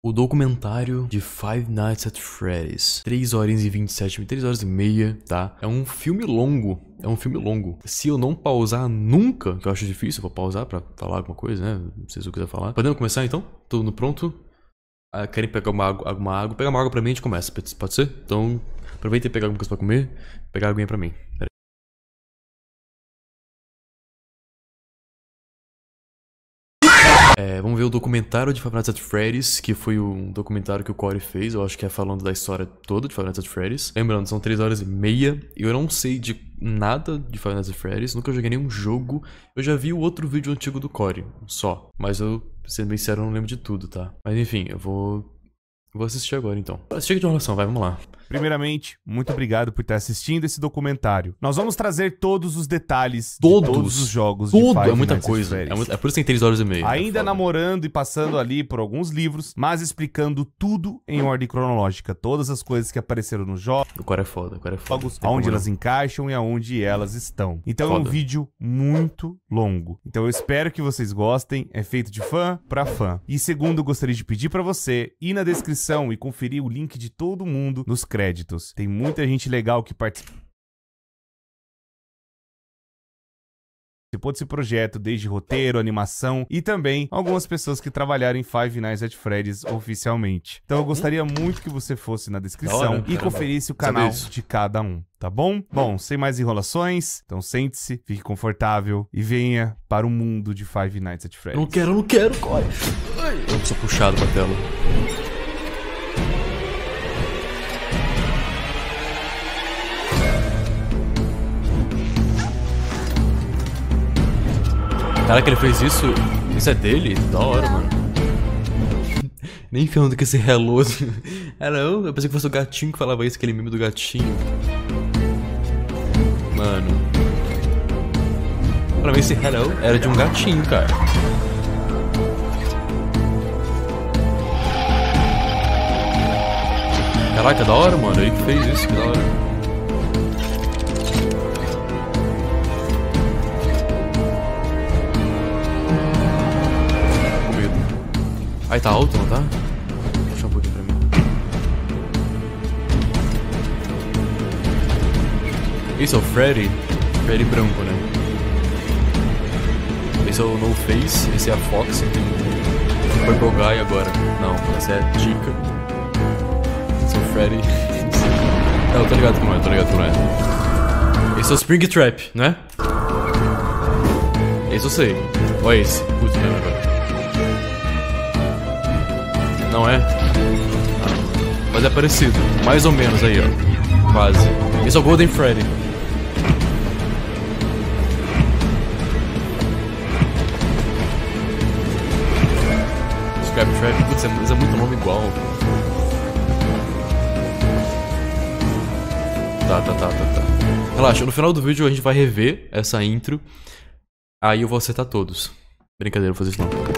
O documentário de Five Nights at Freddy's. 3 horas e 27, 3 horas e meia, tá? É um filme longo. É um filme longo. Se eu não pausar nunca, que eu acho difícil, eu vou pausar pra falar alguma coisa, né? Não sei se eu quiser falar. Podemos começar então? Todo mundo pronto? Ah, querem pegar uma alguma água? Pega uma água pra mim e a gente começa, pode ser? Então, aproveita e pega alguma coisa pra comer. Pegar água pra mim. É, vamos ver o documentário de Five Nights at Freddy's, que foi um documentário que o Corey fez, eu acho que é falando da história toda de Five Nights at Freddy's. Lembrando, são 3 horas e meia, e eu não sei de nada de Five Nights at Freddy's, nunca joguei nenhum jogo. Eu já vi o outro vídeo antigo do Corey, só. Mas eu, sendo bem sério, eu não lembro de tudo, tá? Mas enfim, eu vou... Vou assistir agora então. Chega de enrolação, vai, vamos lá. Primeiramente, muito obrigado por estar assistindo esse documentário. Nós vamos trazer todos os detalhes todos, de todos os jogos Tudo, de Five é muita Nights coisa. É, é por isso que tem 3 horas e meia. Ainda É foda. namorando e passando ali por alguns livros, mas explicando tudo em ordem cronológica. Todas as coisas que apareceram nos jogos, O Corey é foda, o Corey é foda. Tem aonde elas encaixam e aonde elas estão. Então é um Foda. vídeo muito longo. Então eu espero que vocês gostem. É feito de fã pra fã. E segundo, eu gostaria de pedir pra você ir na descrição e conferir o link de todo mundo nos créditos. Tem muita gente legal que participa. Participou desse projeto, desde roteiro, animação e também algumas pessoas que trabalharam em Five Nights at Freddy's oficialmente. Então eu gostaria muito que você fosse na descrição hora, e conferisse o canal de cada um, tá bom? Bom, sem mais enrolações, então sente-se, fique confortável e venha para o mundo de Five Nights at Freddy's. não quero, eu não quero. Ai, Eu sou puxado pra tela. Caraca, ele fez isso. Isso é dele? Da hora, mano. Nem ferrando que esse hello. Hello? Eu pensei que fosse o gatinho que falava isso, aquele meme do gatinho. Mano. Pra mim esse hello era de um gatinho, cara. Caraca, da hora, mano. Ele que fez isso, que da hora. Ai, tá alto, não tá? Deixa um pouquinho pra mim. Esse é o Freddy? Freddy branco, né? Esse é o No Face, esse é a Fox, tem o Purple Guy agora. Não, essa é a Dica. Esse é o Freddy. Não, eu tô ligado como é, tô ligado como é. Esse é o Spring Trap, não é? Esse eu sei. Olha esse. Putz, não lembro agora. Não é? Mas é parecido. Mais ou menos aí, ó. Quase. Esse é o Golden Freddy. Scrap Trap. Putz, é, é muito nome igual. Tá, tá, tá, tá, tá. Relaxa, no final do vídeo a gente vai rever essa intro. Aí eu vou acertar todos. Brincadeira, vou fazer isso não.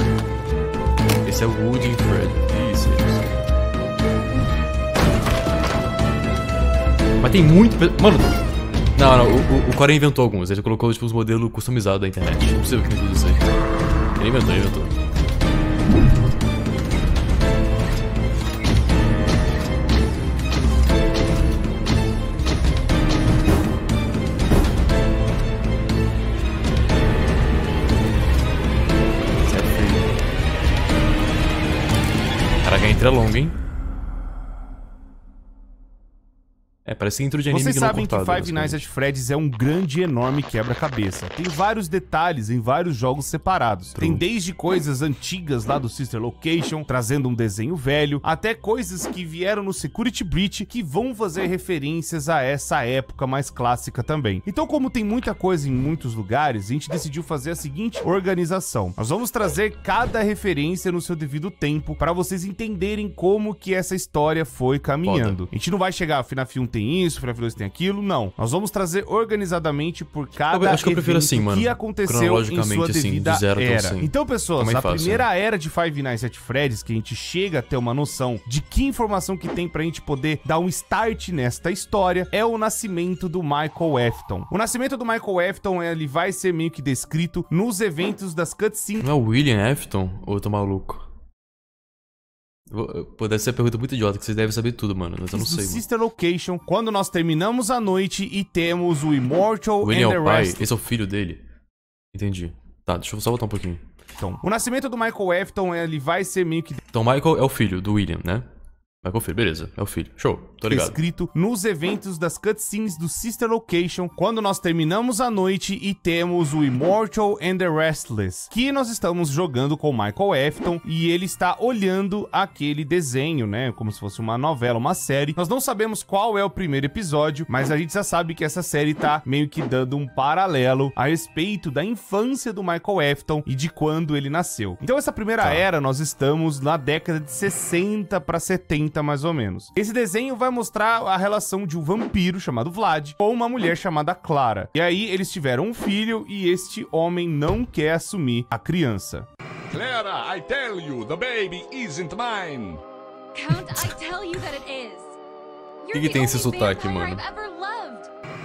Esse é o Woody and Fred. Isso, isso. Mas tem muito. Mano. Não, não, o, o, o Corey inventou alguns. Ele colocou tipo, os modelos customizados da internet. Não possível que ele fez isso aí. Ele inventou, ele inventou. Caraca, a intro é longa, hein? É, parece intro de anime Vocês que não sabem que cortado, Five Nights at Freddy's é um grande e enorme quebra-cabeça. Tem vários detalhes em vários jogos separados. Tem desde coisas antigas lá do Sister Location, trazendo um desenho velho, até coisas que vieram no Security Breach que vão fazer referências a essa época mais clássica também. Então, como tem muita coisa em muitos lugares, a gente decidiu fazer a seguinte organização. Nós vamos trazer cada referência no seu devido tempo para vocês entenderem como que essa história foi caminhando. A gente não vai chegar, FNAF 1 tem isso, FNAF 2 tem aquilo, não. Nós vamos trazer organizadamente por cada Eu acho que eu prefiro assim, mano. que aconteceu em sua assim, devida era. 100. Então, pessoas, a fácil, primeira era de Five Nights at Freddy's, que a gente chega a ter uma noção de que informação que tem pra gente poder dar um start nesta história, é o nascimento do Michael Afton. O nascimento do Michael Afton, ele vai ser meio que descrito nos eventos das cutscenes Não é o William Afton ou eu tô maluco? Pô, deve ser uma pergunta muito idiota, que vocês devem saber tudo, mano. Mas eu não sei, mano. Sister Location, quando nós terminamos a noite e temos o Immortal O and William the é o pai, Rest. esse é o filho dele. Entendi. Tá, deixa eu só voltar um pouquinho. O nascimento do Michael Afton, ele vai ser meio que Então, Michael é o filho do William, né? Michael Filho, beleza, é o filho. Show. Escrito nos eventos das cutscenes do Sister Location, quando nós terminamos a noite e temos o Immortal and the Restless, que nós estamos jogando com o Michael Afton e ele está olhando aquele desenho, né, como se fosse uma novela, uma série. Nós não sabemos qual é o primeiro episódio, mas a gente já sabe que essa série tá meio que dando um paralelo a respeito da infância do Michael Afton e de quando ele nasceu. Então essa primeira Tá. era, nós estamos na década de 60 para 70 mais ou menos. Esse desenho vai mostrar a relação de um vampiro chamado Vlad com uma mulher chamada Clara. E aí eles tiveram um filho e este homem não quer assumir a criança. Clara, I tell you, the baby isn't mine. Count, I tell you that it is. You're Que que tem esse sotaque, mano? I've ever loved.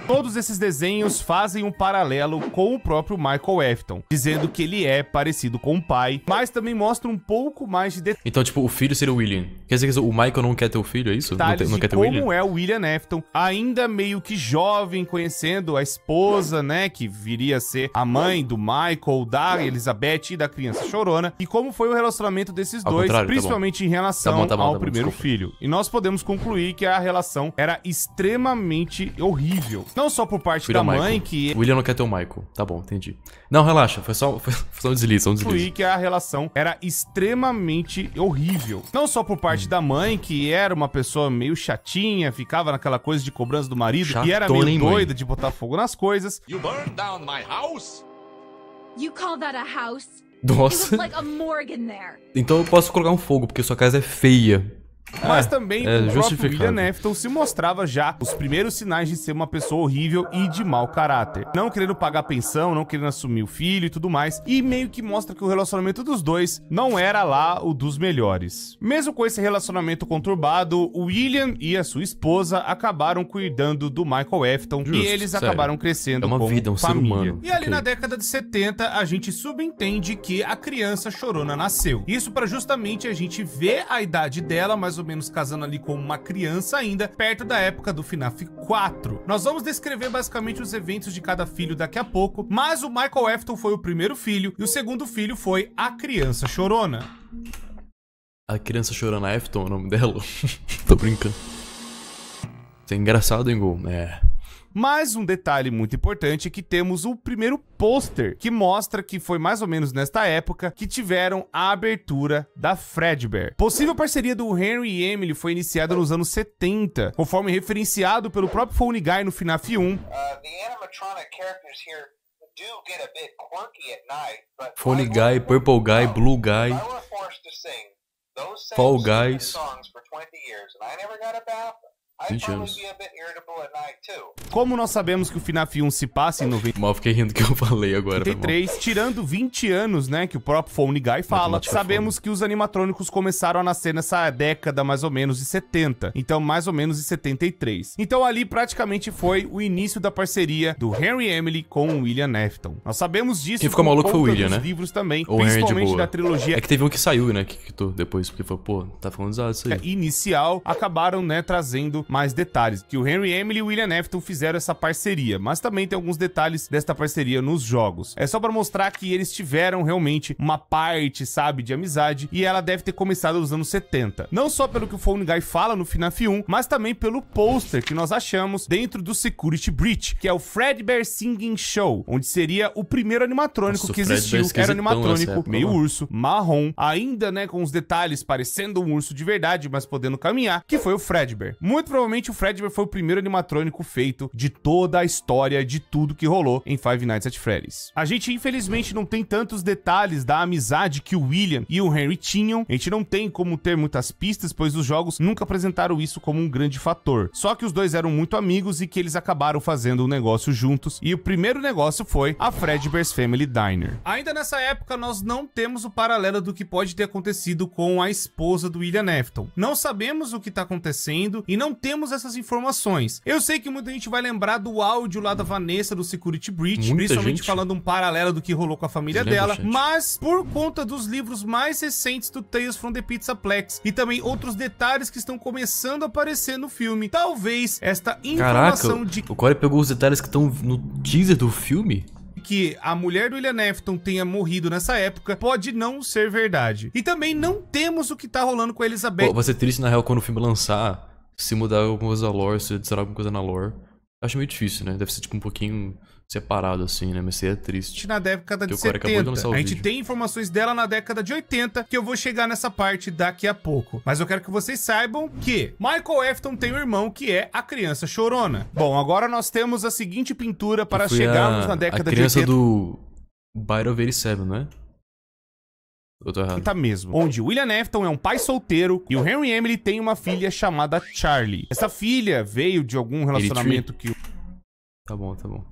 Todos esses desenhos fazem um paralelo com o próprio Michael Afton, dizendo que ele é parecido com o pai, mas também mostra um pouco mais de detalhes Então, tipo, o filho seria o William. Quer dizer que o Michael não quer ter o filho, é isso? Não, não quer ter o como William? é o William Afton, ainda meio que jovem, conhecendo a esposa, né, que viria a ser a mãe do Michael, da Elizabeth e da criança chorona, e como foi o relacionamento desses Ao dois, tá principalmente em relação Tá bom, tá bom, ao tá bom, primeiro filho. E nós podemos concluir que a relação era extremamente horrível. Não só por parte Filho da Michael. mãe, que O William não quer ter o Michael. Tá bom, entendi. Não, relaxa, foi só, foi, só um deslize, só um deslize. concluir que a relação era extremamente horrível. Não só por Hum. parte da mãe, que era uma pessoa meio chatinha, ficava naquela coisa de cobrança do marido, e era meio hein, mãe? doida de botar fogo nas coisas. You burned down my house? You call that a house? Nossa. like a. Então eu posso colocar um fogo, porque sua casa é feia. Mas É, também é o próprio. William Afton se mostrava já os primeiros sinais de ser uma pessoa horrível e de mau caráter. Não querendo pagar pensão, não querendo assumir o filho e tudo mais. E meio que mostra que o relacionamento dos dois não era lá o dos melhores. Mesmo com esse relacionamento conturbado, o William e a sua esposa acabaram cuidando do Michael Afton e Justo, eles sério. acabaram crescendo É uma como vida, é um ser família. humano. E ali Ok. na década de 70, a gente subentende que a criança chorona nasceu. Isso para justamente a gente ver a idade dela, mais ou menos casando ali com uma criança ainda, perto da época do FNAF 4. Nós vamos descrever basicamente os eventos de cada filho daqui a pouco, mas o Michael Afton foi o primeiro filho e o segundo filho foi a criança chorona. A criança chorando, a Afton, é o nome dela. Tô brincando. Isso é engraçado, hein, Gol? É. Mas um detalhe muito importante é que temos o primeiro pôster que mostra que foi mais ou menos nesta época que tiveram a abertura da Fredbear. Possível parceria do Henry e Emily foi iniciada nos anos 70, conforme referenciado pelo próprio Phone Guy no FNAF 1, Uh, the animatronic characters here do get a bit quirky at night, but Phone Guy, Purple Guy, Blue Guy. Fall Guys. Songs for 20 years, and I never got a bath. I'd 20 probably anos. be a bit irritable at night too. como nós sabemos que o FNAF 1 se passa em 90 Mal fiquei rindo que eu falei agora. foi mal. 83, tirando 20 anos, né, que o próprio Phone Guy fala, Matemática sabemos que os animatrônicos começaram a nascer nessa década mais ou menos de 70, então mais ou menos de 73. Então ali praticamente foi o início da parceria do Henry Emily com o William Afton. Nós sabemos disso Quem ficou maluco foi o William, né? livros também, o principalmente da trilogia É que teve um que saiu, né? Que quitou depois, porque falou, pô, tá usado isso aí. inicial acabaram, né, trazendo mais detalhes. Que o Henry Emily e o William Afton fizeram essa parceria, mas também tem alguns detalhes desta parceria nos jogos. É só pra mostrar que eles tiveram realmente uma parte, sabe, de amizade e ela deve ter começado nos anos 70. Não só pelo que o Phone Guy fala no FNAF 1, mas também pelo pôster que nós achamos dentro do Security Breach, que é o Fredbear Singing Show, onde seria o primeiro animatrônico Nossa, que existiu. é Era animatrônico época, meio urso, marrom, ainda, né, com os detalhes parecendo um urso de verdade, mas podendo caminhar, que foi o Fredbear. Muito provavelmente o Fredbear foi o primeiro animatrônico feito de toda a história de tudo que rolou em Five Nights at Freddy's. A gente, infelizmente, não tem tantos detalhes da amizade que o William e o Henry tinham. A gente não tem como ter muitas pistas, pois os jogos nunca apresentaram isso como um grande fator. Só que os dois eram muito amigos e que eles acabaram fazendo um negócio juntos. E o primeiro negócio foi a Fredbear's Family Diner. Ainda nessa época, nós não temos o paralelo do que pode ter acontecido com a esposa do William Afton. Não sabemos o que tá acontecendo e não temos essas informações. Eu sei que muita gente vai lembrar do áudio lá da Vanessa do Security Breach, Muita principalmente gente. falando um paralelo do que rolou com a família Lembra, dela, chat? mas por conta dos livros mais recentes do Tales from the Pizzaplex e também outros detalhes que estão começando a aparecer no filme, talvez esta Caraca, informação de o Corey pegou os detalhes que estão no teaser do filme? que a mulher do William Afton tenha morrido nessa época pode não ser verdade. E também não temos o que tá rolando com a Elizabeth. Pô, vai ser triste, na real, quando o filme lançar, se mudar alguma coisa da lore, se adicionar alguma coisa na lore. Acho meio difícil, né? Deve ser, tipo, um pouquinho separado, assim, né? Mas seria triste. na década de Que o cara acabou de 70. lançar o a gente vídeo. tem informações dela na década de 80, que eu vou chegar nessa parte daqui a pouco. Mas eu quero que vocês saibam que Michael Afton tem um irmão que é a criança chorona. Bom, agora nós temos a seguinte pintura para chegarmos a, na década a criança de 80. do Byte of 87, não é? Eu tô errado. Tá mesmo. Onde William Afton é um pai solteiro e o Henry Emily tem uma filha chamada Charlie. Essa filha veio de algum relacionamento que o Tá bom, tá bom.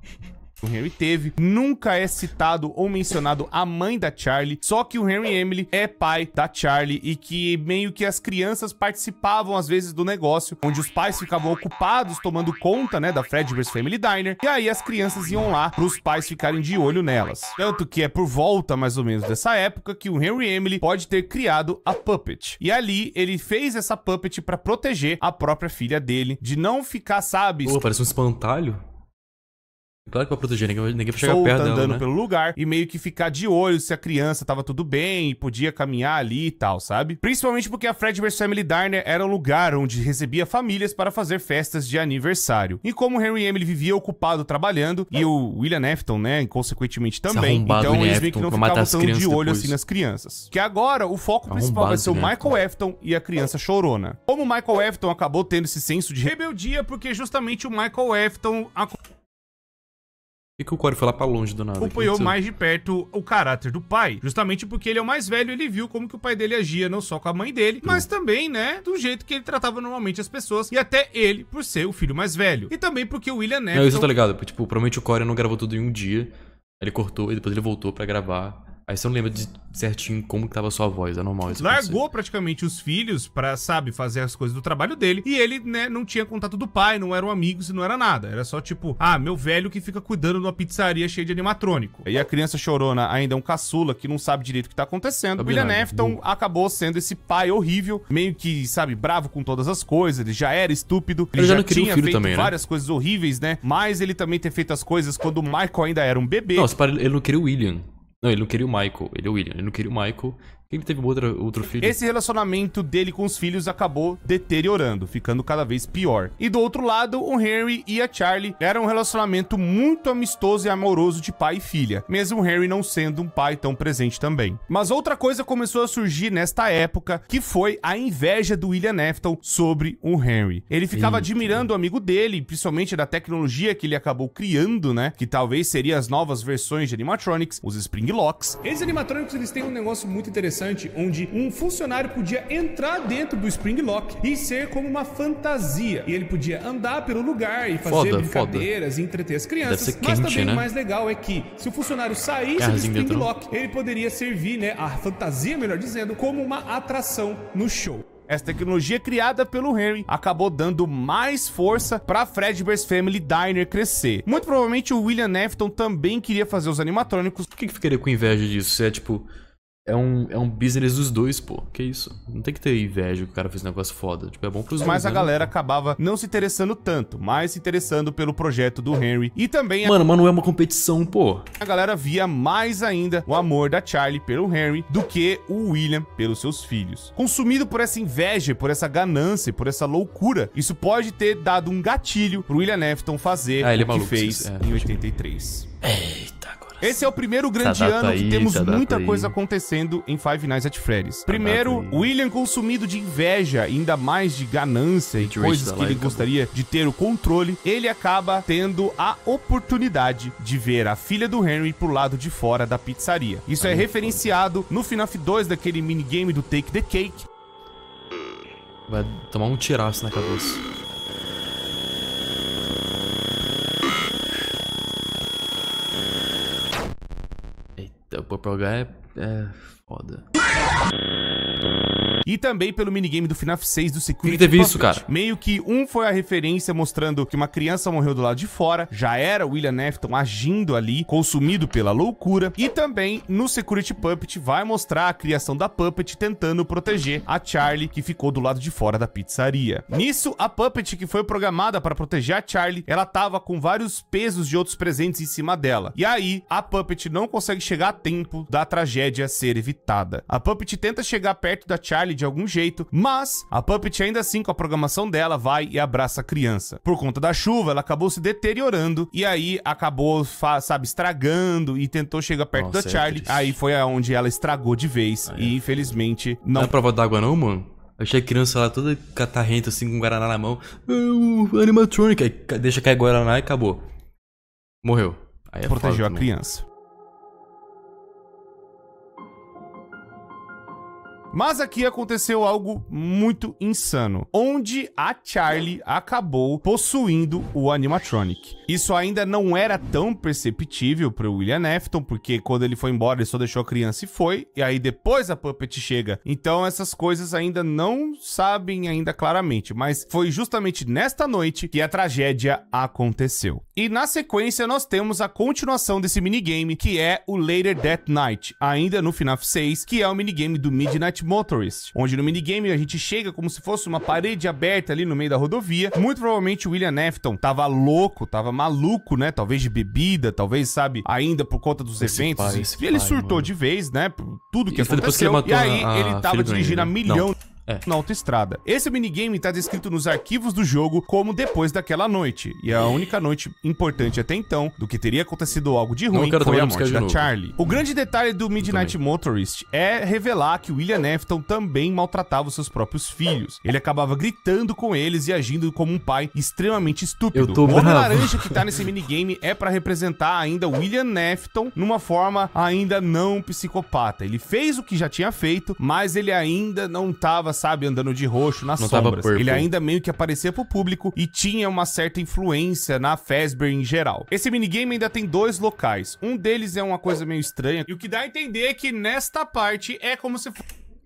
O Henry teve. Nunca é citado ou mencionado a mãe da Charlie, só que o Henry Emily é pai da Charlie e que meio que as crianças participavam às vezes do negócio, onde os pais ficavam ocupados tomando conta, né, da Fredbear's Family Diner, e aí as crianças iam lá pros pais ficarem de olho nelas. Tanto que é por volta mais ou menos dessa época que o Henry Emily pode ter criado a Puppet. E ali ele fez essa Puppet pra proteger a própria filha dele de não ficar, sabe, Pô, parece um espantalho. Claro que vai proteger, ninguém, ninguém vai chegar solta perto andando dela, né? pelo lugar e meio que ficar de olho se a criança tava tudo bem e podia caminhar ali e tal, sabe? Principalmente porque a Fredbear's Family Diner era um lugar onde recebia famílias para fazer festas de aniversário. E como o Henry Emily vivia ocupado trabalhando e o William Afton, né, consequentemente também, arrombado então eles meio que não ficavam tão de olho depois. assim nas crianças. Que agora o foco principal vai Arrombado ser o Michael Afton e a criança chorona. Como o Michael Afton acabou tendo esse senso de rebeldia porque justamente o Michael Afton Por que, o Corey foi lá pra longe do nada? acompanhou mais de perto o caráter do pai, justamente porque ele é o mais velho, ele viu como que o pai dele agia não só com a mãe dele, mas também, né, do jeito que ele tratava normalmente as pessoas, e até ele por ser o filho mais velho. E também porque o William Não, isso tô ligado. Tipo, provavelmente o Corey não gravou tudo em um dia. Ele cortou e depois ele voltou pra gravar. Aí você não lembra de certinho como que tava a sua voz, é normal isso. acontecer. largou praticamente os filhos pra, sabe, fazer as coisas do trabalho dele, e ele, né, não tinha contato do pai, não eram amigos e não era nada. Era só tipo, ah, meu velho que fica cuidando de uma pizzaria cheia de animatrônico. E a criança chorona ainda é um caçula que não sabe direito o que tá acontecendo. Sabe William burro. acabou sendo esse pai horrível, meio que, sabe, bravo com todas as coisas, ele já era estúpido, ele, Ele já já, não queria um tinha filho feito também, né? várias coisas horríveis, né? Mas ele também ter feito as coisas quando o Michael ainda era um bebê. Não, ele não queria o William. Não, ele não queria o Michael. Ele é o William. Ele não queria o Michael. Ele teve outra, outro filho. Esse relacionamento dele com os filhos acabou deteriorando, ficando cada vez pior. E do outro lado, o Henry e a Charlie era um relacionamento muito amistoso e amoroso de pai e filha, mesmo o Henry não sendo um pai tão presente também. Mas outra coisa começou a surgir nesta época, que foi a inveja do William Afton sobre o Henry. Ele ficava Eita. admirando o amigo dele, principalmente da tecnologia que ele acabou criando, né? Que talvez seria as novas versões de animatronics, os Springlocks. Esses animatronics eles têm um negócio muito interessante, onde um funcionário podia entrar dentro do Springlock e ser como uma fantasia. E ele podia andar pelo lugar e fazer Foda, brincadeiras e entreter as crianças. Deve ser Mas quente, também né? o mais legal é que se o funcionário saísse do dentro. Springlock, ele poderia servir, né, a fantasia, melhor dizendo, como uma atração no show. Essa tecnologia criada pelo Henry acabou dando mais força para Fredbear's Family Diner crescer. Muito provavelmente o William Afton também queria fazer os animatrônicos Por que, que ficaria com inveja disso? Se é tipo. É um, é um business dos dois, pô. Que isso? Não tem que ter inveja que o cara fez um negócio foda. Tipo, é bom pros dois. mas a né? galera acabava não se interessando tanto, mas se interessando pelo projeto do Henry. E também a- Mano, mas não é uma competição, pô. a galera via mais ainda o amor da Charlie pelo Henry do que o William pelos seus filhos. Consumido por essa inveja, por essa ganância, por essa loucura, isso pode ter dado um gatilho pro William Afton fazer Ah, é o que maluco, fez é, em tipo- 83. Eita. Esse é o primeiro grande ano que aí, temos essa data muita aí. coisa acontecendo em Five Nights at Freddy's. Primeiro. William consumido de inveja, ainda mais de ganância e coisas da que ele gostaria de ter o controle, ele acaba tendo a oportunidade de ver a filha do Henry pro lado de fora da pizzaria. Isso é referenciado no FNAF 2 daquele minigame do Take the Cake, Vai tomar um tiraço na cabeça. Eita, o Purple Guy é, é foda. E também pelo minigame do FNAF 6 do Security Queria ter visto, Puppet. cara. Meio que um foi a referência mostrando que uma criança morreu do lado de fora, já era William Afton agindo ali, consumido pela loucura, e também no Security Puppet vai mostrar a criação da Puppet tentando proteger a Charlie que ficou do lado de fora da pizzaria. Nisso, a Puppet que foi programada para proteger a Charlie, ela tava com vários pesos de outros presentes em cima dela. E aí, a Puppet não consegue chegar a tempo da tragédia ser evitada. A Puppet tenta chegar perto da Charlie de algum jeito, mas a Puppet ainda assim com a programação dela vai e abraça a criança. Por conta da chuva, ela acabou se deteriorando e aí acabou, sabe, estragando e tentou chegar perto Nossa, da é Charlie. triste. aí foi aonde ela estragou de vez e infelizmente Não não é prova d'água não, mano? Eu achei a criança lá toda catarrenta, assim, com o Guaraná na mão. Ah, O animatronic. Aí deixa cair Guaraná e acabou. Morreu. Aí é protegeu a criança. Mas aqui aconteceu algo muito insano, onde a Charlie acabou possuindo o animatronic. Isso ainda não era tão perceptível para o William Afton, porque quando ele foi embora ele só deixou a criança e foi, e aí depois a Puppet chega. Então essas coisas ainda não sabem ainda claramente, mas foi justamente nesta noite que a tragédia aconteceu. E na sequência nós temos a continuação desse minigame, que é o Later That Night, ainda no FNAF 6, que é o minigame do Midnight Motorist, onde no minigame a gente chega como se fosse uma parede aberta ali no meio da rodovia. Muito provavelmente o William Afton tava louco, tava maluco, né? Talvez de bebida, talvez, sabe, ainda por conta dos Esse eventos. pai, e ele pai, surtou mano. de vez, né? Tudo que que aconteceu. matou e aí a- ele tava do dirigindo a milhão Não. É. na autoestrada. Esse minigame tá descrito nos arquivos do jogo como depois daquela noite. E a única noite importante até então do que teria acontecido algo de ruim foi a morte da. Charlie. O grande detalhe do Midnight Motorist é revelar que William Afton também maltratava os seus próprios filhos. Ele acabava gritando com eles e agindo como um pai extremamente estúpido. Eu tô o Homem. Laranja que tá nesse minigame é pra representar ainda William Afton numa forma ainda não psicopata. Ele fez o que já tinha feito, mas ele ainda não tava, sabe, andando de roxo nas Não sombras. Ele ainda meio que aparecia pro público e tinha uma certa influência na Fazbear em geral. Esse minigame ainda tem dois locais. Um deles é uma coisa meio estranha, e o que dá a entender é que nesta parte é como se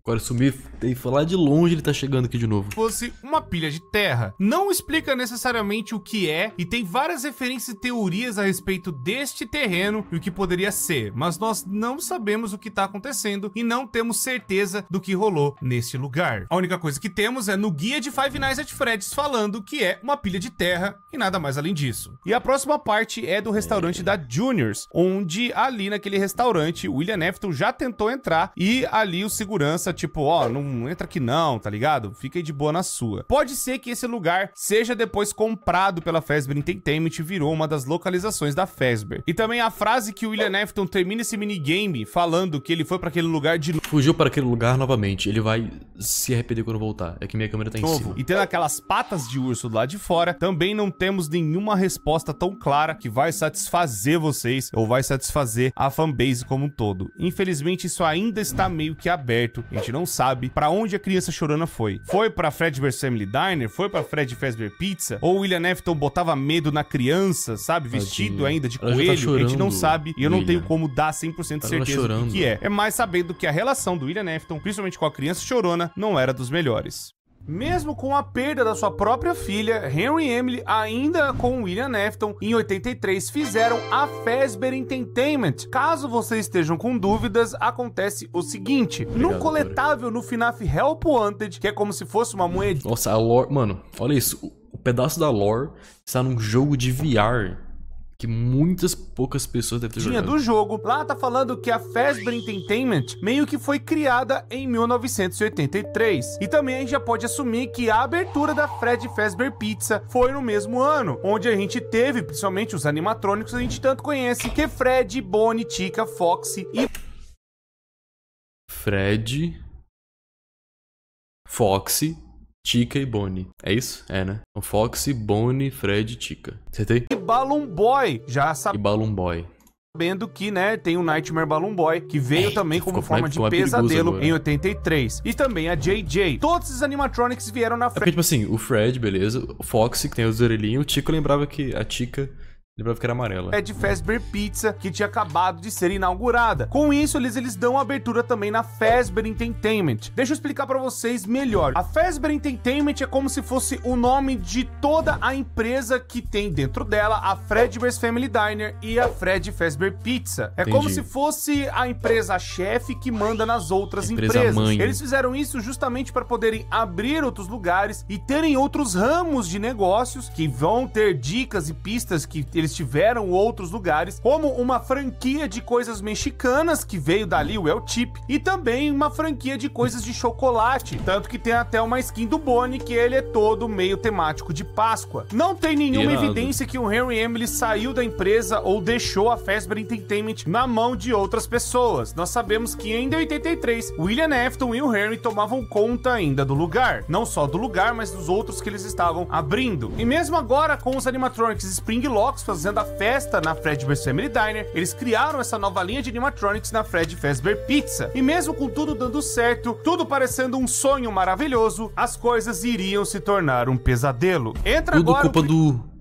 Agora sumir e falar de longe ele tá chegando aqui de novo. fosse uma pilha de terra. Não explica necessariamente o que é e tem várias referências e teorias a respeito deste terreno e o que poderia ser, mas nós não sabemos o que tá acontecendo e não temos certeza do que rolou neste lugar. A única coisa que temos é no guia de Five Nights at Freddy's falando que é uma pilha de terra e nada mais além disso. E a próxima parte é do restaurante da Juniors, onde ali naquele restaurante William Afton já tentou entrar e ali o segurança tipo, ó, não entra aqui não, tá ligado? Fica aí de boa na sua. Pode ser que esse lugar seja depois comprado pela Fazbear Entertainment e virou uma das localizações da Fazbear. E também a frase que o William Afton termina esse minigame falando que ele foi pra aquele lugar de Fugiu para aquele lugar novamente. Ele vai se arrepender quando voltar. É que minha câmera tá em novo cima. e tendo aquelas patas de urso lado de fora, também não temos nenhuma resposta tão clara que vai satisfazer vocês ou vai satisfazer a fanbase como um todo. Infelizmente, isso ainda está meio que aberto. A gente não sabe pra onde a criança chorona foi. Foi pra Fredbear's Family Diner? Foi pra Fred Fazbear Pizza? Ou o William Afton botava medo na criança, sabe? Vestido Tadinha. ainda de Ela tá coelho? a gente não sabe e eu não tenho como dar 100% de tá certeza do chorando. que é. É mais sabendo que a relação do William Afton, principalmente com a criança chorona, não era dos melhores. Mesmo com a perda da sua própria filha, Henry e Emily, ainda com William Afton, em 83, fizeram a Fazbear Entertainment. Caso vocês estejam com dúvidas, acontece o seguinte: num Obrigado, coletável no FNAF Help Wanted, que é como se fosse uma moeda Nossa, a lore. Mano, olha isso. O, o pedaço da lore está num jogo de VR. Que muitas poucas pessoas devem ter Tinha jogado. do jogo. Lá tá falando que a Fazbear Entertainment meio que foi criada em 1983. E também a gente já pode assumir que a abertura da Fred Fazbear Pizza foi no mesmo ano, onde a gente teve, principalmente os animatrônicos, a gente tanto conhece, que Fred, Bonnie, Tica, Foxy e Fred, Foxy, Chica e Bonnie. É isso? É, né? Então, Foxy, Bonnie, Fred e Chica. Acertei? Balloon Boy, já E Balloon Boy. sabendo que, né, tem o Nightmare Balloon Boy, que veio também como forma mais- de pesadelo agora. em 83. E também a JJ. Todos esses animatronics vieram na É porque, tipo assim, o Fred, beleza. O Foxy, que tem os orelhinhos. O Chico lembrava que a Chica Lembrava que era amarela. é de Fazbear Pizza, que tinha acabado de ser inaugurada. Com isso, eles, eles dão abertura também na Fazbear Entertainment. Deixa eu explicar pra vocês melhor. A Fazbear Entertainment é como se fosse o nome de toda a empresa que tem dentro dela a Fredbear's Family Diner e a Fred Fazbear Pizza. É como Entendi. se fosse a empresa chefe que manda nas outras Empresa empresas. mãe. Eles fizeram isso justamente para poderem abrir outros lugares e terem outros ramos de negócios que vão ter dicas e pistas que eles tiveram em outros lugares, como uma franquia de coisas mexicanas que veio dali, o El Chip, e também uma franquia de coisas de chocolate, tanto que tem até uma skin do Bonnie que ele é todo meio temático de Páscoa. Não tem nenhuma Irado. evidência que o Henry Emily saiu da empresa ou deixou a Fazbear Entertainment na mão de outras pessoas. Nós sabemos que em 83, William Afton e o Henry tomavam conta ainda do lugar. Não só do lugar, mas dos outros que eles estavam abrindo. E mesmo agora, com os animatronics Springlocks fazendo a festa na Fredbear's Family Diner, eles criaram essa nova linha de animatronics na Fred Fazbear Pizza. E mesmo com tudo dando certo, tudo parecendo um sonho maravilhoso, as coisas iriam se tornar um pesadelo. Entra Tudo agora o culpa do.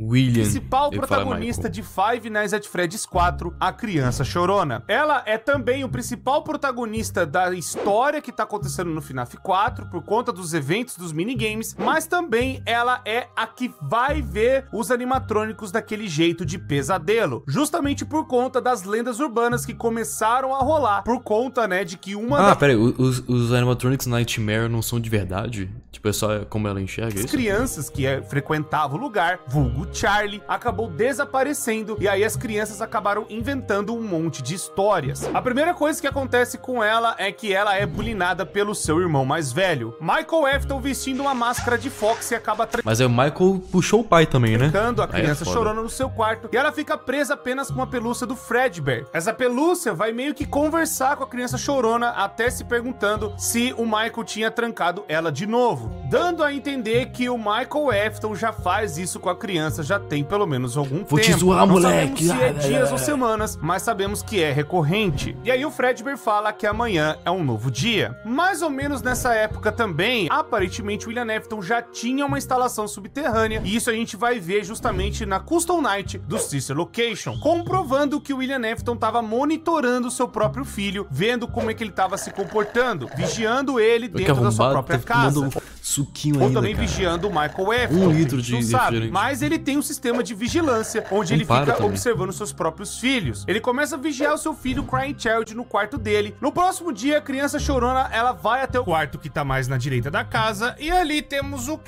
William. principal protagonista de Five Nights at Freddy's 4, a criança chorona. Ela é também o principal protagonista da história que tá acontecendo no FNAF 4 por conta dos eventos dos minigames, mas também ela é a que vai ver os animatrônicos daquele jeito de pesadelo, justamente por conta das lendas urbanas que começaram a rolar, por conta, né, de que uma Ah, das pera aí, os, os animatronics Nightmare não são de verdade? Tipo, é só como ela enxerga As isso? crianças que eh, frequentavam o lugar, vulgo Charlie, acabou desaparecendo e aí as crianças acabaram inventando um monte de histórias. A primeira coisa que acontece com ela é que ela é bulinada pelo seu irmão mais velho. Michael Afton vestindo uma máscara de Fox e acaba Mas aí o Michael puxou o pai também, né? a é criança foda. chorando no seu quarto e ela fica presa apenas com uma pelúcia do Fredbear. Essa pelúcia vai meio que conversar com a criança chorona até se perguntando se o Michael tinha trancado ela de novo, dando a entender que o Michael Afton já faz isso com a criança já tem pelo menos algum Vou te tempo. zoar, Não moleque. se é Ah, dias é. ou semanas, mas sabemos que é recorrente. E aí o Fredbear fala que amanhã é um novo dia. Mais ou menos nessa época também, aparentemente William Afton já tinha uma instalação subterrânea, e isso a gente vai ver justamente na Custom Night do Sister Location, comprovando que o William Afton estava monitorando seu próprio filho, vendo como é que ele estava se comportando, vigiando ele dentro da sua própria casa. tomando suquinho Ou ainda, também cara. vigiando o Michael Afton. Um litro de refrigerante. Mas ele tem um sistema de vigilância, onde ele fica também. observando seus próprios filhos. Ele começa a vigiar o seu filho Crying Child no quarto dele. No próximo dia, a criança chorona, ela vai até o quarto que tá mais na direita da casa, e ali temos o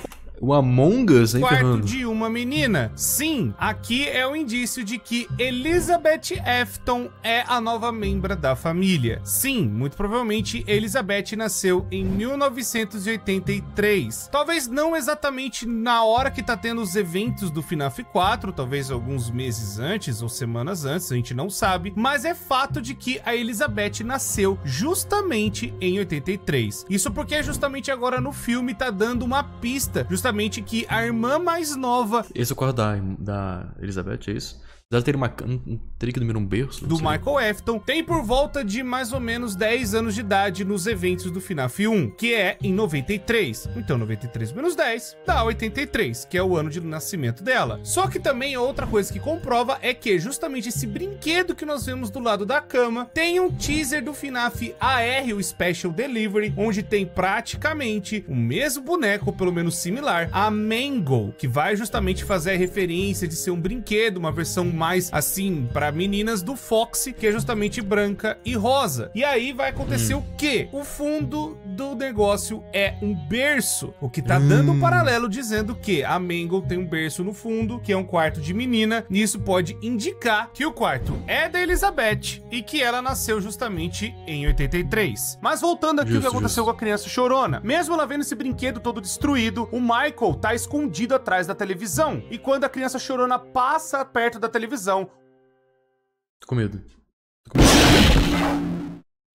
O Among Us aí quarto ferrando. de uma menina. Sim, aqui é o indício de que Elizabeth Afton é a nova membra da família. Sim, muito provavelmente Elizabeth nasceu em 1983. Talvez não exatamente na hora que tá tendo os eventos do FNAF 4, talvez alguns meses antes ou semanas antes, a gente não sabe, mas é fato de que a Elizabeth nasceu justamente em 83. Isso porque justamente agora no filme tá dando uma pista, justamente que a irmã mais nova Esse é o quarto da, da Elizabeth, é isso? Deve ter uma. Um, um, teria que dormir num berço? do. Michael Afton tem por volta de mais ou menos 10 anos de idade nos eventos do FNAF 1, que é em 93. Então 93 menos 10 dá 83, que é o ano de nascimento dela. Só que também outra coisa que comprova é que justamente esse brinquedo que nós vemos do lado da cama tem um teaser do FNAF AR, o Special Delivery, onde tem praticamente o mesmo boneco, pelo menos similar, a Mango, que vai justamente fazer a referência de ser um brinquedo, uma versão mais assim para meninas do Foxy, que é justamente branca e rosa. E aí vai acontecer o quê? O fundo do negócio é um berço, o que tá dando um paralelo dizendo que a Mango tem um berço no fundo, que é um quarto de menina, e isso pode indicar que o quarto é da Elizabeth e que ela nasceu justamente em 83. Mas voltando aqui o que aconteceu justo. com a criança chorona. Mesmo ela vendo esse brinquedo todo destruído, o Michael tá escondido atrás da televisão. E quando a criança chorona passa perto da televisão, Tô com medo. Tô com medo.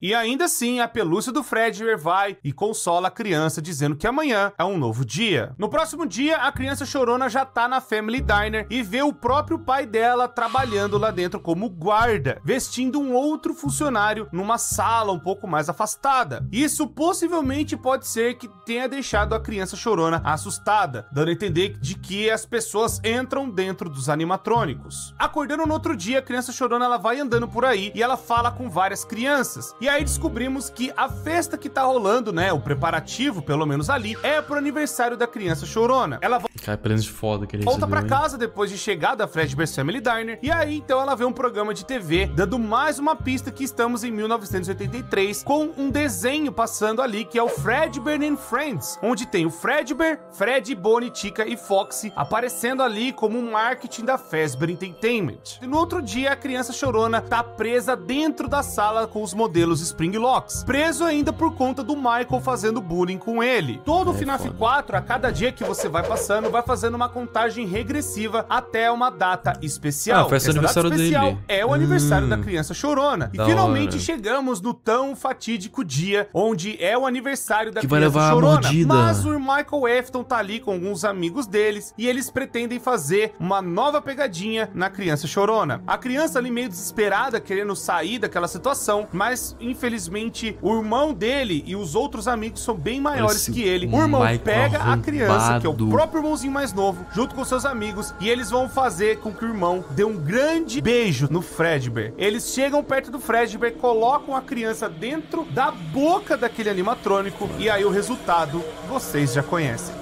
E ainda assim, a pelúcia do Fredbear vai e consola a criança, dizendo que amanhã é um novo dia. No próximo dia, a criança chorona já tá na Family Diner e vê o próprio pai dela trabalhando lá dentro como guarda, vestindo um outro funcionário numa sala um pouco mais afastada. Isso possivelmente pode ser que tenha deixado a criança chorona assustada, dando a entender de que as pessoas entram dentro dos animatrônicos. Acordando no outro dia, a criança chorona ela vai andando por aí e ela fala com várias crianças. E aí descobrimos que a festa que tá rolando, né, o preparativo, pelo menos ali, é pro aniversário da criança chorona. Ela Cara, presente foda que ele volta pra recebeu, hein? casa depois de chegar da Fredbear's Family Diner e aí então ela vê um programa de TV dando mais uma pista que estamos em 1983 com um desenho passando ali que é o Fredbear and Friends, onde tem o Fredbear, Fred, Bonnie, Chica e Foxy aparecendo ali como um marketing da Fazbear Entertainment. E no outro dia a criança chorona tá presa dentro da sala com os modelos Spring Locks, preso ainda por conta do Michael fazendo bullying com ele. Todo o É FNAF foda. 4, a cada dia que você vai passando, vai fazendo uma contagem regressiva até uma data especial. Ah, foi esse aniversário especial dele. é o aniversário Hum. da criança chorona. E finalmente hora. chegamos no tão fatídico dia onde é o aniversário da Que criança chorona. Mas o Michael Afton tá ali com alguns amigos deles e eles pretendem fazer uma nova pegadinha na criança chorona. A criança ali meio desesperada, querendo sair daquela situação, mas infelizmente o irmão dele e os outros amigos são bem maiores Esse que ele. O irmão Michael pega a criança, que é o arrombado. próprio irmãozinho mais novo, junto com seus amigos, e eles vão fazer com que o irmão dê um grande beijo no Fredbear. Eles chegam perto do Fredbear, colocam a criança dentro da boca daquele animatrônico, e aí o resultado vocês já conhecem.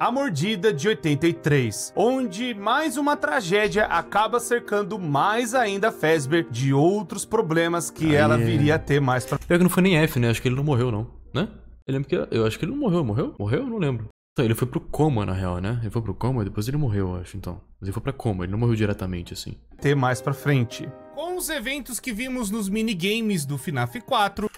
A Mordida de 83, onde mais uma tragédia acaba cercando mais ainda a Fazbear de outros problemas que ela viria a ter mais pra Pior que não foi nem F, né? Acho que ele não morreu, não. Né? Eu lembro que... Eu acho que ele não morreu. Morreu? Morreu? Eu não lembro. Então, ele foi pro coma, na real, né? Ele foi pro coma e depois ele morreu, eu acho, então. Mas ele foi pra coma, ele não morreu diretamente, assim. ter mais pra frente. Com os eventos que vimos nos minigames do FNAF 4,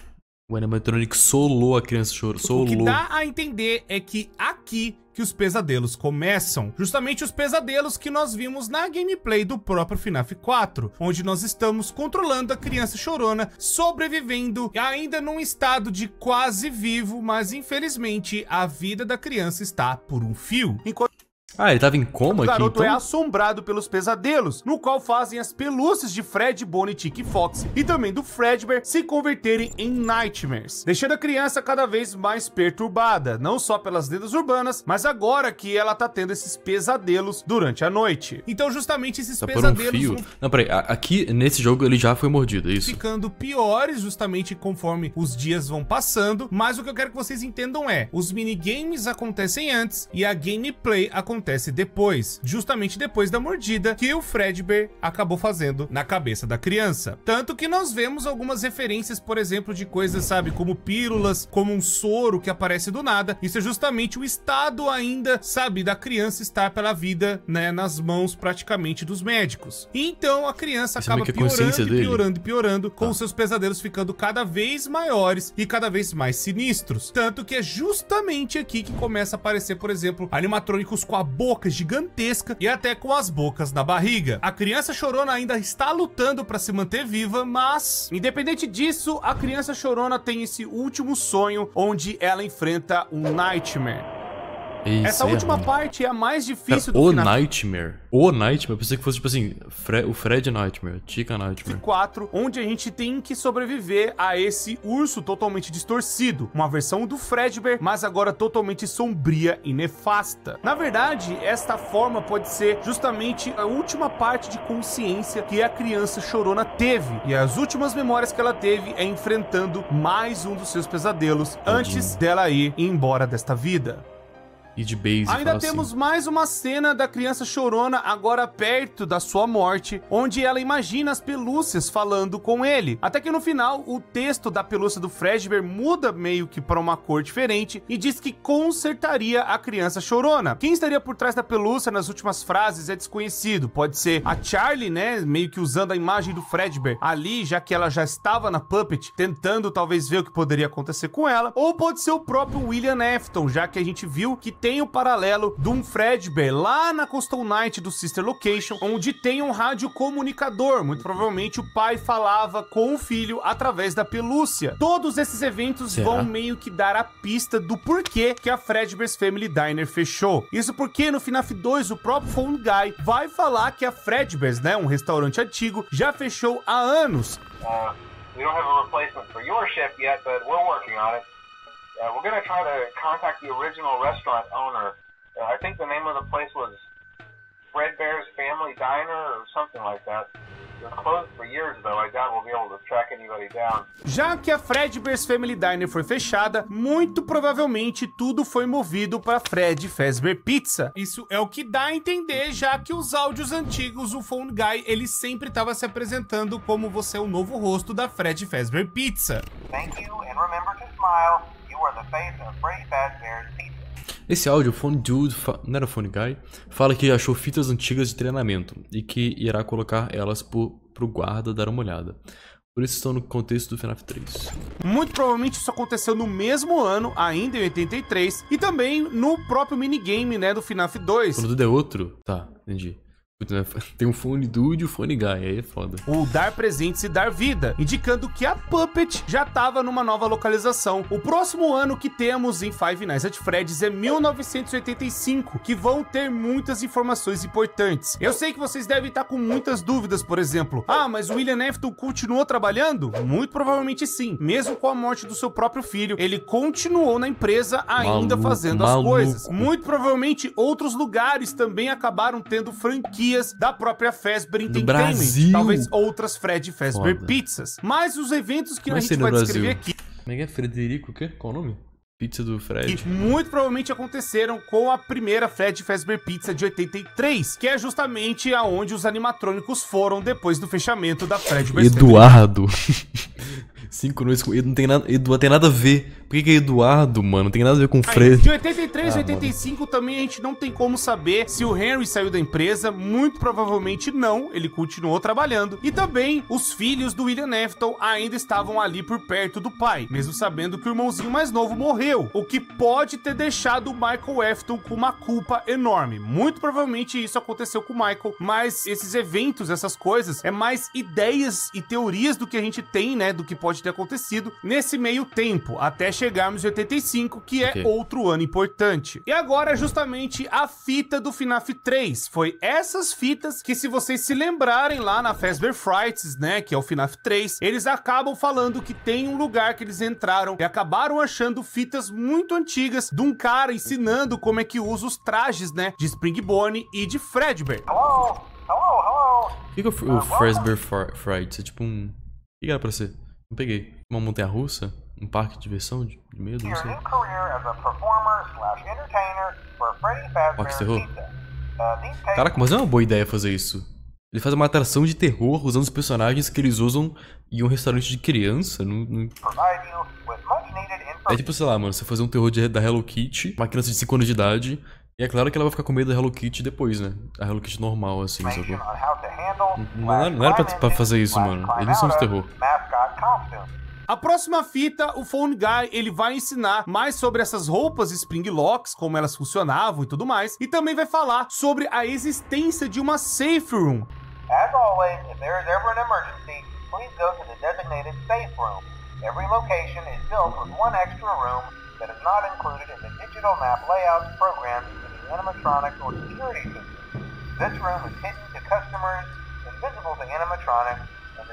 O animatronic solou a criança chorou. o que Solou. dá a entender é que aqui que os pesadelos começam. Justamente os pesadelos que nós vimos na gameplay do próprio FNAF 4, onde nós estamos controlando a criança chorona, sobrevivendo ainda num estado de quase vivo, mas infelizmente a vida da criança está por um fio. Enquanto Ah, ele tava em coma o aqui, garoto então? é assombrado pelos pesadelos, no qual fazem as pelúcias de Fred, Bonnie, Tick e Fox e também do Fredbear se converterem em Nightmares, deixando a criança cada vez mais perturbada, não só pelas lendas urbanas, mas agora que ela tá tendo esses pesadelos durante a noite. Então justamente esses Tá por um pesadelos fio. vão Não, peraí. Aqui, nesse jogo, ele já foi mordido, é isso? ficando piores justamente conforme os dias vão passando, mas o que eu quero que vocês entendam é, os minigames acontecem antes e a gameplay acontece depois, justamente depois da mordida que o Fredbear acabou fazendo na cabeça da criança. Tanto que nós vemos algumas referências, por exemplo, de coisas, sabe, como pílulas, como um soro que aparece do nada. Isso é justamente o estado ainda, sabe, da criança estar pela vida, né, nas mãos praticamente dos médicos. E então a criança Isso é acaba consciência piorando e piorando e piorando, com os seus pesadelos ficando cada vez maiores e cada vez mais sinistros. Tanto que é justamente aqui que começa a aparecer, por exemplo, animatrônicos com a boca gigantesca e até com as bocas na barriga. A criança chorona ainda está lutando para se manter viva, mas independente disso, a criança chorona tem esse último sonho onde ela enfrenta um Nightmare. Isso Essa é última ruim. parte é a mais Cara, difícil do o Nightmare. O Nightmare. Eu pensei que fosse, tipo assim, Fre- o Fred Nightmare. Chica Nightmare. 4, onde a gente tem que sobreviver a esse urso totalmente distorcido, uma versão do Fredbear, mas agora totalmente sombria e nefasta. Na verdade, esta forma pode ser justamente a última parte de consciência que a criança chorona teve, e as últimas memórias que ela teve é enfrentando mais um dos seus pesadelos antes dela ir embora desta vida. E de base. Ainda assim. temos mais uma cena da criança chorona agora perto da sua morte, onde ela imagina as pelúcias falando com ele. Até que no final, o texto da pelúcia do Fredbear muda meio que para uma cor diferente e diz que consertaria a criança chorona. Quem estaria por trás da pelúcia nas últimas frases é desconhecido. Pode ser a Charlie, né, meio que usando a imagem do Fredbear ali, já que ela já estava na Puppet, tentando talvez ver o que poderia acontecer com ela, ou pode ser o próprio William Afton, já que a gente viu que tem tem o paralelo de um Fredbear lá na Coastal Night do Sister Location, onde tem um rádio comunicador. Muito provavelmente o pai falava com o filho através da pelúcia. Todos esses eventos Será? vão meio que dar a pista do porquê que a Fredbear's Family Diner fechou. Isso porque no FNAF 2 o próprio Phone Guy vai falar que a Fredbear's, né, um restaurante antigo, já fechou há anos. Uh, we don't have a replacement for your chef yet, but we're working on it. Uh, we're going to try to contact the original restaurant owner. Uh, I think the name of the place was Fredbear's Family Diner or something like that. It was closed for years, though. I doubt we'll be able to track anybody down. Já que a Fredbear's Family Diner foi fechada, muito provavelmente tudo foi movido para Fred Fazbear Pizza. Isso é o que dá a entender, já que os áudios antigos, o Phone Guy, ele sempre estava se apresentando como você é o novo rosto da Fred Fazbear Pizza. Thank you, and remember to smile. You are the face of Freddy Fazbear's Pizza. Esse áudio, o Phone Dude, não era Phone Guy, fala que achou fitas antigas de treinamento e que irá colocar elas pro, pro guarda dar uma olhada. Por isso estão no contexto do FNAF 3. Muito provavelmente isso aconteceu no mesmo ano, ainda em 83, e também no próprio minigame, né, do FNAF 2. Quando tudo é outro, tá, entendi. Né, Tem um Phone Dude e o Phone Guy, aí é foda. o dar presentes e dar vida, indicando que a Puppet já estava numa nova localização. O próximo ano que temos em Five Nights at Freddy's é 1985, que vão ter muitas informações importantes. Eu sei que vocês devem estar com muitas dúvidas, por exemplo. Ah, mas o William Afton continuou trabalhando? Muito provavelmente sim. Mesmo com a morte do seu próprio filho, ele continuou na empresa ainda Maluco, fazendo as maluco. coisas. Muito provavelmente outros lugares também acabaram tendo franquias da própria Fazbear Entertainment. Brasil. Talvez outras Fred Fazbear Foda. Pizzas. Mas os eventos que Como a é gente no vai Brasil? descrever aqui, Como é que é? Frederico, o quê? Qual o nome? Pizza do Fred. que muito provavelmente aconteceram com a primeira Fred Fazbear Pizza de 83, que é justamente aonde os animatrônicos foram depois do fechamento da Fred Fazbear. Eduardo. Cinco noites com. Edu não tem nada. Eduardo tem nada a ver. Por que, é Eduardo, mano? Não tem nada a ver com Fred. de 83 Ah, e 85 também a gente não tem como saber se o Henry saiu da empresa, muito provavelmente não, ele continuou trabalhando. E também os filhos do William Afton ainda estavam ali por perto do pai, mesmo sabendo que o irmãozinho mais novo morreu, o que pode ter deixado o Michael Afton com uma culpa enorme. Muito provavelmente isso aconteceu com o Michael, mas esses eventos, essas coisas, é mais ideias e teorias do que a gente tem, né, do que pode ter acontecido nesse meio tempo, até chegarmos em 85, que é Ok. outro ano importante. E agora, justamente, a fita do FNAF 3. Foi essas fitas que, se vocês se lembrarem lá na Fazbear Frights, né, que é o FNAF 3, eles acabam falando que tem um lugar que eles entraram e acabaram achando fitas muito antigas de um cara ensinando como é que usa os trajes, né, de Springbone e de Fredbear. Hello? Hello, hello? O que, que é o, o Fazbear Fr- Fright? É tipo um. O que que era pra ser? Não peguei. Uma montanha russa? Um parque de diversão? De, de medo? Não sei. de terror? Uh, Caraca, mas é uma boa ideia fazer isso. Ele faz uma atração de terror usando os personagens que eles usam em um restaurante de criança. Não, não- É tipo, sei lá, mano, você fazer um terror de- da Hello Kitty, uma criança de 5 anos de idade. E é claro que ela vai ficar com medo da Hello Kitty depois, né? A Hello Kitty normal, assim, handle Não era- não era pra- pra fazer isso, mano. Eles são de terror. A próxima fita, o Phone Guy, ele vai ensinar mais sobre essas roupas Spring Locks, como elas funcionavam e tudo mais, e também vai falar sobre a existência de uma safe room. As always, if there is ever an emergency, please go to the designated safe room. Every location is built with one extra room that is not included in the digital map layouts programmed into the animatronics or security system. This room is hidden to customers, invisible to animatronics,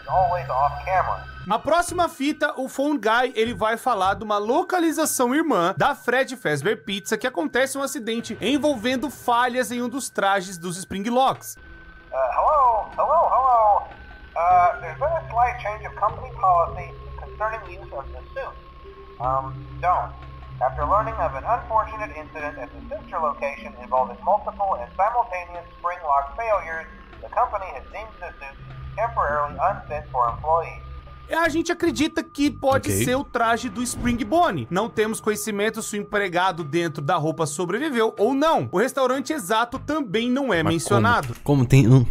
and is always off camera. Na próxima fita, o Phone Guy, ele vai falar de uma localização irmã da Fred Fazbear Pizza que acontece um acidente envolvendo falhas em um dos trajes dos Spring Locks. Uh, hello, hello, hello. Uh, there's been a slight change of company policy concerning use of the suit. Um, don't. After learning of an unfortunate incident at the sister location involving multiple and simultaneous spring lock failures, the company has deemed the suit temporarily unfit for employees. E a gente acredita que pode Ok. ser o traje do Springbone. Não temos conhecimento se o empregado dentro da roupa sobreviveu ou não. O restaurante exato também não é Mas mencionado. Como, como tem. Não,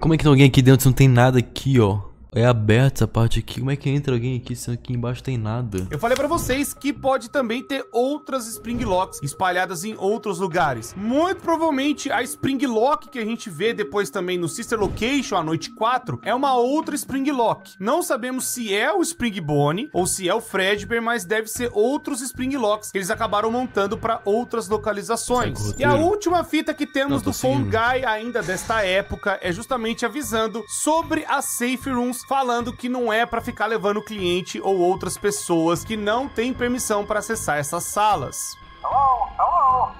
como é que tem alguém aqui dentro se não tem nada aqui, ó? É aberta essa parte aqui. Como é que entra alguém aqui se aqui embaixo tem nada? Eu falei pra vocês que pode também ter outras Spring Locks espalhadas em outros lugares. Muito provavelmente a Spring Lock que a gente vê depois também no Sister Location, a noite 4, é uma outra Spring Lock. Não sabemos se é o Spring Bonnie ou se é o Fredbear, mas deve ser outros Spring Locks que eles acabaram montando pra outras localizações. O E a última fita que temos Não, do seguindo. Guy ainda desta época é justamente avisando sobre as safe rooms, falando que não é pra ficar levando o cliente ou outras pessoas que não têm permissão para acessar essas salas. Hello, hello.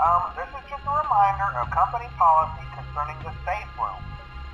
Um, this is just a reminder of company policy concerning the safe room.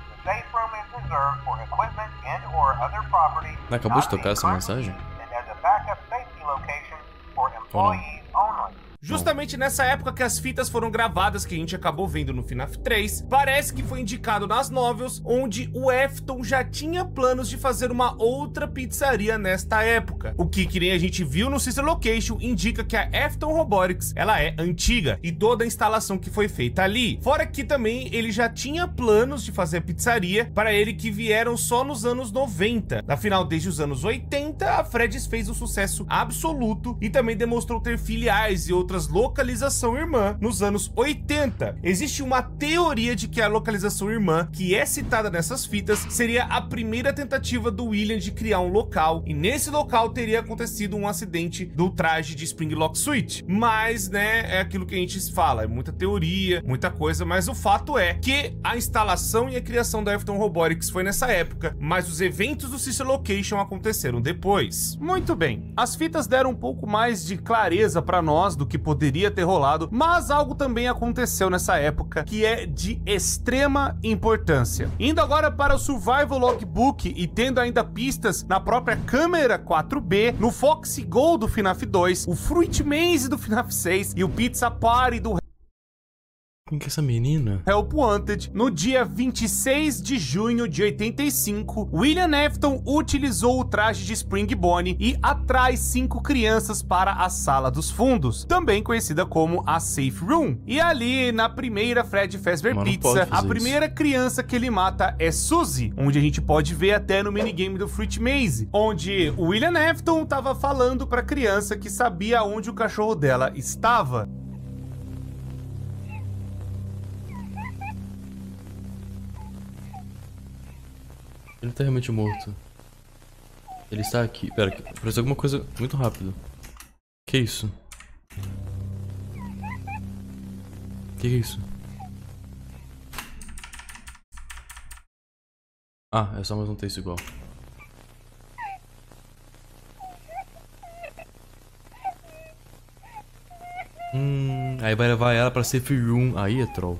The safe room is reserved for equipment and or other property. Acabou de tocar essa mensagem? And as a backup safety location for employees only. Justamente nessa época que as fitas foram gravadas, que a gente acabou vendo no FNAF 3, parece que foi indicado nas novels, onde o Efton já tinha planos de fazer uma outra pizzaria nesta época. O que, que nem a gente viu no Sister Location, indica que a Efton Robotics, ela é antiga, e toda a instalação que foi feita ali. Fora que também ele já tinha planos de fazer pizzaria, para ele que vieram só nos anos 90. Afinal, desde os anos 80, a Fred's fez um sucesso absoluto e também demonstrou ter filiais e outras localização irmã nos anos 80. Existe uma teoria de que a localização irmã, que é citada nessas fitas, seria a primeira tentativa do William de criar um local, e nesse local teria acontecido um acidente do traje de Springlock Suite. Mas, né, é aquilo que a gente fala, é muita teoria, muita coisa, mas o fato é que a instalação e a criação da Afton Robotics foi nessa época, mas os eventos do Sister Location aconteceram depois. Muito bem, as fitas deram um pouco mais de clareza para nós do que poderia ter rolado, mas algo também aconteceu nessa época que é de extrema importância. Indo agora para o Survival Logbook e tendo ainda pistas na própria câmera 4B, no Foxy Go do FNAF 2, o Fruit Maze do FNAF 6 e o Pizza Party do Quem que é essa menina? Help Wanted, no dia 26 de junho de 85, William Afton utilizou o traje de Spring Bonnie e atrai cinco crianças para a Sala dos Fundos, também conhecida como a Safe Room. E ali, na primeira Fred Fazbear Mas não Pizza, a primeira criança que ele mata é Suzy, onde a gente pode ver até no minigame do Fruit Maze, onde o William Afton estava falando para a criança que sabia onde o cachorro dela estava. Ele tá realmente morto. Ele está aqui. Pera, apareceu alguma coisa muito rápido. Que isso? Que é isso? Ah, é só mais um texto igual. Hum, aí vai levar ela pra Safe Room. Aí é troll.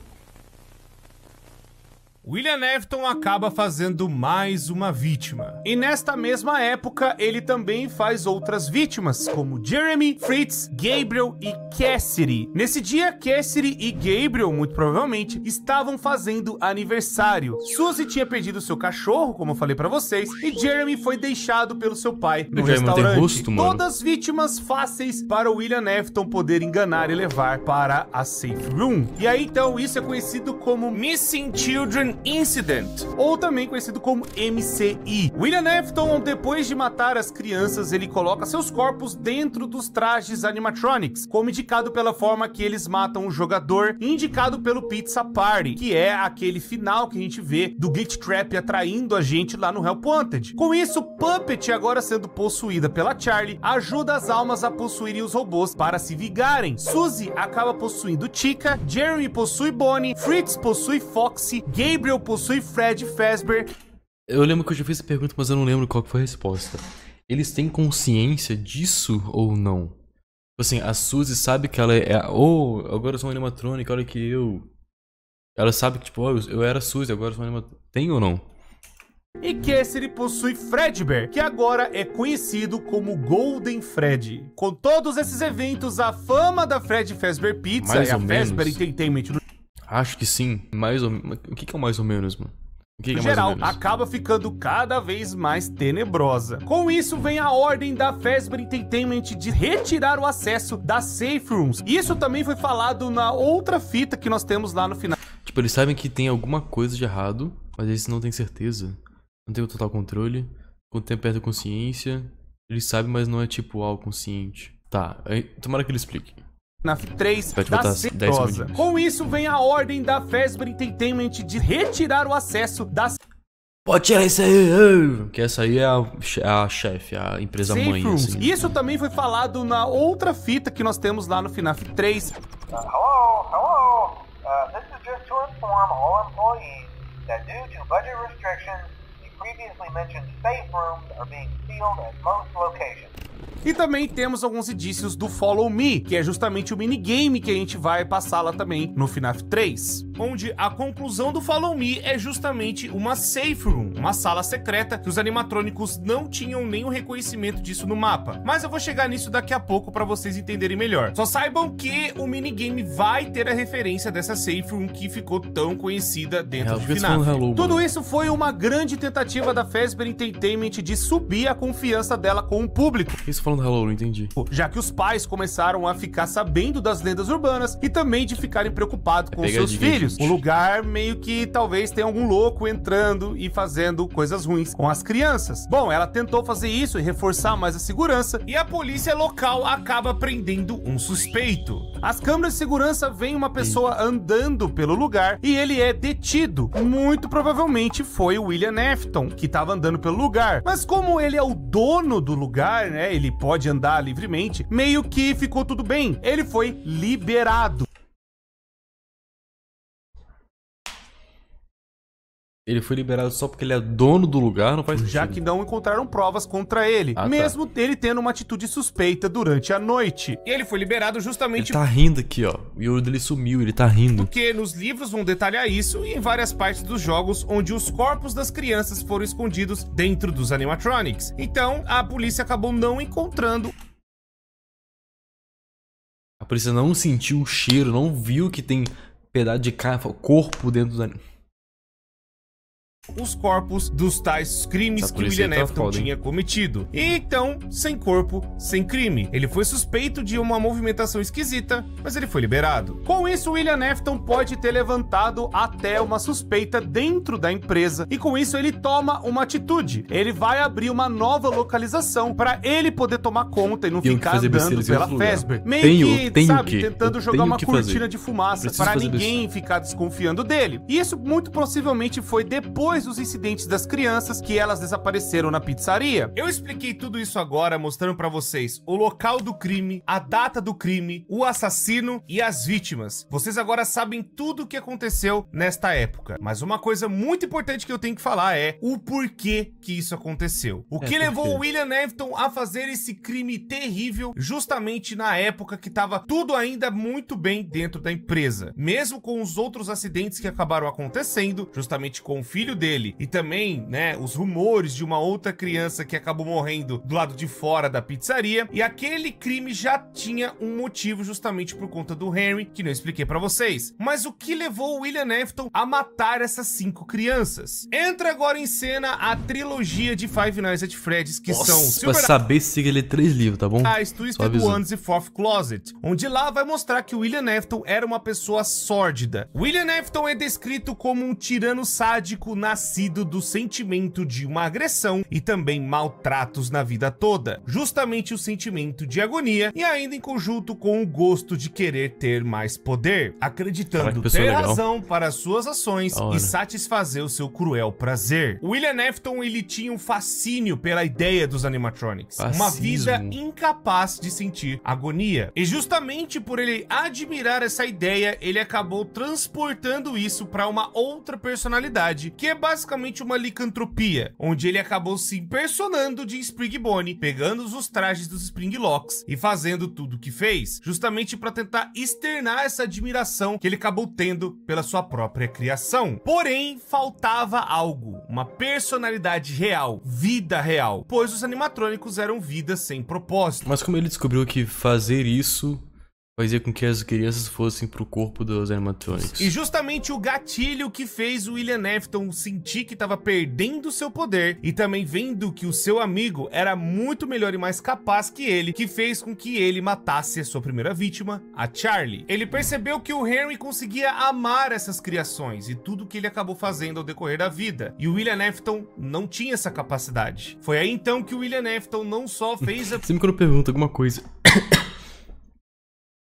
William Afton acaba fazendo mais uma vítima. E nesta mesma época, ele também faz outras vítimas, como Jeremy, Fritz, Gabriel e Cassidy. Nesse dia, Cassidy e Gabriel, muito provavelmente, estavam fazendo aniversário. Suzy tinha perdido seu cachorro, como eu falei pra vocês, e Jeremy foi deixado pelo seu pai no restaurante. rosto. Todas vítimas fáceis para o William Afton poder enganar e levar para a safe room. E aí então isso é conhecido como Missing Children Incident, ou também conhecido como MCI. William Afton, depois de matar as crianças, ele coloca seus corpos dentro dos trajes animatronics, como indicado pela forma que eles matam o jogador, indicado pelo Pizza Party, que é aquele final que a gente vê do Glitch Trap atraindo a gente lá no Help Wanted. Com isso, Puppet, agora sendo possuída pela Charlie, ajuda as almas a possuírem os robôs para se vingarem. Suzy acaba possuindo Chica, Jeremy possui Bonnie, Fritz possui Foxy, Gabriel possui Fred Fazbear Eu lembro que eu já fiz essa pergunta, mas eu não lembro qual foi a resposta. Eles têm consciência disso ou não? Tipo Assim, a Suzy sabe que ela é. Oh, agora eu sou uma animatrônica, olha que eu. Ela sabe que, tipo, oh, eu era a Suzy, agora eu sou uma animatrônica. Tem ou não? E Cassidy possui Fredbear, que agora é conhecido como Golden Fred. Com todos esses eventos, a fama da Fred Fazbear Pizza Mais e a ou menos. Fazbear Entertainment no Acho que sim. Mais ou menos. O que, que é o mais ou menos, mano? O que, que é mais ou geral, acaba ficando cada vez mais tenebrosa. Com isso, vem a ordem da Fazbear Entertainment de retirar o acesso das safe rooms. Isso também foi falado na outra fita que nós temos lá no final. Tipo, eles sabem que tem alguma coisa de errado, mas eles não têm certeza. Não tem o total controle. Quando tem perto da consciência. Ele sabe, mas não é tipo algo consciente. Tá, tomara que ele explique. FNAF 3 Pode da botar 10 Cedrosa. segundinhos. Com isso, vem a ordem da Fazbear Entertainment de retirar o acesso das Pode tirar isso aí! Que essa aí é a, a chefe, a empresa safe mãe, rooms. assim. Isso também foi falado na outra fita que nós temos lá no FNAF 3, Uh, hello, hello. Uh, this is just to inform all employees that due to budget restrictions, the previously mentioned safe rooms are being sealed at most locations. E também temos alguns indícios do Follow Me, que é justamente o minigame que a gente vai passar lá também no FNAF 3. Onde a conclusão do Follow Me é justamente uma safe room, uma sala secreta que os animatrônicos não tinham o reconhecimento disso no mapa. Mas eu vou chegar nisso daqui a pouco para vocês entenderem melhor. Só saibam que o minigame vai ter a referência dessa safe room que ficou tão conhecida dentro É, do FNAF. hello, Tudo isso foi uma grande tentativa da Fazbear Entertainment de subir a confiança dela com o público você tá falando hello? Não entendi. já que os pais começaram a ficar sabendo das lendas urbanas e também de ficarem preocupados com seus pegadinha, filhos. Um lugar meio que talvez tenha algum louco entrando e fazendo coisas ruins com as crianças. Bom, ela tentou fazer isso e reforçar mais a segurança e a polícia local acaba prendendo um suspeito. As câmeras de segurança veem uma pessoa andando pelo lugar e ele é detido. Muito provavelmente foi o William Afton que estava andando pelo lugar. Mas como ele é o dono do lugar, né? Ele pode andar livremente. Meio que ficou tudo bem. Ele foi liberado. Ele foi liberado só porque ele é dono do lugar? Não faz Já sentido. que não encontraram provas contra ele, Ah, tá. mesmo ele tendo uma atitude suspeita durante a noite. E ele foi liberado Ele justamente tá rindo aqui, ó. O olho dele sumiu, ele tá rindo. porque nos livros vão detalhar isso e em várias partes dos jogos onde os corpos das crianças foram escondidos dentro dos animatronics. Então, a polícia acabou não encontrando A polícia não sentiu o cheiro, não viu que tem pedaço de carne, corpo dentro da. Os corpos dos tais crimes que William tá Afton tinha cometido. E então, sem corpo, sem crime. Ele foi suspeito de uma movimentação esquisita, mas ele foi liberado. Com isso, o William Afton pode ter levantado até uma suspeita dentro da empresa e com isso ele toma uma atitude. Ele vai abrir uma nova localização para ele poder tomar conta e não ficar andando pela. Fazbear. Meio Tenho- que, tenho sabe, que- tentando eu jogar uma cortina fazer. de fumaça para ninguém ficar desconfiando dele. E isso muito possivelmente foi depois dos incidentes das crianças que elas desapareceram na pizzaria. Eu expliquei tudo isso agora, mostrando pra vocês o local do crime, a data do crime, o assassino e as vítimas. Vocês agora sabem tudo o que aconteceu nesta época. Mas uma coisa muito importante que eu tenho que falar é o porquê que isso aconteceu. O É, que por levou o William Afton a fazer esse crime terrível justamente na época que tava tudo ainda muito bem dentro da empresa. Mesmo com os outros acidentes que acabaram acontecendo, justamente com o filho dele e também, né, os rumores de uma outra criança que acabou morrendo do lado de fora da pizzaria, e aquele crime já tinha um motivo justamente por conta do Henry, que não expliquei pra vocês. Mas o que levou o William Afton a matar essas cinco crianças? Entra agora em cena a trilogia de Five Nights at Freddy's, que são Nossa, pra Silver saber se ele três livros, tá bom? Só Twisted. Ones e Fourth Closet, onde lá vai mostrar que William Afton era uma pessoa sórdida. William Afton é descrito como um tirano sádico nascido do sentimento de uma agressão e também maltratos na vida toda, justamente o sentimento de agonia e ainda em conjunto com o gosto de querer ter mais poder, acreditando pessoa ter legal. razão para suas ações e satisfazer o seu cruel prazer. William Afton ele tinha um fascínio pela ideia dos animatronics, uma Fascismo. vida incapaz de sentir agonia. E justamente por ele admirar essa ideia, ele acabou transportando isso para uma outra personalidade, que é basicamente uma licantropia, onde ele acabou se impersonando de Springbone, pegando os trajes dos Springlocks e fazendo tudo o que fez, justamente para tentar externar essa admiração que ele acabou tendo pela sua própria criação. Porém, faltava algo, uma personalidade real, vida real, pois os animatrônicos eram vidas sem propósito. Mas como ele descobriu que fazer isso fazia com que as crianças fossem pro corpo dos animatronics. E justamente o gatilho que fez o William Afton sentir que estava perdendo seu poder e também vendo que o seu amigo era muito melhor e mais capaz que ele, que fez com que ele matasse a sua primeira vítima, a Charlie. Ele percebeu que o Henry conseguia amar essas criações e tudo que ele acabou fazendo ao decorrer da vida. E o William Afton não tinha essa capacidade. Foi aí então que o William Afton não só fez a Sempre quando pergunta alguma coisa.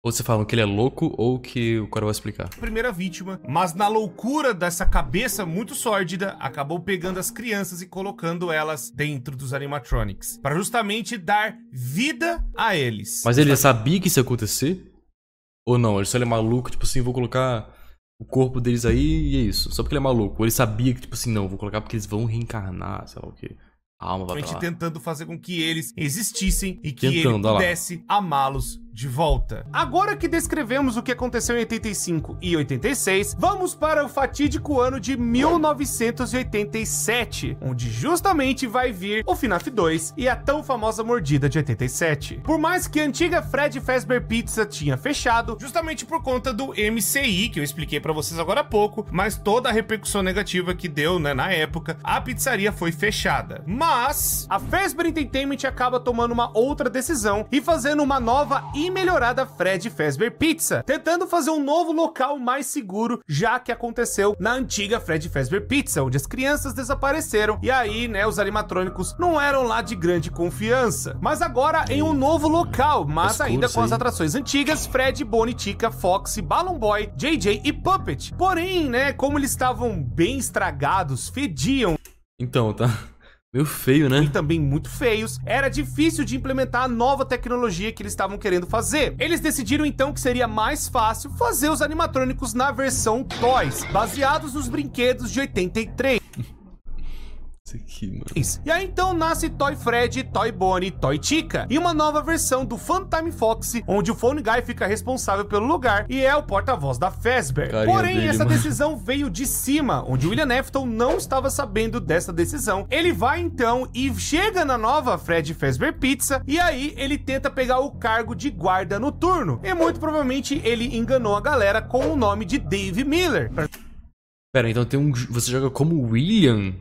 Ou você fala que ele é louco ou que o cara vai explicar. primeira vítima, mas na loucura dessa cabeça muito sórdida, acabou pegando as crianças e colocando elas dentro dos animatronics, para justamente dar vida a eles. Mas ele já sabia que isso ia acontecer? Ou não? Ele só é maluco, tipo assim, vou colocar o corpo deles aí e é isso. Só porque ele é maluco. Ou ele sabia que, tipo assim, não, vou colocar porque eles vão reencarnar, sei lá o quê. A alma vai pra lá. tentando fazer com que eles existissem e que Tentando, ele pudesse amá-los de volta. Agora que descrevemos o que aconteceu em 85 e 86, vamos para o fatídico ano de 1987, onde justamente vai vir o FNAF 2 e a tão famosa mordida de 87. Por mais que a antiga Fred Fazbear Pizza tinha fechado, justamente por conta do MCI, que eu expliquei pra vocês agora há pouco, mas toda a repercussão negativa que deu, né, na época, a pizzaria foi fechada. Mas a Fazbear Entertainment acaba tomando uma outra decisão e fazendo uma nova e melhorada Fred Fazbear Pizza, tentando fazer um novo local mais seguro, já que aconteceu na antiga Fred Fazbear Pizza, onde as crianças desapareceram e aí, né, os animatrônicos não eram lá de grande confiança. Mas agora em um novo local, mas ainda com as atrações antigas, Fred, Bonnie, Tica, Foxy, Balloon Boy, JJ e Puppet. Porém, né, como eles estavam bem estragados, fediam Então, tá meio feio, e né? também muito feios, era difícil de implementar a nova tecnologia que eles estavam querendo fazer. Eles decidiram então que seria mais fácil fazer os animatrônicos na versão Toys, baseados nos brinquedos de 83. Isso aqui, mano. E aí então nasce Toy Fred, Toy Bonnie, Toy Chica e uma nova versão do Funtime Fox, onde o Phone Guy fica responsável pelo lugar e é o porta-voz da Fazbear. Carinha Porém, dele, essa mano. decisão veio de cima, onde o William Afton não estava sabendo dessa decisão. Ele vai então e chega na nova Fred Fazbear Pizza e aí ele tenta pegar o cargo de guarda noturno. E muito provavelmente ele enganou a galera com o nome de Dave Miller, Pera, então tem um. Você joga como William?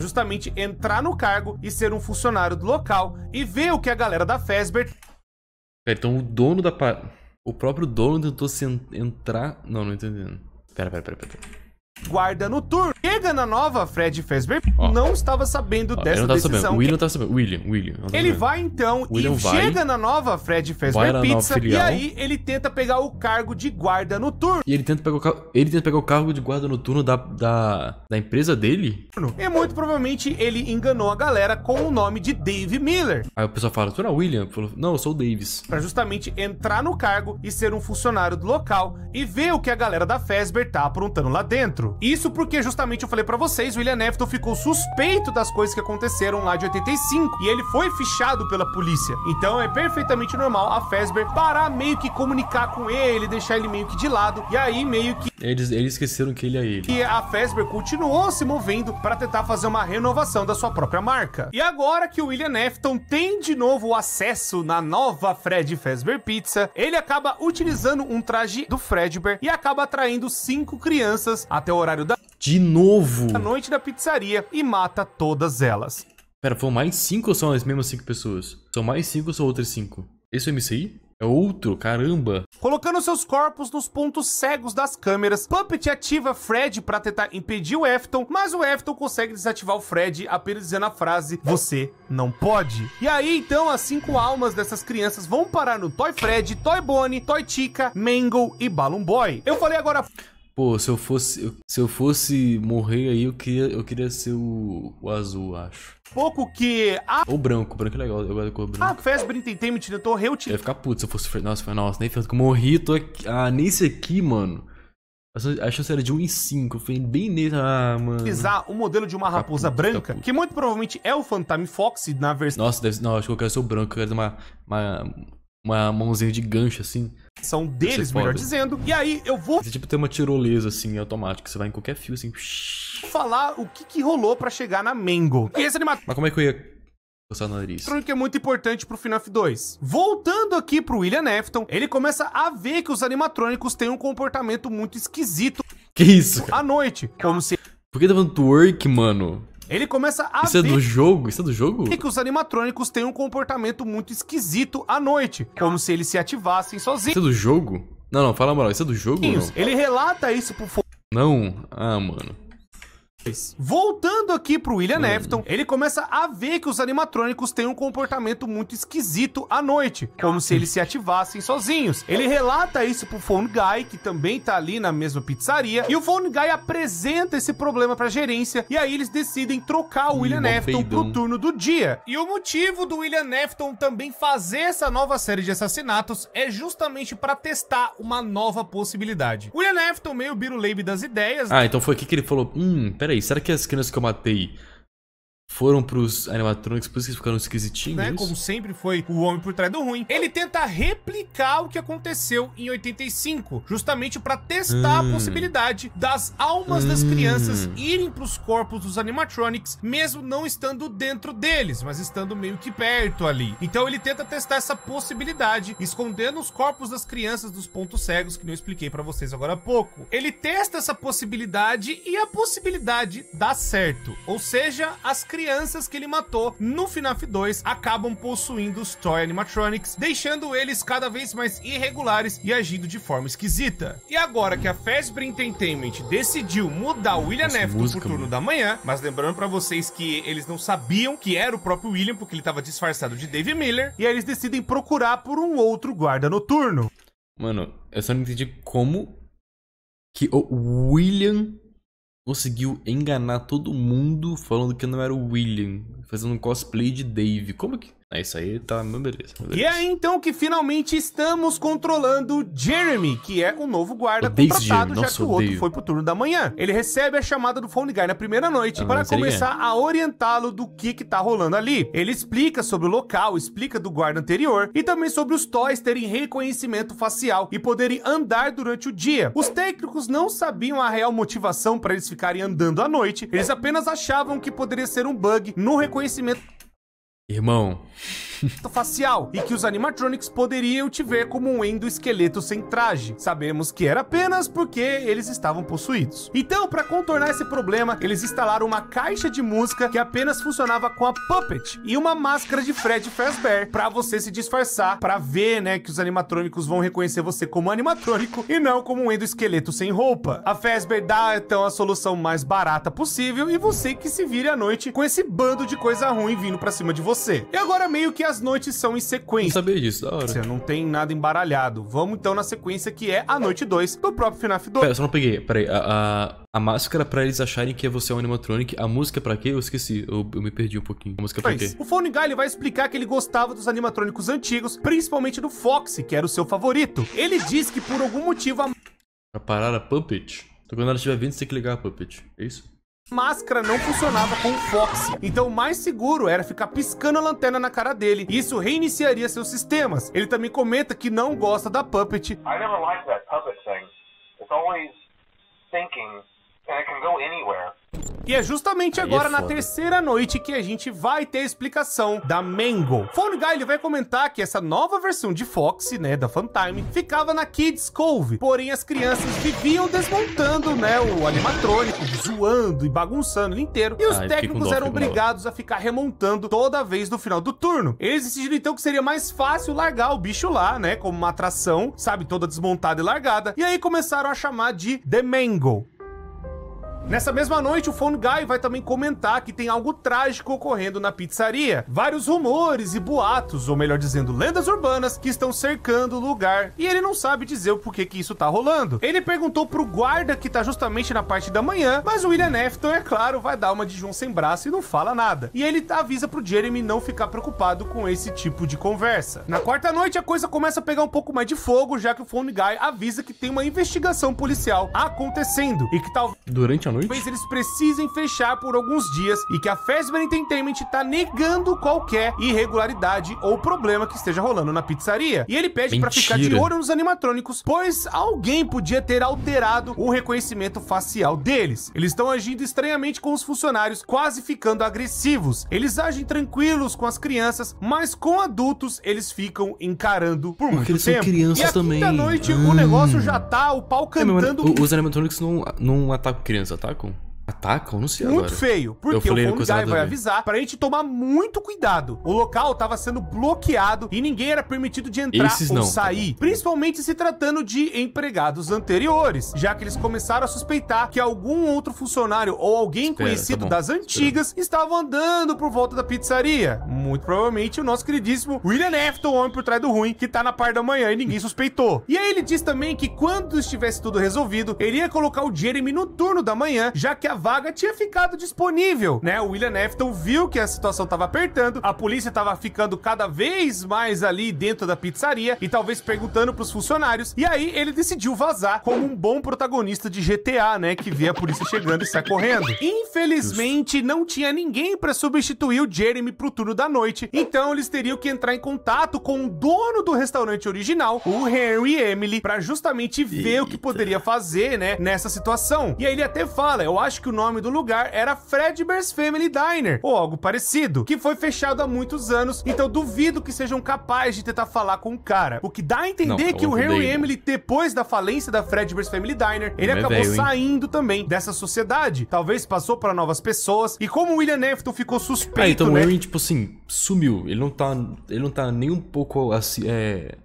Justamente entrar no cargo e ser um funcionário do local e ver o que a galera da Fazbear Pera, então o dono da. pa- O próprio dono tentou se en- entrar. Não, não entendendo. Pera, pera, pera, pera. guarda noturno. Chega na nova Fred Fazbear, Ó. não estava sabendo Ó, dessa não tava decisão. sabendo. O William não tava sabendo. William, William. tava Ele sabendo. vai então William e vai, chega na nova Fred Fazbear Pizza e aí ele tenta pegar o cargo de guarda noturno. E ele tenta pegar o. Ele tenta pegar o cargo de guarda noturno da, da, da empresa dele? E muito provavelmente ele enganou a galera com o nome de Dave Miller, Aí o pessoal fala, tu não é William? Falou, não, eu sou o Davis. Pra justamente entrar no cargo e ser um funcionário do local e ver o que a galera da Fazbear tá aprontando lá dentro. Isso porque justamente eu falei pra vocês, William Afton ficou suspeito das coisas que aconteceram lá de 85 e ele foi fichado pela polícia. Então é perfeitamente normal a Fazbear parar meio que comunicar com ele, deixar ele meio que de lado e aí meio que Eles, eles esqueceram que ele é ele. e a Fazbear continuou se movendo para tentar fazer uma renovação da sua própria marca. E agora que o William Afton tem de novo o acesso na nova Fred Fazbear Pizza, ele acaba utilizando um traje do Fredbear e acaba atraindo cinco crianças até o horário da De novo! noite da pizzaria e mata todas elas. Pera, foram mais cinco ou são as mesmas cinco pessoas? São mais cinco ou são outras cinco? Esse é o MCI? É outro? Caramba! Colocando seus corpos nos pontos cegos das câmeras, Puppet ativa Fred para tentar impedir o Afton, mas o Afton consegue desativar o Fred apenas dizendo a frase: Você não pode. E aí então as cinco almas dessas crianças vão parar no Toy Fred, Toy Bonnie, Toy Chica, Mango e Balloon Boy. Eu falei agora Pô, se eu fosse. Se eu fosse morrer aí, eu queria, eu queria ser o, o azul, acho. Pouco que a Ou branco, branco é legal, eu gosto da cor branca. Fazbear Entertainment tentou Eu ia reutilizar ficar puto se eu fosse. Nossa, foi nossa, nem ferro que eu morri, tô aqui. Ah, nesse aqui, mano. A chance- era de 1 em 5. Eu falei bem nesse. Ah, mano. o modelo de uma raposa puto, branca, que muito provavelmente é o Phantom Fox na versão Nossa, deve, não, acho que eu quero ser o branco, eu quero ter uma, uma, uma mãozinha de gancho assim. Deles, Você melhor dizendo. E aí eu vou Você tipo ter uma tirolesa assim, automática. Você vai em qualquer fio assim. falar o que, que rolou pra chegar na Mango. E esse animatrônico Mas como é que eu ia. Coçar o nariz. que é muito importante pro FNAF 2. Voltando aqui pro William Afton, ele começa a ver que os animatrônicos têm um comportamento muito esquisito Que isso, cara? à noite, como se Por que tá falando twerk, mano? Ele começa a Isso é ver do jogo? Isso é do jogo? que os animatrônicos têm um comportamento muito esquisito à noite, como se eles se ativassem sozinhos. Isso é do jogo? Não, não, fala a moral. Isso é do jogo? Ele relata isso pro Não? Ah, mano. Voltando aqui pro William Afton, ele começa a ver que os animatrônicos têm um comportamento muito esquisito à noite, como se eles se ativassem sozinhos. Ele relata isso pro Phone Guy, que também tá ali na mesma pizzaria, e o Phone Guy apresenta esse problema pra gerência, e aí eles decidem trocar o William Afton pro turno do dia. E o motivo do William Afton também fazer essa nova série de assassinatos é justamente pra testar uma nova possibilidade. William Afton, meio biruleibe das ideias, Ah, então foi aqui que ele falou: Hum, peraí, será que as crianças que eu matei foram pros animatronics, por isso que eles ficaram esquisitinhos? né? isso? Como sempre foi o homem por trás do ruim. Ele tenta replicar o que aconteceu em 85, justamente pra testar Hum. a possibilidade das almas das Hum. crianças irem pros corpos dos animatronics, mesmo não estando dentro deles, mas estando meio que perto ali. Então ele tenta testar essa possibilidade, escondendo os corpos das crianças dos pontos cegos que eu expliquei pra vocês agora há pouco. Ele testa essa possibilidade e a possibilidade dá certo. Ou seja, as crianças que ele matou no FNAF 2 acabam possuindo os Toy Animatronics, deixando eles cada vez mais irregulares e agindo de forma esquisita. E agora que a Fazbear Entertainment decidiu mudar o William música, pro turno da manhã, mas lembrando pra vocês que eles não sabiam que era o próprio William, porque ele tava disfarçado de Dave Miller, e aí eles decidem procurar por um outro guarda noturno. Mano, eu só não entendi como que o William conseguiu enganar todo mundo falando que não era o William, fazendo um cosplay de Dave. Como que. Ah, isso aí tá. mas Beleza. E beleza. é então que finalmente estamos controlando Jeremy, que é o novo guarda Odeio contratado, já nossa, que o outro odeio. foi pro turno da manhã. Ele recebe a chamada do Phone Guy na primeira noite Ah, para começar a orientá-lo do que que tá rolando ali. Ele explica sobre o local, explica do guarda anterior e também sobre os toys terem reconhecimento facial e poderem andar durante o dia. Os técnicos não sabiam a real motivação para eles ficarem andando à noite, eles apenas achavam que poderia ser um bug no reconhecimento Irmão, facial e que os animatronics poderiam te ver como um endoesqueleto sem traje. Sabemos que era apenas porque eles estavam possuídos. Então, para contornar esse problema, eles instalaram uma caixa de música que apenas funcionava com a Puppet e uma máscara de Fred Fazbear para você se disfarçar, para ver, né, que os animatrônicos vão reconhecer você como animatrônico e não como um endoesqueleto sem roupa. A Fazbear dá então a solução mais barata possível e você que se vire à noite com esse bando de coisa ruim vindo pra cima de você. E agora meio que as noites são em não sequência. sabia disso, da hora. Você não tem nada embaralhado. Vamos então na sequência que é a noite 2 do próprio FNAF 2. Pera, só não peguei. Peraí, a, a, a máscara pra eles acharem que você é um animatronic. A música pra quê? Eu esqueci. Eu, eu me perdi um pouquinho. A música pra quê? O Phone Guy ele vai explicar que ele gostava dos animatrônicos antigos, principalmente do Foxy, que era o seu favorito. Ele diz que por algum motivo a Pra parar a Puppet? Então quando ela estiver vindo, você tem que ligar a Puppet. É isso? Máscara não funcionava com o Foxy. Então o mais seguro era ficar piscando a lanterna na cara dele. E isso reiniciaria seus sistemas. Ele também comenta que não gosta da Puppet I never liked that puppet thing. It's always thinking, and it can go anywhere. E é justamente Aí agora é na terceira noite que a gente vai ter a explicação da Mango. Phone Guy ele vai comentar que essa nova versão de Foxy, né, da Funtime, ficava na Kids Cove. Porém, as crianças viviam desmontando, né, o animatrônico, zoando e bagunçando ele inteiro. E os Ah, técnicos dó, eram obrigados a ficar remontando toda vez no final do turno. Eles decidiram então que seria mais fácil largar o bicho lá, né, como uma atração, sabe, toda desmontada e largada. E aí começaram a chamar de The Mango. Nessa mesma noite, o Phone Guy vai também comentar que tem algo trágico ocorrendo na pizzaria. Vários rumores e boatos, ou melhor dizendo, lendas urbanas, que estão cercando o lugar. E ele não sabe dizer o porquê que isso tá rolando. Ele perguntou pro guarda que tá justamente na parte da manhã, mas o William Afton, é claro, vai dar uma de João sem braço e não fala nada. E ele avisa pro Jeremy não ficar preocupado com esse tipo de conversa. Na quarta noite, a coisa começa a pegar um pouco mais de fogo, já que o Phone Guy avisa que tem uma investigação policial acontecendo e que talvez Durante a à noite? talvez eles precisem fechar por alguns dias e que a Fazbear Entertainment tá negando qualquer irregularidade ou problema que esteja rolando na pizzaria. E ele pede pra ficar de olho nos animatrônicos, pois alguém podia ter alterado o reconhecimento facial deles. Eles estão agindo estranhamente com os funcionários, quase ficando agressivos. Eles agem tranquilos com as crianças, mas com adultos eles ficam encarando por muito eles são tempo. crianças e à também. quinta-noite o Hum. negócio já tá o pau É, mas, cantando mano, o- os animatronics não, não atacam crianças, atacam? Atacam? Não sei muito agora. feio, porque o coisa Guy vai avisar pra gente tomar muito cuidado. O local tava sendo bloqueado e ninguém era permitido de entrar Esses ou não, sair, principalmente se tratando de empregados anteriores, já que eles começaram a suspeitar que algum outro funcionário ou alguém Espera, conhecido tá das antigas estavam andando por volta da pizzaria. Muito provavelmente o nosso queridíssimo William Afton, o homem por trás do ruim, que tá na parte da manhã e ninguém suspeitou. E aí ele diz também que quando estivesse tudo resolvido, ele ia colocar o Jeremy no turno da manhã, já que a vaga tinha ficado disponível, né? O William Afton viu que a situação tava apertando, a polícia tava ficando cada vez mais ali dentro da pizzaria e talvez perguntando pros funcionários. E aí ele decidiu vazar como um bom protagonista de GTA, né? Que vê a polícia chegando e sai correndo. Infelizmente, não tinha ninguém pra substituir o Jeremy pro turno da noite, então eles teriam que entrar em contato com o dono do restaurante original, o Henry Emily, pra justamente ver o que poderia fazer, né, nessa situação. E aí ele até fala, eu acho que o nome do lugar era Fredbear's Family Diner, ou algo parecido, que foi fechado há muitos anos, então duvido que sejam capazes de tentar falar com o cara. O que dá a entender Não, é que o Henry daí. Emily, depois da falência da Fredbear's Family Diner, ele Não é acabou velho, hein? saindo também dessa sociedade. Talvez passou para novas pessoas, e como o William Afton ficou suspeito, Ah, então o né? Aaron, tipo assim, sumiu. Ele não tá, ele não tá nem um pouco assi é,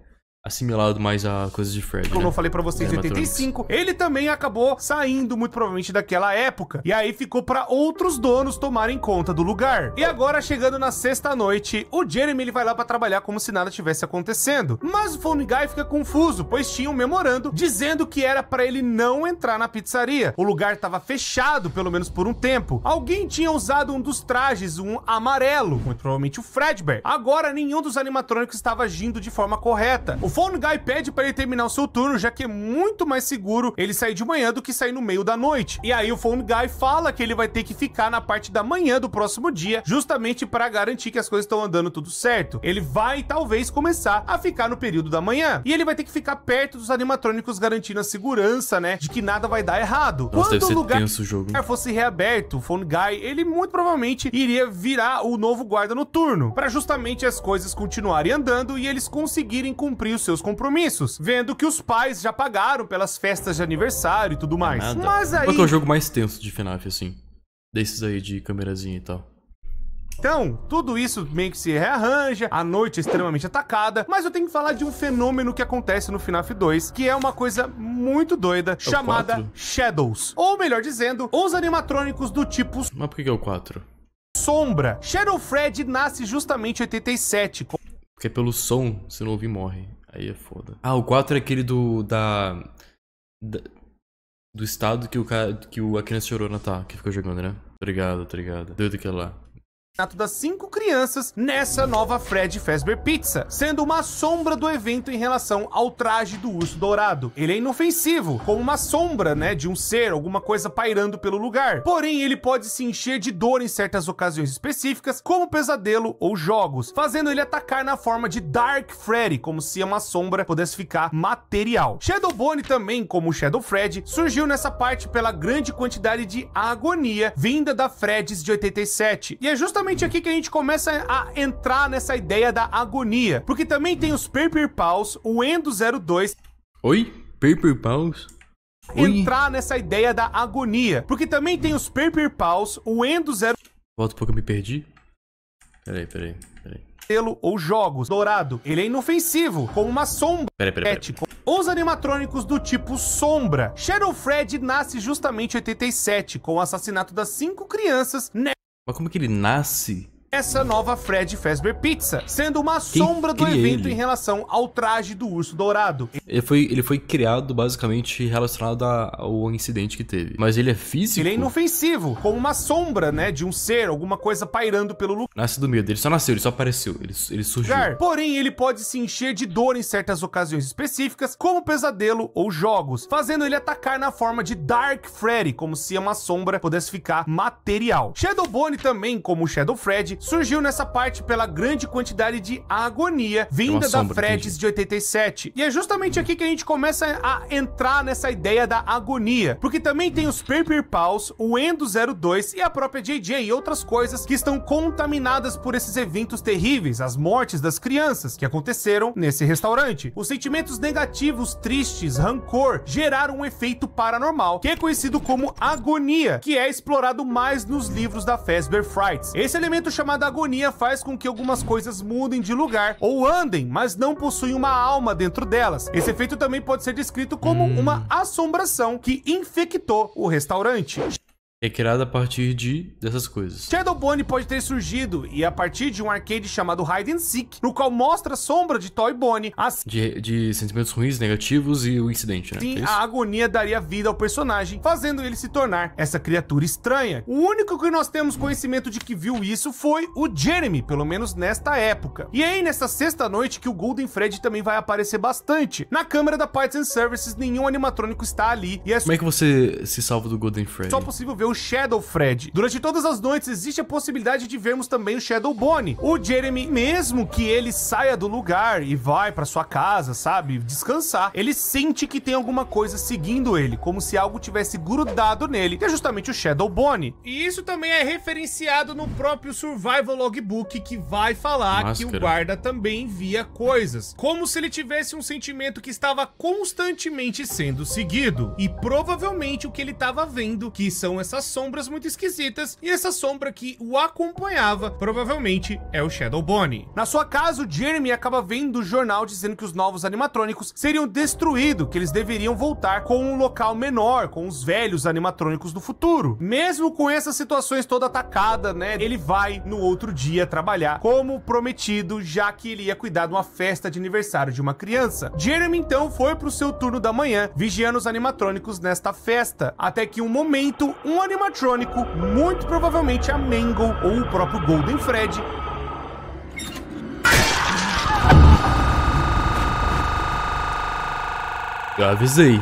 assimilado mais a coisas de Fred, como né? eu falei pra vocês, em Animatronics. 85, ele também acabou saindo muito provavelmente daquela época. E aí ficou pra outros donos tomarem conta do lugar. E agora chegando na sexta noite, o Jeremy ele vai lá pra trabalhar como se nada tivesse acontecendo. Mas o Phone Guy fica confuso, pois tinha um memorando dizendo que era pra ele não entrar na pizzaria. O lugar tava fechado, pelo menos por um tempo. Alguém tinha usado um dos trajes, um amarelo, muito provavelmente o Fredbear. Agora nenhum dos animatrônicos estava agindo de forma correta. O Phone Guy pede para ele terminar o seu turno, já que é muito mais seguro ele sair de manhã do que sair no meio da noite. E aí o Phone Guy fala que ele vai ter que ficar na parte da manhã do próximo dia, justamente para garantir que as coisas estão andando tudo certo. Ele vai talvez começar a ficar no período da manhã. E ele vai ter que ficar perto dos animatrônicos garantindo a segurança, né, de que nada vai dar errado. Nossa, Quando o lugar tenso o jogo. lugar fosse reaberto, o Phone Guy, ele muito provavelmente iria virar o novo guarda noturno, para justamente as coisas continuarem andando e eles conseguirem cumprir os seus compromissos, vendo que os pais já pagaram pelas festas de aniversário e tudo mais. Nada. Mas aí, Qual é o jogo mais tenso de FNAF, assim? Desses aí de câmerazinha e tal. então, tudo isso meio que se rearranja, a noite é extremamente atacada, mas eu tenho que falar de um fenômeno que acontece no FNAF 2, que é uma coisa muito doida, chamada quatro? Shadows. Ou melhor dizendo, os animatrônicos do tipo Mas por que que é o 4? sombra. Shadow Fred nasce justamente em 87, Porque é pelo som, se não ouvir, morre. Aí é foda. Ah, o 4 é aquele do. da. da- do estado que o cara. que a criança chorona tá, que ficou jogando, né? Obrigado, ligado. Doido aquele lá. Assassinato das cinco crianças nessa nova Fred Fazbear Pizza, sendo uma sombra do evento em relação ao traje do urso dourado. Ele é inofensivo, como uma sombra, né, de um ser, alguma coisa pairando pelo lugar. Porém, ele pode se encher de dor em certas ocasiões específicas, como pesadelo ou jogos, fazendo ele atacar na forma de Dark Freddy, como se uma sombra pudesse ficar material. Shadow Bone também, como Shadow Fred, surgiu nessa parte pela grande quantidade de agonia vinda da Freds de 87. E é justamente aqui que a gente começa a entrar nessa ideia da agonia, porque também tem os Paper Pals, o Endo 02, Oi? Paper Pals? Oi? entrar nessa ideia da agonia, porque também tem os Paper Pals, o Endo 0 Volta um pouco, eu me perdi. Peraí, peraí, peraí. pelo ou jogos dourado. Ele é inofensivo, como uma sombra. Peraí, peraí, peraí. ético. Os animatrônicos do tipo Sombra. Shadow Fred nasce justamente em 87, com o assassinato das cinco crianças Mas como que ele nasce? Essa nova Fred Fazbear Pizza, sendo uma sombra do evento ele? em relação ao traje do urso dourado. Ele foi, ele foi criado basicamente relacionado a- ao incidente que teve. Mas ele é físico? Ele é inofensivo, como uma sombra, né, de um ser, alguma coisa pairando pelo Nasce do medo. Ele só nasceu, ele só apareceu. Ele, ele surgiu. lugar. Porém, ele pode se encher de dor em certas ocasiões específicas, como pesadelo ou jogos, fazendo ele atacar na forma de Dark Freddy, como se uma sombra pudesse ficar material. Shadowbone também, como Shadow Fred, surgiu nessa parte pela grande quantidade de agonia vinda da entendi. de 87. E é justamente aqui que a gente começa a entrar nessa ideia da agonia, porque também tem os Paper Pals, o Endo 02 e a própria JJ e outras coisas que estão contaminadas por esses eventos terríveis, as mortes das crianças que aconteceram nesse restaurante. Os sentimentos negativos, tristes, rancor geraram um efeito paranormal, que é conhecido como agonia, que é explorado mais nos livros da Fazbear Frights. Esse elemento chamado agonia faz com que algumas coisas mudem de lugar ou andem, mas não possuem uma alma dentro delas. Esse efeito também pode ser descrito como uma assombração que infectou o restaurante. É criado a partir de dessas coisas. Shadowbone pode ter surgido e a partir de um arcade chamado Hide and Seek, no qual mostra a sombra de Toy Bonnie, assim De, de sentimentos ruins, negativos e o incidente, né? É Sim, isso? a agonia daria vida ao personagem, fazendo ele se tornar essa criatura estranha. O único que nós temos conhecimento de que viu isso foi o Jeremy, pelo menos nesta época. E aí, nessa sexta noite, que o Golden Fred também vai aparecer bastante. Na câmera da Parts and Services, nenhum animatrônico está ali, e é Como é que você se salva do Golden Freddy? só possível ver o Shadow Fred. Durante todas as noites existe a possibilidade de vermos também o Shadow Bonnie. O Jeremy, mesmo que ele saia do lugar e vai pra sua casa, sabe, descansar, ele sente que tem alguma coisa seguindo ele, como se algo tivesse grudado nele, que é justamente o Shadow Bonnie. E isso também é referenciado no próprio Survival Logbook, que vai falar que o Máscara. guarda também via coisas, como se ele tivesse um sentimento que estava constantemente sendo seguido. E provavelmente o que ele estava vendo, que são essas sombras muito esquisitas, e essa sombra que o acompanhava, provavelmente é o Shadow Bonnie. Na sua casa, o Jeremy acaba vendo o jornal dizendo que os novos animatrônicos seriam destruídos, que eles deveriam voltar com um local menor, com os velhos animatrônicos do futuro. Mesmo com essas situações toda atacada, né, ele vai no outro dia trabalhar como prometido, já que ele ia cuidar de uma festa de aniversário de uma criança. Jeremy então foi pro seu turno da manhã, vigiando os animatrônicos nesta festa, até que um momento, um animatrônico, muito provavelmente a Mangle ou o próprio Golden Fred, Eu avisei.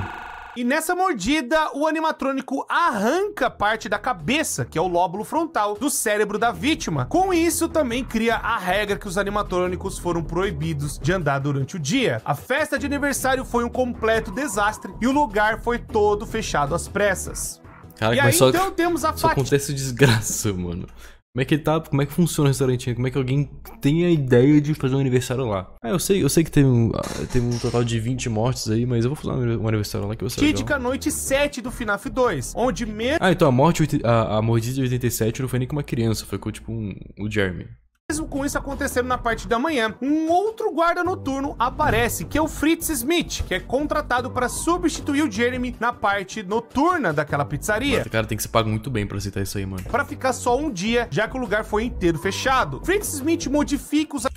E nessa mordida, o animatrônico arranca parte da cabeça, que é o lóbulo frontal, do cérebro da vítima. Com isso, também cria a regra que os animatrônicos foram proibidos de andar durante o dia. A festa de aniversário foi um completo desastre e o lugar foi todo fechado às pressas. Caraca, e aí, só, então, temos a só fatia. acontece desgraça, mano. Como é que tá? Como é que funciona o restaurantinho? Como é que alguém tem a ideia de fazer um aniversário lá? Ah, eu sei, eu sei que teve um, ah, teve um total de 20 mortes aí, mas eu vou fazer um aniversário lá que legal. Típica noite 7 do FNAF 2, onde mesmo Ah, então a morte, a, a mordida de 87 não foi nem com uma criança, foi com tipo um, o Jeremy. Mesmo com isso acontecendo na parte da manhã, um outro guarda noturno aparece, que é o Fritz Smith, que é contratado para substituir o Jeremy na parte noturna daquela pizzaria. Cara, tem que se pagar muito bem pra aceitar isso aí, mano. Para ficar só um dia, já que o lugar foi inteiro fechado. Fritz Smith modifica os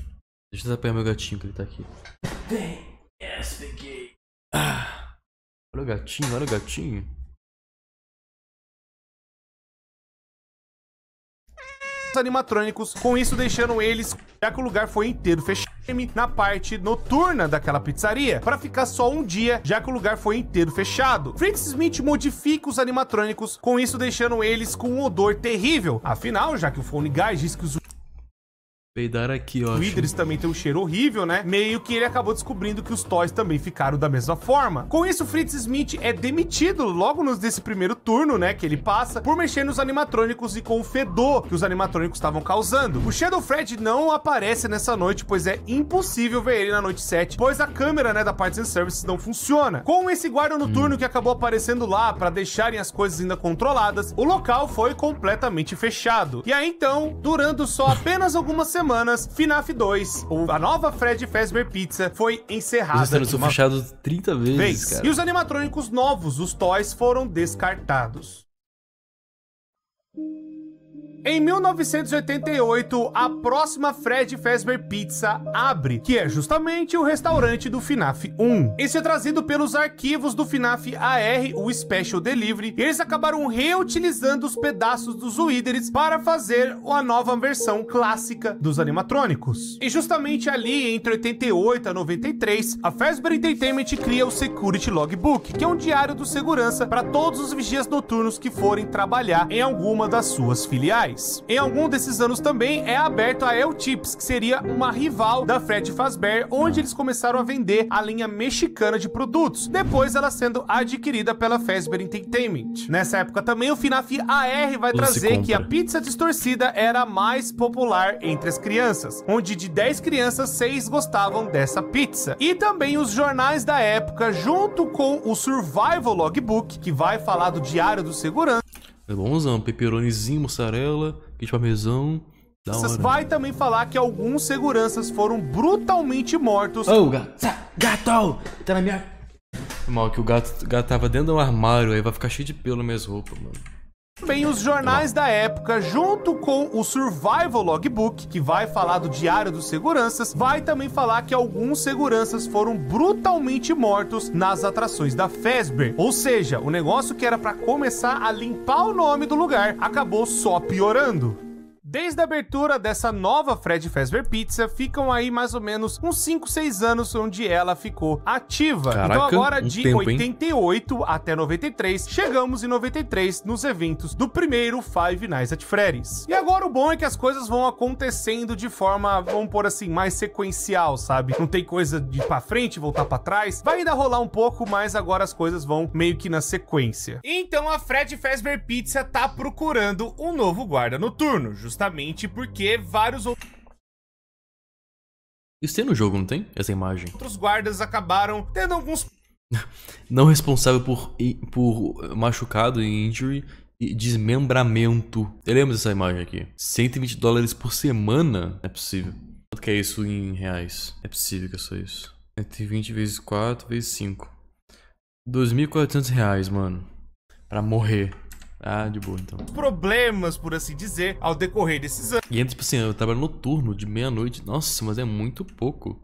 Deixa eu apegar meu gatinho que ele tá aqui. Yes, peguei. Ah. Olha o gatinho, olha o gatinho. Animatrônicos, com isso deixando eles, já que o lugar foi inteiro fechado, na parte noturna daquela pizzaria, para ficar só um dia, já que o lugar foi inteiro fechado. Fritz Smith modifica os animatrônicos, com isso deixando eles com um odor terrível. Afinal, já que o Phone Guy diz que os Peidar aqui, ó. o Idris também tem um cheiro horrível, né? Meio que ele acabou descobrindo que os toys também ficaram da mesma forma. Com isso, Fritz Smith é demitido logo nos desse primeiro turno, né? Que ele passa por mexer nos animatrônicos e com o fedor que os animatrônicos estavam causando. O Shadow Fred não aparece nessa noite, pois é impossível ver ele na noite 7, pois a câmera, né, da Parts and Services não funciona. Com esse guarda noturno que acabou aparecendo lá para deixarem as coisas ainda controladas, o local foi completamente fechado. E aí então, durando só apenas algumas semanas, FNAF 2, ou a nova Fred Fazbear Pizza, foi encerrada. Os restaurantes são uma fechados 30 vezes, vez. cara. E os animatrônicos novos, os toys, foram descartados. Em 1988, a próxima Fred Fazbear Pizza abre, que é justamente o restaurante do FNAF 1. Isso é trazido pelos arquivos do FNAF AR, o Special Delivery, e eles acabaram reutilizando os pedaços dos Withers para fazer a nova versão clássica dos animatrônicos. E justamente ali, entre 88 a 93, a Fazbear Entertainment cria o Security Logbook, que é um diário do segurança para todos os vigias noturnos que forem trabalhar em alguma das suas filiais. Em algum desses anos também é aberto a El Chips, que seria uma rival da Fred Fazbear, onde eles começaram a vender a linha mexicana de produtos, depois ela sendo adquirida pela Fazbear Entertainment. Nessa época também o FNAF AR vai Tudo trazer que a pizza distorcida era a mais popular entre as crianças, onde de 10 crianças, 6 gostavam dessa pizza. E também os jornais da época, junto com o Survival Logbook, que vai falar do diário do segurança, É bonzão, pepperonizinho, mussarela, queijo parmesão. Da hora. vai também falar que alguns seguranças foram brutalmente mortos Ô, gato! Gato! Tá na minha. Mal que o gato, o gato tava dentro do armário, aí vai ficar cheio de pelo nas minhas roupas, mano. Também os jornais da época, junto com o Survival Logbook, que vai falar do diário dos seguranças, vai também falar que alguns seguranças foram brutalmente mortos nas atrações da Fazbear. Ou seja, o negócio que era pra começar a limpar o nome do lugar acabou só piorando. Desde a abertura dessa nova Fred Fazbear Pizza, ficam aí mais ou menos uns 5, 6 anos onde ela ficou ativa. então Caraca, agora um de tempo, hein? 88 até 93, chegamos em 93 nos eventos do primeiro Five Nights at Freddy's. E agora o bom é que as coisas vão acontecendo de forma, vamos pôr assim, mais sequencial, sabe? Não tem coisa de ir pra frente, voltar pra trás. Vai ainda rolar um pouco, mas agora as coisas vão meio que na sequência. Então a Fred Fazbear Pizza tá procurando um novo guarda noturno, justamente porque vários Isso tem no jogo, não tem? Essa imagem. outros guardas acabaram tendo alguns Não responsável por, por machucado e injury e desmembramento. Eu lembro dessa imagem aqui. 120 dólares por semana? É possível. Quanto que é isso em reais? É possível que é só isso. 120 vezes 4 vezes 5. 2.400 reais, mano. Pra morrer. Ah, de boa então. problemas, por assim dizer, ao decorrer desses anos. E entra, tipo assim, eu trabalho noturno de meia-noite. Nossa, mas é muito pouco.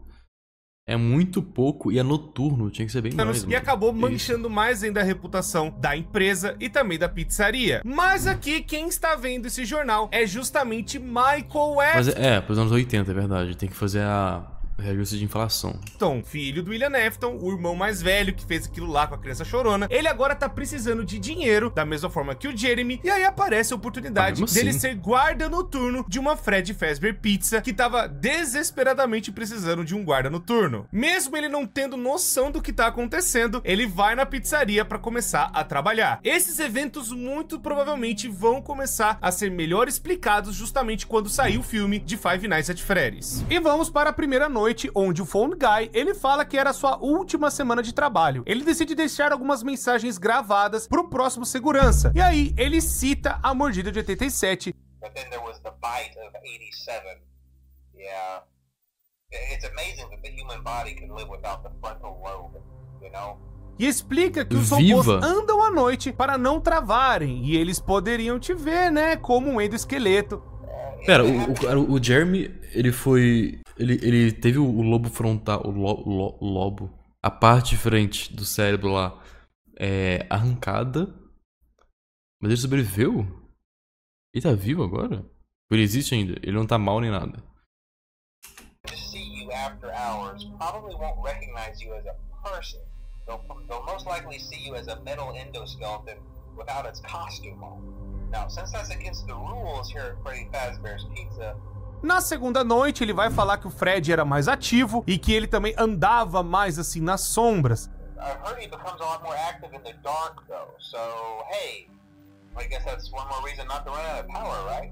É muito pouco e é noturno. Tinha que ser bem mais. e mano. acabou Que manchando mais ainda a reputação da empresa e também da pizzaria. Mas aqui, quem está vendo esse jornal é justamente Michael Mas Afton, é, é, pros anos 80, é verdade. Tem que fazer a reajuste de inflação. filho do William Afton, o irmão mais velho que fez aquilo lá com a criança chorona. Ele agora tá precisando de dinheiro, da mesma forma que o Jeremy, e aí aparece a oportunidade Ah, dele assim. ser guarda noturno de uma Fred Fazbear Pizza que tava desesperadamente precisando de um guarda noturno. Mesmo ele não tendo noção do que tá acontecendo, ele vai na pizzaria para começar a trabalhar. Esses eventos muito provavelmente vão começar a ser melhor explicados justamente quando sair o filme de Five Nights at Freddy's. E vamos para a primeira noite, onde o Phone Guy, ele fala que era a sua última semana de trabalho. Ele decide deixar algumas mensagens gravadas pro próximo segurança. E aí, ele cita a mordida de 87, But then there was the bite of 87. Yeah. It's amazing that the human body can live without the frontal lobe, you know? e explica que os Viva! robôs andam à noite para não travarem, e eles poderiam te ver, né, como um endoesqueleto. Pera, o, o, o Jeremy, ele foi. Ele, ele teve o, lobo frontal. O lo- lo- lobo. A parte frente do cérebro lá é, arrancada. Mas ele sobreviveu? Ele tá vivo agora? Ele existe ainda? Ele não tá mal nem nada. After hours probably won't recognize you as a person. They'll, they'll most likely see you as a metal endoskeleton without its costume on. Now, since that's against the rules here at Freddy Fazbear's Pizza, Na segunda noite, ele vai falar que o Fred era mais ativo e que ele também andava mais assim nas sombras. Dark. So, hey, power, right?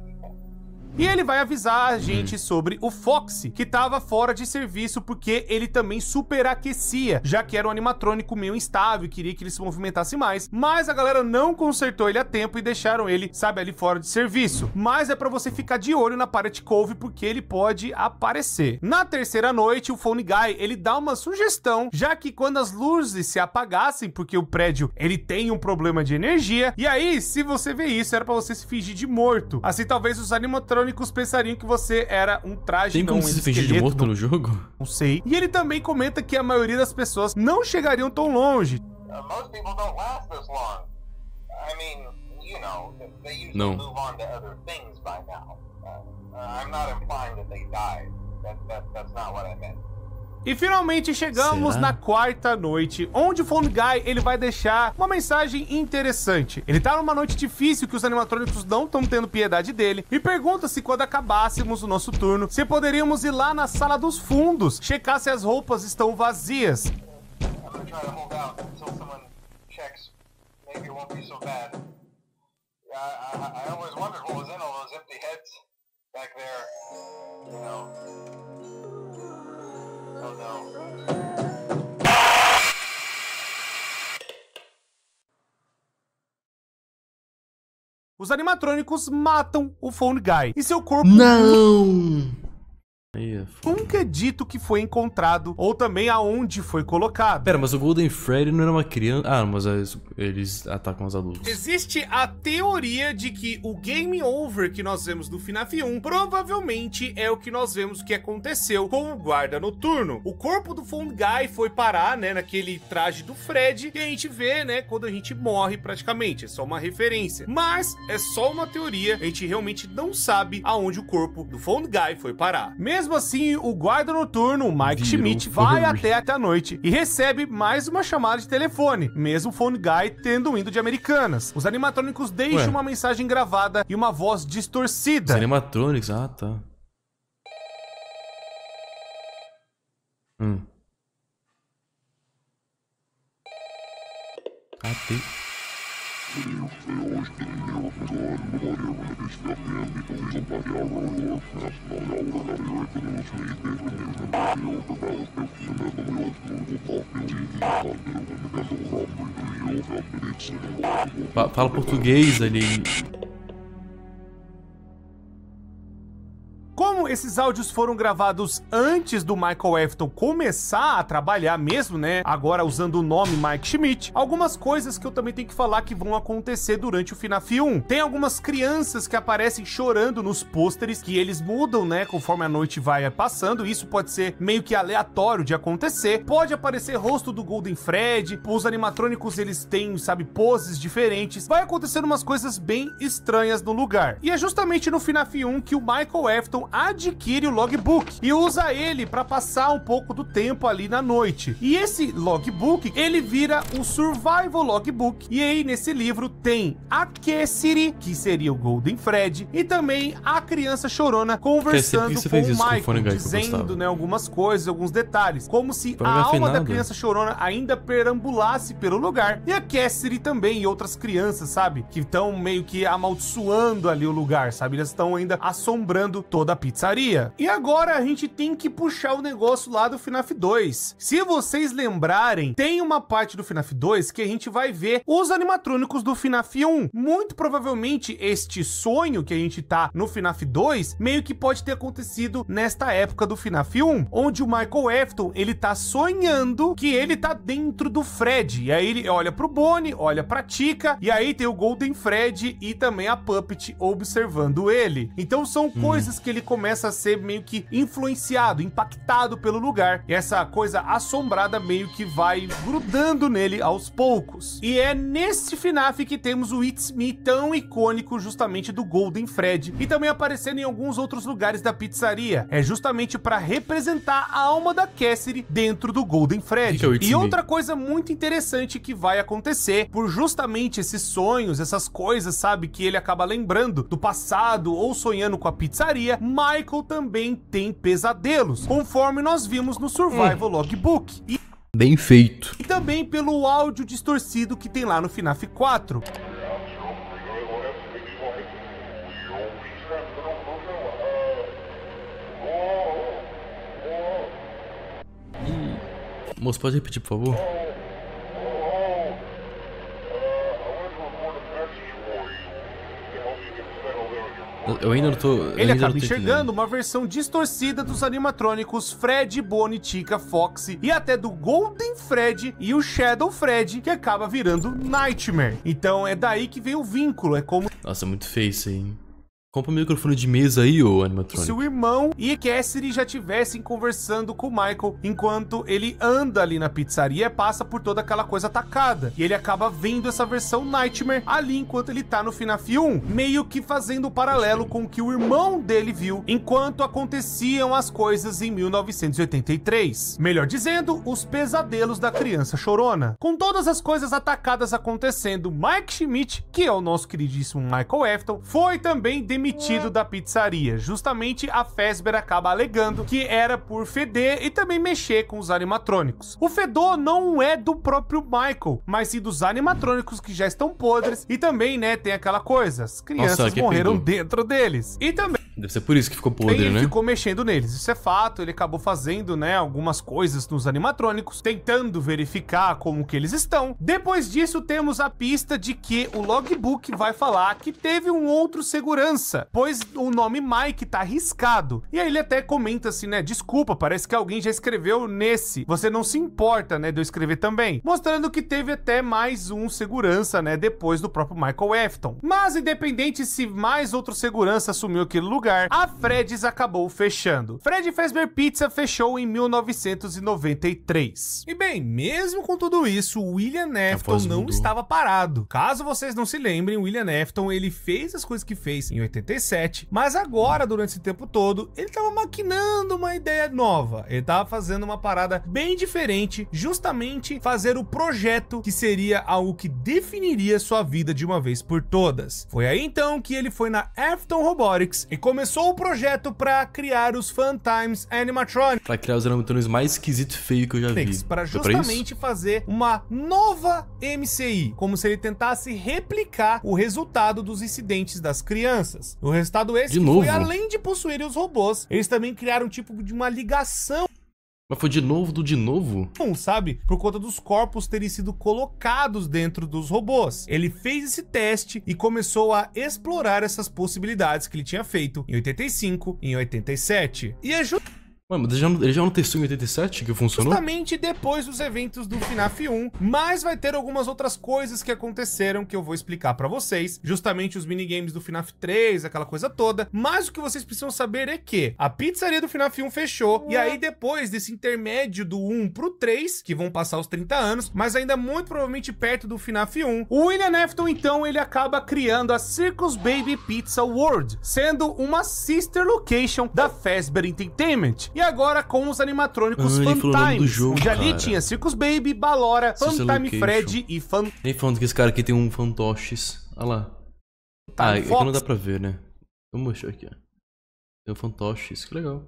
E ele vai avisar a gente sobre o Foxy, que tava fora de serviço porque ele também superaquecia, já que era um animatrônico meio instável e queria que ele se movimentasse mais. Mas a galera não consertou ele a tempo e deixaram ele, sabe, ali fora de serviço. Mas é pra você ficar de olho na Pirate Cove porque ele pode aparecer. Na terceira noite, o Phone Guy, ele dá uma sugestão, já que quando as luzes se apagassem, porque o prédio, ele tem um problema de energia, e aí, se você vê isso, era pra você se fingir de morto. Assim, talvez os animatrônicos pensariam que você era um traje, Tem não como um se fingir de morto no jogo? não sei. E ele também comenta que a maioria das pessoas não chegariam tão longe. Uh, most people don't last this long. I mean, you know, th- they usually No. move on to other things by now. Uh, I'm not implying that they died. That, that, that's not what I meant. E finalmente chegamos Será? na quarta noite, onde o Phone Guy ele vai deixar uma mensagem interessante. Ele tá numa noite difícil que os animatrônicos não estão tendo piedade dele e pergunta se quando acabássemos o nosso turno, se poderíamos ir lá na sala dos fundos, checar se as roupas estão vazias. I'm gonna try to hold out until someone checks. Maybe it won't be so bad. Yeah, I, I, I always wondered what was in all those empty heads back there. You know. Os animatrônicos matam o Phone Guy e seu corpo Não! Aí é nunca é dito que foi encontrado ou também aonde foi colocado. Pera, mas o Golden Freddy não era uma criança. Ah, mas eles, eles atacam os adultos. Existe a teoria de que o game over que nós vemos no FNAF 1 provavelmente é o que nós vemos que aconteceu com o guarda noturno. O corpo do Phone Guy foi parar, né, naquele traje do Fred, e a gente vê, né, quando a gente morre praticamente. É só uma referência. Mas é só uma teoria, a gente realmente não sabe aonde o corpo do Phone Guy foi parar. Mesmo assim, o guarda noturno, o Mike Virou Schmidt, vai até até a noite e recebe mais uma chamada de telefone, mesmo o Phone Guy tendo ido de Americanas. Os animatrônicos deixam Ué. uma mensagem gravada e uma voz Os distorcida. animatronics, ah, tá. Hum. Fa- Fala português ali. Como esses áudios foram gravados antes do Michael Afton começar a trabalhar mesmo, né? Agora usando o nome Mike Schmidt, algumas coisas que eu também tenho que falar que vão acontecer durante o FNAF 1. Tem algumas crianças que aparecem chorando nos pôsteres, que eles mudam, né? Conforme a noite vai passando. Isso pode ser meio que aleatório de acontecer. Pode aparecer rosto do Golden Fred. Os animatrônicos eles têm, sabe, poses diferentes. Vai acontecendo umas coisas bem estranhas no lugar. E é justamente no FNAF 1 que o Michael Afton adquire o logbook e usa ele para passar um pouco do tempo ali na noite. E esse logbook, ele vira o Survival Logbook. E aí nesse livro tem a Cassidy, que seria o Golden Fred, e também a criança chorona conversando você com o isso com o Michael, dizendo, né, algumas coisas, alguns detalhes, como se a alma da criança chorona ainda perambulasse pelo lugar. E a Cassidy também e outras crianças, sabe? Que estão meio que amaldiçoando ali o lugar, sabe? Elas estão ainda assombrando toda a pizzaria. E agora a gente tem que puxar o negócio lá do FNAF 2. Se vocês lembrarem, tem uma parte do FNAF 2 que a gente vai ver os animatrônicos do FNAF 1. Muito provavelmente este sonho que a gente tá no FNAF 2 meio que pode ter acontecido nesta época do FNAF 1, onde o Michael Afton, ele tá sonhando que ele tá dentro do Fred. E aí ele olha pro Bonnie, olha pra Tika, e aí tem o Golden Fred e também a Puppet observando ele. Então são coisas que ele começa a ser meio que influenciado, impactado pelo lugar. E essa coisa assombrada meio que vai grudando nele aos poucos. E é nesse FNAF que temos o It's Me tão icônico justamente do Golden Fred e também aparecendo em alguns outros lugares da pizzaria. É justamente para representar a alma da Cassidy dentro do Golden Fred. Que que é e outra coisa muito interessante que vai acontecer por justamente esses sonhos, essas coisas, sabe, que ele acaba lembrando do passado ou sonhando com a pizzaria, Michael também tem pesadelos, conforme nós vimos no Survival hum. Logbook. E... Bem feito. E também pelo áudio distorcido que tem lá no FNAF 4. Moço, pode repetir, por favor? Eu ainda não tô. Ele acaba enxergando uma versão distorcida dos animatrônicos Fred, Bonnie, Chica, Foxy e até do Golden Fred e o Shadow Fred, que acaba virando Nightmare. Então é daí que vem o vínculo, é como Nossa, muito feio isso aí, hein? Compra um microfone de mesa aí, ô se animatrônico. o irmão e Cassidy já estivessem conversando com o Michael enquanto ele anda ali na pizzaria passa por toda aquela coisa atacada. E ele acaba vendo essa versão Nightmare ali enquanto ele tá no FNAF 1, meio que fazendo o paralelo com o que o irmão dele viu enquanto aconteciam as coisas em 1983. Melhor dizendo, os pesadelos da criança chorona. Com todas as coisas atacadas acontecendo, Mike Schmidt, que é o nosso queridíssimo Michael Afton, foi também demitido da pizzaria. Justamente a Fazbear acaba alegando que era por feder e também mexer com os animatrônicos. O fedor não é do próprio Michael, mas sim dos animatrônicos que já estão podres e também, né, tem aquela coisa, as crianças que morreram dentro deles. E também Deve ser por isso que ficou podre, ele né? ficou mexendo neles, isso é fato. Ele acabou fazendo, né, algumas coisas nos animatrônicos, tentando verificar como que eles estão. Depois disso, temos a pista de que o logbook vai falar que teve um outro segurança, pois o nome Mike tá arriscado. E aí ele até comenta assim, né, desculpa, parece que alguém já escreveu nesse. Você não se importa, né, de eu escrever também. Mostrando que teve até mais um segurança, né, depois do próprio Michael Afton. Mas independente se mais outro segurança assumiu aquele lugar, a Fred's acabou fechando. Fred Fazbear Pizza fechou em 1993. E bem, mesmo com tudo isso, William Afton voz não mudou. estava parado. Caso vocês não se lembrem, William Afton, ele fez as coisas que fez em 87, mas agora, durante esse tempo todo, ele estava maquinando uma ideia nova. Ele estava fazendo uma parada bem diferente, justamente fazer o projeto que seria algo que definiria sua vida de uma vez por todas. Foi aí então que ele foi na Afton Robotics e começou o projeto para criar os Fun Times Animatronics Pra criar os animatrônicos mais esquisito e feio que eu já vi. para Foi pra justamente fazer uma nova MCI, como se ele tentasse replicar o resultado dos incidentes das crianças. O resultado esse De foi além de possuírem os robôs, eles também criaram um tipo de uma ligação Mas foi de novo do de novo? sabe? Por conta dos corpos terem sido colocados dentro dos robôs. Ele fez esse teste e começou a explorar essas possibilidades que ele tinha feito em 85 e em 87. E é ju- Mano, mas ele já, não- ele já não testou em 87 que funcionou? Justamente depois dos eventos do FNAF 1, mas vai ter algumas outras coisas que aconteceram que eu vou explicar pra vocês, justamente os minigames do FNAF 3, aquela coisa toda, mas o que vocês precisam saber é que a pizzaria do FNAF 1 fechou, e aí depois desse intermédio do 1 pro 3, que vão passar os 30 anos, mas ainda muito provavelmente perto do FNAF 1, o William Afton então ele acaba criando a Circus Baby Pizza World, sendo uma sister location da Fazbear Entertainment. E agora com os animatrônicos Ah, Fantimes, jogo, onde ali cara. tinha Circus Baby, Balora, Location. Fred e Funtime Nem falando que esse cara aqui tem um fantoches. Olha lá. Ah, é que Fox. não dá pra ver, né? Vamos mostrar aqui, ó. Tem um fantoches, que legal.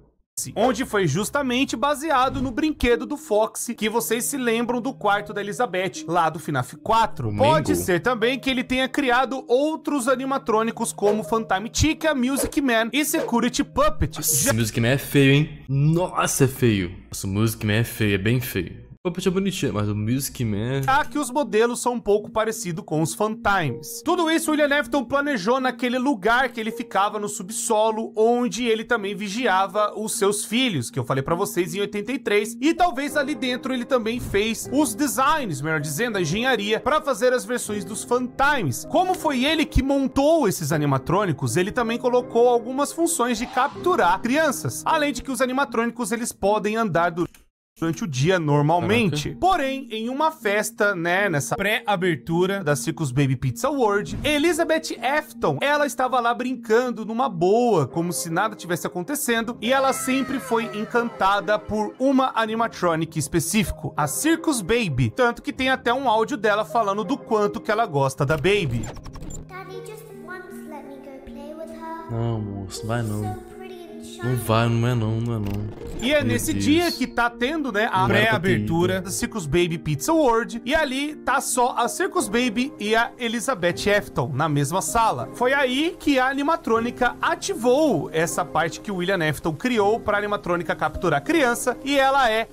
Onde foi justamente baseado no brinquedo do Fox, que vocês se lembram do quarto da Elizabeth, lá do FNAF 4. O Pode ser também que ele tenha criado outros animatrônicos como Funtime Chica, Music Man e Security Puppet. Nossa, Já esse Music Man é feio, hein? Nossa, é feio. Nossa, o Music Man é feio, é bem feio. Puppet é bonitinho, mas o Music Man... já que os modelos são um pouco parecidos com os Funtimes. Tudo isso William Afton planejou naquele lugar que ele ficava no subsolo, onde ele também vigiava os seus filhos, que eu falei pra vocês em 83, e talvez ali dentro ele também fez os designs, melhor dizendo, a engenharia, para fazer as versões dos Funtimes. Como foi ele que montou esses animatrônicos, ele também colocou algumas funções de capturar crianças, além de que os animatrônicos eles podem andar durante durante o dia normalmente. Porém, em uma festa, né, nessa pré-abertura da Circus Baby Pizza World, Elizabeth Afton, ela estava lá brincando numa boa, como se nada tivesse acontecendo, e ela sempre foi encantada por uma animatronic específico, a Circus Baby, tanto que tem até um áudio dela falando do quanto que ela gosta da Baby. Daddy, just once let me go play with her. Não, moço, vai não. Não vai, não é não, não é não. E é Meu nesse Deus. dia que tá tendo, né, a pré-abertura da Circus Baby Pizza World. E ali tá só a Circus Baby e a Elizabeth Afton na mesma sala. Foi aí que a animatrônica ativou essa parte que o William Afton criou pra animatrônica capturar a criança. E ela é...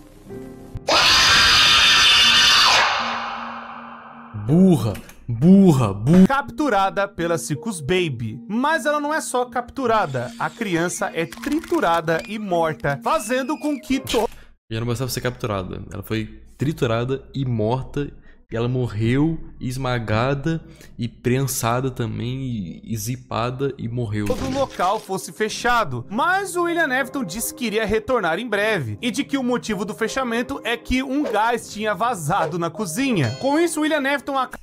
Burra burra, burra. capturada pela Circus Baby. Mas ela não é só capturada, a criança é triturada e morta, fazendo com que to E ela não bastava ser capturada. Ela foi triturada e morta. E ela morreu esmagada e prensada também, e, e zipada e morreu. todo o local fosse fechado. Mas o William Afton disse que iria retornar em breve e de que o motivo do fechamento é que um gás tinha vazado na cozinha. Com isso, o William Afton ac-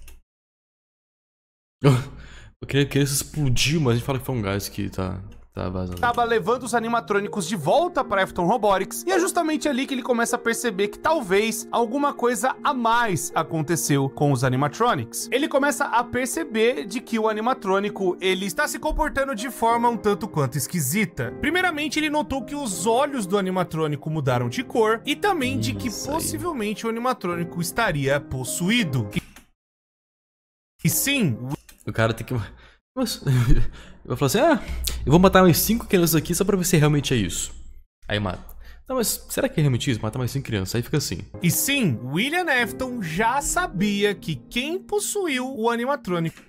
Eu queria que isso explodiu, mas a gente fala que foi um gás que tá, tá vazando. acaba levando os animatrônicos de volta para Afton Robotics e é justamente ali que ele começa a perceber que talvez alguma coisa a mais aconteceu com os animatronics. Ele começa a perceber de que o animatrônico ele está se comportando de forma um tanto quanto esquisita. Primeiramente, ele notou que os olhos do animatrônico mudaram de cor e também de que aí. possivelmente o animatrônico estaria possuído. E- E sim, O cara tem que. Eu falo assim: ah, eu vou matar mais cinco crianças aqui só pra ver se realmente é isso. Aí mata. Não, mas será que é realmente isso? Matar mais cinco crianças? Aí fica assim. E sim, William Afton já sabia que quem possuiu o animatrônico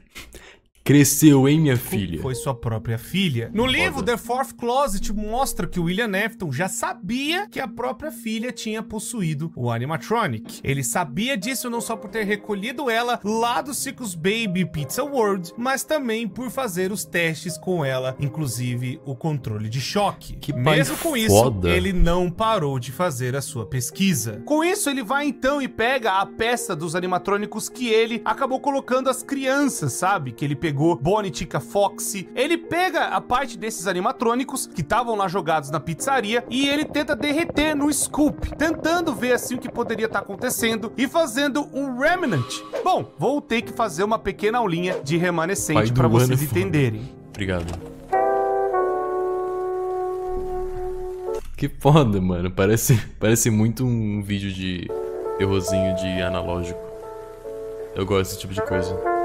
Cresceu, hein, minha filha? foi sua própria filha. No livro The Fourth Closet mostra que o William Afton já sabia que a própria filha tinha possuído o animatronic. Ele sabia disso não só por ter recolhido ela lá do Circus Baby Pizza World, mas também por fazer os testes com ela, inclusive o controle de choque. Que Mesmo com isso, foda. ele não parou de fazer a sua pesquisa. Com isso, ele vai então e pega a peça dos animatrônicos que ele acabou colocando as crianças, sabe? Que ele pegou Bonnie, Tica, Foxy. Ele pega a parte desses animatrônicos que estavam lá jogados na pizzaria e ele tenta derreter no scoop, tentando ver assim o que poderia estar acontecendo e fazendo um remnant. Bom, vou ter que fazer uma pequena aulinha de remanescente para vocês é entenderem. Obrigado. Que foda, mano. Parece, parece muito um vídeo de terrorzinho de analógico. Eu gosto desse tipo de coisa.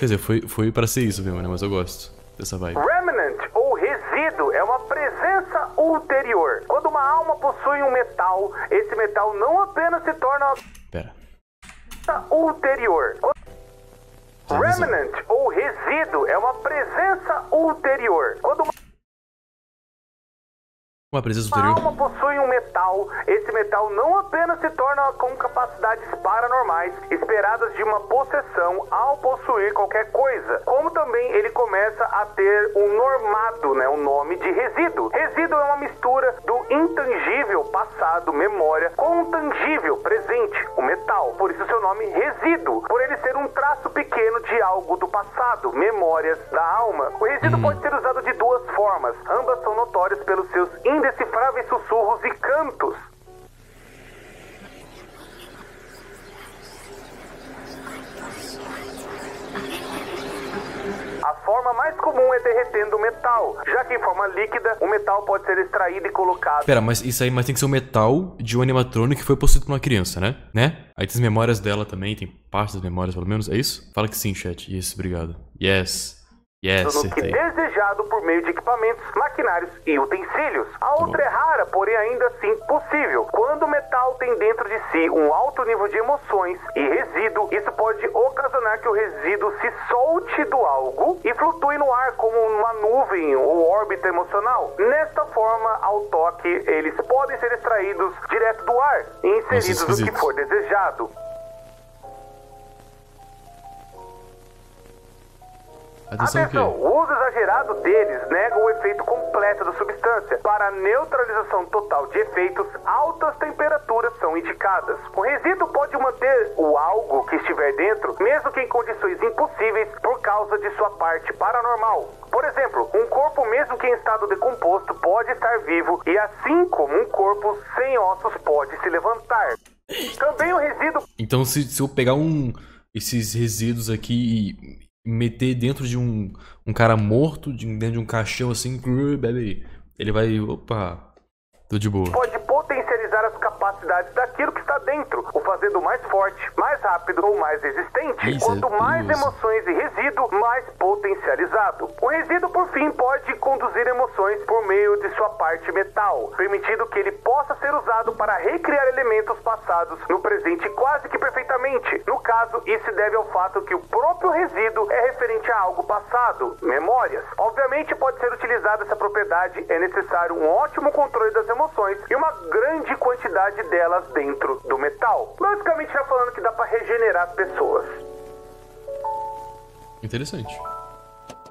Quer dizer, foi, foi pra ser isso mesmo, né? Mas eu gosto dessa vibe. Remnant ou resíduo é uma presença ulterior. Quando uma alma possui um metal, esse metal não apenas se torna uma Pera. ulterior. Razão. Remnant ou resíduo é uma presença ulterior. Quando uma Uma presença superior. alma possui um metal, esse metal não apenas se torna com capacidades paranormais esperadas de uma possessão ao possuir qualquer coisa, como também ele começa a ter um normado, né, um nome de resíduo. Resíduo é uma mistura do intangível passado, memória, com o tangível presente, o metal. Por isso seu nome resíduo, por ele ser um traço pequeno de algo do passado, memórias da alma. O resíduo pode ser usado de duas formas, ambas são notórias pelos seus indecifráveis sussurros e cantos. A forma mais comum é derretendo o metal, já que em forma líquida o metal pode ser extraído e colocado Pera, mas isso aí mas tem que ser um metal de um animatrônico que foi possuído por uma criança, né? Né? Aí tem as memórias dela também, tem parte das memórias pelo menos, é isso? Fala que sim, chat. Isso, obrigado. Yes. Yes, no que acertei. desejado por meio de equipamentos, maquinários e utensílios. A outra é rara, porém ainda assim possível. Quando o metal tem dentro de si um alto nível de emoções e resíduo, isso pode ocasionar que o resíduo se solte do algo e flutue no ar como uma nuvem ou órbita emocional. Nesta forma, ao toque, eles podem ser extraídos direto do ar e inseridos no que for desejado. Atenção, Atenção, o uso exagerado deles nega o efeito completo da substância. Para neutralização total de efeitos, altas temperaturas são indicadas. O resíduo pode manter o algo que estiver dentro, mesmo que em condições impossíveis, por causa de sua parte paranormal. Por exemplo, um corpo, mesmo que em estado decomposto, pode estar vivo e, assim como um corpo sem ossos, pode se levantar. Também o resíduo Então, se, se eu pegar um esses resíduos aqui e meter dentro de um, um cara morto, de- dentro de um caixão assim, bebe aí. Ele vai. Opa, tô de boa. pode potencializar as capacidades daquilo que dentro, o fazendo mais forte, mais rápido ou mais resistente. Isso é Quanto mais perigoso. emoções e resíduo, mais potencializado. O resíduo, por fim, pode conduzir emoções por meio de sua parte metal, permitindo que ele possa ser usado para recriar elementos passados no presente quase que perfeitamente. No caso, isso se deve ao fato que o próprio resíduo é referente a algo passado, memórias. Obviamente, pode ser utilizada essa propriedade, é necessário um ótimo controle das emoções e uma grande quantidade delas dentro do metal. Basicamente, está falando que dá para regenerar as pessoas. Interessante.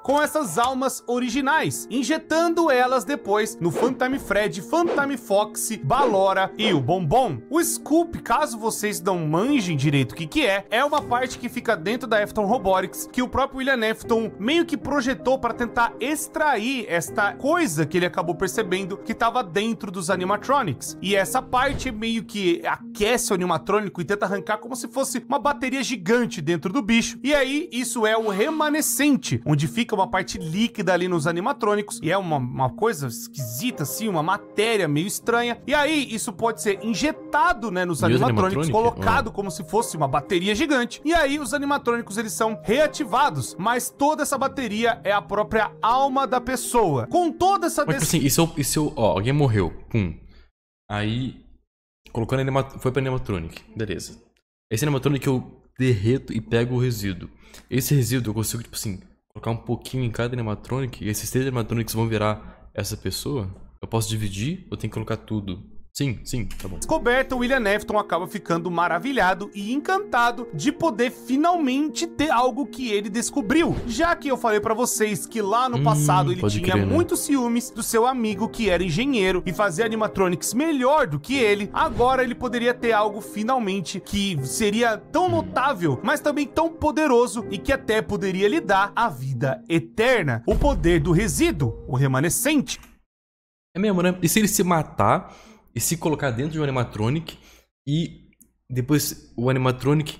Com essas almas originais, injetando elas depois no Phantom Fred, Phantom Fox, Balora e o Bombom. O Scoop, caso vocês não manjem direito o que que é, é uma parte que fica dentro da Afton Robotics que o próprio William Afton meio que projetou para tentar extrair esta coisa que ele acabou percebendo que estava dentro dos animatronics. E essa parte meio que aquece o animatrônico e tenta arrancar como se fosse uma bateria gigante dentro do bicho. E aí, isso é o remanescente, onde fica uma parte líquida ali nos animatrônicos. E é uma, uma coisa esquisita, assim, uma matéria meio estranha. E aí, isso pode ser injetado, né, nos os animatrônicos, colocado como se fosse uma bateria gigante. E aí, os animatrônicos, eles são reativados. Mas toda essa bateria é a própria alma da pessoa. Com toda essa... Mas, tipo assim, e se eu, e se eu- Ó, alguém morreu. Pum. Aí. Colocou na anima... Foi pra animatronic. Beleza. Esse animatronic eu derreto e pego o resíduo. Esse resíduo eu consigo, tipo assim, colocar um pouquinho em cada animatronic. E esses três animatronics vão virar essa pessoa. Eu posso dividir ou tenho que colocar tudo? Sim, sim, tá bom. descoberta, o William Afton acaba ficando maravilhado e encantado de poder finalmente ter algo que ele descobriu. Já que eu falei pra vocês que lá no Hum, passado ele tinha crer, né? muitos ciúmes do seu amigo que era engenheiro e fazia animatronics melhor do que ele, agora ele poderia ter algo finalmente que seria tão notável, mas também tão poderoso e que até poderia lhe dar a vida eterna. O poder do resíduo, o remanescente. É mesmo, né? E se ele se matar e se colocar dentro de um animatronic e depois o animatronic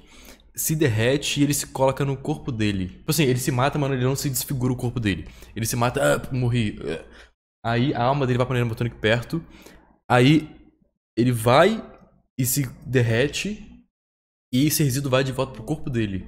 se derrete e ele se coloca no corpo dele. Tipo assim, ele se mata, mas ele não se desfigura o corpo dele. Ele se mata, ah, morri. Aí a alma dele vai para o animatronic perto. Aí ele vai e se derrete e esse resíduo vai de volta pro corpo dele.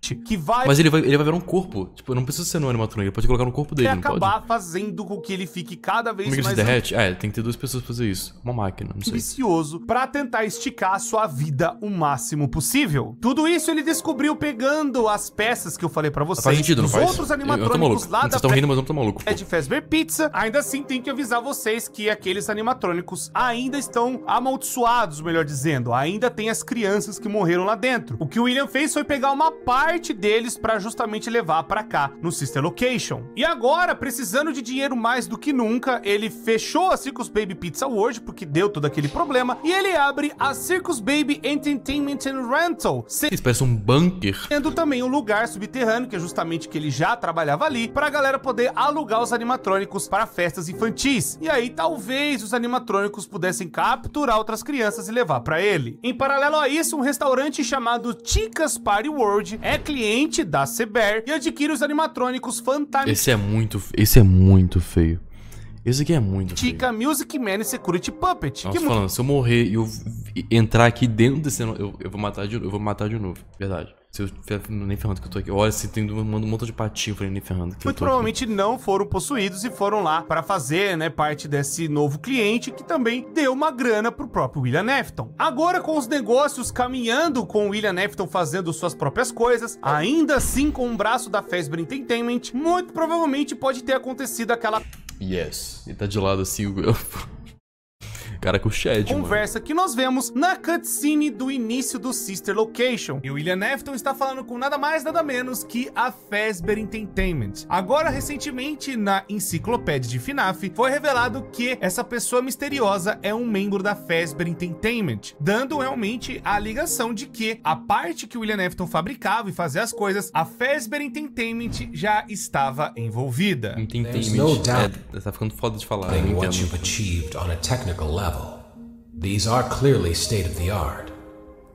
Que vai Mas ele vai, ele vai virar um corpo. Tipo, não precisa ser no animatronic, ele pode colocar no corpo dele, e não pode? acabar fazendo com que ele fique cada vez é ele se mais derrete? É, tem que ter duas pessoas pra fazer isso. Uma máquina, não sei. ambicioso para tentar esticar a sua vida o máximo possível. Tudo isso ele descobriu pegando as peças que eu falei pra vocês, Faz sentido, não faz? outros Eu- eu tô animatrônicos maluco. lá Vocês estão rindo, mas eu não tô maluco. Fred Fazbear Pizza, ainda assim tem que avisar vocês que aqueles animatrônicos ainda estão amaldiçoados, melhor dizendo. Ainda tem as crianças que morreram lá dentro. O que o William fez foi pegar uma parte deles pra justamente levar pra cá, no Sister Location. E agora, precisando de dinheiro mais do que nunca, ele fechou a Circus Baby Pizza World, porque deu todo aquele problema, e ele abre a Circus Baby Entertainment and Rental, Isso parece um bunker. tendo também um lugar subterrâneo, que é justamente que ele já trabalhava ali, para a galera poder alugar os animatrônicos para festas infantis. E aí talvez os animatrônicos pudessem capturar outras crianças e levar para ele. Em paralelo a isso, um restaurante chamado Chicas Party World é cliente da Ceber e adquire os animatrônicos Phantom Esse é muito. Esse é muito feio. Esse aqui é muito feio. Chica Music Man e Security Puppet, Nossa, que falando, se eu morrer e eu entrar aqui dentro desse. Eu, eu vou matar de eu vou matar de novo. Verdade. Se eu nem ferrando que eu tô aqui. Olha, se tem um, um montão de patinho, nem ferrando que eu muito tô provavelmente não foram possuídos e foram lá para fazer, né, parte desse novo cliente que também deu uma grana pro próprio William Afton. Agora com os negócios caminhando com o William Afton fazendo suas próprias coisas, ainda assim com o braço da Fazbear Entertainment, muito provavelmente pode ter acontecido aquela aqui. Yes. Ele tá de lado assim. o- Cara com o mano. conversa que nós vemos na cutscene do início do Sister Location. E o William Afton está falando com nada mais, nada menos que a Fazbear Entertainment. Agora, recentemente, na enciclopédia de FNAF, foi revelado que essa pessoa misteriosa é um membro da Fazbear Entertainment, dando realmente a ligação de que a parte que o William Afton fabricava e fazia as coisas, a Fazbear Entertainment já estava envolvida. Doubt É, tá ficando foda de falar. what entendo. you've achieved on a technical level. These are clearly state of the art.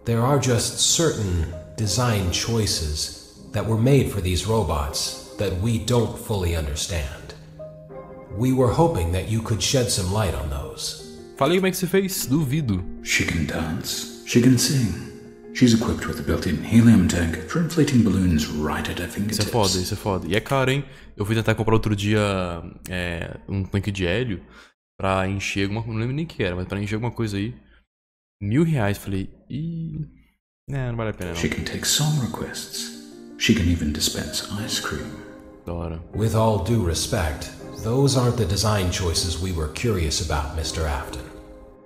There are just certain design choices that were made for these robots that we don't fully understand. We were hoping that you could shed some light on those. Falei como é que você fez? Duvido. She can dance. She can sing. She's equipped with a built-in helium tank for inflating balloons right at her Isso é fingertips. foda, isso é foda. E é caro, hein? Eu fui tentar comprar outro dia é, um tanque de hélio pra encher alguma coisa. Não lembro nem o que era, mas pra encher alguma coisa aí. Mil reais. Falei, ih. É, não vale a pena She não. can take song requests. She can even dispense ice cream. Da hora. With all due respect, those aren't the design choices we were curious about, Mr. Afton.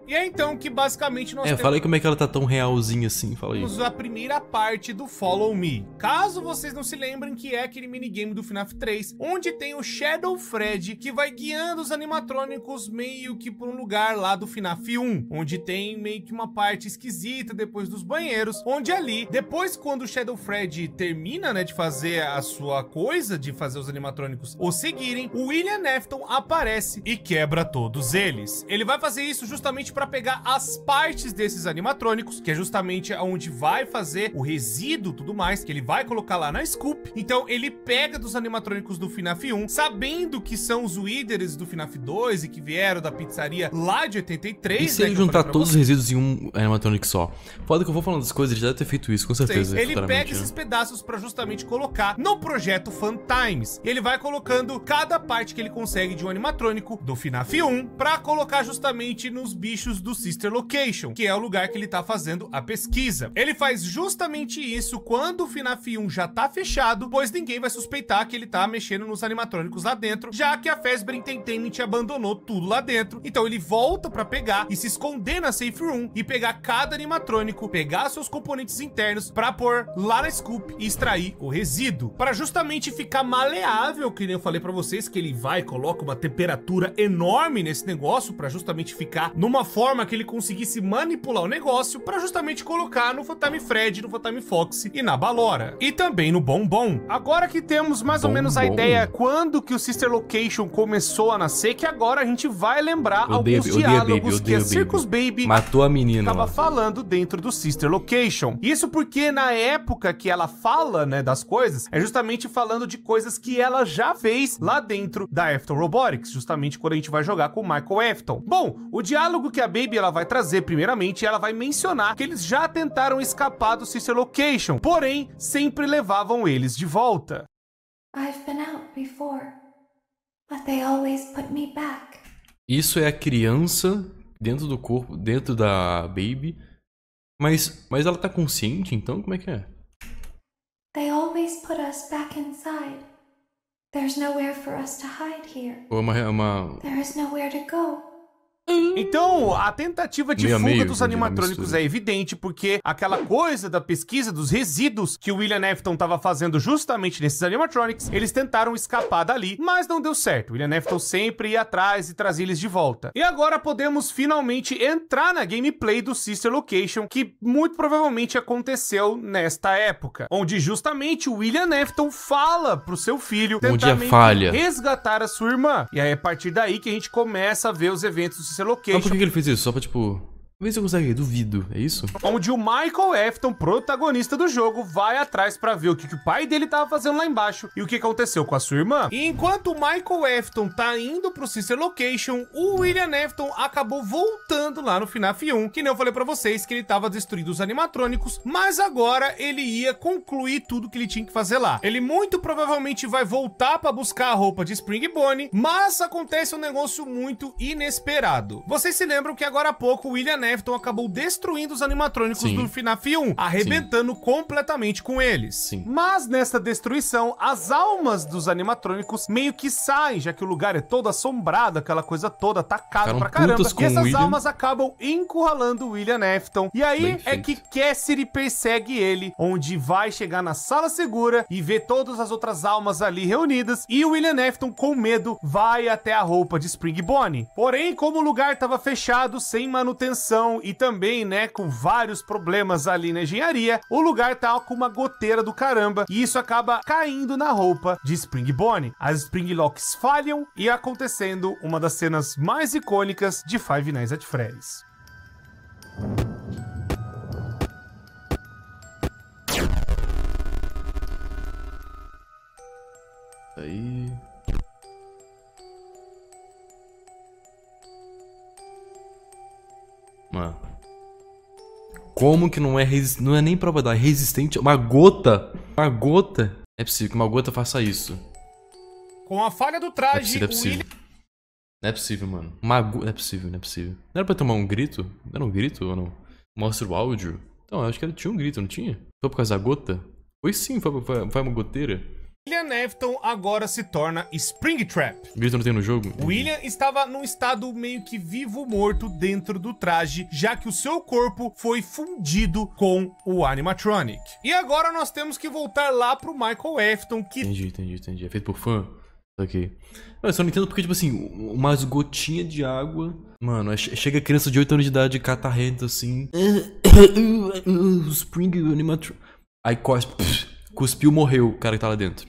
E é então que basicamente nós É, temos fala aí como é que ela tá tão realzinha assim. Fala aí. a primeira parte do Follow Me. Caso vocês não se lembrem que é aquele minigame do FNAF 3, onde tem o Shadow Fred que vai guiando os animatrônicos meio que por um lugar lá do FNAF 1, onde tem meio que uma parte esquisita depois dos banheiros, onde ali, depois quando o Shadow Fred termina, né, de fazer a sua coisa, de fazer os animatrônicos o seguirem, o William Afton aparece e quebra todos eles. Ele vai fazer isso justamente para pegar as partes desses animatrônicos, que é justamente onde vai fazer o resíduo e tudo mais, que ele vai colocar lá na Scoop. Então ele pega dos animatrônicos do FNAF 1, sabendo que são os líderes do FNAF 2 e que vieram da pizzaria lá de 83. E se né, ele juntar todos os resíduos em um animatronic só? Foda que eu vou falando das coisas, ele já deve ter feito isso, com certeza. Ele futuramente, pega né? esses pedaços pra justamente colocar no projeto Fun Times. Ele vai colocando cada parte que ele consegue de um animatrônico do FNAF 1 pra colocar justamente nos bichos do Sister Location, que é o lugar que ele tá fazendo a pesquisa. Ele faz justamente isso quando o FNAF 1 já tá fechado, pois ninguém vai suspeitar que ele tá mexendo nos animatrônicos lá dentro, já que a Fazbear Entertainment abandonou tudo lá dentro. Então ele volta pra pegar e se esconder na Safe Room e pegar cada animatrônico, pegar seus componentes internos pra pôr lá na Scoop e extrair o resíduo. Para justamente ficar maleável, que nem eu falei pra vocês, que ele vai coloca uma temperatura enorme nesse negócio pra justamente ficar numa forma que ele conseguisse manipular o negócio pra justamente colocar no Phantom Fred, no Phantom Fox e na Balora. E também no Bombom. Agora que temos mais ou menos a ideia quando que o Sister Location começou a nascer, que agora a gente vai lembrar Eu alguns odeio diálogos Baby, que a Circus Baby Matou a menina acaba lá. falando dentro do Sister Location. Isso porque na época que ela fala, né, das coisas, é justamente falando de coisas que ela já fez lá dentro da Afton Robotics, justamente quando a gente vai jogar com o Michael Afton. Bom, o diálogo que a Baby ela vai trazer primeiramente, ela vai mencionar que eles já tentaram escapar do Sister Location, porém sempre levavam eles de volta. I've been out before, but they always put me back. Isso é a criança dentro do corpo, dentro da Baby. Mas, mas ela tá consciente, então? Como é que é? They always put us back inside. There's nowhere for us to hide here. Ou é uma, é uma... There is nowhere to go. Então, a tentativa de a fuga meio, dos animatrônicos é evidente, porque aquela coisa da pesquisa dos resíduos que o William Afton estava fazendo justamente nesses animatronics, eles tentaram escapar dali, mas não deu certo. O William Afton sempre ia atrás e trazia eles de volta. E agora podemos finalmente entrar na gameplay do Sister Location, que muito provavelmente aconteceu nesta época, onde justamente o William Afton fala pro seu filho tentar falha. resgatar a sua irmã. E aí, a partir daí que a gente começa a ver os eventos Sister Location. Mas por que que ele fez isso? Só pra, tipo... Vê se eu consegue, duvido. É isso? onde o Michael Afton, protagonista do jogo, vai atrás pra ver o que, que o pai dele tava fazendo lá embaixo e o que aconteceu com a sua irmã. E enquanto o Michael Afton tá indo pro Sister Location, o William Afton acabou voltando lá no FNAF 1, que nem eu falei pra vocês que ele tava destruindo os animatrônicos, mas agora ele ia concluir tudo que ele tinha que fazer lá. Ele muito provavelmente vai voltar pra buscar a roupa de Spring Bonnie, mas acontece um negócio muito inesperado. Vocês se lembram que agora há pouco o William Afton acabou destruindo os animatrônicos Sim. do FNAF 1, arrebentando completamente com eles. Sim. Mas nessa destruição, as almas dos animatrônicos meio que saem, já que o lugar é todo assombrado, aquela coisa toda atacado Ficaram pra caramba. E essas William. almas acabam encurralando o William Afton. E aí é que Cassidy persegue ele, onde vai chegar na sala segura e vê todas as outras almas ali reunidas. E o William Afton, com medo, vai até a roupa de Spring Bonnie. Porém, como o lugar estava fechado, sem manutenção e também, né, com vários problemas ali na engenharia, o lugar tá com uma goteira do caramba e isso acaba caindo na roupa de Spring Bonnie. As Spring Locks falham e acontecendo uma das cenas mais icônicas de Five Nights at Freddy's. Aí... Mano. Como que não é resi- não é nem prova da resistente, uma gota, uma gota. É possível que uma gota faça isso. Com a falha do Não é traje, possível, é possível. Não é possível, mano. Uma gota, não é possível, não é possível. Não era pra tomar um grito? Não era um grito ou não? Mostra o áudio. Não, eu acho que era, tinha um grito, não tinha? Foi por causa da gota? Foi sim, foi, foi, foi uma goteira. Afton agora se torna Springtrap. Grito não tem no jogo? William estava num estado meio que vivo morto dentro do traje, já que o seu corpo foi fundido com o animatronic. E agora nós temos que voltar lá pro Michael Afton, que Entendi, entendi, entendi. É feito por fã? Ok. Não, eu só não entendo porque, tipo assim, umas gotinhas de água. Mano, é che- chega criança de 8 anos de idade catarrenta assim. Spring Animatron. Aí cospe. Cuspiu, morreu o cara que tá lá dentro.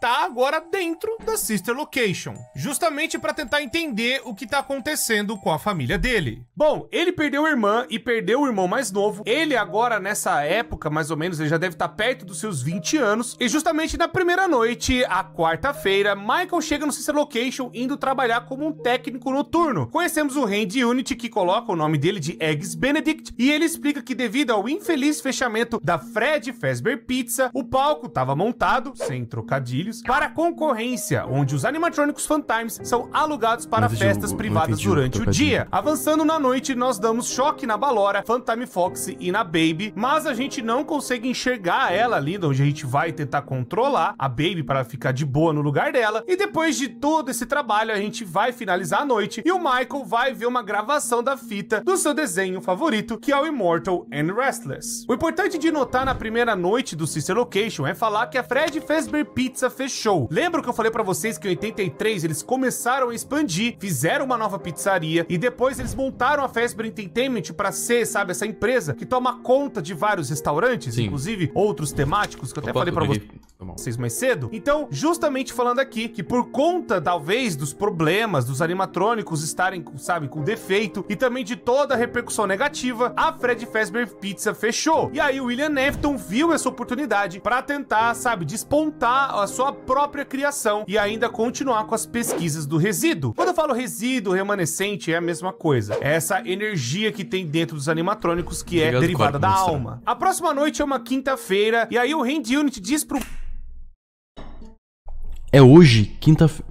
Tá agora dentro da Sister Location, justamente para tentar entender o que tá acontecendo com a família dele. Bom, ele perdeu a irmã e perdeu o irmão mais novo. Ele agora nessa época, mais ou menos, ele já deve estar perto dos seus 20 anos. E justamente na primeira noite, a quarta-feira, Michael chega no Sister Location indo trabalhar como um técnico noturno. Conhecemos o Randy Unity que coloca o nome dele de Eggs Benedict e ele explica que devido ao infeliz fechamento da Fred Fazbear Pizza, o palco estava montado, sem trocadilhos, para concorrência, onde os animatrônicos Fantimes são alugados para entendi festas privadas entendi durante o dia. Avançando na noite, nós damos choque na Balora, Fantime Fox e na Baby, mas a gente não consegue enxergar ela ali, onde a gente vai tentar controlar a Baby para ficar de boa no lugar dela. E depois de todo esse trabalho, a gente vai finalizar a noite e o Michael vai ver uma gravação da fita do seu desenho favorito, que é o Immortal and Restless. O importante de notar na primeira noite do Sister Location é falar que a Fred Fazbear Pizza fechou. Lembra que eu falei pra vocês que em 83 eles começaram a expandir, fizeram uma nova pizzaria e depois eles montaram a Fazbear Entertainment pra ser, sabe, essa empresa que toma conta de vários restaurantes, Sim. inclusive outros temáticos que eu até Opa, falei pra eu vocês vocês mais cedo. Então, justamente falando aqui que por conta, talvez, dos problemas dos animatrônicos estarem, sabe, com defeito e também de toda a repercussão negativa, a Fred Fazbear Pizza fechou. E aí o William Afton viu essa oportunidade pra tentar, sabe, despontar a sua própria criação e ainda continuar com as pesquisas do resíduo. Quando eu falo resíduo, remanescente, é a mesma coisa. É essa energia que tem dentro dos animatrônicos que é Obrigado, derivada da mostrar. alma. A próxima noite é uma quinta-feira e aí o Hand Unit diz pro É hoje, quinta-feira.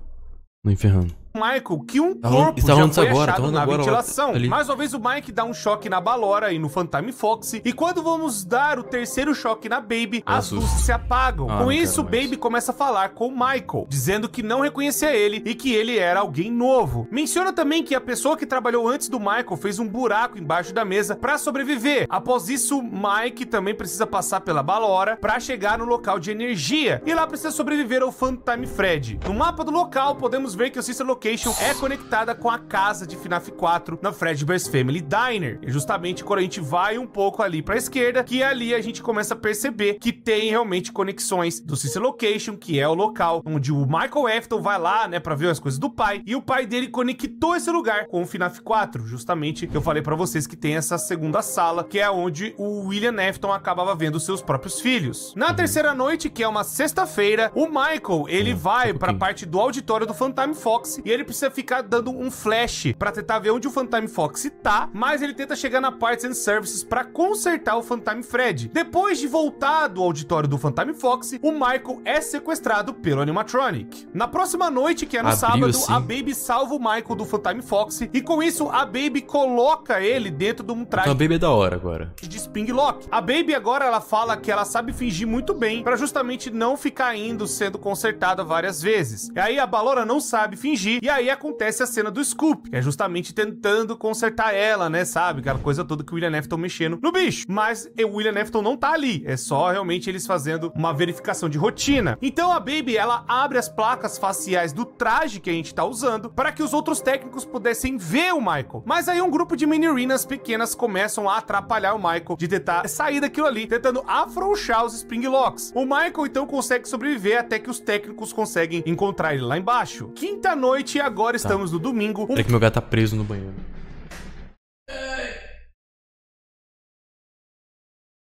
No inferno. Michael que um Tá corpo tá já foi agora, tá achado rolando na agora, ventilação. ali. Mais uma vez o Mike dá um choque na Balora e no Phantom Fox. E quando vamos dar o terceiro choque na Baby, Ah, as luzes se apagam. Ah, Com isso. Baby começa a falar com o Michael, dizendo que não reconhecia ele e que ele era alguém novo. Menciona também que a pessoa que trabalhou antes do Michael fez um buraco embaixo da mesa pra sobreviver. Após isso, Mike também precisa passar pela Balora pra chegar no local de energia. E lá precisa sobreviver ao Phantom Fred. No mapa do local, podemos ver que o Sister Location é conectada com a casa de FNAF 4 na Fredbear's Family Diner. E justamente quando a gente vai um pouco ali pra esquerda, que ali a gente começa a perceber que tem realmente conexões do Sister Location, que é o local onde o Michael Afton vai lá, né, pra ver as coisas do pai. E o pai dele conectou esse lugar com o FNAF 4. Justamente eu falei pra vocês que tem essa segunda sala, que é onde o William Afton acabava vendo seus próprios filhos. Na terceira noite, que é uma sexta-feira, o Michael, ele vai pra pouquinho. parte do auditório do Phantom Fox e ele precisa ficar dando um flash pra tentar ver onde o Phantom Fox tá, mas ele tenta chegar na Parts and Services pra consertar o Phantom Fred. Depois de voltar do auditório do Phantom Fox, o Michael é sequestrado pelo animatronic. Na próxima noite, que é no Abriu sábado, assim? a Baby salva o Michael do Phantom Fox e com isso a Baby coloca ele dentro de um traje Então a Baby é da hora agora. de Spring Lock. A Baby agora ela fala que ela sabe fingir muito bem pra justamente não ficar indo sendo consertada várias vezes. E aí a Balora não sabe fingir e aí acontece a cena do Scoop, que é justamente tentando consertar ela, né, sabe? Aquela coisa toda que o William Afton mexendo no bicho. Mas o William Afton não tá ali, é só realmente eles fazendo uma verificação de rotina. Então a Baby ela abre as placas faciais do traje que a gente tá usando para que os outros técnicos pudessem ver o Michael. Mas aí um grupo de menirinas pequenas começam a atrapalhar o Michael de tentar sair daquilo ali, tentando afrouxar os Spring Locks. O Michael então consegue sobreviver até que os técnicos conseguem encontrar ele lá embaixo. Quinta noite e agora estamos no domingo. Um Peraí que meu gato tá preso no banheiro.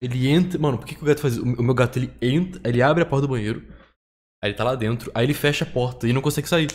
Ele entra. Mano, por que, que o gato faz isso? O meu gato ele entra, ele abre a porta do banheiro. Aí ele tá lá dentro, aí ele fecha a porta e não consegue sair.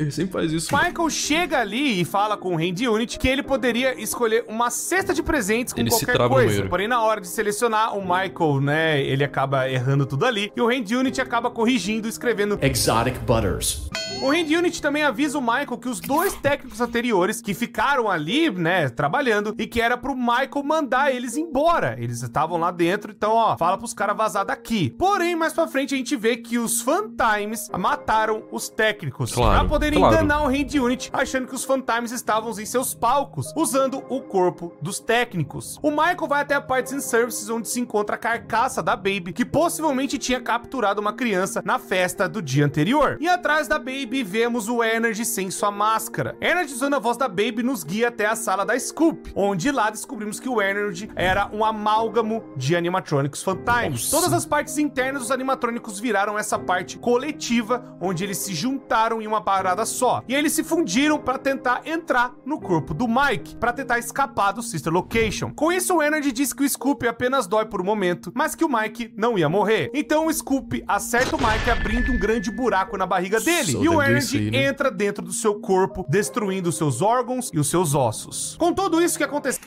Ele sempre faz isso. Michael chega ali e fala com o Randy Unit que ele poderia escolher uma cesta de presentes com Ele se qualquer coisa. Porém, na hora de selecionar, o Michael, né, ele acaba errando tudo ali. E o Randy Unit acaba corrigindo, escrevendo Exotic butters. o Hand Unit também avisa o Michael que os dois técnicos anteriores que ficaram ali, né, trabalhando, e que era pro Michael mandar eles embora. Eles estavam lá dentro, então, ó, fala pros caras vazar daqui. Porém, mais pra frente a gente vê que os Fantimes mataram os técnicos. Claro, pra poderem claro. enganar o Hand Unit, achando que os Fantimes estavam em seus palcos, usando o corpo dos técnicos. O Michael vai até a Parts and Services, onde se encontra a carcaça da Baby, que possivelmente tinha capturado uma criança na festa do dia anterior. E atrás da Baby vemos o Energy sem sua máscara. Energy, usando a voz da Baby, nos guia até a sala da Scoop, onde lá descobrimos que o Energy era um amálgamo de animatrônicos Fantimes. Todas as partes internas dos animatrônicos viraram essa parte coletiva, onde eles se juntaram em uma parada só. E eles se fundiram para tentar entrar no corpo do Mike, para tentar escapar do Sister Location. Com isso, o Energy diz que o Scoop apenas dói por um momento, mas que o Mike não ia morrer. Então o Scoop acerta o Mike abrindo um grande buraco na barriga dele. Só e o Energy ser, né? entra dentro do seu corpo, destruindo os seus órgãos e os seus ossos. Com tudo isso que aconteceu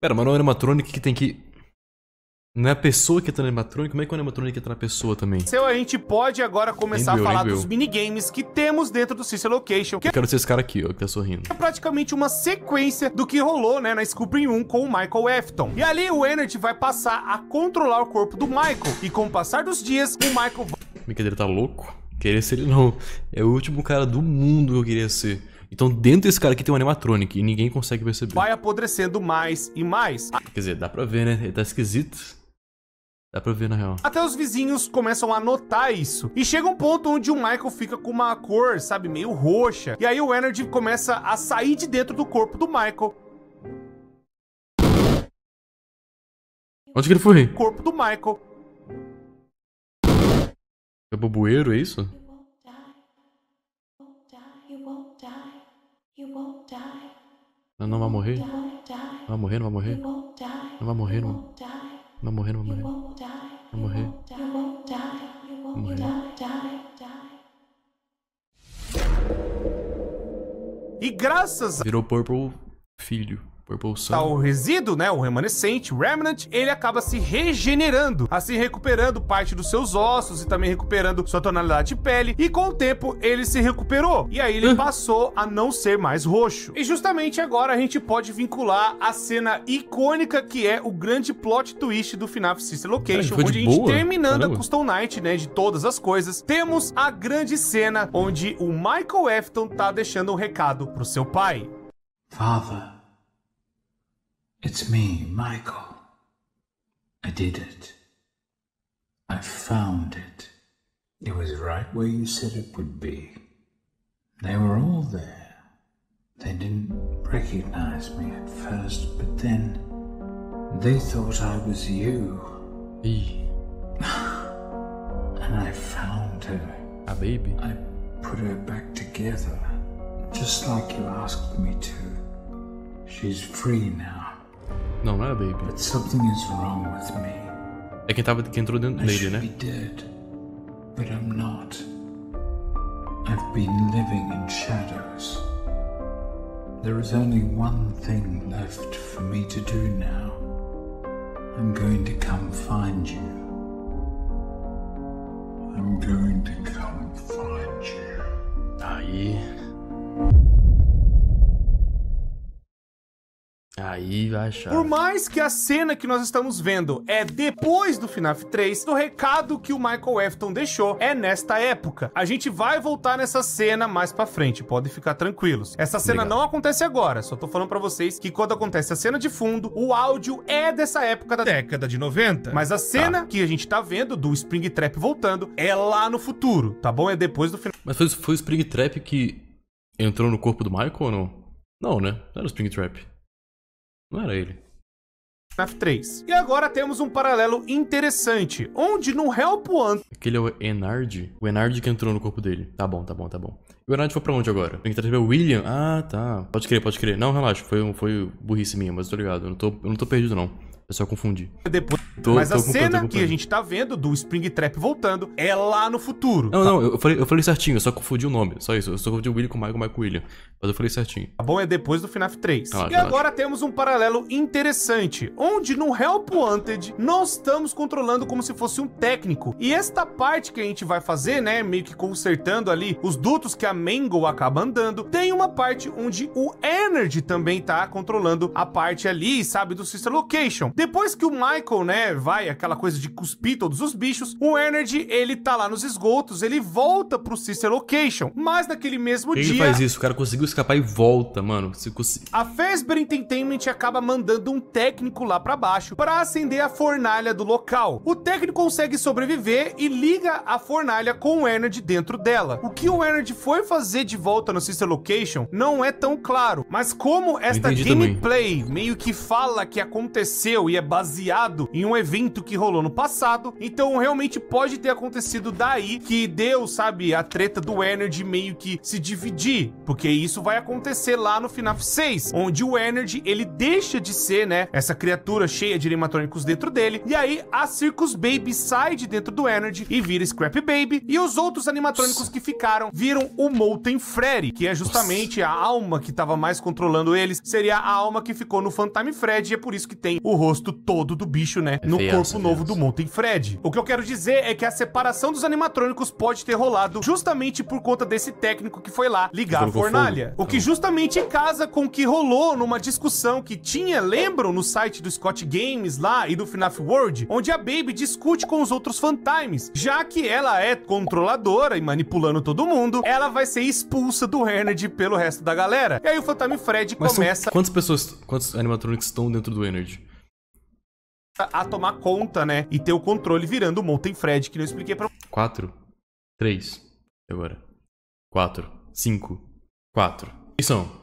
Pera, mas não é animatrônico que tem que. Não é a pessoa que tá no animatrônico? Como é que o animatrônico entra na pessoa também? a gente pode agora começar Nem a falar dos minigames que temos dentro do Sister Location, que Eu quero ser esse cara aqui, ó, que tá sorrindo. é praticamente uma sequência do que rolou, né, na Scooping 1 com o Michael Afton. E ali o Energy vai passar a controlar o corpo do Michael, e com o passar dos dias, o Michael Brincadeira, tá louco? Queria ser ele não. É o último cara do mundo que eu queria ser. Então dentro desse cara aqui tem um animatronic e ninguém consegue perceber. vai apodrecendo mais e mais. Quer dizer, dá pra ver, né? Ele tá esquisito. Dá pra ver na real. Até os vizinhos começam a notar isso. E chega um ponto onde o Michael fica com uma cor, sabe, meio roxa. E aí o Energy começa a sair de dentro do corpo do Michael. Onde que ele foi? Corpo do Michael. É boboeiro, é isso? Não, não vai morrer? Não vai morrer, não vai morrer? Não vai morrer, não. won't die. Não vai morrer, não vai morrer. Vai morrer. Won't Morrer. E graças Virou Purple Filho. Purple Sun. ao resíduo, né, o remanescente, o remnant, ele acaba se regenerando, assim recuperando parte dos seus ossos e também recuperando sua tonalidade de pele. E com o tempo ele se recuperou e aí ele passou a não ser mais roxo. E justamente agora a gente pode vincular a cena icônica que é o grande plot twist do FNAF Sister Location, de onde a gente boa? terminando Caramba. a Custom Night, né, de todas as coisas, temos a grande cena onde o Michael Afton tá deixando um recado pro seu pai. Father, it's me, Michael. I did it. I found it. It was right where you said it would be. They were all there. They didn't recognize me at first, but then they thought I was you, Ih, and I found her. a Baby. I put her back together, just like you asked me to. She's free now, Não, não é a Baby. but something is wrong with me. É quem, tava, quem entrou dentro I dele, né? be dead, but I'm not. I've been living in shadows. There is only one thing left for me to do now. I'm going to come find you. I'm going to come find you. Aí. Aí vai achar. Por mais que a cena que nós estamos vendo é depois do FNAF 3, o recado que o Michael Afton deixou é nesta época. A gente vai voltar nessa cena mais pra frente, podem ficar tranquilos. Essa cena Legal. não acontece agora, só tô falando pra vocês que quando acontece a cena de fundo, o áudio é dessa época da década de 90. Mas a cena que a gente tá vendo do Spring Trap voltando é lá no futuro, tá bom? É depois do Mas foi, foi o Spring Trap que entrou no corpo do Michael ou não? Não, né? Não era o Spring Trap. Não era ele. FNAF 3. E agora temos um paralelo interessante, onde no Help One Aquele é o Enard? O Enard que entrou no corpo dele. Tá bom, tá bom, tá bom. E o Enard foi pra onde agora? Spring Trap é o William? Ah, tá. Pode crer, pode crer. Não, relaxa. Foi, foi burrice minha, mas tô ligado. Eu não tô, eu não tô perdido, não. Eu só confundi. depois Tô- Mas tô a cena que a gente tá vendo do Springtrap voltando é lá no futuro. Não, não, eu falei, eu falei certinho, eu só confundi o nome. Só isso. Eu só confundi o William com o Michael, Michael William. Mas eu falei certinho. Tá bom? É depois do FNAF 3. Ah, e verdade. agora temos um paralelo interessante, onde no Help Wanted nós estamos controlando como se fosse um técnico. E esta parte que a gente vai fazer, né, meio que consertando ali os dutos que a Mango acaba andando, tem uma parte onde o Energy também tá controlando a parte ali, sabe, do Sister Location. Depois que o Michael, né, vai aquela coisa de cuspir todos os bichos, o Energy, ele tá lá nos esgotos, ele volta pro Sister Location. Mas naquele mesmo Quem dia... ele faz isso? O cara conseguiu escapar e volta, mano. Se cons- A Fazbear Entertainment acaba mandando um técnico lá pra baixo para acender a fornalha do local. O técnico consegue sobreviver e liga a fornalha com o Energy dentro dela. O que o Energy foi fazer de volta no Sister Location não é tão claro, mas como esta entendi também. gameplay meio que fala que aconteceu e é baseado em um evento que rolou no passado, então realmente pode ter acontecido daí que deu, sabe, a treta do Energy meio que se dividir, porque isso vai acontecer lá no FNAF 6, onde o Energy ele deixa de ser, né, essa criatura cheia de animatrônicos dentro dele, e aí a Circus Baby sai de dentro do Energy e vira Scrap Baby, e os outros animatrônicos que ficaram viram o Molten Freddy, que é justamente a alma que tava mais controlando eles, seria a alma que ficou no Phantom Fred, e é por isso que tem o rosto todo do bicho, né, É no feiaço, corpo novo feiaço. do Molten Fred. O que eu quero dizer é que a separação dos animatrônicos pode ter rolado justamente por conta desse técnico que foi lá ligar a fornalha. fogo. O que justamente casa com o que rolou numa discussão que tinha, lembram, no site do Scott Games lá e do FNAF World, onde a Baby discute com os outros Fantimes. Já que ela é controladora e manipulando todo mundo, ela vai ser expulsa do Energy pelo resto da galera. E aí o Phantom Fred Mas são- começa quantas pessoas, quantos animatronics estão dentro do Energy? A tomar conta, né? E ter o controle virando o Molten Fred, que eu expliquei pra Quatro? Três? E agora? Quatro? Cinco? Quatro. Quem são?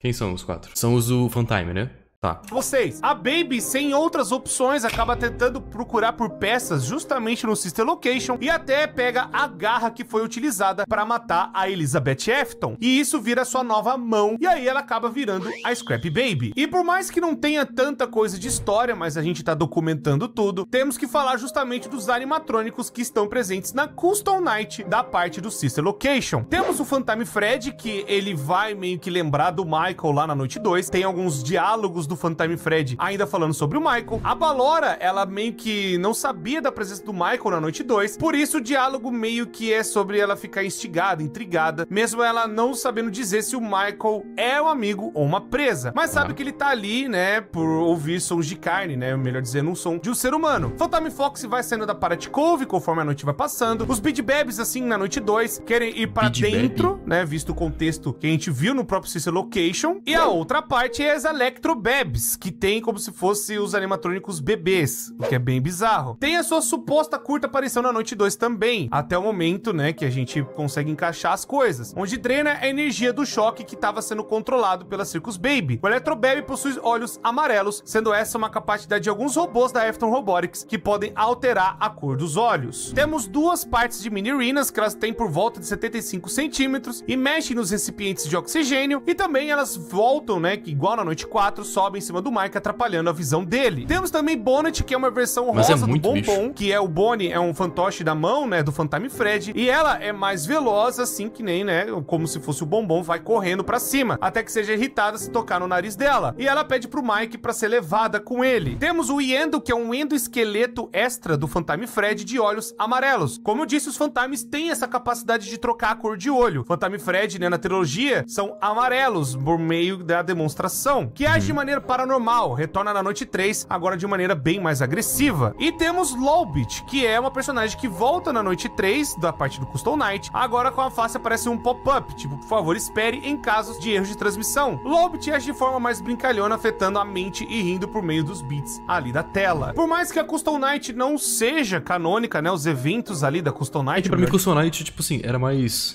Quem são os quatro? São os do Funtime, né? Tá. vocês. A Baby, sem outras opções, acaba tentando procurar por peças justamente no Sister Location e até pega a garra que foi utilizada para matar a Elizabeth Efton. E isso vira sua nova mão. E aí ela acaba virando a Scrap Baby. E por mais que não tenha tanta coisa de história, mas a gente tá documentando tudo, temos que falar justamente dos animatrônicos que estão presentes na Custom Night da parte do Sister Location. Temos o Phantom Fred, que ele vai meio que lembrar do Michael lá na noite 2. Tem alguns diálogos do Phantom Fred ainda falando sobre o Michael. A Balora, ela meio que não sabia da presença do Michael na noite 2, por isso o diálogo meio que é sobre ela ficar instigada, intrigada, mesmo ela não sabendo dizer se o Michael é um amigo ou uma presa. Mas sabe que ele tá ali, né, por ouvir sons de carne, né, melhor dizendo, um som de um ser humano. Phantom Fox vai saindo da Parrot Cove conforme a noite vai passando. Os Bid Babs, assim, na noite 2, querem ir pra Bid dentro, né, visto o contexto que a gente viu no próprio Sister Location. E a outra parte é as Electro Babs, que tem como se fosse os animatrônicos bebês, o que é bem bizarro. Tem a sua suposta curta aparição na noite 2 também, até o momento, né, que a gente consegue encaixar as coisas, onde drena a energia do choque que estava sendo controlado pela Circus Baby. O Electro Baby possui olhos amarelos, sendo essa uma capacidade de alguns robôs da Efton Robotics que podem alterar a cor dos olhos. Temos duas partes de mini arenas que elas têm por volta de 75 centímetros e mexem nos recipientes de oxigênio e também elas voltam, né, que igual na noite 4, em cima do Mike atrapalhando a visão dele. Temos também Bonnet, que é uma versão Mas é rosa do muito Bombom, bicho. que é o Bonnie, é um fantoche da mão, né, do Phantom Fred, e ela é mais veloz, assim que nem, né, como se fosse o Bombom, vai correndo pra cima, até que seja irritada se tocar no nariz dela. E ela pede pro Mike pra ser levada com ele. Temos o Yendo, que é um endoesqueleto extra do Phantom Fred de olhos amarelos. Como eu disse, os Phantoms têm essa capacidade de trocar a cor de olho. Phantom Fred, né, na trilogia, são amarelos por meio da demonstração, que age de maneira paranormal, retorna na noite 3, agora de maneira bem mais agressiva. E temos Lowbit, que é uma personagem que volta na noite 3, da parte do Custom Night, agora com a face aparece um pop-up, tipo, por favor, espere em casos de erros de transmissão. Lowbit age de forma mais brincalhona, afetando a mente e rindo por meio dos bits ali da tela. Por mais que a Custom Night não seja canônica, né, os eventos ali da Custom Night... É pra mim, Custom Night, tipo assim, era mais.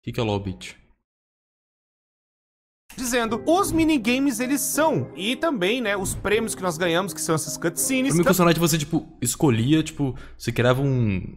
O que, que é Lobit? Dizendo, os minigames eles são, e também, né, os prêmios que nós ganhamos, que são essas cutscenes, Pra mim, Custom Night você, tipo, escolhia, tipo, você criava um.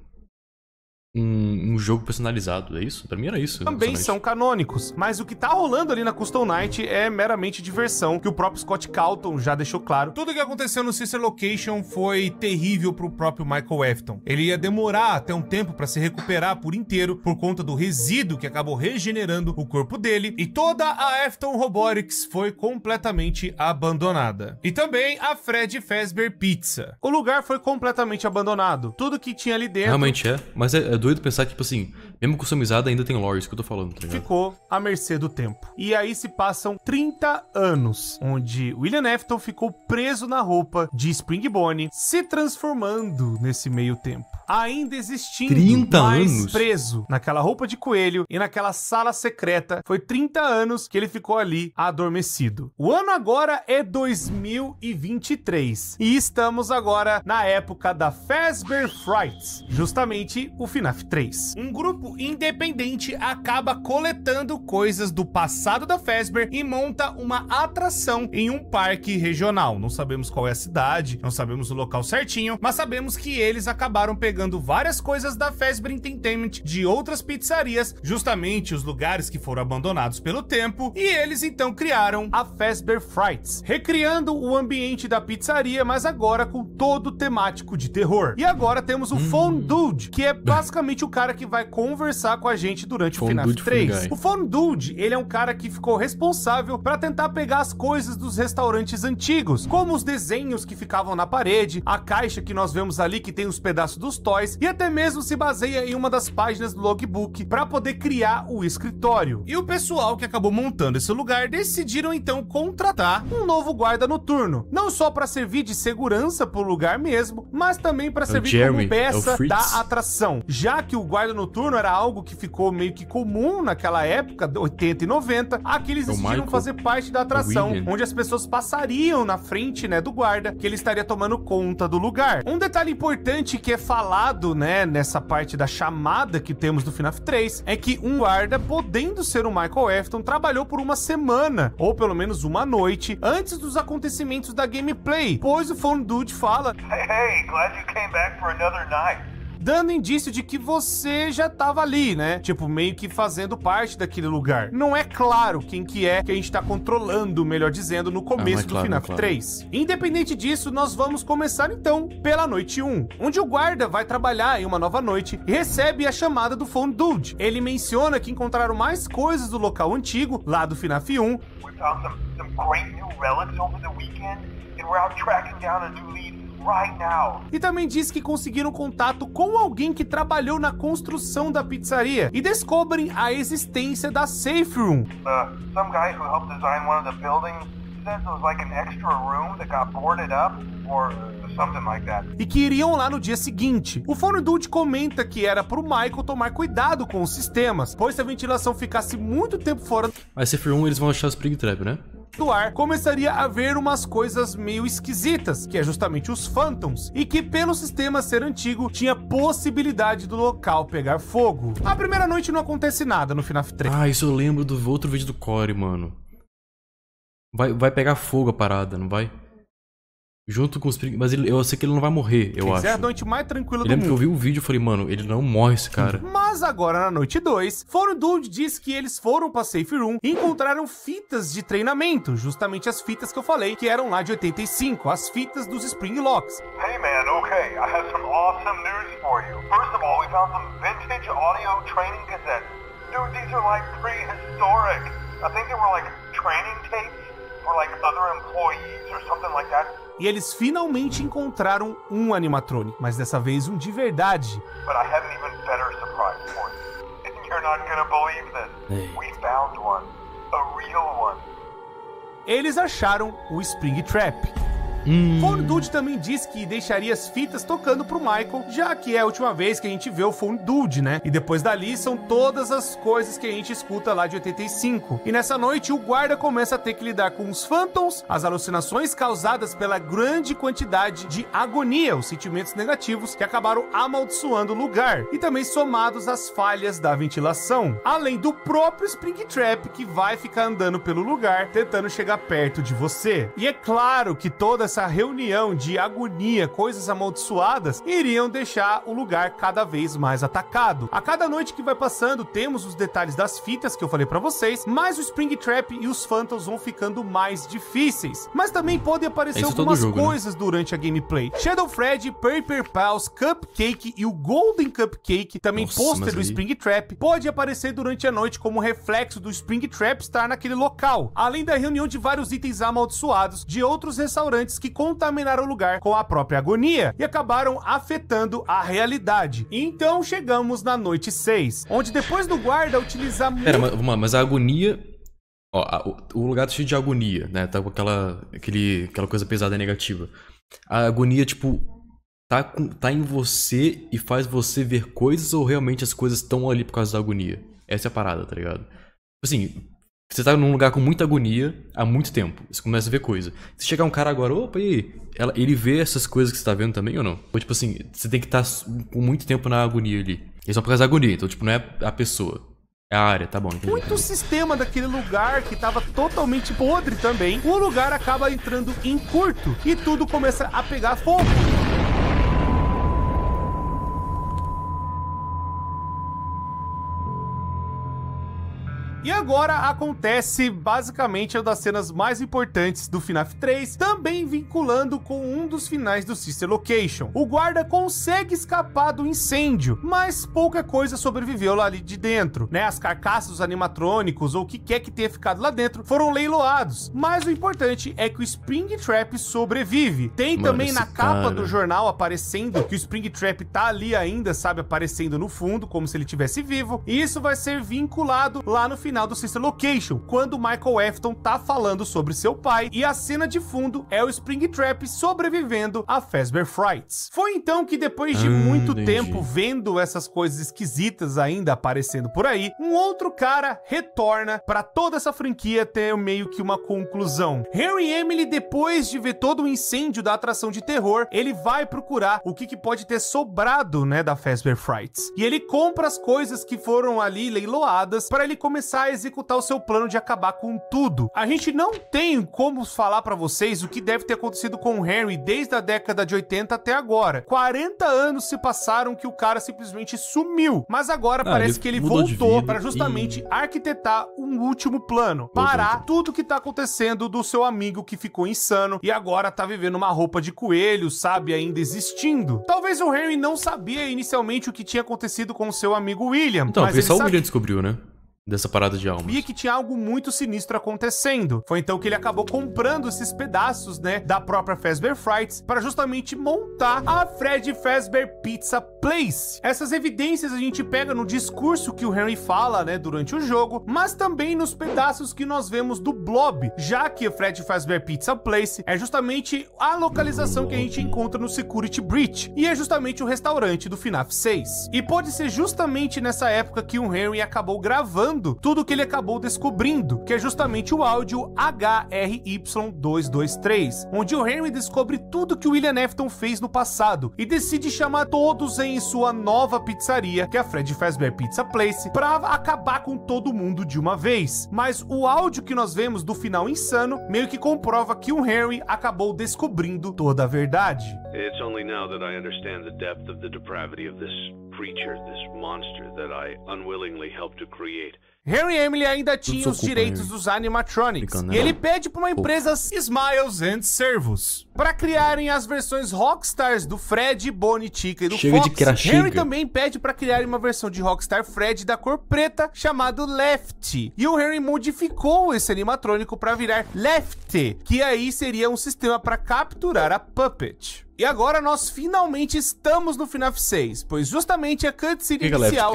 Um, um jogo personalizado, é isso? Pra mim era isso. também são canônicos. Mas o que tá rolando ali na Custom Night é meramente diversão, que o próprio Scott Calton já deixou claro. Tudo que aconteceu no Sister Location foi terrível pro próprio Michael Afton. Ele ia demorar até um tempo pra se recuperar por inteiro por conta do resíduo que acabou regenerando o corpo dele e toda a Afton Robotics foi completamente abandonada. E também a Fred Fazbear Pizza. O lugar foi completamente abandonado. Tudo que tinha ali dentro Realmente é, mas é, é doido pensar que, tipo assim, mesmo customizado ainda tem lore, isso que eu tô falando, tá ligado? ficou à mercê do tempo. E aí se passam 30 anos, onde William Afton ficou preso na roupa de Springbone, se transformando nesse meio tempo. Ainda existindo, 30 mas anos? preso naquela roupa de coelho e naquela sala secreta. Foi 30 anos que ele ficou ali adormecido. O ano agora é 2023 e estamos agora na época da Fazbear Frights, justamente o FNAF 3. Um grupo independente acaba coletando coisas do passado da Fazbear e monta uma atração em um parque regional. Não sabemos qual é a cidade, não sabemos o local certinho, mas sabemos que eles acabaram pegando várias coisas da Fazbear Entertainment de outras pizzarias, justamente os lugares que foram abandonados pelo tempo, e eles então criaram a Fazbear Frights, recriando o ambiente da pizzaria, mas agora com todo temático de terror. E agora temos o Phone Dude, que é basicamente o cara que vai conversar com a gente durante o Phone FNAF Dude, Phone 3. Guy. O Phone Dude, ele é um cara que ficou responsável para tentar pegar as coisas dos restaurantes antigos, como os desenhos que ficavam na parede, a caixa que nós vemos ali que tem os pedaços dos toys e até mesmo se baseia em uma das páginas do logbook para poder criar o escritório. E o pessoal que acabou montando esse lugar decidiram então contratar um novo guarda noturno, não só para servir de segurança pro lugar mesmo, mas também para servir Jeremy, como é o peça da atração, já que o guarda noturno era algo que ficou meio que comum naquela época, 80 e 90, aqui eles É decidiram Michael, fazer parte da atração, William. onde as pessoas passariam na frente, né, do guarda, que ele estaria tomando conta do lugar. Um detalhe importante que é falado, né, nessa parte da chamada que temos do FNAF 3, é que um guarda, podendo ser o Michael Afton, trabalhou por uma semana, ou pelo menos uma noite, antes dos acontecimentos da gameplay, pois o Phone Dude fala Hey, hey, glad you came back for another night. Dando indício de que você já tava ali, né? Tipo, meio que fazendo parte daquele lugar. Não é claro quem que é que a gente tá controlando, melhor dizendo, no começo não é do claro, FNAF é claro. 3. Independente disso, nós vamos começar então pela noite 1, onde o guarda vai trabalhar em uma nova noite e recebe a chamada do Phone Dude. Ele menciona que encontraram mais coisas do local antigo, lá do FNAF 1, We found some, some great new relics over the weekend, and we're out tracking down a new lead. E também diz que conseguiram contato com alguém que trabalhou na construção da pizzaria e descobrem a existência da Safe Room, Uh, some guy who helped design one of the buildings says it was like an extra room that got boarded up, or something like that. e que iriam lá no dia seguinte. O Phone Dude comenta que era pro Michael tomar cuidado com os sistemas, pois se a ventilação ficasse muito tempo fora Mas se for um, eles vão achar o Spring Trap, né? Do ar, começaria a ver umas coisas meio esquisitas, que é justamente os Phantoms, e que pelo sistema ser antigo, tinha possibilidade do local pegar fogo. A primeira noite não acontece nada no FNAF 3. Ah, isso eu lembro do outro vídeo do Core, mano. Vai, vai pegar fogo a parada, não vai? Junto com os... Spring- Mas ele- eu sei que ele não vai morrer, eu acho. é a noite mais tranquila Eu do lembro que eu mundo. vi o vídeo e falei, mano, ele não morre esse cara. Mas agora na noite 2, Foro Dude diz que eles foram pra Safe Room e encontraram fitas de treinamento, justamente as fitas que eu falei que eram lá de 85, as fitas dos Spring Locks. Hey man, okay, I have some awesome news for you. First of all, we found some vintage audio training cassettes. Dude, these are like prehistoric. I think they were like training tapes for like other employees or something like that. E eles finalmente encontraram um animatronic, mas dessa vez um de verdade. But I have an even better surprise for you. You're not gonna believe this. Hey. We found one. A real one. Eles acharam o Spring Trap. Phone Dude também diz que deixaria as fitas tocando pro Michael, já que é a última vez que a gente vê o Phone Dude, né? E depois dali são todas as coisas que a gente escuta lá de 85. E nessa noite o guarda começa a ter que lidar com os Phantoms, as alucinações causadas pela grande quantidade de agonia, os sentimentos negativos que acabaram amaldiçoando o lugar, e também somados às falhas da ventilação, além do próprio Springtrap que vai ficar andando pelo lugar tentando chegar perto de você. E é claro que toda essa reunião de agonia, coisas amaldiçoadas, iriam deixar o lugar cada vez mais atacado. A cada noite que vai passando, temos os detalhes das fitas que eu falei pra vocês, mas o Springtrap e os Phantoms vão ficando mais difíceis. Mas também podem aparecer todo algumas jogo, né? coisas durante a gameplay. Shadow Fred, Paper Pals, Cupcake e o Golden Cupcake, também pôster do aí- Springtrap, pode aparecer durante a noite como reflexo do Springtrap estar naquele local, além da reunião de vários itens amaldiçoados de outros restaurantes que contaminaram o lugar com a própria agonia e acabaram afetando a realidade. Então chegamos na noite 6, onde depois do guarda utilizar Pera, mas, vamos lá, mas a agonia. Ó, o, lugar tá cheio de agonia, né? Tá com aquela, aquele, aquela coisa pesada e negativa. A agonia, tipo, tá, com- tá em você e faz você ver coisas ou realmente as coisas estão ali por causa da agonia? Essa é a parada, tá ligado? Assim, você tá num lugar com muita agonia há muito tempo. Você começa a ver coisa. Se chegar um cara agora, opa, e aí? Ela- ele vê essas coisas que você tá vendo também ou não? Ou tipo assim, você tem que estar com muito tempo na agonia ali. E é só por causa da agonia, então tipo, não é a pessoa. É a área, tá bom, entendi. muito sistema daquele lugar que tava totalmente podre também, o lugar acaba entrando em curto e tudo começa a pegar fogo. E agora acontece basicamente uma das cenas mais importantes do FNAF 3, também vinculando com um dos finais do Sister Location. O guarda consegue escapar do incêndio, mas pouca coisa sobreviveu lá ali de dentro, né? As carcaças dos animatrônicos ou o que quer que tenha ficado lá dentro foram leiloados. Mas o importante é que o Springtrap sobrevive. Tem Mano, também na capa cara. do jornal aparecendo que o Springtrap tá ali ainda, sabe, aparecendo no fundo, como se ele tivesse vivo. E isso vai ser vinculado lá no final do Sister Location, quando Michael Afton tá falando sobre seu pai. E a cena de fundo é o Springtrap sobrevivendo a Fazbear Frights. Foi então que depois de Ah, muito entendi. tempo vendo essas coisas esquisitas ainda aparecendo por aí, um outro cara retorna pra toda essa franquia ter meio que uma conclusão. Harry Emily, depois de ver todo o incêndio da atração de terror, ele vai procurar o que, que pode ter sobrado, né, da Fazbear Frights. E ele compra as coisas que foram ali leiloadas para ele começar a executar o seu plano de acabar com tudo. A gente não tem como falar pra vocês o que deve ter acontecido com o Henry desde a década de 80 até agora. 40 anos se passaram que o cara simplesmente sumiu, mas agora Ah, parece ele que ele voltou para justamente e- arquitetar um último plano, parar tudo que tá acontecendo do seu amigo que ficou insano e agora tá vivendo uma roupa de coelho, sabe, ainda existindo. Talvez o Henry não sabia inicialmente o que tinha acontecido com o seu amigo William, Então, mas só o William descobriu, né? Dessa parada de alma. sabia que tinha algo muito sinistro acontecendo. Foi então que ele acabou comprando esses pedaços, né, da própria Fazbear Frights para justamente montar a Fred Fazbear Pizza Place. Essas evidências a gente pega no discurso que o Henry fala, né, durante o jogo, mas também nos pedaços que nós vemos do Blob, já que a Fred Fazbear Pizza Place é justamente a localização que a gente encontra no Security Breach e é justamente o restaurante do FNAF 6. E pode ser justamente nessa época que o Henry acabou gravando tudo que ele acabou descobrindo, que é justamente o áudio HRY223, onde o Henry descobre tudo que o William Afton fez no passado e decide chamar todos em sua nova pizzaria, que é a Fred Fazbear Pizza Place, para acabar com todo mundo de uma vez. Mas o áudio que nós vemos do final insano meio que comprova que o Henry acabou descobrindo toda a verdade. It's only now that I understand the depth of the depravity of this creature, this monster that I unwillingly helped to create. Harry Emily ainda tinha os direitos dos animatronics. Né? E ele pede para uma empresa Smiles and Servos para criarem as versões Rockstars do Fred, Bonnie, Chica e do Chega de Fox. crachega. Harry também pede para criarem uma versão de Rockstar Fred da cor preta chamado Lefty. E o Harry modificou esse animatrônico para virar Lefty, que aí seria um sistema para capturar a Puppet. E agora nós finalmente estamos no FNAF 6, pois justamente a cutscene que, que é left? inicial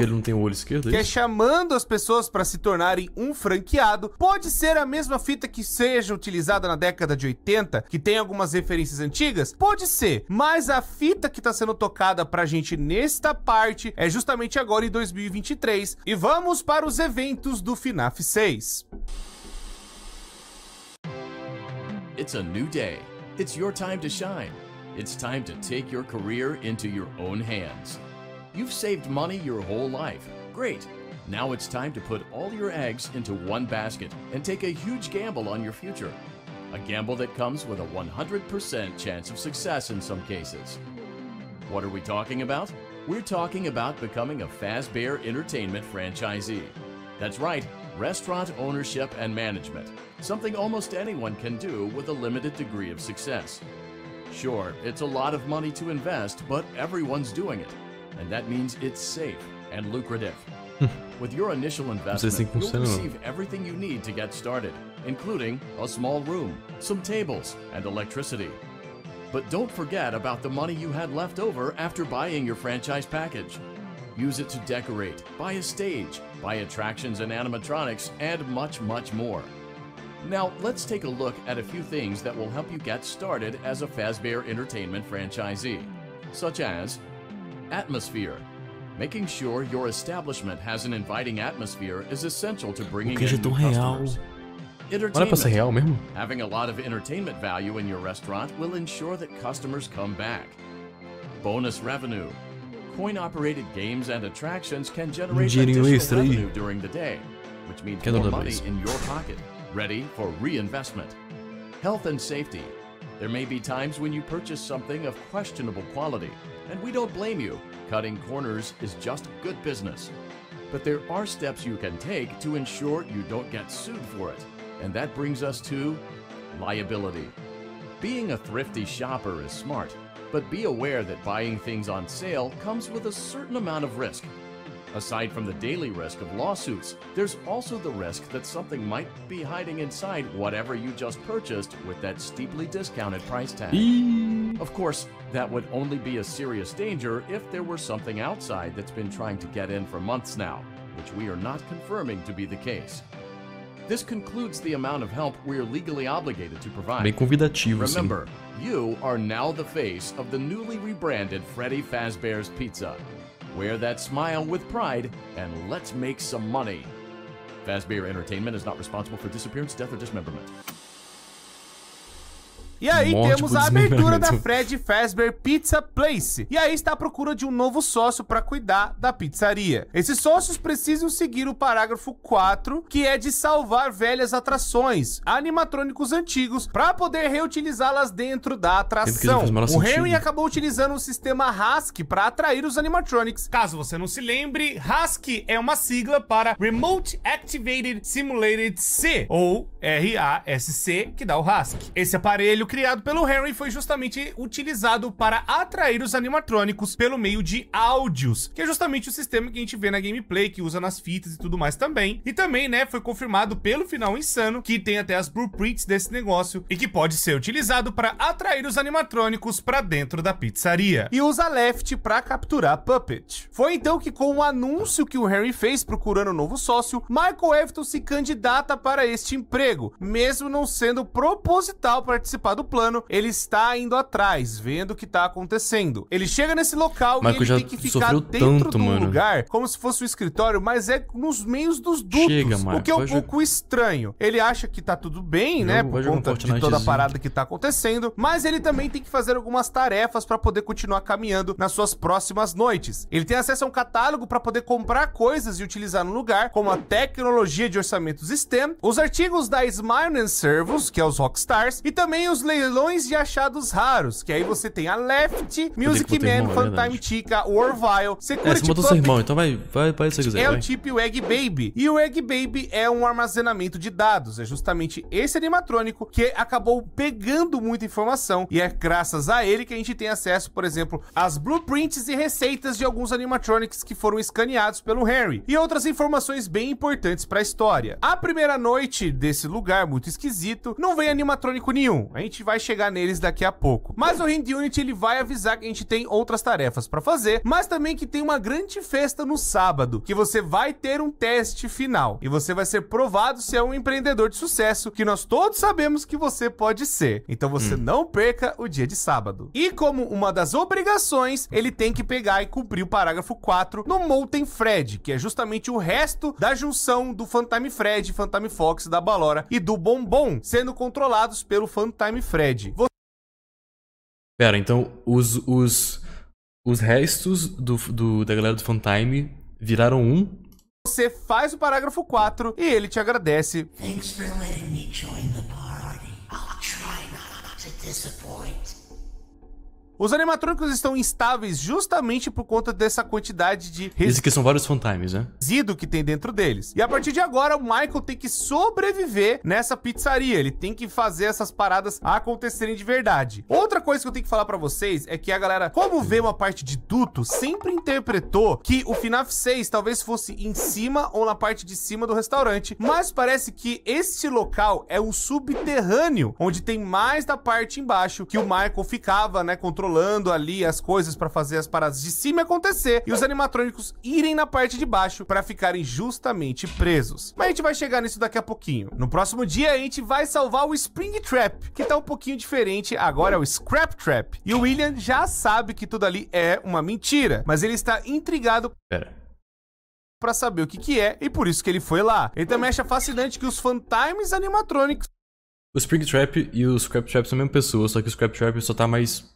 esquerdo? que é é isso? chamando as pessoas para se tornarem um franqueado, pode ser a mesma fita que seja utilizada na década de 80, que tem algumas referências antigas? Pode ser, mas a fita que tá sendo tocada pra gente nesta parte é justamente agora em 2023. E vamos para os eventos do FNAF 6. It's a new day. It's your time to shine. It's time to take your career into your own hands. You've saved money your whole life. Great. Now it's time to put all your eggs into one basket and take a huge gamble on your future. A gamble that comes with a 100% chance of success in some cases. What are we talking about? We're talking about becoming a Fazbear Entertainment franchisee. That's right, restaurant ownership and management, something almost anyone can do with a limited degree of success. Sure, it's a lot of money to invest, but everyone's doing it, and that means it's safe and lucrative. With your initial investment, you'll receive everything you need to get started, including a small room, some tables, and electricity. But don't forget about the money you had left over after buying your franchise package. Use it to decorate, buy a stage, buy attractions and animatronics, and much, much more. Now, let's take a look at a few things that will help you get started as a Fazbear Entertainment franchisee, such as atmosphere. Making sure your establishment has an inviting atmosphere is essential to bringing in new real? Customers. Olha pra ser real mesmo. Having a lot of entertainment value in your restaurant will ensure that customers come back. Bonus revenue. Coin operated games and attractions can generate additional revenue during the day, which means more money in your pocket, ready for reinvestment. Health and safety. There may be times when you purchase something of questionable quality, and we don't blame you. Cutting corners is just good business. But there are steps you can take to ensure you don't get sued for it. And that brings us to liability. Being a thrifty shopper is smart, but be aware that buying things on sale comes with a certain amount of risk. Aside from the daily risk of lawsuits, there's also the risk that something might be hiding inside whatever you just purchased with that steeply discounted price tag. Of course, that would only be a serious danger if there were something outside that's been trying to get in for months now, which we are not confirming to be the case. This concludes the amount of help we're legally obligated to provide. Bem convidativo. Remember, you are now the face of the newly rebranded Freddy Fazbear's Pizza. Wear that smile with pride and let's make some money. Fazbear Entertainment is not responsible for disappearance, death, or dismemberment. E aí Morte temos a abertura da. Fred Fazbear Pizza Place. E aí está à procura de um novo sócio para cuidar da pizzaria. Esses sócios precisam seguir o parágrafo 4, que é de salvar velhas atrações, animatrônicos antigos, para poder reutilizá-las dentro da atração. o Henry acabou utilizando o sistema HASC para atrair os animatronics. Caso você não se lembre, HASC é uma sigla para Remote Activated Simulated C, ou RASC, que dá o HASC. Esse aparelho criado pelo Henry foi justamente utilizado para atrair os animatrônicos pelo meio de áudios, que é justamente o sistema que a gente vê na gameplay, que usa nas fitas e tudo mais também. E também, né, foi confirmado pelo final insano que tem até as blueprints desse negócio e que pode ser utilizado para atrair os animatrônicos para dentro da pizzaria. E usa Left para capturar Puppet. Foi então que com o anúncio que o Henry fez procurando um novo sócio, Michael Everton se candidata para este emprego, mesmo não sendo proposital participar do plano, ele está indo atrás, vendo o que tá acontecendo. Ele chega nesse local Michael e ele já tem que ficar dentro tanto, do mano. lugar, como se fosse um escritório, mas é nos meios dos dutos, Chega, o Michael, que é um jogar- pouco estranho. Ele acha que tá tudo bem, né, Joga- vai por jogar um conta de toda a parada que tá acontecendo, mas ele também tem que fazer algumas tarefas para poder continuar caminhando nas suas próximas noites. Ele tem acesso a um catálogo para poder comprar coisas e utilizar no lugar, como a tecnologia de orçamentos STEM, os artigos da Smile and Servos, que é os Rockstars, e também os leilões de achados raros, que aí você tem a Left, Music Man, irmão, é Funtime verdade. Chica, Orville, É, Security você botou seu Puppet, irmão, então vai, vai, vai se quiser. é vai. o tipo o Egg Baby. E o Egg Baby é um armazenamento de dados. É justamente esse animatrônico que acabou pegando muita informação. E é graças a ele que a gente tem acesso, por exemplo, às blueprints e receitas de alguns animatronics que foram escaneados pelo Henry. E outras informações bem importantes para a história. A primeira noite desse lugar muito esquisito, não vem animatrônico nenhum. A gente vai chegar neles daqui a pouco. Mas o Hand Unity ele vai avisar que a gente tem outras tarefas para fazer, mas também que tem uma grande festa no sábado, que você vai ter um teste final e você vai ser provado se é um empreendedor de sucesso, que nós todos sabemos que você pode ser. Então você não perca o dia de sábado. E como uma das obrigações, ele tem que pegar e cumprir o parágrafo 4 no Molten Fred, que é justamente o resto da junção do Phantom Fred, Phantom Fox, da Balora e do Bombom, sendo controlados pelo Phantom Fred. Pera, então os, os, os restos do, do- da galera do Funtime viraram um? Você faz o parágrafo 4 e ele te agradece. Thanks for letting me join the party. I'll to disappoint. Os animatrônicos estão instáveis justamente por conta dessa quantidade de Esses aqui são vários né? resíduo que tem dentro deles. E a partir de agora, o Michael tem que sobreviver nessa pizzaria. Ele tem que fazer essas paradas acontecerem de verdade. Outra coisa que eu tenho que falar pra vocês é que a galera, como vê uma parte de duto, sempre interpretou que o FNAF 6 talvez fosse em cima ou na parte de cima do restaurante. Mas parece que este local é um subterrâneo, onde tem mais da parte embaixo que o Michael ficava, né, controlando ali as coisas pra fazer as paradas de cima acontecer e os animatrônicos irem na parte de baixo pra ficarem justamente presos. Mas a gente vai chegar nisso daqui a pouquinho. No próximo dia a gente vai salvar o Spring Trap, que tá um pouquinho diferente, agora é o Scrap Trap. E o William já sabe que tudo ali é uma mentira, mas ele está intrigado Pera. pra saber o que que é e por isso que ele foi lá. Ele também acha fascinante que os Fantimes animatrônicos O Spring Trap e o Scrap Trap são a mesma pessoa, só que o Scrap Trap só tá mais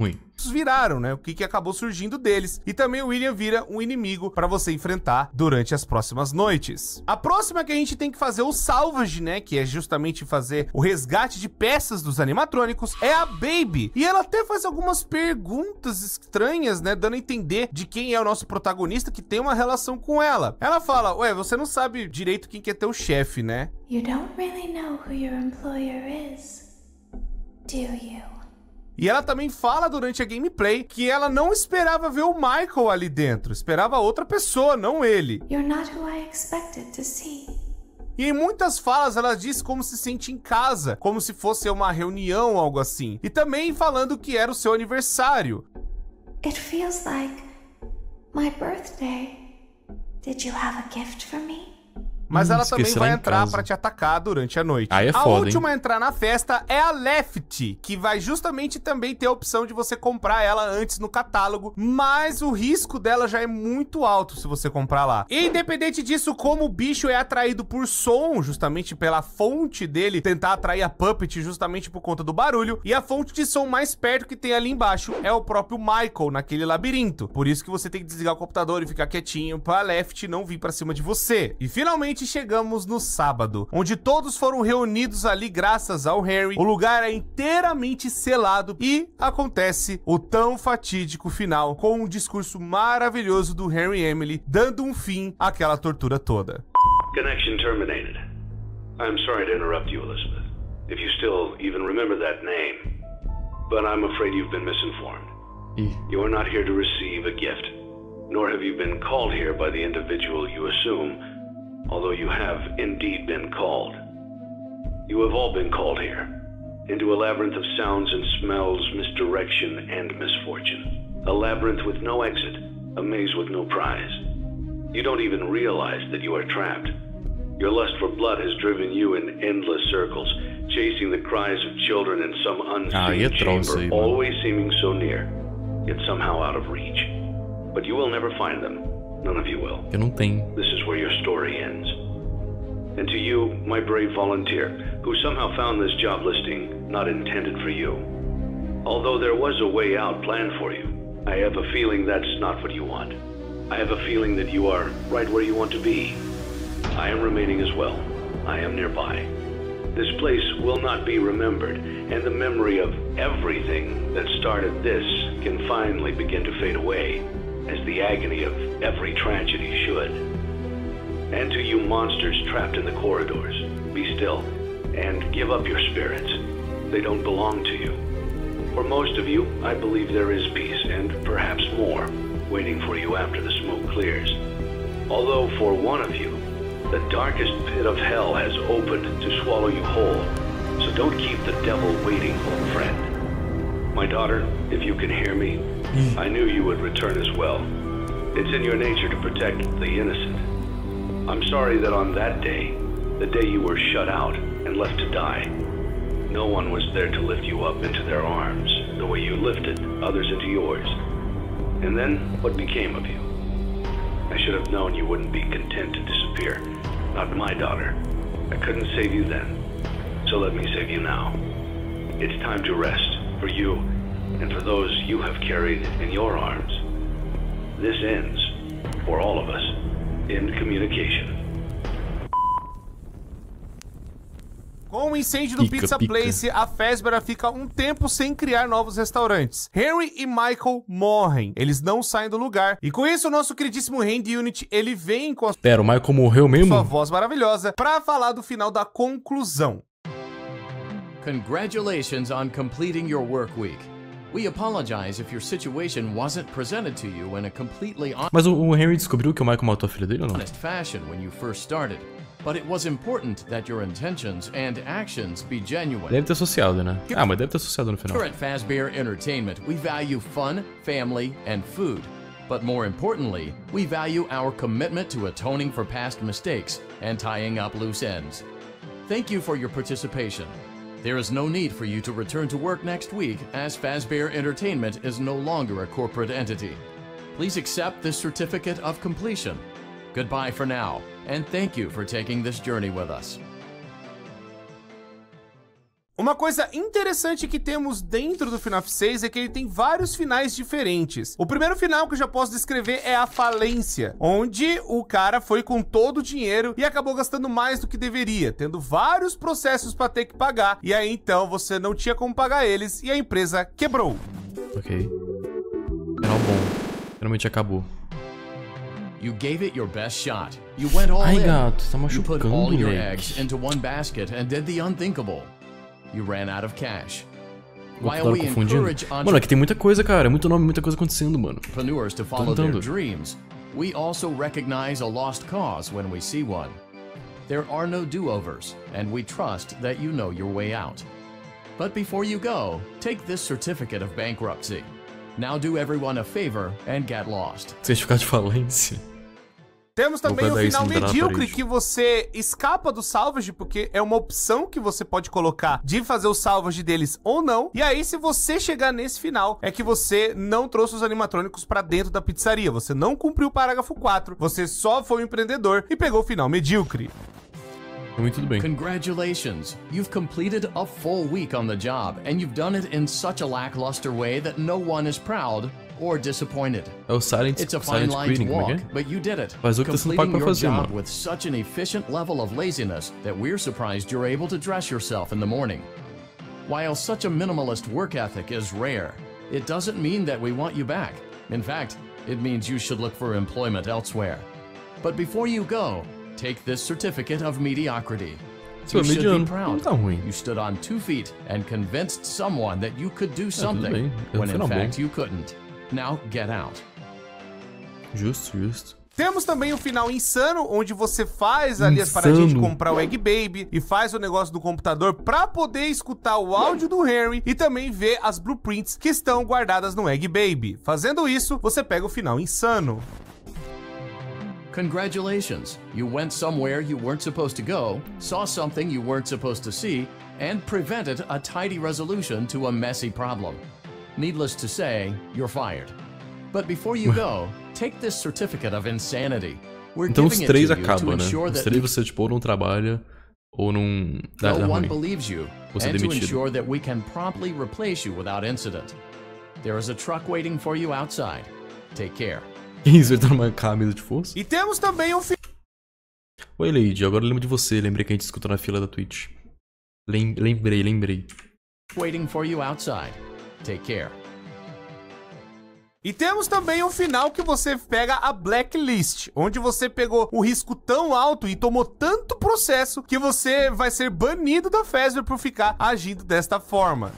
ruim. viraram, né? O que, que acabou surgindo deles. E também o William vira um inimigo pra você enfrentar durante as próximas noites. A próxima que a gente tem que fazer o salvage, né? Que é justamente fazer o resgate de peças dos animatrônicos, é a Baby. E ela até faz algumas perguntas estranhas, né? Dando a entender de quem é o nosso protagonista que tem uma relação com ela. Ela fala, ué, você não sabe direito quem que é teu chefe, né? You don't really know who your employer is, do you? E ela também fala durante a gameplay que ela não esperava ver o Michael ali dentro, esperava outra pessoa, não ele. You're not who I expected to see. E em muitas falas ela diz como se sente em casa, como se fosse uma reunião, algo assim. E também falando que era o seu aniversário. It feels like my birthday. Did you have a gift for me? Mas Hum, ela também vai entrar pra te atacar durante a noite. Aí é a foda, última a entrar na festa é a Left, que vai justamente também ter a opção de você comprar ela antes no catálogo, mas o risco dela já é muito alto se você comprar lá. E independente disso, como o bicho é atraído por som, justamente pela fonte dele, tentar atrair a Puppet justamente por conta do barulho, e a fonte de som mais perto que tem ali embaixo é o próprio Michael naquele labirinto. Por isso que você tem que desligar o computador e ficar quietinho pra Left não vir pra cima de você. E finalmente chegamos no sábado, onde todos foram reunidos ali graças ao Harry. O lugar é inteiramente selado e acontece o tão fatídico final com um discurso maravilhoso do Harry e Emily, dando um fim àquela tortura toda. Connection terminated. I'm sorry to interrupt you, Elizabeth, if you still even remember that name. But I'm afraid you've been misinformed. You are not here to receive a gift, nor have you been called here by the individual you assume, although you have indeed been called. You have all been called here, into a labyrinth of sounds and smells, misdirection, and misfortune. A labyrinth with no exit, a maze with no prize. You don't even realize that you are trapped. Your lust for blood has driven you in endless circles, chasing the cries of children in some Ah, unseen é troll isso chamber, always seeming so near, yet somehow out of reach. But you will never find them. None of you will. eu não tenho. This is where your story ends. And to you, my brave volunteer, who somehow found this job listing not intended for you. Although there was a way out planned for you, I have a feeling that's not what you want. I have a feeling that you are right where you want to be. I am remaining as well. I am nearby. This place will not be remembered, and the memory of everything that started this can finally begin to fade away, as the agony of every tragedy should. And to you monsters trapped in the corridors, be still and give up your spirits. They don't belong to you. For most of you, I believe there is peace and perhaps more waiting for you after the smoke clears. Although for one of you, the darkest pit of hell has opened to swallow you whole. So don't keep the devil waiting, old friend. My daughter, if you can hear me, I knew you would return as well. It's in your nature to protect the innocent. I'm sorry that on that day, the day you were shut out and left to die, no one was there to lift you up into their arms the way you lifted others into yours. And then what became of you? I should have known you wouldn't be content to disappear. Not my daughter. I couldn't save you then. So let me save you now. It's time to rest for you and for those you have carried in your arms. This ends, for all of us, in communication. Com o incêndio do Pica, Pizza pica. Place, a Fazbear fica um tempo sem criar novos restaurantes. Henry e Michael morrem. Eles não saem do lugar. E com isso, o nosso queridíssimo Randy Unit, ele vem com a Pera, o Michael morreu mesmo? sua voz maravilhosa pra falar do final da conclusão. Congratulations on completing your work week. We apologize if your situation wasn't presented to you in a completely Mas o, Henry descobriu que o Michael matou a filha dele ou não? honest fashion when you first started. But it was important that your intentions and actions be genuine. Deve ter associado, né? Ah, mas deve ter associado no final. Here at Fazbear Entertainment, we value fun, family, and food. But more importantly, we value our commitment to atoning for past mistakes and tying up loose ends. Thank you for your participation. There is no need for you to return to work next week as Fazbear Entertainment is no longer a corporate entity. Please accept this certificate of completion. Goodbye for now, and thank you for taking this journey with us. Uma coisa interessante que temos dentro do FNAF 6 é que ele tem vários finais diferentes. O primeiro final que eu já posso descrever é a falência, onde o cara foi com todo o dinheiro e acabou gastando mais do que deveria, tendo vários processos para ter que pagar. E aí então você não tinha como pagar eles e a empresa quebrou. Ok. Final bom. Finalmente acabou. You gave it your best shot. You went all Ai, in. gato, tá you put machucando, all your eggs into one basket and did the unthinkable. You ran out of cash. While we encourage Mano, aqui tem muita coisa, cara. Muito nome, muita coisa acontecendo, mano. entrepreneurs to follow their dreams, we also recognize a lost cause when we see one. There are no do-overs, and we trust that you know your way out. But before you go, take this certificate of bankruptcy. Now do everyone a favor and get lost. Certificado de falência. Temos também o final medíocre que você escapa do salvage, porque é uma opção que você pode colocar de fazer o salvage deles ou não. E aí, se você chegar nesse final, é que você não trouxe os animatrônicos pra dentro da pizzaria. Você não cumpriu o parágrafo 4, você só foi um empreendedor e pegou o final medíocre. Tudo bem. Congratulations! You've completed a full week on the job, and you've done it in such a lackluster way that no one is proud or disappointed. É o Silent, It's a fine line to Screening, como é walk, but you did it. Faz o que tá sendo pago completing your job with such an efficient level of laziness that we're surprised you're able to dress yourself in the morning. While such a minimalist work ethic is rare, it doesn't mean that we want you back. In fact, it means you should look for employment elsewhere. But before you go, take this certificate of mediocrity. Seu You should be proud. não tá ruim. You stood on two feet and convinced someone that you could do something when in fact you couldn't. Now get out. Justo, justo. Temos também o final insano, onde você faz ali as paradinhas de comprar o Egg Baby e faz o negócio do computador pra poder escutar o áudio do Harry e também ver as blueprints que estão guardadas no Egg Baby. Fazendo isso, você pega o final insano. Congratulations! You went somewhere you weren't supposed to go, saw something you weren't supposed to see, and prevented a tidy resolution to a messy problem. Needless to say, you're fired. But before you go, take this certificate of insanity. We're Então os giving it três to you to acabam, né? ensure Os that três você, tipo, ou não trabalha, ou não... Dá, no dá one ruim. believes you, Você é and to demitido. ensure that we can promptly replace you without incident. There is a truck waiting for you outside. Take care. Isso, ele tá numa camisa de força. E temos também final Oi, Lady, agora eu lembro de você. Lembrei que a gente escutou na fila da Twitch. Lem- lembrei, lembrei. Waiting for you outside. Take care. E temos também o final que você pega a blacklist, onde você pegou o risco tão alto e tomou tanto processo que você vai ser banido da Fazbear por ficar agindo desta forma.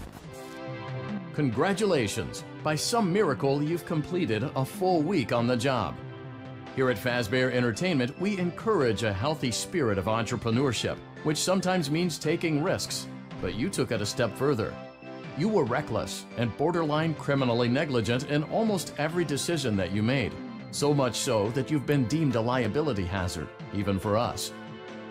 Congratulations! By some miracle, you've completed a full week on the job. Here at Fazbear Entertainment, we encourage a healthy spirit of entrepreneurship, which sometimes means taking risks. But you took it a step further. You were reckless and borderline criminally negligent in almost every decision that you made. So much so that you've been deemed a liability hazard, even for us.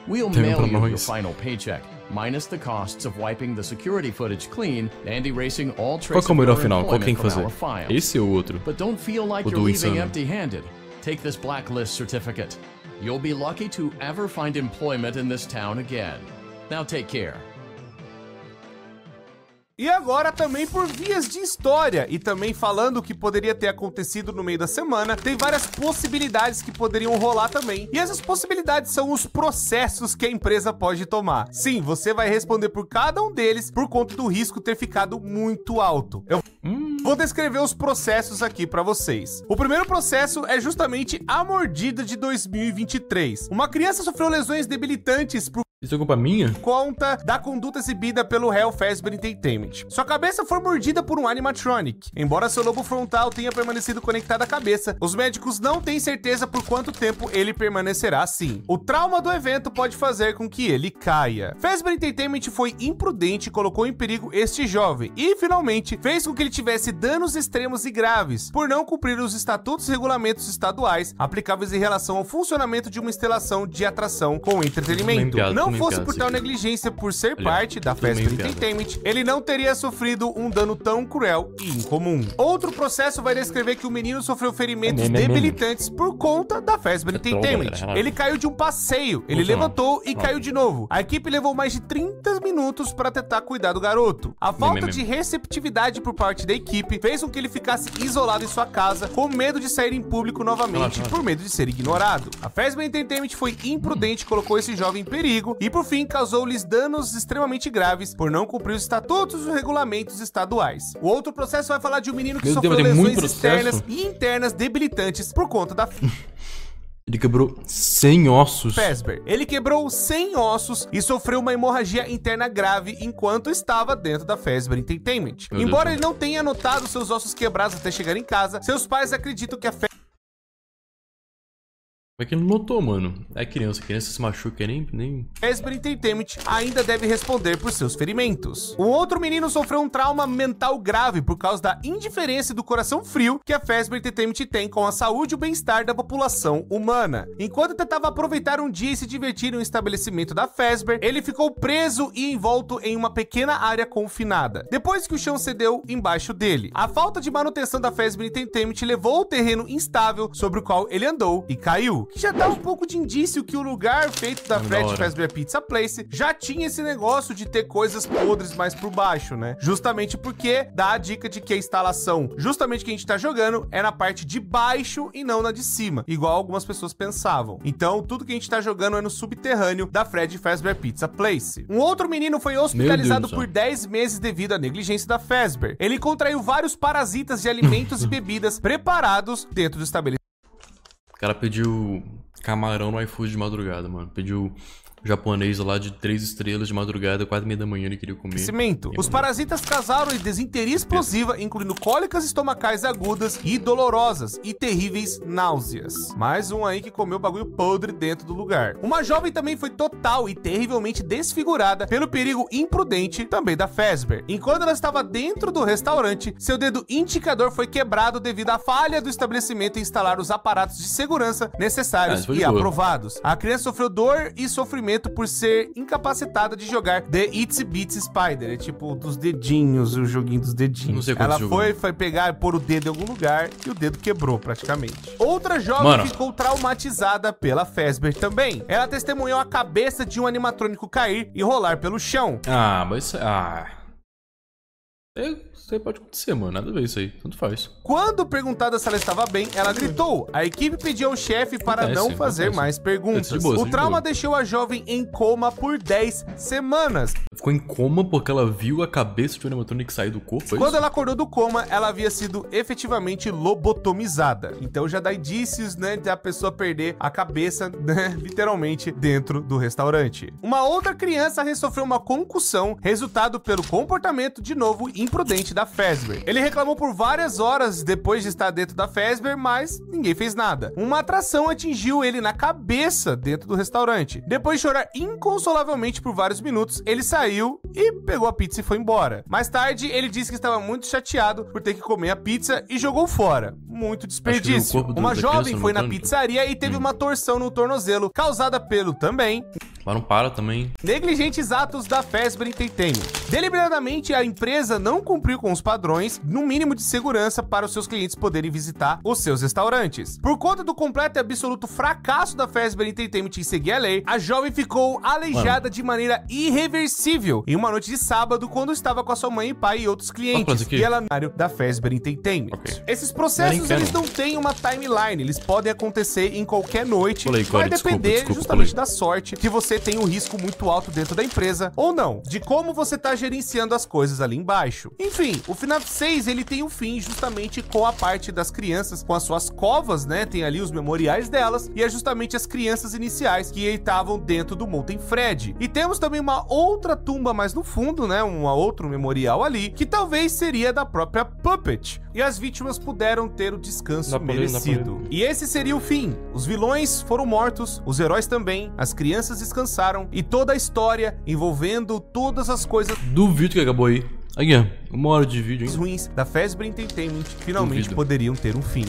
We'll mail you your final paycheck, minus the costs of wiping the security footage clean and erasing all Qual trace que é o of melhor your final? Qual que tem employment que from our fazer? files. Esse ou outro? But don't feel like O you're leaving empty-handed. Take this blacklist certificate. You'll be lucky to ever find employment in this town again. Now take care. E agora também por vias de história e também falando o que poderia ter acontecido no meio da semana, tem várias possibilidades que poderiam rolar também. E essas possibilidades são os processos que a empresa pode tomar. Sim, você vai responder por cada um deles por conta do risco ter ficado muito alto. Eu vou descrever os processos aqui para vocês. O primeiro processo é justamente a mordida de 2023. Uma criança sofreu lesões debilitantes por Isso é culpa minha? conta da conduta exibida pelo réu Fazbear Entertainment. Sua cabeça foi mordida por um animatronic. Embora seu lobo frontal tenha permanecido conectado à cabeça, os médicos não têm certeza por quanto tempo ele permanecerá assim. O trauma do evento pode fazer com que ele caia. Fazbear Entertainment foi imprudente e colocou em perigo este jovem e, finalmente, fez com que ele tivesse danos extremos e graves por não cumprir os estatutos e regulamentos estaduais aplicáveis em relação ao funcionamento de uma instalação de atração com entretenimento. piada, Não fosse por tal negligência por ser ó. parte da piada. Entertainment, ele não teria sofrido um dano tão cruel e incomum. Outro processo vai descrever que o menino sofreu ferimentos É meme, é debilitantes por conta da Fazbear É Entertainment. relaxa. Ele caiu de um passeio, ele levantou e caiu de novo. A equipe levou mais de 30 minutos para tentar cuidar do garoto. A falta de receptividade por parte da equipe fez com que ele ficasse isolado em sua casa, com medo de sair em público novamente por medo de ser ignorado. A Fazbear Entertainment foi imprudente e colocou esse jovem em perigo e, por fim, causou-lhes danos extremamente graves por não cumprir os estatutos e regulamentos estaduais. O outro processo vai falar de um menino que Meu sofreu Deus, lesões externas e internas debilitantes por conta da Ele quebrou 100 ossos. Fazbear. Ele quebrou 100 ossos e sofreu uma hemorragia interna grave enquanto estava dentro da Fazbear Entertainment. Meu Embora Deus. ele não tenha notado seus ossos quebrados até chegar em casa, seus pais acreditam que a Como é que não notou, mano? É criança, criança se machuca nem. nem... Fazbear Entertainment ainda deve responder por seus ferimentos. Um outro menino sofreu um trauma mental grave por causa da indiferença e do coração frio que a Fazbear Entertainment tem com a saúde e o bem-estar da população humana. Enquanto tentava aproveitar um dia e se divertir em um estabelecimento da Fazbear, ele ficou preso e envolto em uma pequena área confinada. Depois que o chão cedeu embaixo dele, a falta de manutenção da Fazbear Entertainment levou ao terreno instável sobre o qual ele andou e caiu, que já dá um pouco de indício que o lugar feito da Da Fred. Fazbear Pizza Place já tinha esse negócio de ter coisas podres mais por baixo, né? Justamente porque dá a dica de que a instalação, justamente que a gente tá jogando, é na parte de baixo e não na de cima, igual algumas pessoas pensavam. Então, tudo que a gente tá jogando é no subterrâneo da Fred Fazbear Pizza Place. Um outro menino foi hospitalizado por céu. 10 meses devido à negligência da Fazbear. Ele contraiu vários parasitas de alimentos e bebidas preparados dentro do estabelecimento. O cara pediu camarão no iFood de madrugada, mano. Pediu japonês lá de três estrelas de madrugada, quatro e meia da manhã ele queria comer. Cimento. Os parasitas causaram desinteria explosiva, incluindo cólicas estomacais agudas e dolorosas e terríveis náuseas. Mais um aí que comeu bagulho podre dentro do lugar. Uma jovem também foi total e terrivelmente desfigurada pelo perigo imprudente também da Fazbear. Enquanto ela estava dentro do restaurante, seu dedo indicador foi quebrado devido à falha do estabelecimento em instalar os aparatos de segurança Ah, necessários foi e boa. aprovados. A criança sofreu dor e sofrimento por ser incapacitada de jogar The Itsy Bitsy Spider. É tipo dos dedinhos, o joguinho dos dedinhos. Não sei Ela foi, é. foi pegar e pôr o dedo em algum lugar e o dedo quebrou praticamente. Outra jovem Mano. ficou traumatizada pela Fazbear também. Ela testemunhou a cabeça de um animatrônico cair e rolar pelo chão. Ah, mas isso. Ah. É, isso aí pode acontecer, mano. Nada a ver isso aí. Tanto faz. Quando perguntada se ela estava bem, ela gritou. A equipe pediu ao chefe para Acontece, não fazer acontece. mais perguntas. De boa, o de trauma boa. deixou a jovem em coma por 10 semanas. Ficou em coma porque ela viu a cabeça de um animatronic sair do corpo. foi Quando ela acordou do coma, ela havia sido efetivamente lobotomizada. Então já dá indícios, né, de a pessoa perder a cabeça, né, literalmente dentro do restaurante. Uma outra criança ressofreu uma concussão, resultado pelo comportamento de novo imprudente da Fazbear. Ele reclamou por várias horas depois de estar dentro da Fazbear, mas ninguém fez nada. Uma atração atingiu ele na cabeça dentro do restaurante. Depois de chorar inconsolavelmente por vários minutos, ele saiu e pegou a pizza e foi embora. Mais tarde, ele disse que estava muito chateado por ter que comer a pizza e jogou fora. Muito desperdício. Acho que o corpo do- Uma jovem foi na pizzaria e teve uma torção no tornozelo, causada pelo também Mas não para também. Negligentes atos da Fazbear Entertainment. Deliberadamente, a empresa não cumpriu com os padrões, no mínimo de segurança, para os seus clientes poderem visitar os seus restaurantes. Por conta do completo e absoluto fracasso da Fazbear Entertainment em seguir a lei, a jovem ficou aleijada Mano. de maneira irreversível em uma noite de sábado, quando estava com a sua mãe e pai e outros clientes. E ela é da Fazbear Entertainment. Esses processos, eles não têm uma timeline, eles podem acontecer em qualquer noite. Pulei, Vai Corey, desculpa, depender desculpa, justamente pulei. da sorte que você tem um risco muito alto dentro da empresa ou não, de como você tá gerenciando as coisas ali embaixo. Enfim, o FNAF 6 ele tem um fim justamente com a parte das crianças com as suas covas, né? Tem ali os memoriais delas e é justamente as crianças iniciais que estavam dentro do Molten Fred. E temos também uma outra tumba mais no fundo, né? Um outro memorial ali que talvez seria da própria Puppet. E as vítimas puderam ter o descanso Napoleão, merecido. Napoleão. E esse seria o fim. Os vilões foram mortos, os heróis também, as crianças descansaram e toda a história envolvendo todas as coisas Duvido que acabou aí. Aqui, ó. Uma hora de vídeo, hein? ruins da Fazbear Entertainment finalmente Duvido. poderiam ter um fim.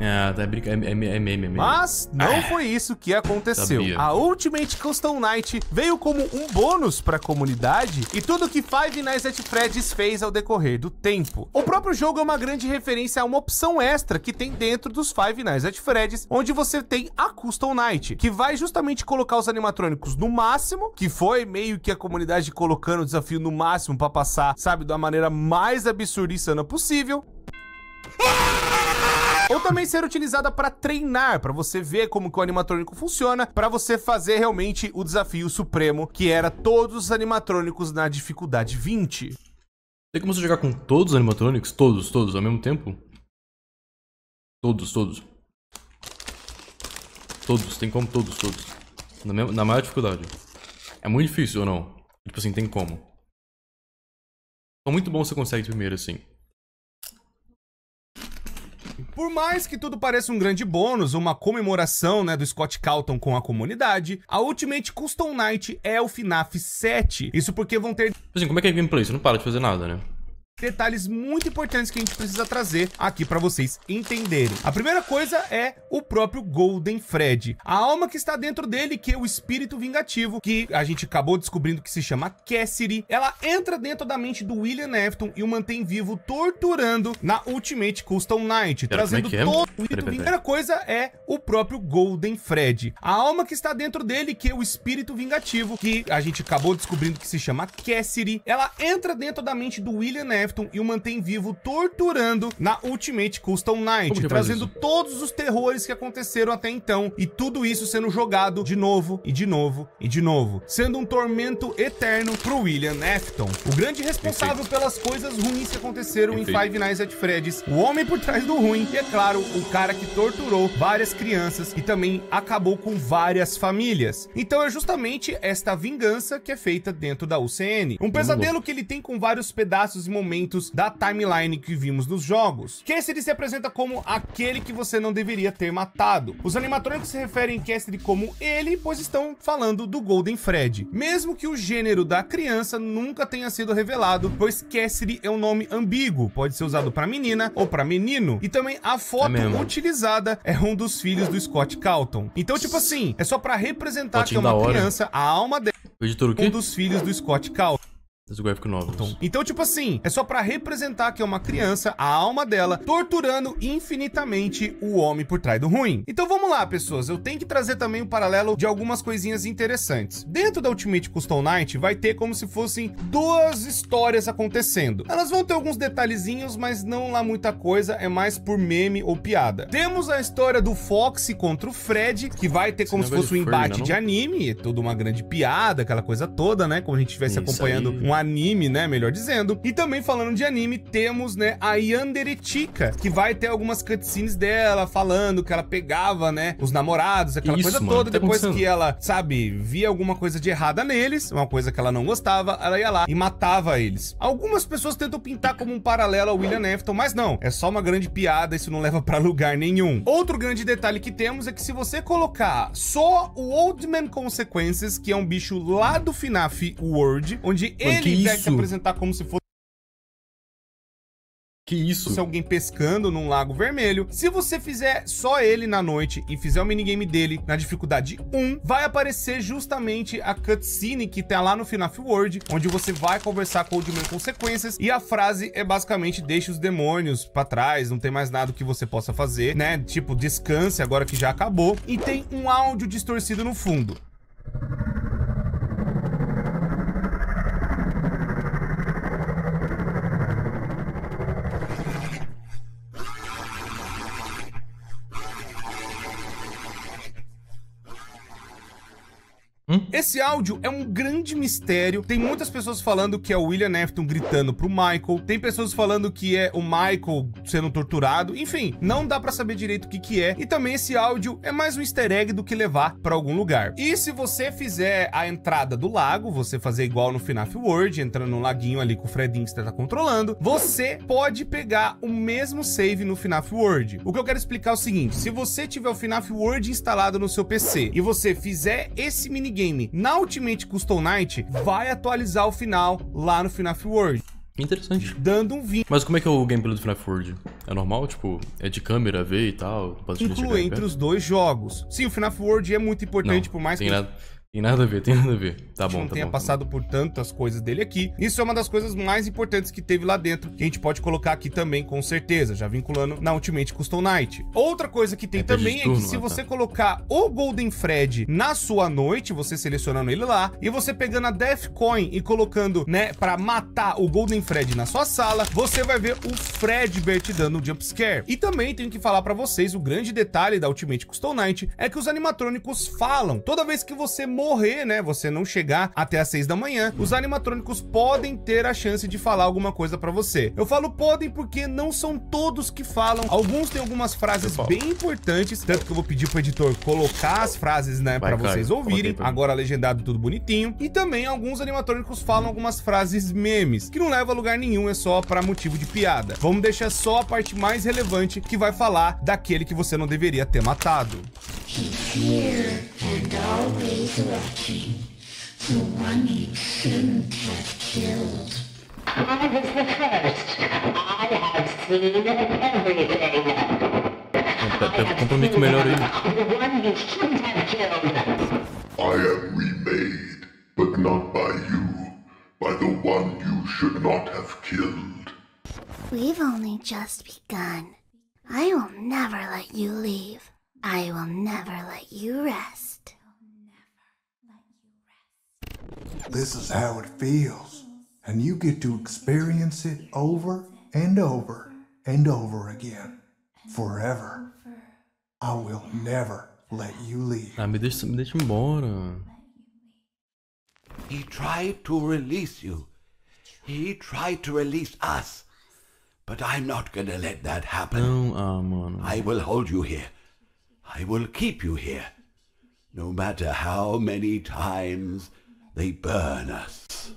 Ah, tá brincando. É, é, é meme, é meme. Mas não foi isso que aconteceu. Sabia. A Ultimate Custom Night veio como um bônus para a comunidade e tudo que Five Nights at Freddy's fez ao decorrer do tempo. O próprio jogo é uma grande referência a uma opção extra que tem dentro dos Five Nights at Freddy's, onde você tem a Custom Night, que vai justamente colocar os animatrônicos no máximo, que foi meio que a comunidade colocando o desafio no máximo para passar, sabe, da maneira mais absurda e insana possível ou também ser utilizada para treinar, para você ver como que o animatrônico funciona, para você fazer realmente o desafio supremo, que era todos os animatrônicos na dificuldade 20. Tem como você jogar com todos os animatronics? Todos, todos, ao mesmo tempo? Todos, todos. Todos, tem como todos, todos. Na, mesma- na maior dificuldade. É muito difícil ou não? Tipo assim, tem como. É muito bom você consegue primeiro, assim. Por mais que tudo pareça um grande bônus, uma comemoração né, do Scott Calton com a comunidade, a Ultimate Custom Night é o FNAF 7. Isso porque vão ter Tipo assim, como é que é gameplay? Você não para de fazer nada, né? Detalhes muito importantes que a gente precisa trazer aqui para vocês entenderem. A primeira coisa é o próprio Golden Fred, a alma que está dentro dele, que é o espírito vingativo, que a gente acabou descobrindo que se chama Cassidy. Ela entra dentro da mente do William Afton e o mantém vivo, torturando na Ultimate Custom Night, Pera, é trazendo que é? todo o espírito pera. primeira coisa é o próprio Golden Fred. A alma que está dentro dele, que é o espírito vingativo, que a gente acabou descobrindo que se chama Cassidy. Ela entra dentro da mente do William Afton e o mantém vivo, torturando na Ultimate Custom Night, trazendo todos os terrores que aconteceram até então. E tudo isso sendo jogado de novo, e de novo, e de novo. Sendo um tormento eterno pro William Afton. O grande responsável pelas coisas ruins que aconteceram em Perfeito. Five Nights at Freddy's. O homem por trás do ruim. E é claro, o cara que torturou várias crianças e também acabou com várias famílias. Então é justamente esta vingança que é feita dentro da UCN. Um pesadelo que ele tem com vários pedaços e momentos da timeline que vimos nos jogos. Cassidy se apresenta como aquele que você não deveria ter matado. Os animatrônicos se referem a Cassidy como ele, pois estão falando do Golden Fred. Mesmo que o gênero da criança nunca tenha sido revelado, pois Cassidy é um nome ambíguo, pode ser usado para menina ou para menino. E também a foto mesmo. utilizada é um dos filhos do Scott Calton. Então, tipo assim, é só para representar que é uma criança, a alma dela, o um dos filhos do Scott Calton. Novels. Então, tipo assim, é só pra representar que é uma criança, a alma dela, torturando infinitamente o homem por trás do ruim. Então vamos lá, pessoas, eu tenho que trazer também o paralelo de algumas coisinhas interessantes. Dentro da Ultimate Custom Night vai ter como se fossem duas histórias acontecendo. Elas vão ter alguns detalhezinhos, mas não lá muita coisa, é mais por meme ou piada. Temos a história do Foxy contra o Fred, que vai ter como se negócio fosse um embate não? de anime, é toda uma grande piada, aquela coisa toda, né? Como a gente estivesse acompanhando aí. um anime, né? Melhor dizendo. E também falando de anime, temos, né, a Yandere Chica, que vai ter algumas cutscenes dela falando que ela pegava, né, os namorados, aquela Isso, coisa mano, toda. tá Depois acontecendo? que ela, sabe, via alguma coisa de errada neles, uma coisa que ela não gostava, ela ia lá e matava eles. Algumas pessoas tentam pintar como um paralelo ao William Afton, mas não, é só uma grande piada, isso não leva pra lugar nenhum. Outro grande detalhe que temos é que se você colocar só o Old Man Consequences, que é um bicho lá do FNAF World, onde Mano, que ele vai se isso? apresentar como se fosse Que isso? Se alguém pescando num lago vermelho. Se você fizer só ele na noite e fizer o minigame dele na dificuldade 1, vai aparecer justamente a cutscene que tá lá no FNAF World, onde você vai conversar com o Old Man Consequências e a frase é basicamente deixe os demônios pra trás, não tem mais nada que você possa fazer, né? Tipo, descanse agora que já acabou. E tem um áudio distorcido no fundo. Esse áudio é um grande mistério. Tem muitas pessoas falando que é o William Afton gritando pro Michael. Tem pessoas falando que é o Michael sendo torturado. Enfim, não dá pra saber direito o que que é. E também esse áudio é mais um easter egg do que levar pra algum lugar. E se você fizer a entrada do lago, você fazer igual no FNAF World, entrando no laguinho ali com o que você tá controlando, você pode pegar o mesmo save no FNAF World. O que eu quero explicar é o seguinte, se você tiver o FNAF World instalado no seu PC e você fizer esse minigame na Ultimate Custom Night, vai atualizar o final lá no FNAF World. Interessante. Dando um 20. Mas como é que é o gameplay do FNAF World? É normal? Tipo, é de câmera ver e tal? Inclui entre os dois jogos. Sim, o FNAF World é muito importante, Não, por mais que... nada, tem nada a ver, tem nada a ver. Tá bom, não tá tenha bom. passado por tantas coisas dele aqui. Isso é uma das coisas mais importantes que teve lá dentro, que a gente pode colocar aqui também, com certeza, já vinculando na Ultimate Custom Night. Outra coisa que tem RPG também de é que turno, se você tá. colocar o Golden Fred na sua noite, você selecionando ele lá, e você pegando a Death Coin e colocando, né, pra matar o Golden Fred na sua sala, você vai ver o Fredbert dando um jumpscare. E também tenho que falar pra vocês, o grande detalhe da Ultimate Custom Night é que os animatrônicos falam. Toda vez que você morrer, né, você não chegar até às 6 da manhã, os animatrônicos podem ter a chance de falar alguma coisa pra você. Eu falo podem porque não são todos que falam. Alguns têm algumas frases bem importantes, tanto que eu vou pedir pro editor colocar as frases, né, Caio, vocês ouvirem. Agora legendado tudo bonitinho. E também alguns animatrônicos falam algumas frases memes, que não leva a lugar nenhum, é só pra motivo de piada. Vamos deixar só a parte mais relevante que vai falar daquele que você não deveria ter matado. Here and always watching, the one you shouldn't have killed. I was the first. I have seen everything. Have killed. I am remade, but not by you, by the one you should not have killed. We've only just begun. I will never let you leave. I will never let you rest. This is how it feels, and you get to experience it over and over and over again. Forever. I will never let you leave. Ah, me deixa, me deixa embora. He tried to release you. He tried to release us. But I'm not gonna let that happen. Não, ah, mano. I will hold you here. I will keep you here. No matter how many times they burn us.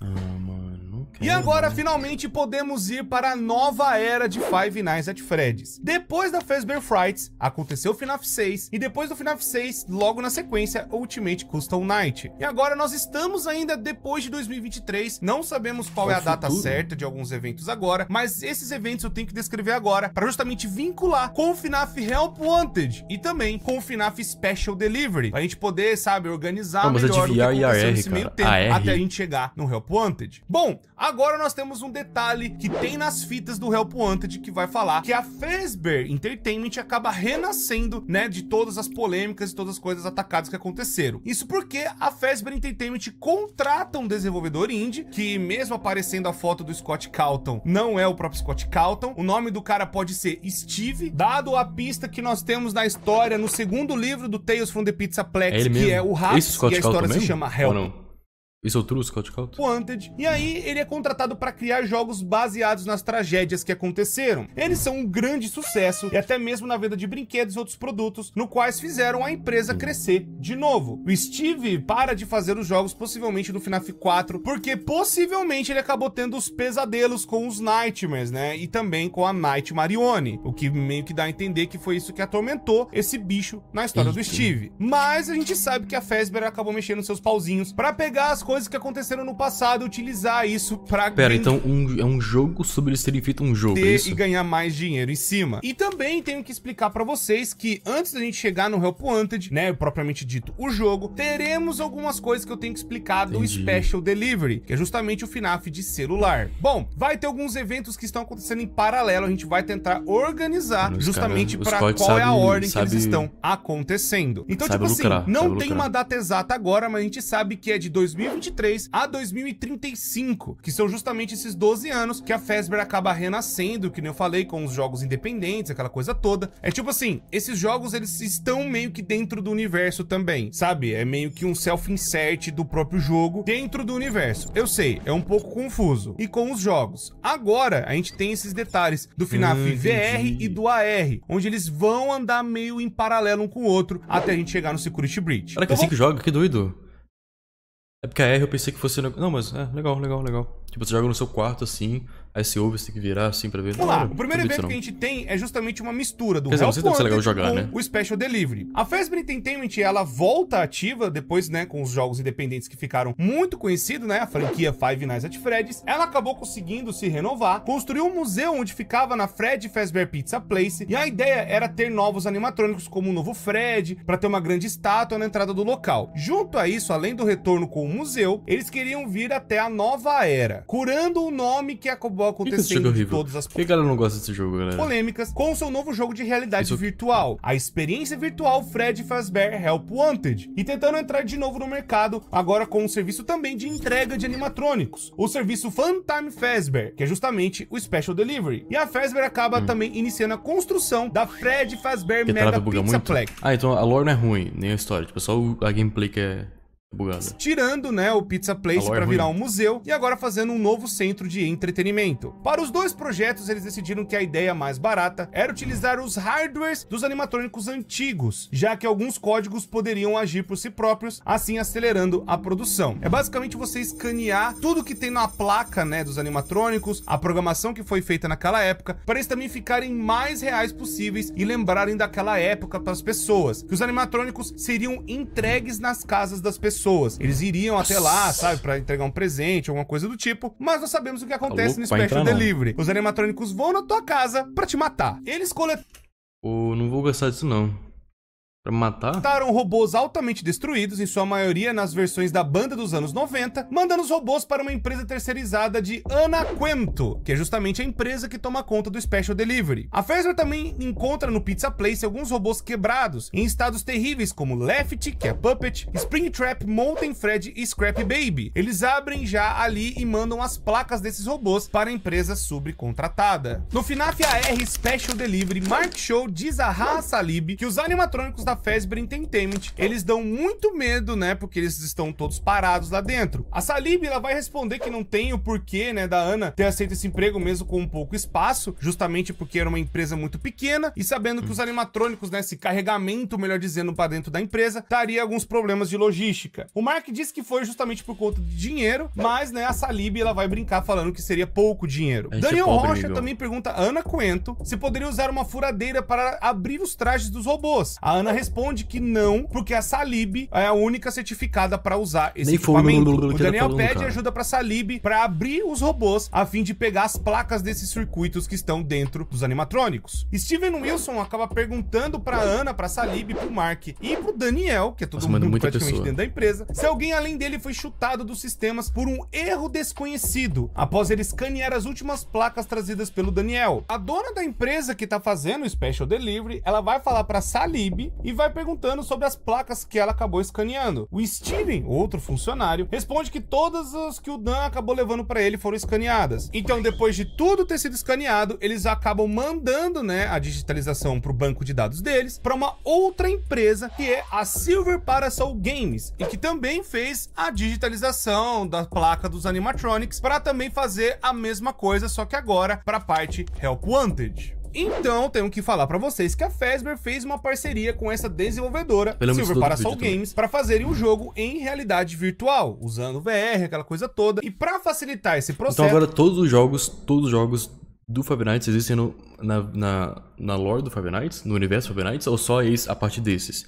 Ah, mano, não quero. E agora, finalmente, podemos ir para a nova era de Five Nights at Freddy's. Depois da Fazbear Frights, aconteceu o FNAF 6, e depois do FNAF 6, logo na sequência, Ultimate Custom Night. E agora nós estamos ainda depois de 2023, não sabemos qual é a data certa de alguns eventos agora, mas esses eventos eu tenho que descrever agora, para justamente vincular com o FNAF Help Wanted, e também com o FNAF Special Delivery, pra gente poder, sabe, organizar é de melhor o que aconteceu AR, nesse meio tempo, AR. até a gente chegar no Help Wanted. Bom, agora nós temos um detalhe que tem nas fitas do Help Wanted que vai falar que a Fazbear Entertainment acaba renascendo, né, de todas as polêmicas e todas as coisas atacadas que aconteceram. Isso porque a Fazbear Entertainment contrata um desenvolvedor indie, que mesmo aparecendo a foto do Scott Calton, não é o próprio Scott Calton. O nome do cara pode ser Steve, dado a pista que nós temos na história no segundo livro do Tales from the Pizza Plex, É que mesmo? é o Raps, e a história se chama Help. Isso é o True Scott Calton? Wanted. E aí ele é contratado para criar jogos baseados nas tragédias que aconteceram. Eles são um grande sucesso e até mesmo na venda de brinquedos e outros produtos, no quais fizeram a empresa crescer de novo. O Steve para de fazer os jogos possivelmente no FNAF 4, porque possivelmente ele acabou tendo os pesadelos com os Nightmares, né? E também com a Night Marione, o que meio que dá a entender que foi isso que atormentou esse bicho na história do Steve. Mas a gente sabe que a Fazbear acabou mexendo seus pauzinhos para pegar as coisas coisas que aconteceram no passado utilizar isso pra Pera, então um- é um jogo sobre eles terem feito um jogo, é e ganhar mais dinheiro em cima. E também tenho que explicar pra vocês que antes da gente chegar no Help Wanted, né, propriamente dito, o jogo, teremos algumas coisas que eu tenho que explicar do Entendi. Special Delivery, que é justamente o FNAF de celular. Bom, vai ter alguns eventos que estão acontecendo em paralelo, a gente vai tentar organizar justamente COD qual é a sabe- ordem que sabe- eles estão acontecendo. Então, sabe tipo assim, lucrar, não sabe tem lucrar. uma data exata agora, mas a gente sabe que é de 2023 a 2035, que são justamente esses 12 anos que a Fazbear acaba renascendo, que nem eu falei, com os jogos independentes, aquela coisa toda. É tipo assim, esses jogos eles estão meio que dentro do universo também, sabe? É meio que um self-insert do próprio jogo dentro do universo. Eu sei, é um pouco confuso. E com os jogos. Agora, a gente tem esses detalhes do FNAF Hum, VR entendi. e do AR, onde eles vão andar meio em paralelo um com o outro até a gente chegar no Security Breach. Que é Então, assim que joga? Que doido. É porque a R eu pensei que fosse. Não, mas é legal, legal, legal. Tipo, você joga no seu quarto assim, aí você ouve, você tem que virar assim pra ver. Vamos lá, o primeiro evento que a gente tem é justamente uma mistura do Quer dizer, Help legal jogar, com né? o Special Delivery. A Fazbear Entertainment, ela volta ativa depois, né, com os jogos independentes que ficaram muito conhecidos, né, a franquia Five Nights at Freddy's. Ela acabou conseguindo se renovar, construiu um museu onde ficava na Fred Fazbear Pizza Place, e a ideia era ter novos animatrônicos como o novo Fred, para ter uma grande estátua na entrada do local. Junto a isso, além do retorno com o museu, eles queriam vir até a nova era, curando o nome que acabou esse jogo acontecendo é de todas as Por que a galera não gosta desse jogo, galera? polêmicas com o seu novo jogo de realidade virtual, a experiência virtual Fred Fazbear Help Wanted, e tentando entrar de novo no mercado, agora com um serviço também de entrega de animatrônicos, o serviço Funtime Fazbear, que é justamente o Special Delivery. E a Fazbear acaba também iniciando a construção da Fred Fazbear Mega Pizza? Plex. Ah, então a lore não é ruim, nem a história. Tipo, é só a gameplay que é bugada. tirando, né, o Pizza Place é para ruim. virar um museu e agora fazendo um novo centro de entretenimento. Para os dois projetos, eles decidiram que a ideia mais barata era utilizar os hardwares dos animatrônicos antigos, já que alguns códigos poderiam agir por si próprios, assim acelerando a produção. É basicamente você escanear tudo que tem na placa, né, dos animatrônicos, a programação que foi feita naquela época, para eles também ficarem mais reais possíveis e lembrarem daquela época para as pessoas, que os animatrônicos seriam entregues nas casas das pessoas. Eles iriam até lá, sabe, para entregar um presente, alguma coisa do tipo, mas nós sabemos o que acontece louco? no Special entrar, não. Delivery. Os animatrônicos vão na tua casa para te matar. Eles coletam Pô, não vou gostar disso não. Pra matar? Mataram robôs altamente destruídos, em sua maioria nas versões da banda dos anos 90, mandando os robôs para uma empresa terceirizada de Anaquento, que é justamente a empresa que toma conta do Special Delivery. A Fazbear também encontra no Pizza Place alguns robôs quebrados, em estados terríveis como Lefty, que é Puppet, Springtrap, Molten Fred e Scrap Baby. Eles abrem já ali e mandam as placas desses robôs para a empresa subcontratada. No FNAF AR Special Delivery, Mark Show diz a Raha Salib que os animatrônicos da Fazbear Entertainment, eles dão muito medo, né, porque eles estão todos parados lá dentro. A Salib, ela vai responder que não tem o porquê, né, da Ana ter aceito esse emprego mesmo com um pouco espaço, justamente porque era uma empresa muito pequena e sabendo que os animatrônicos, né, esse carregamento, melhor dizendo, para dentro da empresa, estaria alguns problemas de logística. O Mark disse que foi justamente por conta de dinheiro, mas, né, a Salib, ela vai brincar falando que seria pouco dinheiro. É Daniel pobre, Rocha Miguel. também pergunta a Ana Coento se poderia usar uma furadeira para abrir os trajes dos robôs. A Ana responde que não, porque a Salib é a única certificada para usar esse Nem foi o equipamento. O Daniel falando, pede cara. ajuda para Salib para abrir os robôs a fim de pegar as placas desses circuitos que estão dentro dos animatrônicos. Steven Wilson acaba perguntando para Ana, para Salib, pro Mark e pro Daniel, que é todo Nossa, mano, mundo muita praticamente pessoa. dentro da empresa, se alguém além dele foi chutado dos sistemas por um erro desconhecido, após ele escanear as últimas placas trazidas pelo Daniel. A dona da empresa que tá fazendo o Special Delivery, ela vai falar pra Salib e vai perguntando sobre as placas que ela acabou escaneando. O Steven, outro funcionário, responde que todas as que o Dan acabou levando pra ele foram escaneadas. Então, depois de tudo ter sido escaneado, eles acabam mandando, né, a digitalização pro banco de dados deles para uma outra empresa que é a Silver Parasol Games e que também fez a digitalização da placa dos animatronics para também fazer a mesma coisa, só que agora para a parte Help Wanted. Então, tenho que falar pra vocês que a Fazbear fez uma parceria com essa desenvolvedora, Pelo Silver Parasol. Games, para fazerem o jogo em realidade virtual, usando VR, aquela coisa toda. E para facilitar esse processo, Então agora todos os jogos, todos os jogos do Nights existem no- na, na, na lore do Nights, no universo Nights, ou só esse, a partir desses?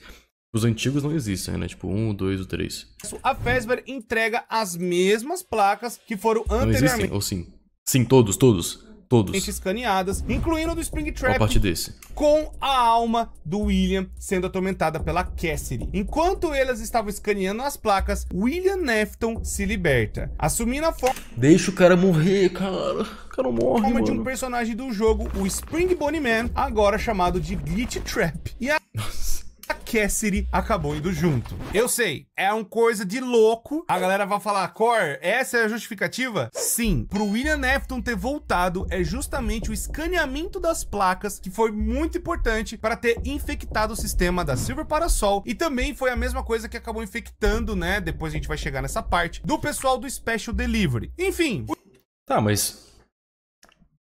Os antigos não existem, né? Tipo, um, dois ou três. A Fazbear entrega as mesmas placas que foram Não anteriormente existem? Ou sim? Sim, todos, todos. Todos. escaneadas, incluindo do Springtrap A partir desse. com a alma do William sendo atormentada pela Cassidy. Enquanto elas estavam escaneando as placas, William Nefton se liberta, assumindo a forma Deixa o cara morrer, cara. O cara morre, forma de um mano. personagem do jogo, o Spring Bonnie Man, agora chamado de Glitch Trap. E a a Cassidy acabou indo junto. Eu sei, é uma coisa de louco. A galera vai falar, Core, essa é a justificativa? Sim, pro William Nefton ter voltado é justamente o escaneamento das placas que foi muito importante para ter infectado o sistema da Silver Parasol e também foi a mesma coisa que acabou infectando, né? Depois a gente vai chegar nessa parte do pessoal do Special Delivery. Enfim, Tá, mas.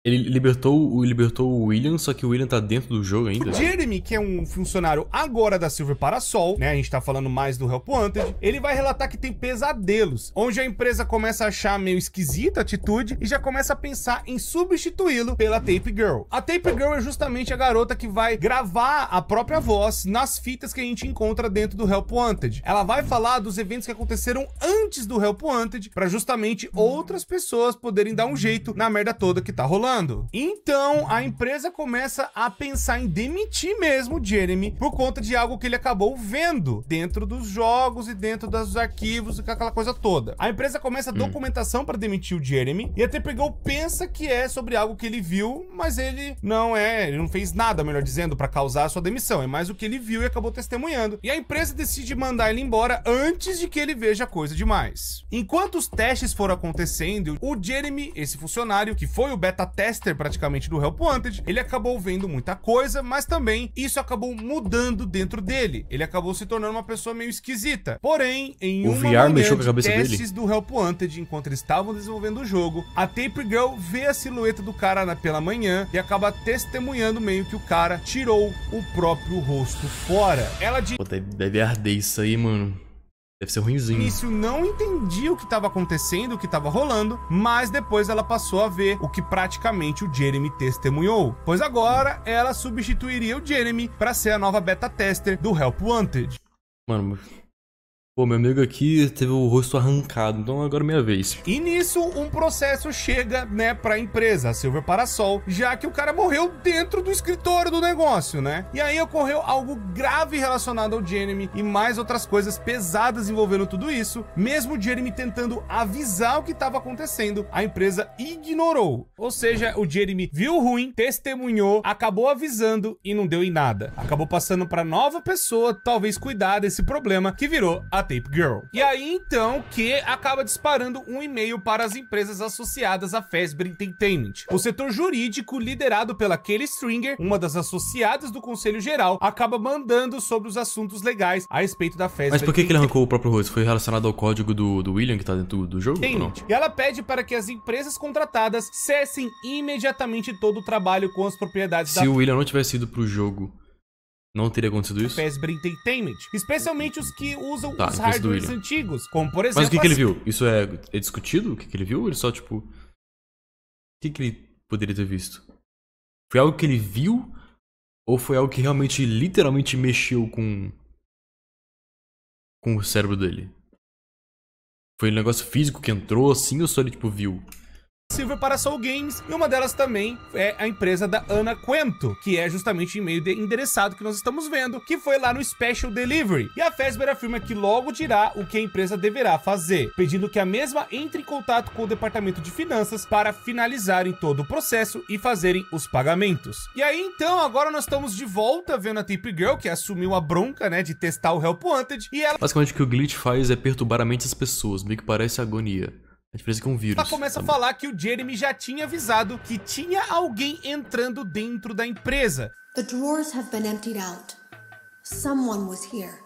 Ele libertou, libertou o William, só que o William tá dentro do jogo ainda. O Jeremy, que é um funcionário agora da Silver Parasol, né? A gente tá falando mais do Help Wanted. Ele vai relatar que tem pesadelos, onde a empresa começa a achar meio esquisita a atitude e já começa a pensar em substituí-lo pela Tape Girl. A Tape Girl é justamente a garota que vai gravar a própria voz nas fitas que a gente encontra dentro do Help Wanted. Ela vai falar dos eventos que aconteceram antes do Help Wanted para justamente outras pessoas poderem dar um jeito na merda toda que tá rolando. Então, a empresa começa a pensar em demitir mesmo o Jeremy por conta de algo que ele acabou vendo dentro dos jogos e dentro dos arquivos e com aquela coisa toda. A empresa começa a documentação para demitir o Jeremy e a TP Girl pensa que é sobre algo que ele viu, mas ele não é, ele não fez nada, melhor dizendo, para causar a sua demissão. É mais o que ele viu e acabou testemunhando. E a empresa decide mandar ele embora antes de que ele veja coisa demais. Enquanto os testes foram acontecendo, o Jeremy, esse funcionário, que foi o beta tester praticamente do Help Wanted, ele acabou vendo muita coisa, mas também isso acabou mudando dentro dele. Ele acabou se tornando uma pessoa meio esquisita. Porém, em O uma VR manhã mexeu com a de cabeça dele? testes do Help Wanted, enquanto eles estavam desenvolvendo o jogo, a Tape Girl vê a silhueta do cara na- pela manhã e acaba testemunhando meio que o cara tirou o próprio rosto fora. Ela diz Pô, deve arder isso aí, mano. Deve ser ruimzinho. início não entendia o que estava acontecendo, o que estava rolando, mas depois ela passou a ver o que praticamente o Jeremy testemunhou. Pois agora ela substituiria o Jeremy para ser a nova beta tester do Help Wanted. Mano, pô, meu amigo aqui teve o rosto arrancado, então agora é minha vez. E nisso, um processo chega, né, pra empresa, a Silver Parasol, já que o cara morreu dentro do escritório do negócio, né? E aí ocorreu algo grave relacionado ao Jeremy e mais outras coisas pesadas envolvendo tudo isso. Mesmo Jeremy tentando avisar o que estava acontecendo, a empresa ignorou. Ou seja, o Jeremy viu ruim, testemunhou, acabou avisando e não deu em nada. Acabou passando pra nova pessoa, talvez cuidar desse problema que virou a Tape Girl. E aí então que acaba disparando um e-mail para as empresas associadas à Fazbear Entertainment. O setor jurídico, liderado pela Kelly Stringer, uma das associadas do Conselho Geral, acaba mandando sobre os assuntos legais a respeito da Fazbear Mas por que, que ele arrancou o próprio rosto? Foi relacionado ao código do, do William que tá dentro do, do jogo? ou não? Entertainment. E ela pede para que as empresas contratadas cessem imediatamente todo o trabalho com as propriedades Se o William não tivesse ido pro jogo, não teria acontecido isso? Fazbear Entertainment, especialmente os que usam Tá, os então hardwares antigos, como por exemplo Mas o que, que ele viu? Isso é, é discutido? O que, que ele viu? Ele só, tipo. O que, que ele poderia ter visto? Foi algo que ele viu? Ou foi algo que realmente, literalmente mexeu com. com o cérebro dele? Foi um negócio físico que entrou assim ou só ele, tipo, viu? Silver para Soul Games, e uma delas também é a empresa da Ana Quento, que é justamente o e-mail de- endereçado que nós estamos vendo, que foi lá no Special Delivery. E a Fazbear afirma que logo dirá o que a empresa deverá fazer, pedindo que a mesma entre em contato com o departamento de finanças para finalizarem todo o processo e fazerem os pagamentos. E aí então, agora nós estamos de volta vendo a Tape Girl, que assumiu a bronca, né, de testar o Help Wanted, e ela Basicamente o que o glitch faz é perturbar a mente das pessoas, meio que parece agonia. A diferença é que é um vírus. Ela começa a falar que o Jeremy já tinha avisado que tinha alguém entrando dentro da empresa. The drawers have been emptied out. Someone was here.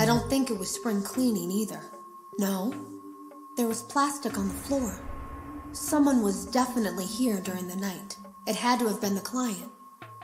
I don't think it was spring cleaning either. No. There was plastic on the floor. Someone was definitely here during the night. It had to have been the client.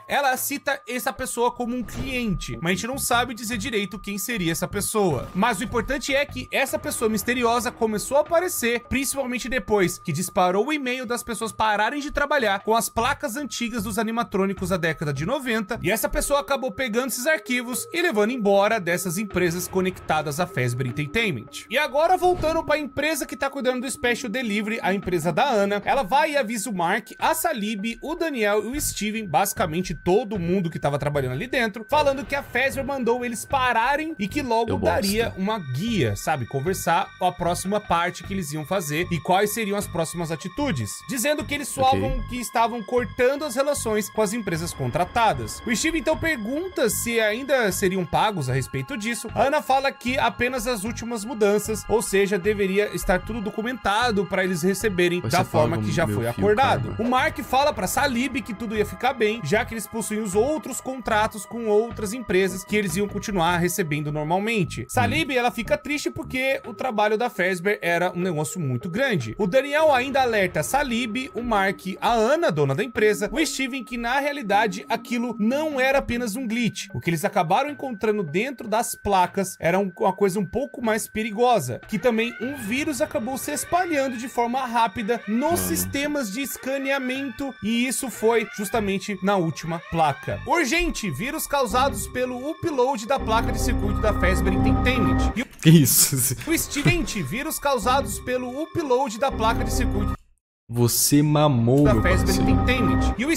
Ela cita essa pessoa como um cliente, mas a gente não sabe dizer direito quem seria essa pessoa. Mas o importante é que essa pessoa misteriosa começou a aparecer, principalmente depois que disparou o e-mail das pessoas pararem de trabalhar com as placas antigas dos animatrônicos da década de 90, e essa pessoa acabou pegando esses arquivos e levando embora dessas empresas conectadas à Fazbear Entertainment. E agora voltando para a empresa que tá cuidando do Special Delivery, a empresa da Ana, ela vai e avisa o Mark, a Salib, o Daniel e o Steven, basicamente todo mundo que tava trabalhando ali dentro, falando que a Fazbear mandou eles pararem e que logo daria bosta. uma guia, sabe? Conversar a próxima parte que eles iam fazer e quais seriam as próximas atitudes. Dizendo que eles soavam que estavam cortando as relações com as empresas contratadas. O Steve então pergunta se ainda seriam pagos a respeito disso. A Ana fala que apenas as últimas mudanças, ou seja, deveria estar tudo documentado para eles receberem Vai da forma que já foi acordado. karma. O Mark fala para Salib que tudo ia ficar bem, já que eles possuem os outros contratos com outras empresas que eles iam continuar recebendo normalmente. Salib, ela fica triste porque o trabalho da Fazbear era um negócio muito grande. O Daniel ainda alerta Salib, o Mark, a Ana, dona da empresa, o Steven que na realidade aquilo não era apenas um glitch. O que eles acabaram encontrando dentro das placas era um- uma coisa um pouco mais perigosa, que também um vírus acabou se espalhando de forma rápida nos sistemas de escaneamento e isso foi justamente na última placa. Urgente, vírus causados pelo upload da placa de circuito da Fazbear Entertainment. E Que isso? o Student, vírus causados pelo upload da placa de circuito Você mamou, da meu Fazbear. Entertainment. E o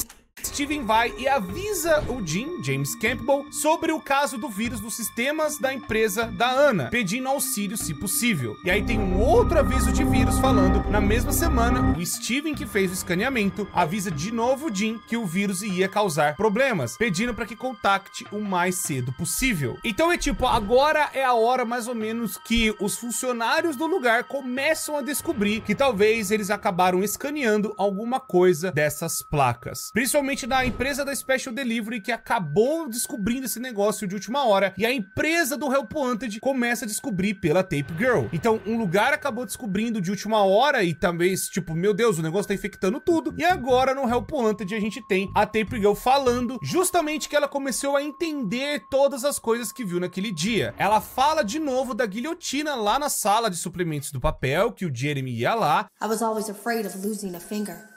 Steven vai e avisa o Jim, James Campbell, sobre o caso do vírus dos sistemas da empresa da Ana, pedindo auxílio se possível. E aí tem um outro aviso de vírus falando, na mesma semana, o Steven que fez o escaneamento avisa de novo o Jim que o vírus ia causar problemas, pedindo para que contacte o mais cedo possível. Então é tipo, agora é a hora mais ou menos que os funcionários do lugar começam a descobrir que talvez eles acabaram escaneando alguma coisa dessas placas. Principalmente da empresa da Special Delivery que acabou descobrindo esse negócio de última hora e a empresa do Help Wanted começa a descobrir pela Tape Girl. Então, um lugar acabou descobrindo de última hora e também, tipo, meu Deus, o negócio tá infectando tudo. E agora no Help Wanted a gente tem a Tape Girl falando justamente que ela começou a entender todas as coisas que viu naquele dia. Ela fala de novo da guilhotina lá na sala de suplementos do papel, que o Jeremy ia lá. I was always afraid of losing a finger.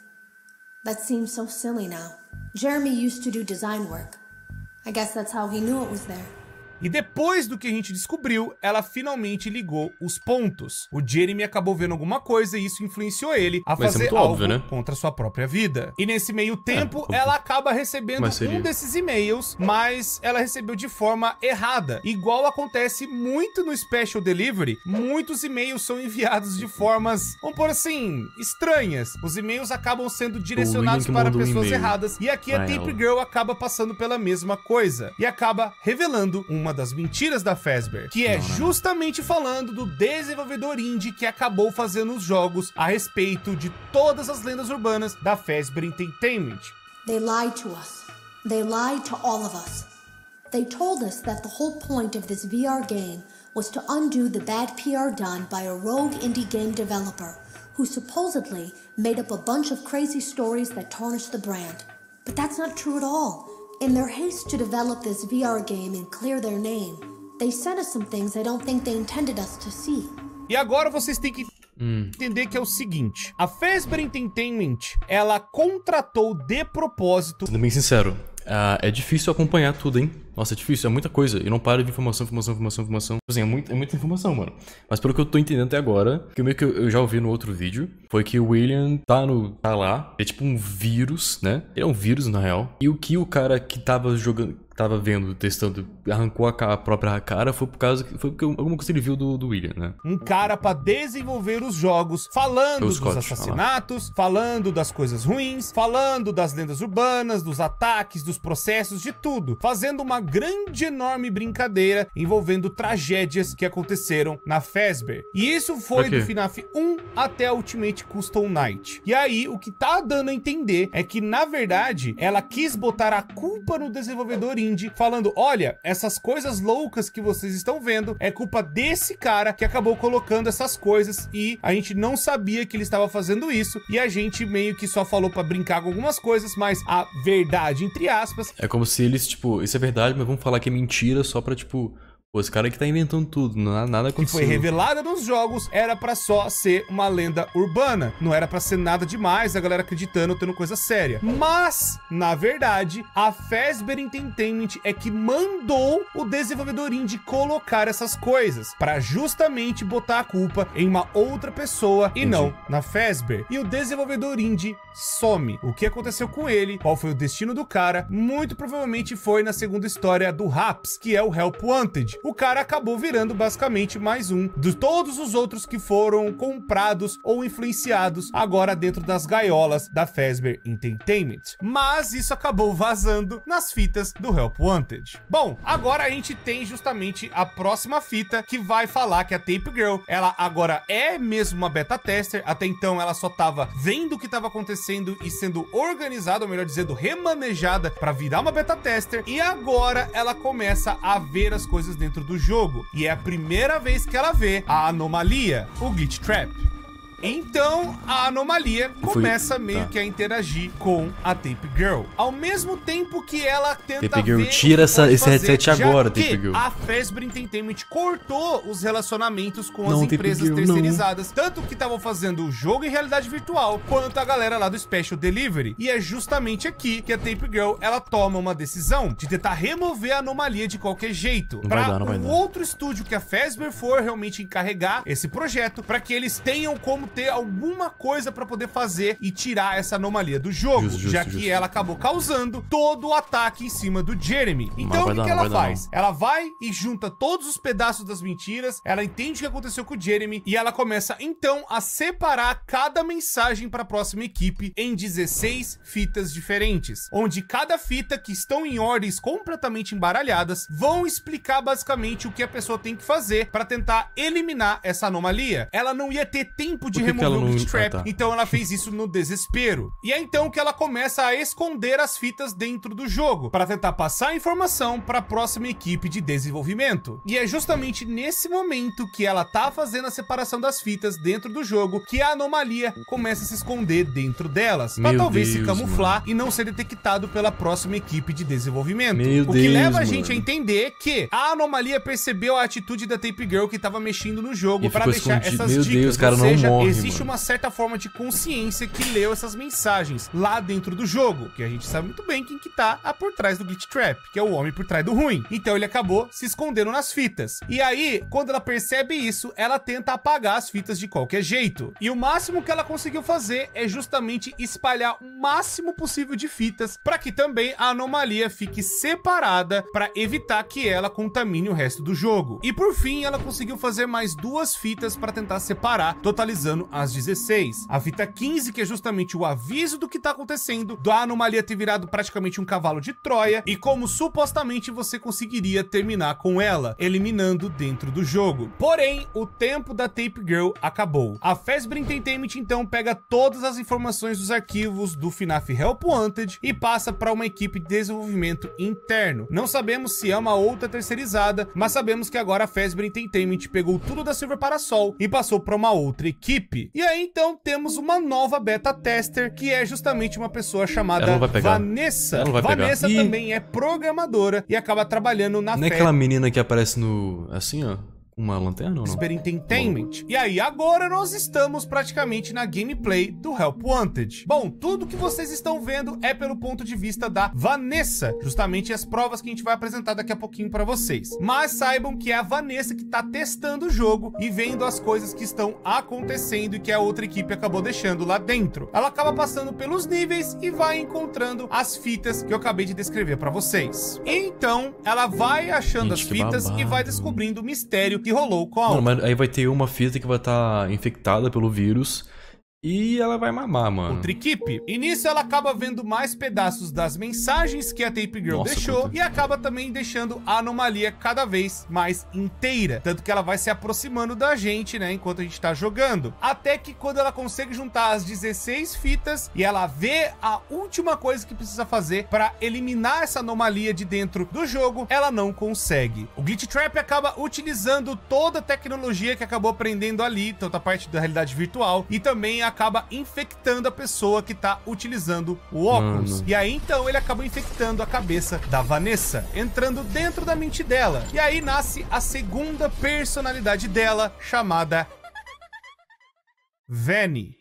That seems so silly now. Jeremy used to do design work. I guess that's how he knew it was there. E depois do que a gente descobriu, ela finalmente ligou os pontos. O Jeremy acabou vendo alguma coisa e isso influenciou ele a Mas é fazer muito algo óbvio, né? contra sua própria vida. E nesse meio tempo, óbvio. ela acaba recebendo um desses e-mails, mas ela recebeu de forma errada. Igual acontece muito no Special Delivery, muitos e-mails são enviados de formas, vamos por assim, estranhas. Os e-mails acabam sendo direcionados para pessoas erradas. E aqui a pra Tape ela. Girl acaba passando pela mesma coisa e acaba revelando uma das mentiras da Fazbear, que é Não, não. justamente falando do desenvolvedor indie que acabou fazendo os jogos a respeito de todas as lendas urbanas da Fazbear Entertainment. They lied to us. They lied to all of us. They told us that the whole point of this VR game was to undo the bad PR done by a rogue indie game developer who supposedly made up a bunch of crazy stories that tarnished the brand. But that's not true at all. In their haste to develop this VR game and clear their name, they sent us some things I don't think they intended us to see. E agora vocês têm que Hum. entender que é o seguinte: a Fazbear Entertainment, ela contratou de propósito Sendo bem sincero, ah, é difícil acompanhar tudo, hein? Nossa, é difícil, é muita coisa. E não para de informação, informação, informação, informação. Assim, é, muito, é muita informação, mano. Mas pelo que eu tô entendendo até agora, que meio que eu, eu já ouvi no outro vídeo, foi que o William tá no. tá lá. É tipo um vírus, né? Ele é um vírus, na real. E o que o cara que tava jogando. Tava vendo, testando, arrancou a, a própria cara foi por causa que. Foi porque alguma coisa que ele viu do, do William, né? um cara pra desenvolver os jogos, falando Foi o dos Scott, assassinatos, falando das coisas ruins, falando das lendas urbanas, dos ataques, dos processos, de tudo, fazendo uma grande, enorme brincadeira envolvendo tragédias que aconteceram na Fazbear. E isso foi Ok. do FNAF 1 até a Ultimate Custom Night. E aí, o que tá dando a entender é que, na verdade, ela quis botar a culpa no desenvolvedor falando: olha, essas coisas loucas que vocês estão vendo é culpa desse cara que acabou colocando essas coisas e a gente não sabia que ele estava fazendo isso e a gente meio que só falou pra brincar com algumas coisas, mas a verdade, entre aspas, É como se eles, tipo, isso é verdade, mas vamos falar que é mentira só pra, tipo, pô, esse cara que tá inventando tudo, nada, nada que aconteceu. foi revelada nos jogos era pra só ser uma lenda urbana, não era pra ser nada demais, a galera acreditando, tendo coisa séria. Mas, na verdade, a Fazbear Entertainment é que mandou o desenvolvedor indie colocar essas coisas, pra justamente botar a culpa em uma outra pessoa e Entendi. não na Fazbear. E o desenvolvedor indie some. O que aconteceu com ele? Qual foi o destino do cara? Muito provavelmente foi na segunda história do Raps, que é o Help Wanted. O cara acabou virando basicamente mais um de todos os outros que foram comprados ou influenciados agora dentro das gaiolas da Fazbear Entertainment. Mas isso acabou vazando nas fitas do Help Wanted. Bom, agora a gente tem justamente a próxima fita que vai falar que a Tape Girl, ela agora é mesmo uma beta tester. Até então ela só tava vendo o que tava acontecendo e sendo organizada, ou melhor dizendo, remanejada para virar uma beta tester. E agora ela começa a ver as coisas dentro do jogo. E é a primeira vez que ela vê a anomalia, o Glitch Trap. Então a anomalia começa meio tá. que a interagir com a Tape Girl. Ao mesmo tempo que ela tenta Tape Girl, tira essa- esse headset agora, Tape Girl. A Fazbear Entertainment cortou os relacionamentos com as Não, Tape empresas Girl, não. terceirizadas, tanto que estavam fazendo o jogo em realidade virtual, quanto a galera lá do Special Delivery. E é justamente aqui que a Tape Girl ela toma uma decisão de tentar remover a anomalia de qualquer jeito. Não Pra dar, não um outro estúdio que a Fazbear for realmente encarregar esse projeto, para que eles tenham como ter alguma coisa para poder fazer e tirar essa anomalia do jogo, Justo, justo, já que justo. ela acabou causando todo o ataque em cima do Jeremy. Então o que, dar, que ela vai dar, faz? Ela vai e junta todos os pedaços das mentiras, ela entende o que aconteceu com o Jeremy e ela começa então a separar cada mensagem para a próxima equipe em 16 fitas diferentes, onde cada fita que estão em ordens completamente embaralhadas vão explicar basicamente o que a pessoa tem que fazer para tentar eliminar essa anomalia. Ela não ia ter tempo de Que remover ela o não- glitch trap, Ah, tá. então ela fez isso no desespero. E é então que ela começa a esconder as fitas dentro do jogo, para tentar passar a informação para a próxima equipe de desenvolvimento. E é justamente nesse momento que ela tá fazendo a separação das fitas dentro do jogo que a anomalia começa a se esconder dentro delas, para talvez se Deus, camuflar e não ser detectado pela próxima equipe de desenvolvimento. Meu o que Deus, leva a gente a mano. entender que a anomalia percebeu a atitude da Tape Girl que tava mexendo no jogo para deixar escondido. essas Meu dicas. Deus, cara Ou não seja, morre, existe mano. uma certa forma de consciência que leu essas mensagens lá dentro do jogo, que a gente sabe muito bem quem que tá a por trás do Glitch Trap, que é o homem por trás do ruim. Então ele acabou se escondendo nas fitas. E aí, quando ela percebe isso, ela tenta apagar as fitas de qualquer jeito. E o máximo que ela conseguiu fazer é justamente espalhar o máximo possível de fitas para que também a anomalia fique separada para evitar que ela contamine o resto do jogo. E por fim, ela conseguiu fazer mais duas fitas para tentar separar, totalizando as 16. A fita 15, que é justamente o aviso do que tá acontecendo, da anomalia ter virado praticamente um cavalo de Troia, e como supostamente você conseguiria terminar com ela, eliminando dentro do jogo. Porém, o tempo da Tape Girl acabou. A Fazbear Entertainment então pega todas as informações dos arquivos do FNAF Help Wanted e passa para uma equipe de desenvolvimento interno. Não sabemos se é uma outra terceirizada, mas sabemos que agora a Fazbear Entertainment pegou tudo da Silver Parasol e passou para uma outra equipe. E aí então temos uma nova beta tester que é justamente uma pessoa chamada. Vanessa. Vanessa Ih. também é programadora e acaba trabalhando na Não é Fa- aquela menina que aparece no. Assim, ó. Uma lanterna ou não? Super Entertainment. E aí, agora nós estamos praticamente na gameplay do Help Wanted. Bom, tudo que vocês estão vendo é pelo ponto de vista da Vanessa, justamente as provas que a gente vai apresentar daqui a pouquinho pra vocês. Mas saibam que é a Vanessa que tá testando o jogo e vendo as coisas que estão acontecendo e que a outra equipe acabou deixando lá dentro. Ela acaba passando pelos níveis e vai encontrando as fitas que eu acabei de descrever pra vocês. Então, ela vai achando Gente, as fitas e babado. vai descobrindo o mistério que rolou com a mas aí vai ter uma fita que vai estar infectada pelo vírus. E ela vai mamar, mano. outra equipe. E nisso ela acaba vendo mais pedaços das mensagens que a Tape Girl Nossa, deixou puta. e acaba também deixando a anomalia cada vez mais inteira. Tanto que ela vai se aproximando da gente, né, enquanto a gente tá jogando. Até que quando ela consegue juntar as 16 fitas e ela vê a última coisa que precisa fazer para eliminar essa anomalia de dentro do jogo, ela não consegue. O Glitch Trap acaba utilizando toda a tecnologia que acabou aprendendo ali, tanto a parte da realidade virtual e também acaba infectando a pessoa que tá utilizando o óculos. Mano. E aí então ele acaba infectando a cabeça da Vanessa, entrando dentro da mente dela. E aí nasce a segunda personalidade dela, chamada Vanny.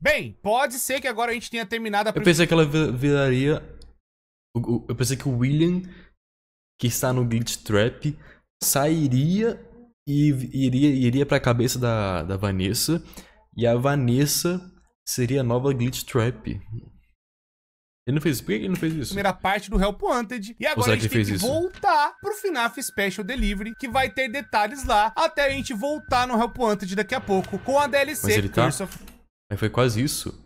Bem, pode ser que agora a gente tenha terminado a Eu pensei que ela vi- viraria. Eu pensei que o William, que está no Glitch Trap, sairia e iria, iria pra cabeça da, da Vanessa. E a Vanessa seria a nova Glitch Trap. Ele não fez isso? Por que ele não fez isso? primeira parte do Help Wanted. E agora a gente tem que isso? voltar pro FNAF Special Delivery, que vai ter detalhes lá, até a gente voltar no Help Wanted daqui a pouco, com a DLC Mas ele tá? Of... Mas foi quase isso.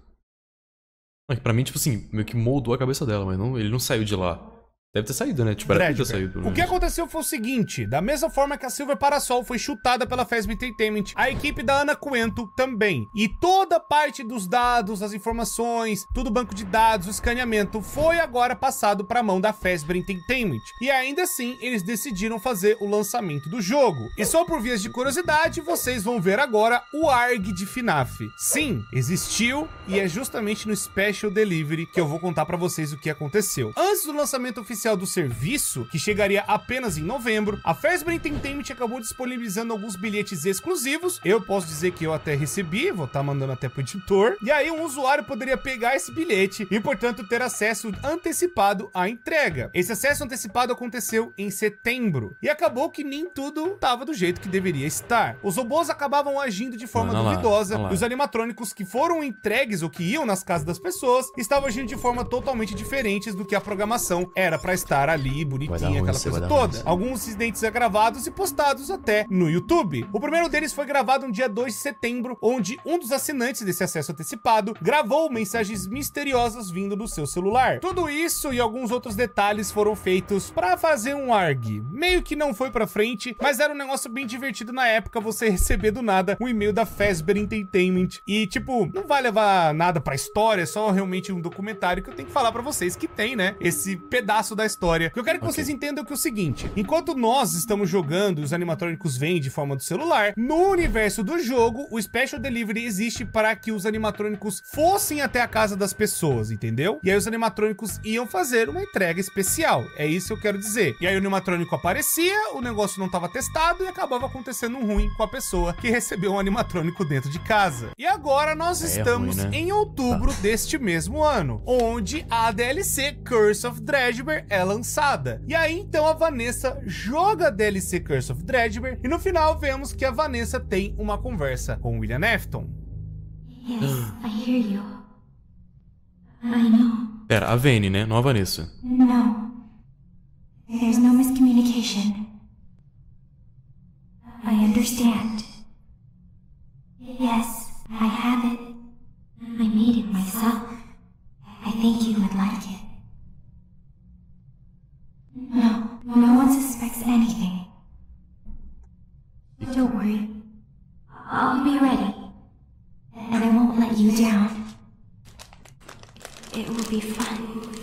É pra mim, tipo assim, meio que moldou a cabeça dela, mas não, ele não saiu de lá. Deve ter saído, né? Tipo, era ter saído. O que aconteceu foi o seguinte: da mesma forma que a Silver Parasol foi chutada pela Fesb Entertainment, a equipe da Ana Coento também. E toda parte dos dados, as informações, tudo banco de dados, o escaneamento foi agora passado para a mão da Fesb Entertainment. E ainda assim, eles decidiram fazer o lançamento do jogo. E só por vias de curiosidade, vocês vão ver agora o ARG de FNAF. Sim, existiu e é justamente no Special Delivery que eu vou contar para vocês o que aconteceu. Antes do lançamento oficial do serviço, que chegaria apenas em novembro, a Fazbear Entertainment acabou disponibilizando alguns bilhetes exclusivos. Eu posso dizer que eu até recebi, vou estar mandando até pro editor. E aí um usuário poderia pegar esse bilhete e, portanto, ter acesso antecipado à entrega. Esse acesso antecipado aconteceu em setembro e acabou que nem tudo estava do jeito que deveria estar. Os robôs acabavam agindo de forma olha lá, duvidosa lá. e os animatrônicos que foram entregues ou que iam nas casas das pessoas estavam agindo de forma totalmente diferentes do que a programação era pra estar ali, bonitinha, aquela coisa toda. ruim. Alguns incidentes gravados e postados até no YouTube. O primeiro deles foi gravado no dia 2 de setembro, onde um dos assinantes desse acesso antecipado gravou mensagens misteriosas vindo do seu celular. Tudo isso e alguns outros detalhes foram feitos pra fazer um ARG. Meio que não foi pra frente, mas era um negócio bem divertido na época você receber do nada um e-mail da Fazbear Entertainment. E tipo, não vai levar nada pra história, é só realmente um documentário que eu tenho que falar pra vocês que tem, né? Esse pedaço da história. Eu quero que vocês entendam que é o seguinte: enquanto nós estamos jogando e os animatrônicos vêm de forma do celular, no universo do jogo, o Special Delivery existe para que os animatrônicos fossem até a casa das pessoas, entendeu? E aí os animatrônicos iam fazer uma entrega especial. É isso que eu quero dizer. E aí o animatrônico aparecia, o negócio não estava testado e acabava acontecendo um ruim com a pessoa que recebeu um animatrônico dentro de casa. E agora nós É estamos ruim, né? em outubro deste mesmo ano, onde a DLC Curse of Dredgeber é lançada. E aí então a Vanessa joga a DLC Curse of Dredgeber e no final vemos que a Vanessa tem uma conversa com William Afton. Yes, I hear you. I know. Pera, a Vane, né? Não a Vanessa. No. There's no miscommunication. I understand. Yes, I have it. I made it myself. I think you would like it. No, no one suspects anything. But don't worry. I'll be ready. And I won't let you down. It will be fun.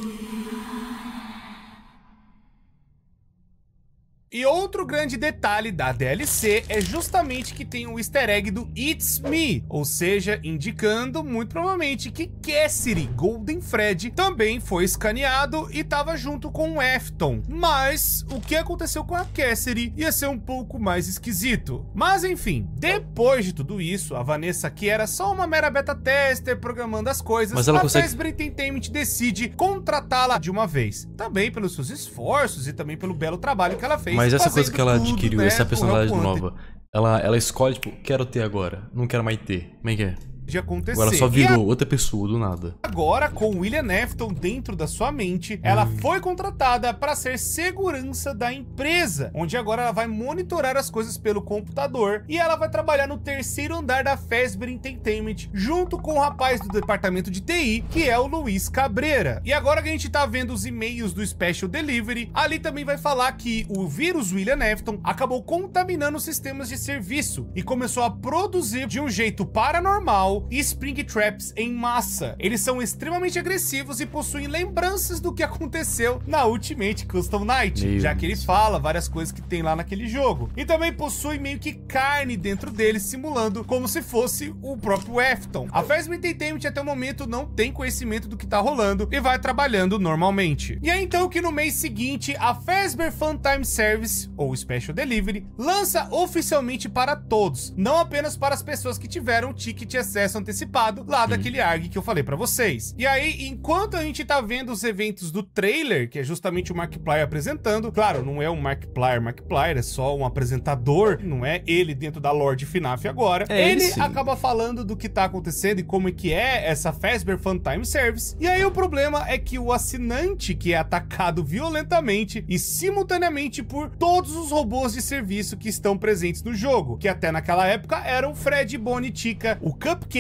E outro grande detalhe da DLC é justamente que tem o easter egg do It's Me, ou seja, indicando muito provavelmente que Cassidy Golden Fred também foi escaneado e estava junto com o Afton. Mas o que aconteceu com a Cassidy ia ser um pouco mais esquisito. Mas enfim, depois de tudo isso, a Vanessa, que era só uma mera beta tester programando as coisas, Mas ela a consegue- Fazbear Entertainment decide contratá-la de uma vez. Também pelos seus esforços e também pelo belo trabalho que ela fez. Mas essa coisa que ela tudo, adquiriu, né, essa personalidade nova, ela, ela escolhe, tipo, quero ter agora, não quero mais ter. Como é que é? De acontecer. Agora só virou outra pessoa do nada. Agora, com William Afton dentro da sua mente, ela Hum. foi contratada para ser segurança da empresa, onde agora ela vai monitorar as coisas pelo computador e ela vai trabalhar no terceiro andar da Fazbear Entertainment, junto com o rapaz do departamento de TI, que é o Luiz Cabreira. E agora que a gente tá vendo os e-mails do Special Delivery, ali também vai falar que o vírus William Afton acabou contaminando os sistemas de serviço e começou a produzir de um jeito paranormal Spring Traps em massa. Eles são extremamente agressivos e possuem lembranças do que aconteceu na Ultimate Custom Night, Meu já que ele fala várias coisas que tem lá naquele jogo. E também possui meio que carne dentro dele, simulando como se fosse o próprio Afton. A Fazbear Entertainment até o momento não tem conhecimento do que tá rolando e vai trabalhando normalmente. E é então que no mês seguinte, a Fazbear Funtime Service, ou Special Delivery, lança oficialmente para todos, não apenas para as pessoas que tiveram ticket de acesso antecipado lá daquele ARG que eu falei para vocês. E aí, enquanto a gente tá vendo os eventos do trailer, que é justamente o Markiplier apresentando, claro, não é um Markiplier, Markiplier, é só um apresentador, não é ele dentro da Lord FNAF agora. É, ele sim. acaba falando do que tá acontecendo e como é que é essa Fazbear Funtime Service. E aí o problema é que o assinante que é atacado violentamente e simultaneamente por todos os robôs de serviço que estão presentes no jogo, que até naquela época eram Fred, Bonnie, Chica, o Cupcake,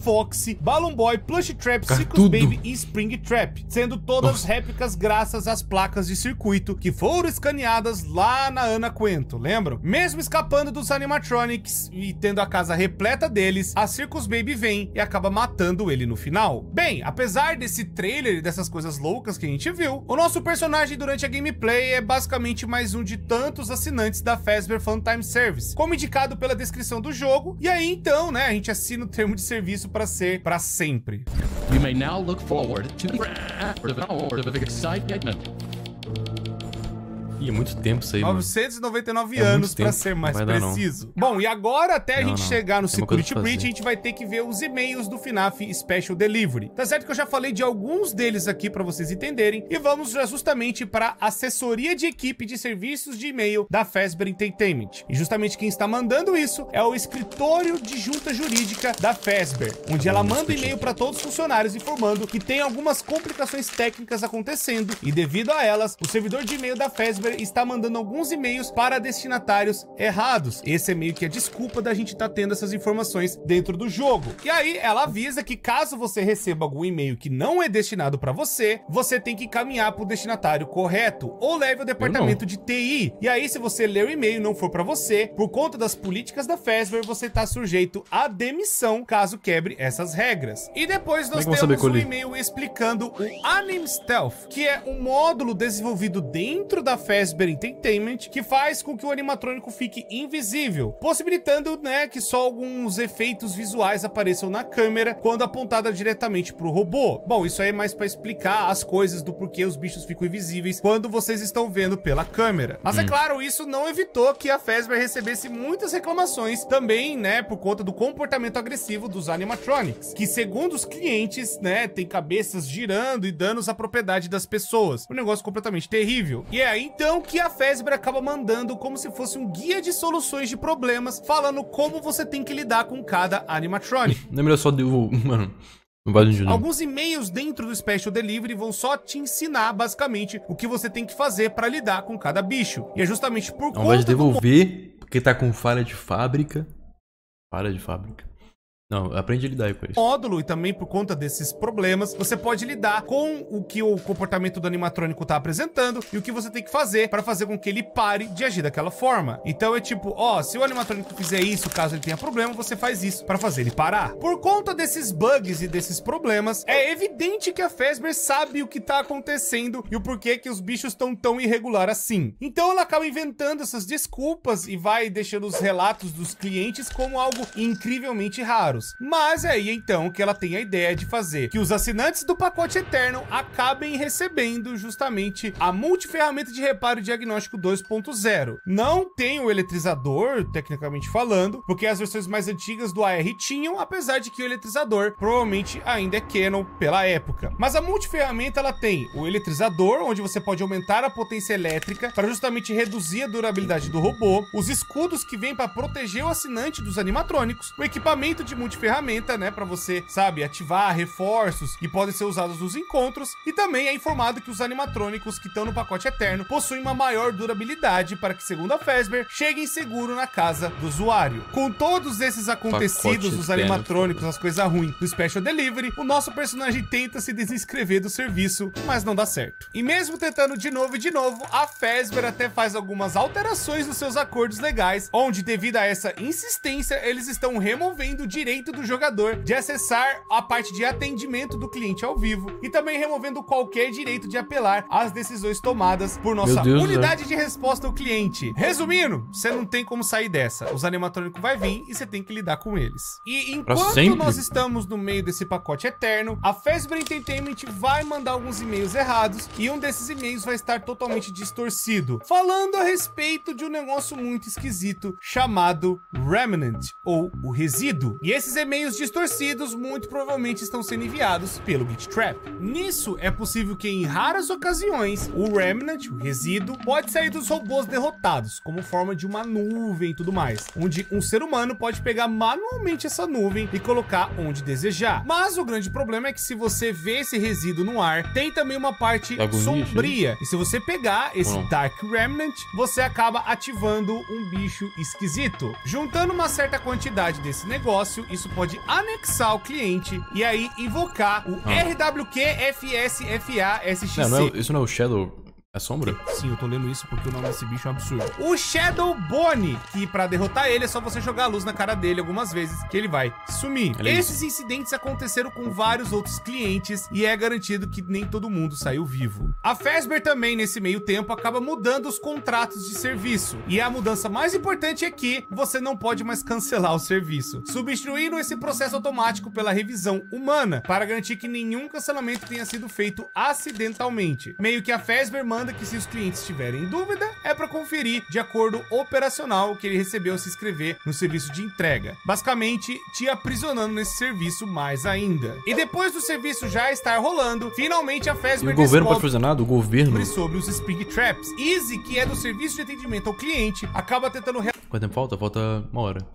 Foxy, Balloon Boy, Plush Trap, Circus. Baby e Spring Trap, sendo todas réplicas graças às placas de circuito que foram escaneadas lá na Ana Quento, lembram? Mesmo escapando dos animatronics e tendo a casa repleta deles, a Circus Baby vem e acaba matando ele no final. Bem, apesar desse trailer e dessas coisas loucas que a gente viu, o nosso personagem durante a gameplay é basicamente mais um de tantos assinantes da Fazbear Funtime Service, como indicado pela descrição do jogo, e aí então, né, a gente assina o termo de serviço para ser para sempre. You may now look forward to the. Ih, é muito tempo isso aí, mano. 999 É muito anos pra tempo, ser mais dar, preciso. Bom, e agora até a Não, gente não. chegar no Tem Security pra Breach, a gente vai ter que ver os e-mails do FNAF Special Delivery. Tá certo que eu já falei de alguns deles aqui pra vocês entenderem e vamos justamente para assessoria de equipe de serviços de e-mail da Fazbear Entertainment. E justamente quem está mandando isso é o escritório de junta jurídica da Fazbear, onde ela manda e-mail para todos os funcionários informando que tem algumas complicações técnicas acontecendo e devido a elas, o servidor de e-mail da Está mandando alguns e-mails para destinatários errados. Esse é meio que a desculpa da gente estar tendo essas informações dentro do jogo. E aí ela avisa que caso você receba algum e-mail que não é destinado para você, você tem que caminhar para o destinatário correto ou leve ao departamento de TI. E aí se você ler o e-mail e não for para você, por conta das políticas da Fazbear, você está sujeito à demissão caso quebre essas regras. E depois é nós saber temos um e-mail explicando o Anim Stealth, que é um módulo desenvolvido dentro da Fazbear Entertainment que faz com que o animatrônico fique invisível, possibilitando, né, que só alguns efeitos visuais apareçam na câmera quando apontada diretamente pro robô. Bom, isso aí é mais para explicar as coisas do porquê os bichos ficam invisíveis quando vocês estão vendo pela câmera. Mas é Hum. claro, isso não evitou que a Fazbear recebesse muitas reclamações também, né, por conta do comportamento agressivo dos animatronics, que segundo os clientes, né, tem cabeças girando e danos à propriedade das pessoas. Um negócio completamente terrível. E é aí então que a Fazbear acaba mandando como se fosse um guia de soluções de problemas, falando como você tem que lidar com cada animatronic. Não é melhor só devolver. Mano, não vai no não. Alguns e-mails dentro do Special Delivery vão só te ensinar basicamente o que você tem que fazer para lidar com cada bicho. E é justamente por Ao conta invés de do devolver, porque tá com falha de fábrica. Falha de fábrica. Não, aprende a lidar com isso. módulo e também por conta desses problemas, você pode lidar com o que o comportamento do animatrônico tá apresentando e o que você tem que fazer para fazer com que ele pare de agir daquela forma. Então é tipo, ó, se o animatrônico fizer isso, caso ele tenha problema, você faz isso para fazer ele parar. Por conta desses bugs e desses problemas, é evidente que a Fazbear sabe o que tá acontecendo e o porquê que os bichos estão tão irregular assim. Então ela acaba inventando essas desculpas e vai deixando os relatos dos clientes como algo incrivelmente raros. Mas é aí então que ela tem a ideia de fazer que os assinantes do pacote Eterno acabem recebendo justamente a multiferramenta de reparo diagnóstico 2.0. Não tem o eletrizador, tecnicamente falando, porque as versões mais antigas do AR tinham, apesar de que o eletrizador provavelmente ainda é canon pela época. Mas a multiferramenta ela tem o eletrizador, onde você pode aumentar a potência elétrica para justamente reduzir a durabilidade do robô, os escudos que vêm para proteger o assinante dos animatrônicos, o equipamento de multiferramenta multiferramenta, né, para você, sabe, ativar reforços que podem ser usados nos encontros. E também é informado que os animatrônicos que estão no pacote eterno possuem uma maior durabilidade para que, segundo a Fazbear, cheguem seguro na casa do usuário. Com todos esses acontecidos, os animatrônicos, as coisas ruins do Special Delivery, o nosso personagem tenta se desinscrever do serviço, mas não dá certo. E mesmo tentando de novo e de novo, a Fazbear até faz algumas alterações nos seus acordos legais, onde devido a essa insistência, eles estão removendo o direito do jogador de acessar a parte de atendimento do cliente ao vivo e também removendo qualquer direito de apelar às decisões tomadas por nossa unidade de resposta ao cliente. Resumindo, você não tem como sair dessa. Os animatrônicos vai vir e você tem que lidar com eles. E enquanto nós estamos no meio desse pacote eterno, a Fazbear Entertainment vai mandar alguns e-mails errados e um desses e-mails vai estar totalmente distorcido, falando a respeito de um negócio muito esquisito chamado Remnant, ou o resíduo. E esses e-mails distorcidos muito provavelmente estão sendo enviados pelo BitTrap. Nisso, é possível que em raras ocasiões, o Remnant, o resíduo, pode sair dos robôs derrotados, como forma de uma nuvem e tudo mais, onde um ser humano pode pegar manualmente essa nuvem e colocar onde desejar. Mas o grande problema é que se você vê esse resíduo no ar, tem também uma parte agonia, sombria. E se você pegar esse não? Dark Remnant, você acaba ativando um bicho esquisito. Juntando uma certa quantidade desse negócio, isso pode anexar o cliente e aí invocar o Ah. RWQFSFASXC. Não, não é- isso não é o Shadow, é sombra? Sim, eu tô lendo isso porque o nome desse bicho é um absurdo. O Shadow Bone, que pra derrotar ele é só você jogar a luz na cara dele algumas vezes que ele vai sumir. Esses incidentes aconteceram com vários outros clientes e é garantido que nem todo mundo saiu vivo. A Fazbear também, nesse meio tempo, acaba mudando os contratos de serviço. E a mudança mais importante é que você não pode mais cancelar o serviço, substituindo esse processo automático pela revisão humana, para garantir que nenhum cancelamento tenha sido feito acidentalmente. Meio que a Fazbear manda que se os clientes tiverem dúvida, é para conferir de acordo operacional que ele recebeu se inscrever no serviço de entrega. Basicamente, te aprisionando nesse serviço mais ainda. E depois do serviço já estar rolando, finalmente a E Fazbear o governo pode descobre fazer nada? O governo... sobre os Spring Traps. Easy, que é do serviço de atendimento ao cliente, acaba tentando Quanto tempo falta? Falta uma hora.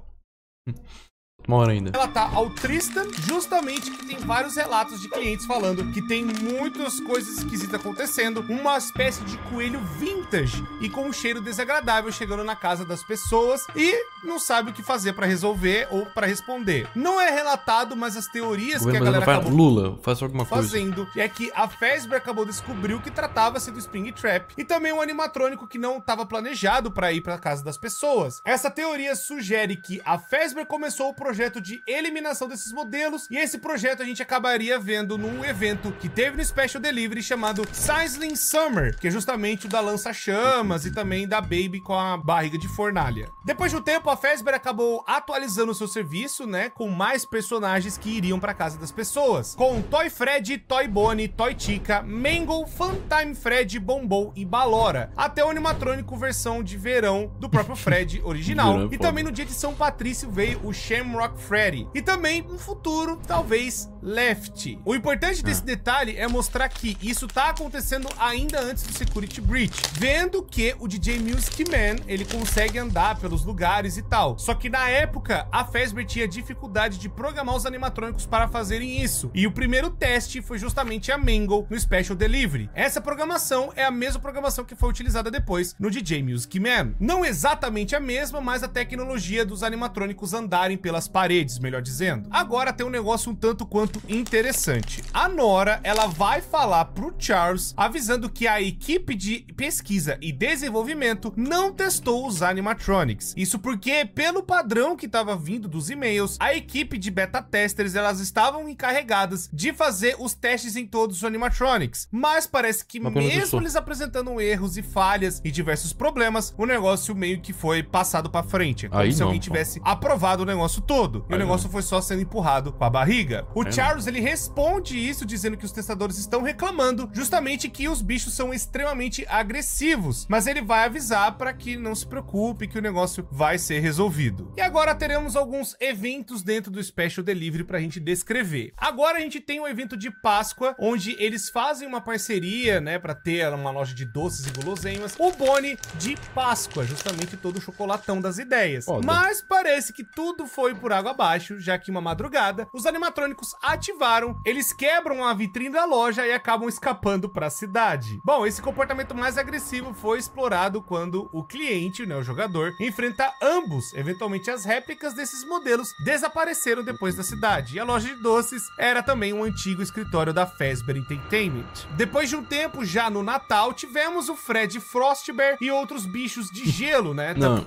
Uma hora ainda. Ela tá ao Tristan, justamente que tem vários relatos de clientes falando que tem muitas coisas esquisitas acontecendo, uma espécie de coelho vintage e com um cheiro desagradável chegando na casa das pessoas e não sabe o que fazer pra resolver ou pra responder. Não é relatado, mas as teorias que a galera acabou Lula, faz alguma coisa. fazendo é que a Fazbear acabou descobriu que tratava-se do Spring Trap e também um animatrônico que não estava planejado para ir para casa das pessoas. Essa teoria sugere que a Fazbear começou o projeto de eliminação desses modelos e esse projeto a gente acabaria vendo num evento que teve no Special Delivery chamado Sizzling Summer, que é justamente o da lança-chamas e também da Baby com a barriga de fornalha. Depois de um tempo, a Fazbear acabou atualizando o seu serviço, né, com mais personagens que iriam para casa das pessoas, com Toy Fred, Toy Bonnie, Toy Chica, Mangle, Funtime Fred, Bombom e Balora, até o animatrônico versão de verão do próprio Fred original. É e também no dia de São Patrício veio o Shamrock Freddy. E também, no futuro, talvez, Left. O importante desse detalhe é mostrar que isso tá acontecendo ainda antes do Security Breach, vendo que o DJ Music Man, ele consegue andar pelos lugares e tal. Só que na época, a Fazbear tinha dificuldade de programar os animatrônicos para fazerem isso. E o primeiro teste foi justamente a Mangle no Special Delivery. Essa programação é a mesma programação que foi utilizada depois no DJ Music Man. Não exatamente a mesma, mas a tecnologia dos animatrônicos andarem pelas paredes, melhor dizendo. Agora tem um negócio um tanto quanto interessante. A Nora, ela vai falar pro Charles, avisando que a equipe de pesquisa e desenvolvimento não testou os animatronics. Isso porque, pelo padrão que estava vindo dos e-mails, a equipe de beta testers, elas estavam encarregadas de fazer os testes em todos os animatronics. Mas parece que mesmo eles apresentando erros e falhas e diversos problemas, o negócio meio que foi passado pra frente. É como Aí se não, alguém pô. tivesse aprovado o negócio todo. E o negócio foi só sendo empurrado com a barriga. O Charles, ele responde isso dizendo que os testadores estão reclamando justamente que os bichos são extremamente agressivos. Mas ele vai avisar para que não se preocupe que o negócio vai ser resolvido. E agora teremos alguns eventos dentro do Special Delivery pra gente descrever. Agora a gente tem o evento de Páscoa, onde eles fazem uma parceria, né, para ter uma loja de doces e guloseimas. O Boni de Páscoa, justamente todo o chocolatão das ideias. Foda. Mas parece que tudo foi por água abaixo, já que uma madrugada, os animatrônicos ativaram, eles quebram a vitrine da loja e acabam escapando para a cidade. Bom, esse comportamento mais agressivo foi explorado quando o cliente, né, o jogador, enfrenta ambos. Eventualmente as réplicas desses modelos desapareceram depois da cidade. E a loja de doces era também um antigo escritório da Fazbear Entertainment. Depois de um tempo, já no Natal, tivemos o Fred Frostbear e outros bichos de gelo, né? Não.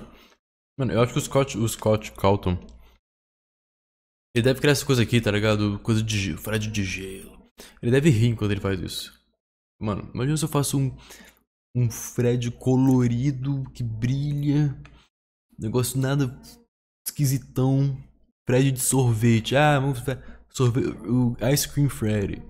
Mano, eu acho que o Scott, o Scott Calton. Ele deve criar essa coisa aqui, tá ligado? Coisa de gelo, Fred de gelo. Ele deve rir quando ele faz isso. Mano, imagina se eu faço um. Um Fred colorido que brilha. Negócio nada esquisitão. Fred de sorvete. Ah, vamos. Sorvete. O Ice Cream Freddy.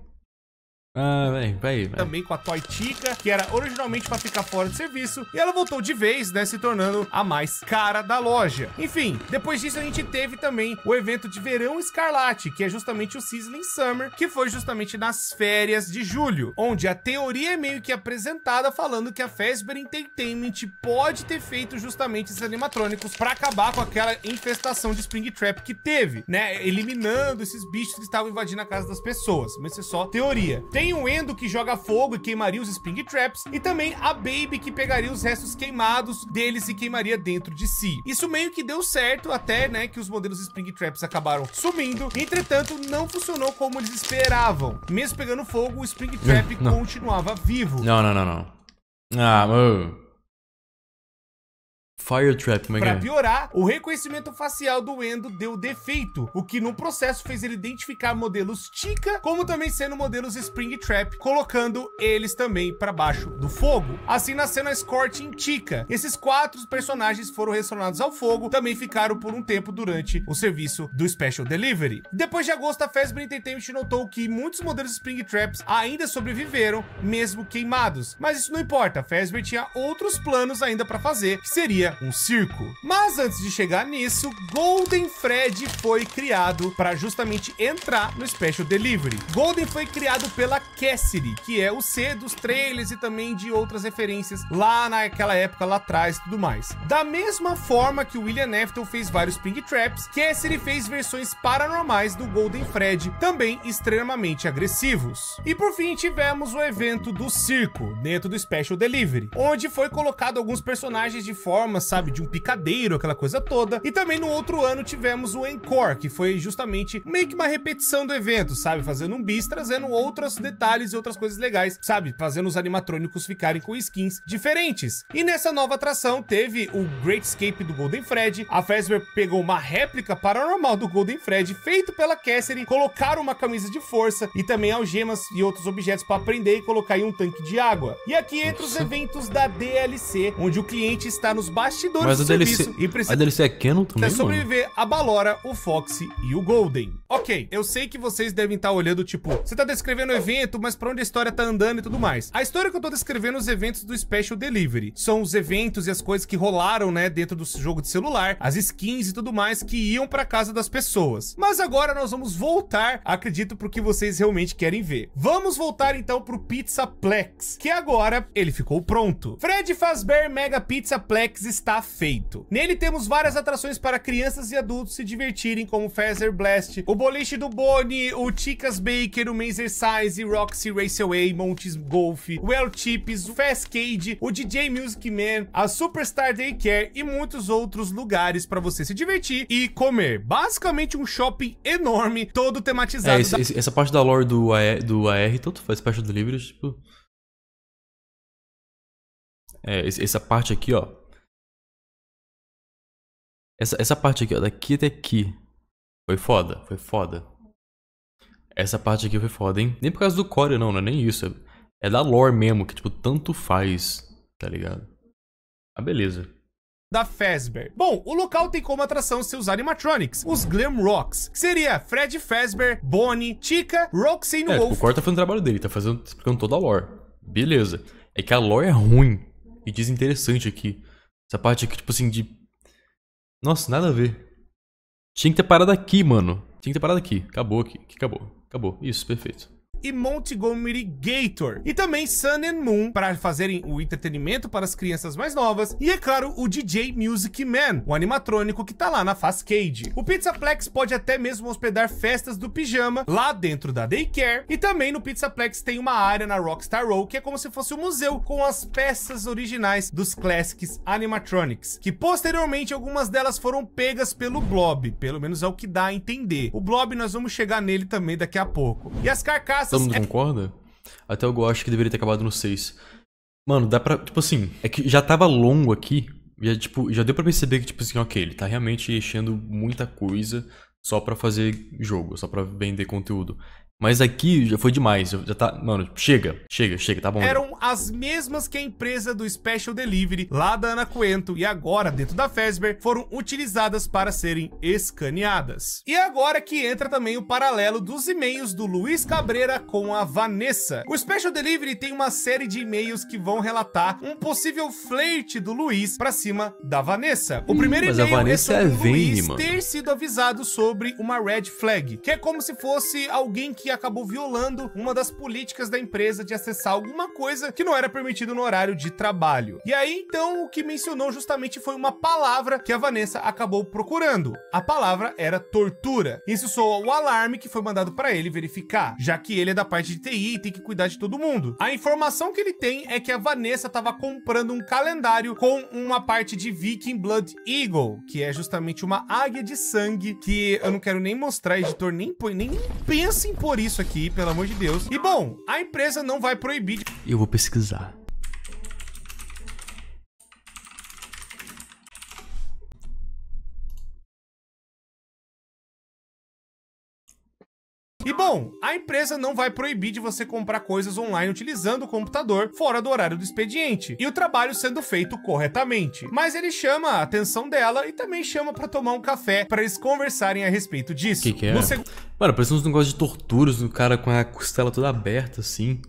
Ah, vai, vai, vai. também com a Toy Chica, que era originalmente para ficar fora de serviço, e ela voltou de vez, né, se tornando a mais cara da loja. Enfim, depois disso a gente teve também o evento de Verão Escarlate, que é justamente o Sizzling Summer, que foi justamente nas férias de julho, onde a teoria é meio que apresentada falando que a Fazbear Entertainment pode ter feito justamente esses animatrônicos para acabar com aquela infestação de Springtrap que teve, né, eliminando esses bichos que estavam invadindo a casa das pessoas. Mas isso é só teoria. Tem o Endo que joga fogo e queimaria os Spring Traps, e também a Baby que pegaria os restos queimados deles e queimaria dentro de si. Isso meio que deu certo até, né, que os modelos Spring Traps acabaram sumindo, entretanto, não funcionou como eles esperavam. Mesmo pegando fogo, o Spring Trap Não. continuava vivo. Não, não, não, não. Ah, mano. Trap, como é que Pra é? piorar, o reconhecimento facial do Endo deu defeito, o que no processo fez ele identificar modelos Tika, como também sendo modelos Springtrap, colocando eles também pra baixo do fogo. Assim nascendo a Scorching Tika. Esses quatro personagens foram relacionados ao fogo, também ficaram por um tempo durante o serviço do Special Delivery. Depois de agosto, a Fazbear Entertainment notou que muitos modelos Springtraps ainda sobreviveram, mesmo queimados. Mas isso não importa, a Fazbear tinha outros planos ainda pra fazer, que seria um circo. Mas antes de chegar nisso, Golden Fred foi criado para justamente entrar no Special Delivery. Golden foi criado pela Cassidy, que é o C dos trailers e também de outras referências lá naquela época lá atrás e tudo mais. Da mesma forma que o William Afton fez vários Spring Traps, Cassidy fez versões paranormais do Golden Fred, também extremamente agressivos. E por fim tivemos o evento do circo, dentro do Special Delivery, onde foi colocado alguns personagens de forma, sabe, de um picadeiro, aquela coisa toda. E também no outro ano tivemos o Encore, que foi justamente meio que uma repetição do evento, sabe, fazendo um bis, trazendo outros detalhes e outras coisas legais, sabe, fazendo os animatrônicos ficarem com skins diferentes. E nessa nova atração teve o Great Escape do Golden Fred, a Fazbear pegou uma réplica paranormal do Golden Fred feito pela Cassidy, colocaram uma camisa de força e também algemas e outros objetos para prender e colocar em um tanque de água. E aqui entra os eventos da DLC, onde o cliente está nos bastidores Mas do DLC, serviço e precisa a DLC é canon também, é mano? sobreviver a Balora, o Foxy e o Golden. Ok, eu sei que vocês devem estar olhando, tipo, você tá descrevendo o evento, mas pra onde a história tá andando e tudo mais. A história que eu tô descrevendo os eventos do Special Delivery. São os eventos e as coisas que rolaram, né, dentro do jogo de celular, as skins e tudo mais que iam pra casa das pessoas. Mas agora nós vamos voltar, acredito, pro que vocês realmente querem ver. Vamos voltar então pro Pizza Plex, que agora ele ficou pronto. Fred Fazbear Mega Pizza Plex está feito. Nele temos várias atrações para crianças e adultos se divertirem, como Feather Blast, o Boliche do Boni, o Chicas Baker, o Mazer Size, Roxy Raceway, Montes Golf, o El Chips, o Fast Cage, o DJ Music Man, a Superstar Daycare e muitos outros lugares para você se divertir e comer. Basicamente um shopping enorme, todo tematizado. É, esse- esse- essa parte da lore do AR, do AR tanto faz Special Delivery, tipo... É, essa parte aqui, ó. Essa, essa parte aqui, ó, daqui até aqui. Foi foda, foi foda. Essa parte aqui foi foda, hein? Nem por causa do core, não, não é nem isso. É da lore mesmo, que, tipo, tanto faz, tá ligado? Ah, beleza. da Fazbear. Bom, o local tem como atração seus animatronics, os Glam Rocks, que seria Fred Fazbear, Bonnie, Chica, Roxane É, tipo, Wolf, o core tá fazendo o trabalho dele, tá fazendo, explicando toda a lore. Beleza. É que a lore é ruim e desinteressante aqui. Essa parte aqui, tipo assim, de. Nossa, nada a ver. Tinha que ter parado aqui, mano. Tinha que ter parado aqui. Acabou aqui. acabou. Acabou. Isso, perfeito. E Montgomery Gator. E também Sun and Moon para fazerem o entretenimento para as crianças mais novas. E é claro, o DJ Music Man, o animatrônico que tá lá na Fastcade. O Pizzaplex pode até mesmo hospedar festas do pijama lá dentro da Daycare. E também no Pizzaplex tem uma área na Rockstar Row que é como se fosse um museu com as peças originais dos Classics Animatronics, que posteriormente algumas delas foram pegas pelo Blob, pelo menos é o que dá a entender. O Blob nós vamos chegar nele também daqui a pouco. E as carcaças... Todo mundo concorda? Até eu acho que deveria ter acabado no 6. Mano, dá pra. Tipo assim, é que já tava longo aqui. Já, tipo, já deu pra perceber que, tipo assim, ok, ele tá realmente enchendo muita coisa só pra fazer jogo, só pra vender conteúdo. Mas aqui já foi demais, já tá... Mano, chega, chega, chega, tá bom. eram as mesmas que a empresa do Special Delivery lá da Ana Coento e agora dentro da Fazbear foram utilizadas para serem escaneadas. E agora que entra também o paralelo dos e-mails do Luiz Cabreira com a Vanessa. O Special Delivery tem uma série de e-mails que vão relatar um possível flerte do Luiz pra cima da Vanessa. O primeiro mas a e-mail é sobre é o Luiz mano. ter sido avisado sobre uma red flag, que é como se fosse alguém que acabou violando uma das políticas da empresa de acessar alguma coisa que não era permitido no horário de trabalho. E aí, então, o que mencionou justamente foi uma palavra que a Vanessa acabou procurando. A palavra era tortura. Isso soa o alarme que foi mandado para ele verificar, já que ele é da parte de TI e tem que cuidar de todo mundo. A informação que ele tem é que a Vanessa estava comprando um calendário com uma parte de Viking Blood Eagle, que é justamente uma águia de sangue que eu não quero nem mostrar, editor, nem, põe- nem pensa em pôr isso aqui, pelo amor de Deus. E bom, a empresa não vai proibir de Eu vou pesquisar. E bom, a empresa não vai proibir de você comprar coisas online utilizando o computador fora do horário do expediente e o trabalho sendo feito corretamente. Mas ele chama a atenção dela e também chama pra tomar um café para eles conversarem a respeito disso. O que que é? Mano, parece uns negócios de torturas do cara com a costela toda aberta, assim.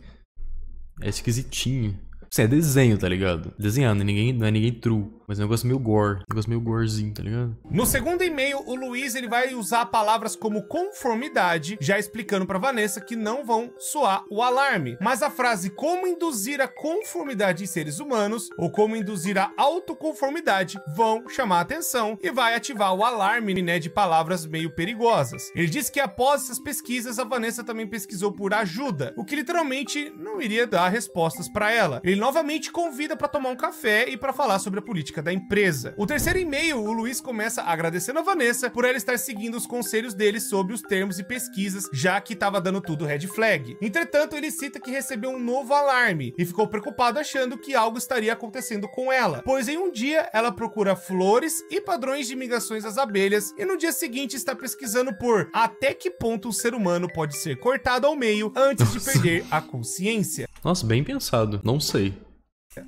É esquisitinho. Assim, é desenho, tá ligado? Desenhar, não é ninguém, não é ninguém true. Mas é um negócio meio gore. Um negócio meio gorezinho, tá ligado? No segundo e-mail, o Luiz ele vai usar palavras como conformidade, já explicando pra Vanessa que não vão soar o alarme. Mas a frase como induzir a conformidade em seres humanos ou como induzir a autoconformidade vão chamar a atenção e vai ativar o alarme, né, de palavras meio perigosas. Ele diz que após essas pesquisas, a Vanessa também pesquisou por ajuda, o que literalmente não iria dar respostas pra ela. Ele novamente convida pra tomar um café e pra falar sobre a política da empresa. O terceiro e-mail, o Luiz começa agradecendo a Vanessa por ela estar seguindo os conselhos dele sobre os termos e pesquisas, já que estava dando tudo red flag. Entretanto, ele cita que recebeu um novo alarme e ficou preocupado achando que algo estaria acontecendo com ela, pois em um dia ela procura flores e padrões de migrações às abelhas e no dia seguinte está pesquisando por até que ponto o ser humano pode ser cortado ao meio antes de perder a consciência. Nossa, bem pensado. Não sei.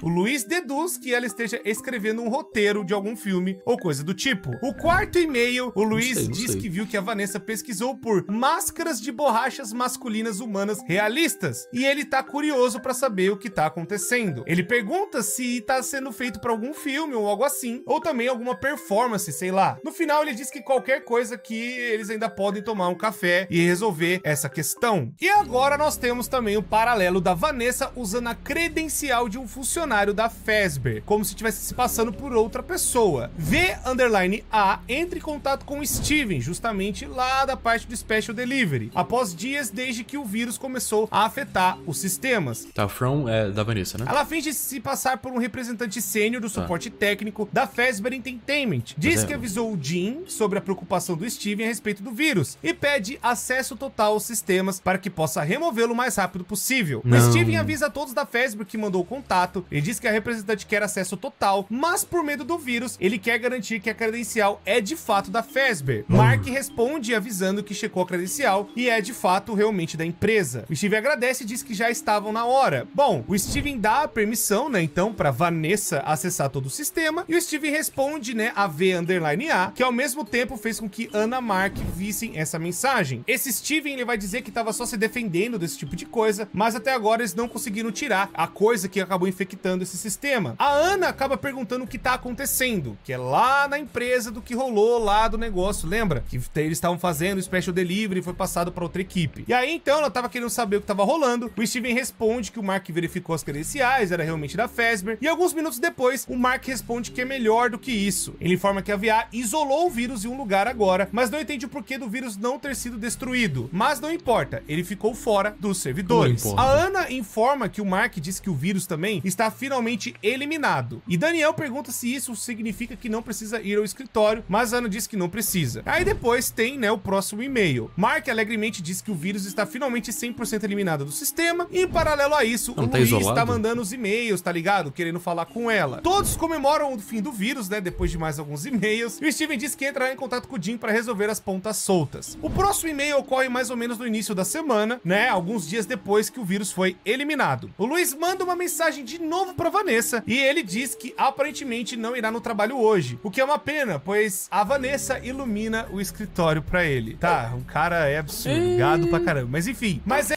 O Luiz deduz que ela esteja escrevendo um roteiro de algum filme ou coisa do tipo. O quarto e-mail, o Luiz sei, diz sei. que viu que a Vanessa pesquisou por máscaras de borrachas masculinas humanas realistas e ele tá curioso pra saber o que tá acontecendo. Ele pergunta se tá sendo feito pra algum filme ou algo assim, ou também alguma performance, sei lá. No final ele diz que qualquer coisa que eles ainda podem tomar um café e resolver essa questão. E agora nós temos também o paralelo da Vanessa usando a credencial de um funcionário da Fazbear, como se estivesse se passando por outra pessoa. V underline A entra em contato com o Steven, justamente lá da parte do Special Delivery, após dias desde que o vírus começou a afetar os sistemas. Tá, From é da Vanessa, né? Ela finge se passar por um representante sênior do suporte técnico da Fazbear Entertainment. Diz é- que avisou o Jim sobre a preocupação do Steven a respeito do vírus e pede acesso total aos sistemas para que possa removê-lo o mais rápido possível. O Não. Steven avisa a todos da Fazbear que mandou o contato. Ele diz que a representante quer acesso total, mas por medo do vírus, ele quer garantir que a credencial é de fato da Fazbear. Mark responde avisando que checou a credencial e é de fato realmente da empresa. O Steven agradece e diz que já estavam na hora. Bom, o Steven dá a permissão, né, então, para Vanessa acessar todo o sistema e o Steven responde, né, a V underline A, que ao mesmo tempo fez com que Ana Mark vissem essa mensagem. Esse Steven, ele vai dizer que estava só se defendendo desse tipo de coisa, mas até agora eles não conseguiram tirar a coisa que acabou infectando infectando esse sistema. A Ana acaba perguntando o que tá acontecendo, que é lá na empresa do que rolou lá do negócio, lembra? Que eles estavam fazendo o special delivery e foi passado para outra equipe. E aí então ela tava querendo saber o que tava rolando. O Steven responde que o Mark verificou as credenciais, era realmente da Fazbear. E alguns minutos depois, o Mark responde que é melhor do que isso. Ele informa que a VA isolou o vírus em um lugar agora, mas não entende o porquê do vírus não ter sido destruído. Mas não importa, ele ficou fora dos servidores. A Ana informa que o Mark disse que o vírus também está finalmente eliminado. E Daniel pergunta se isso significa que não precisa ir ao escritório, mas Ana diz que não precisa. Aí depois tem, né, o próximo e-mail. Mark alegremente diz que o vírus está finalmente 100% eliminado do sistema. E em paralelo a isso, Não o tá Luiz está mandando os e-mails, tá ligado? Querendo falar com ela. Todos comemoram o fim do vírus, né? Depois de mais alguns e-mails. E o Steven diz que entrará em contato com o Jim para resolver as pontas soltas. O próximo e-mail ocorre mais ou menos no início da semana, né? Alguns dias depois que o vírus foi eliminado. O Luiz manda uma mensagem de novo para Vanessa e ele diz que aparentemente não irá no trabalho hoje, o que é uma pena, pois a Vanessa ilumina o escritório para ele. Tá, o cara é absurdo, gado pra caramba. Mas enfim, mas é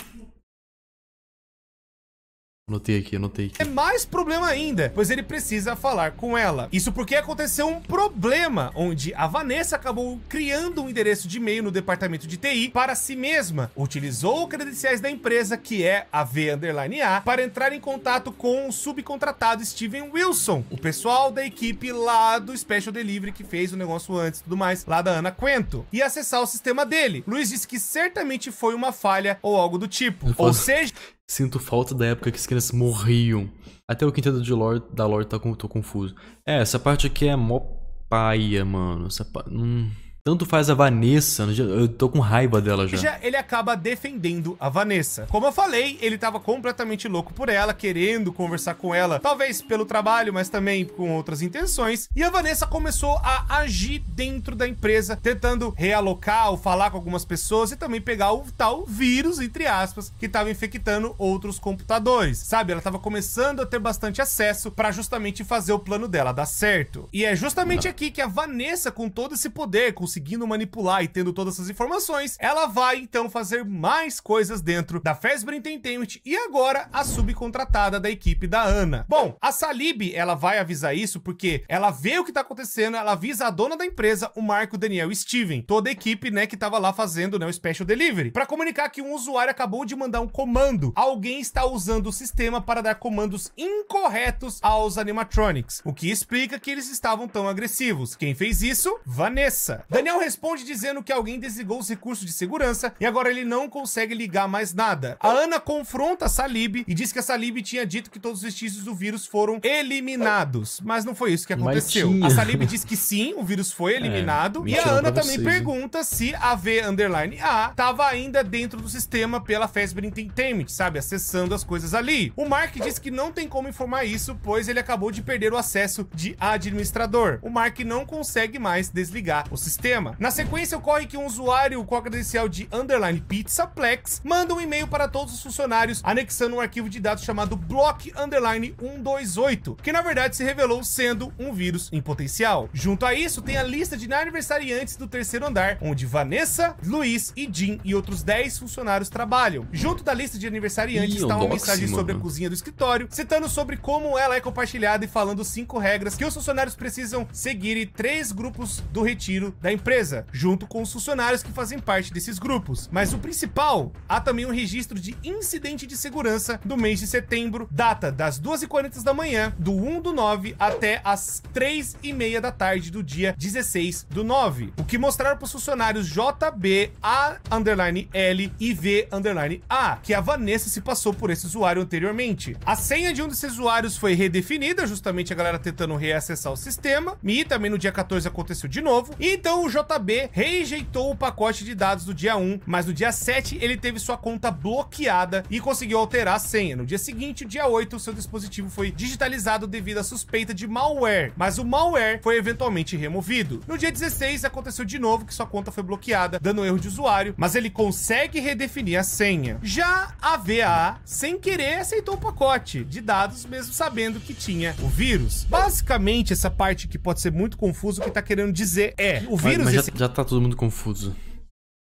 Anotei aqui, anotei aqui. é mais problema ainda, pois ele precisa falar com ela. Isso porque aconteceu um problema, onde a Vanessa acabou criando um endereço de e-mail no departamento de TI para si mesma. Utilizou credenciais da empresa, que é a V_A, para entrar em contato com o subcontratado Steven Wilson, o pessoal da equipe lá do Special Delivery que fez o negócio antes e tudo mais, lá da Ana Quento, e acessar o sistema dele. Luiz disse que certamente foi uma falha ou algo do tipo. Ou seja, Sinto falta da época que as crianças morriam. Até o que entendo de lore, da lore tá, tô confuso. É, essa parte aqui é mó paia, mano. Essa pa... hum, Tanto faz a Vanessa, eu tô com raiva dela já. já ele acaba defendendo a Vanessa. Como eu falei, ele tava completamente louco por ela, querendo conversar com ela, talvez pelo trabalho, mas também com outras intenções. E a Vanessa começou a agir dentro da empresa, tentando realocar ou falar com algumas pessoas e também pegar o tal vírus, entre aspas, que tava infectando outros computadores. Sabe, ela tava começando a ter bastante acesso para justamente fazer o plano dela dar certo. E é justamente aqui que a Vanessa, com todo esse poder, conseguindo manipular e tendo todas essas informações, ela vai então fazer mais coisas dentro da Fazbear Entertainment e agora a subcontratada da equipe da Ana. Bom, a Salib, ela vai avisar isso porque ela vê o que tá acontecendo, ela avisa a dona da empresa, o Marco, Daniel Steven, toda a equipe, né, que tava lá fazendo, né, o Special Delivery, para comunicar que um usuário acabou de mandar um comando. Alguém está usando o sistema para dar comandos incorretos aos animatronics, o que explica que eles estavam tão agressivos. Quem fez isso? Vanessa. Daniel responde dizendo que alguém desligou os recursos de segurança e agora ele não consegue ligar mais nada. A Ana confronta a Salib e diz que a Salib tinha dito que todos os vestígios do vírus foram eliminados, mas não foi isso que aconteceu. A Salib diz que sim, o vírus foi eliminado e a Ana também vocês, hein? pergunta se a V underline A tava ainda dentro do sistema pela Fazbear Entertainment, sabe, acessando as coisas ali. O Mark diz que não tem como informar isso, pois ele acabou de perder o acesso de administrador. O Mark não consegue mais desligar o sistema. Na sequência, ocorre que um usuário com a credencial de underline pizzaplex manda um e-mail para todos os funcionários anexando um arquivo de dados chamado block underline 128, que na verdade se revelou sendo um vírus em potencial. Junto a isso, tem a lista de aniversariantes do terceiro andar, onde Vanessa, Luiz e Jim e outros 10 funcionários trabalham. Junto da lista de aniversariantes Ih, está uma mensagem sobre a mano. cozinha do escritório, citando sobre como ela é compartilhada e falando cinco regras que os funcionários precisam seguir e três grupos do retiro da empresa, junto com os funcionários que fazem parte desses grupos. Mas o principal, há também um registro de incidente de segurança do mês de setembro, data das 2h40 da manhã, do 1 do 9 até as 3h30 da tarde do dia 16 do 9. O que mostraram para os funcionários JB, A underline L e V underline A, que a Vanessa se passou por esse usuário anteriormente. A senha de um desses usuários foi redefinida, justamente a galera tentando reacessar o sistema. E também no dia 14 aconteceu de novo. E então o JB rejeitou o pacote de dados do dia 1, mas no dia 7 ele teve sua conta bloqueada e conseguiu alterar a senha. No dia seguinte, o dia 8, seu dispositivo foi digitalizado devido à suspeita de malware, mas o malware foi eventualmente removido. No dia 16 aconteceu de novo que sua conta foi bloqueada, dando erro de usuário, mas ele consegue redefinir a senha. Já a VA, sem querer, aceitou o pacote de dados, mesmo sabendo que tinha o vírus. Basicamente, essa parte que pode ser muito confuso, o que tá querendo dizer é: o Mas- mas já, já tá todo mundo confuso.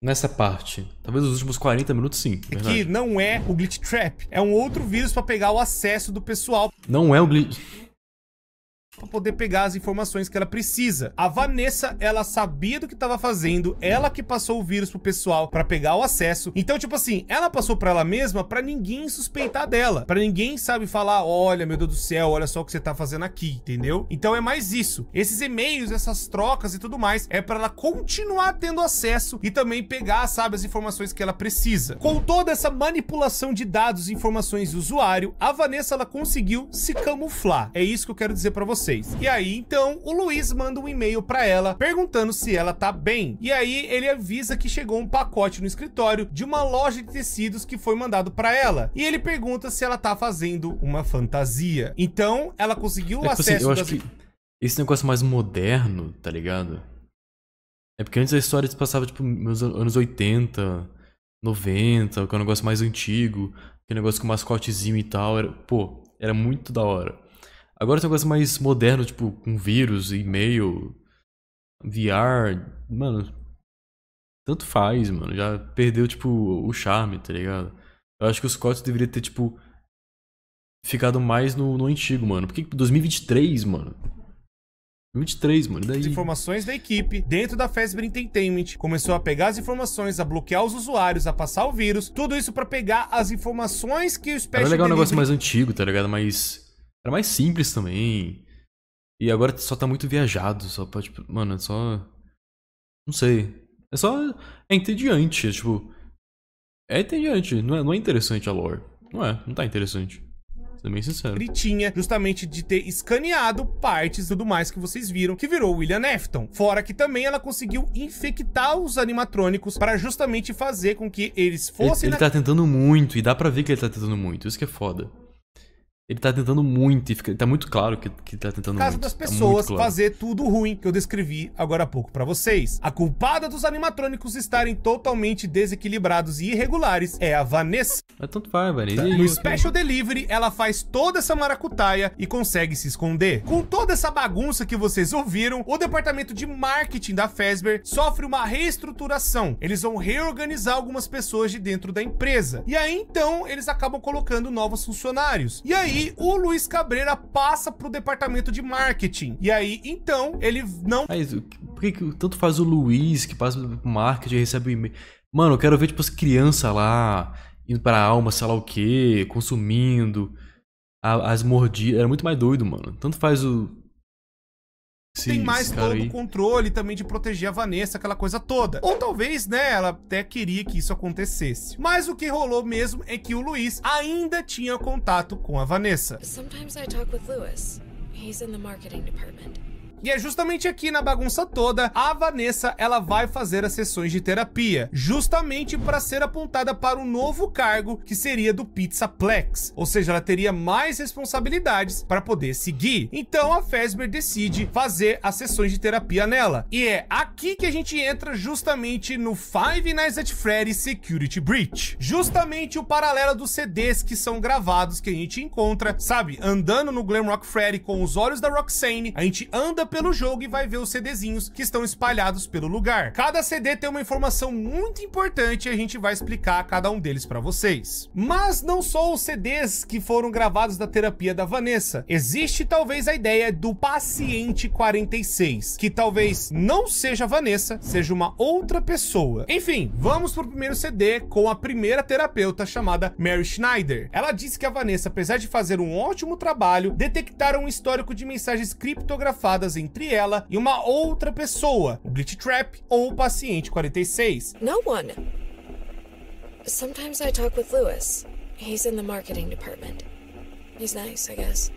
Nessa parte. Talvez os últimos 40 minutos, sim. que verdade. não é o Glitch Trap. É um outro vírus pra pegar o acesso do pessoal Não é o glitch. Pra poder pegar as informações que ela precisa. A Vanessa, ela sabia do que tava fazendo, ela que passou o vírus pro pessoal pra pegar o acesso. Então, tipo assim, ela passou pra ela mesma pra ninguém suspeitar dela, Pra ninguém sabe falar, olha, meu Deus do céu, olha só o que você tá fazendo aqui, entendeu? Então é mais isso. Esses e-mails, essas trocas e tudo mais, é pra ela continuar tendo acesso e também pegar, sabe, as informações que ela precisa. Com toda essa manipulação de dados e informações do usuário, a Vanessa ela conseguiu se camuflar. É isso que eu quero dizer pra vocês. E aí, então, o Luiz manda um e-mail pra ela perguntando se ela tá bem. E aí ele avisa que chegou um pacote no escritório de uma loja de tecidos que foi mandado pra ela. E ele pergunta se ela tá fazendo uma fantasia. Então, ela conseguiu o É, tipo assim, acesso eu acho das- que esse negócio mais moderno, tá ligado? É porque antes a história se passava, tipo, nos an- anos 80, 90, que é um negócio mais antigo, que é um negócio com mascotezinho e tal. Era, pô, era muito da hora. Agora esse negócio mais moderno, tipo, com vírus, e-mail, VR, mano. Tanto faz, mano. Já perdeu, tipo, o charme, tá ligado? Eu acho que o Scott deveria ter, tipo, ficado mais no, no antigo, mano. Por que que 2023, mano? 2023, mano. e as Daí. informações da equipe dentro da Fazbear Entertainment, começou a pegar as informações, a bloquear os usuários, a passar o vírus, tudo isso pra pegar as informações que o Special Era legal um negócio mais antigo, tá ligado? Mas. Era mais simples também. E agora só tá muito viajado. Só pra, tipo, mano, é só. Não sei. É só. É entediante. É, tipo. É entediante. Não é, não é interessante a lore. Não é. Não tá interessante. Sendo bem sincero. ele tinha justamente de ter escaneado partes e tudo mais que vocês viram, que virou William Afton. Fora que também ela conseguiu infectar os animatrônicos para justamente fazer com que eles Ele, fossem ele na- tá tentando muito, e dá pra ver que ele tá tentando muito. Isso que é foda. Ele tá tentando muito, e fica, tá muito claro que, que tá tentando casa muito. das Tá pessoas claro. fazer tudo ruim que eu descrevi agora há pouco pra vocês. A culpada dos animatrônicos estarem totalmente desequilibrados e irregulares é a Vanessa. Mas tanto faz, velho. Aí, No. Special Delivery, ela faz toda essa maracutaia e consegue se esconder. Com toda essa bagunça que vocês ouviram, o departamento de marketing da Fazbear sofre uma reestruturação. Eles vão reorganizar algumas pessoas de dentro da empresa. E aí, então, eles acabam colocando novos funcionários. E aí, o Luiz Cabreira passa pro departamento de marketing. E aí, então, ele não Mas por que, que tanto faz o Luiz que passa pro marketing e recebe o e-mail? Mano, eu quero ver, tipo, as crianças lá, indo pra alma, sei lá o quê, consumindo, as mordidas. Era muito mais doido, mano. Tanto faz o. esse- tem mais todo aí. o controle também de proteger a Vanessa, aquela coisa toda. Ou talvez, né, ela até queria que isso acontecesse. Mas o que rolou mesmo é que o Luiz ainda tinha contato com a Vanessa. Sometimes I talk with Lewis. He's in the marketing department. E é justamente aqui na bagunça toda, a Vanessa, ela vai fazer as sessões de terapia, justamente para ser apontada para um novo cargo que seria do Pizzaplex, ou seja, ela teria mais responsabilidades para poder seguir. Então a Fazbear decide fazer as sessões de terapia nela. E é aqui que a gente entra justamente no Five Nights at Freddy's Security Breach. Justamente o paralelo dos CDs que são gravados que a gente encontra, sabe, andando no Glamrock Freddy com os olhos da Roxane, a gente anda pelo jogo e vai ver os CDzinhos que estão espalhados pelo lugar. Cada CD tem uma informação muito importante e a gente vai explicar cada um deles para vocês. Mas não só os CDs que foram gravados da terapia da Vanessa. Existe talvez a ideia do paciente 46, que talvez não seja a Vanessa, seja uma outra pessoa. Enfim, vamos pro primeiro CD com a primeira terapeuta chamada Mary Schneider. Ela disse que a Vanessa, apesar de fazer um ótimo trabalho, detectaram um histórico de mensagens criptografadas entre ela e uma outra pessoa, o Glitch Trap ou o paciente 46. No one. Sometimes I talk with Lewis. He's in the marketing department. He's nice, I guess.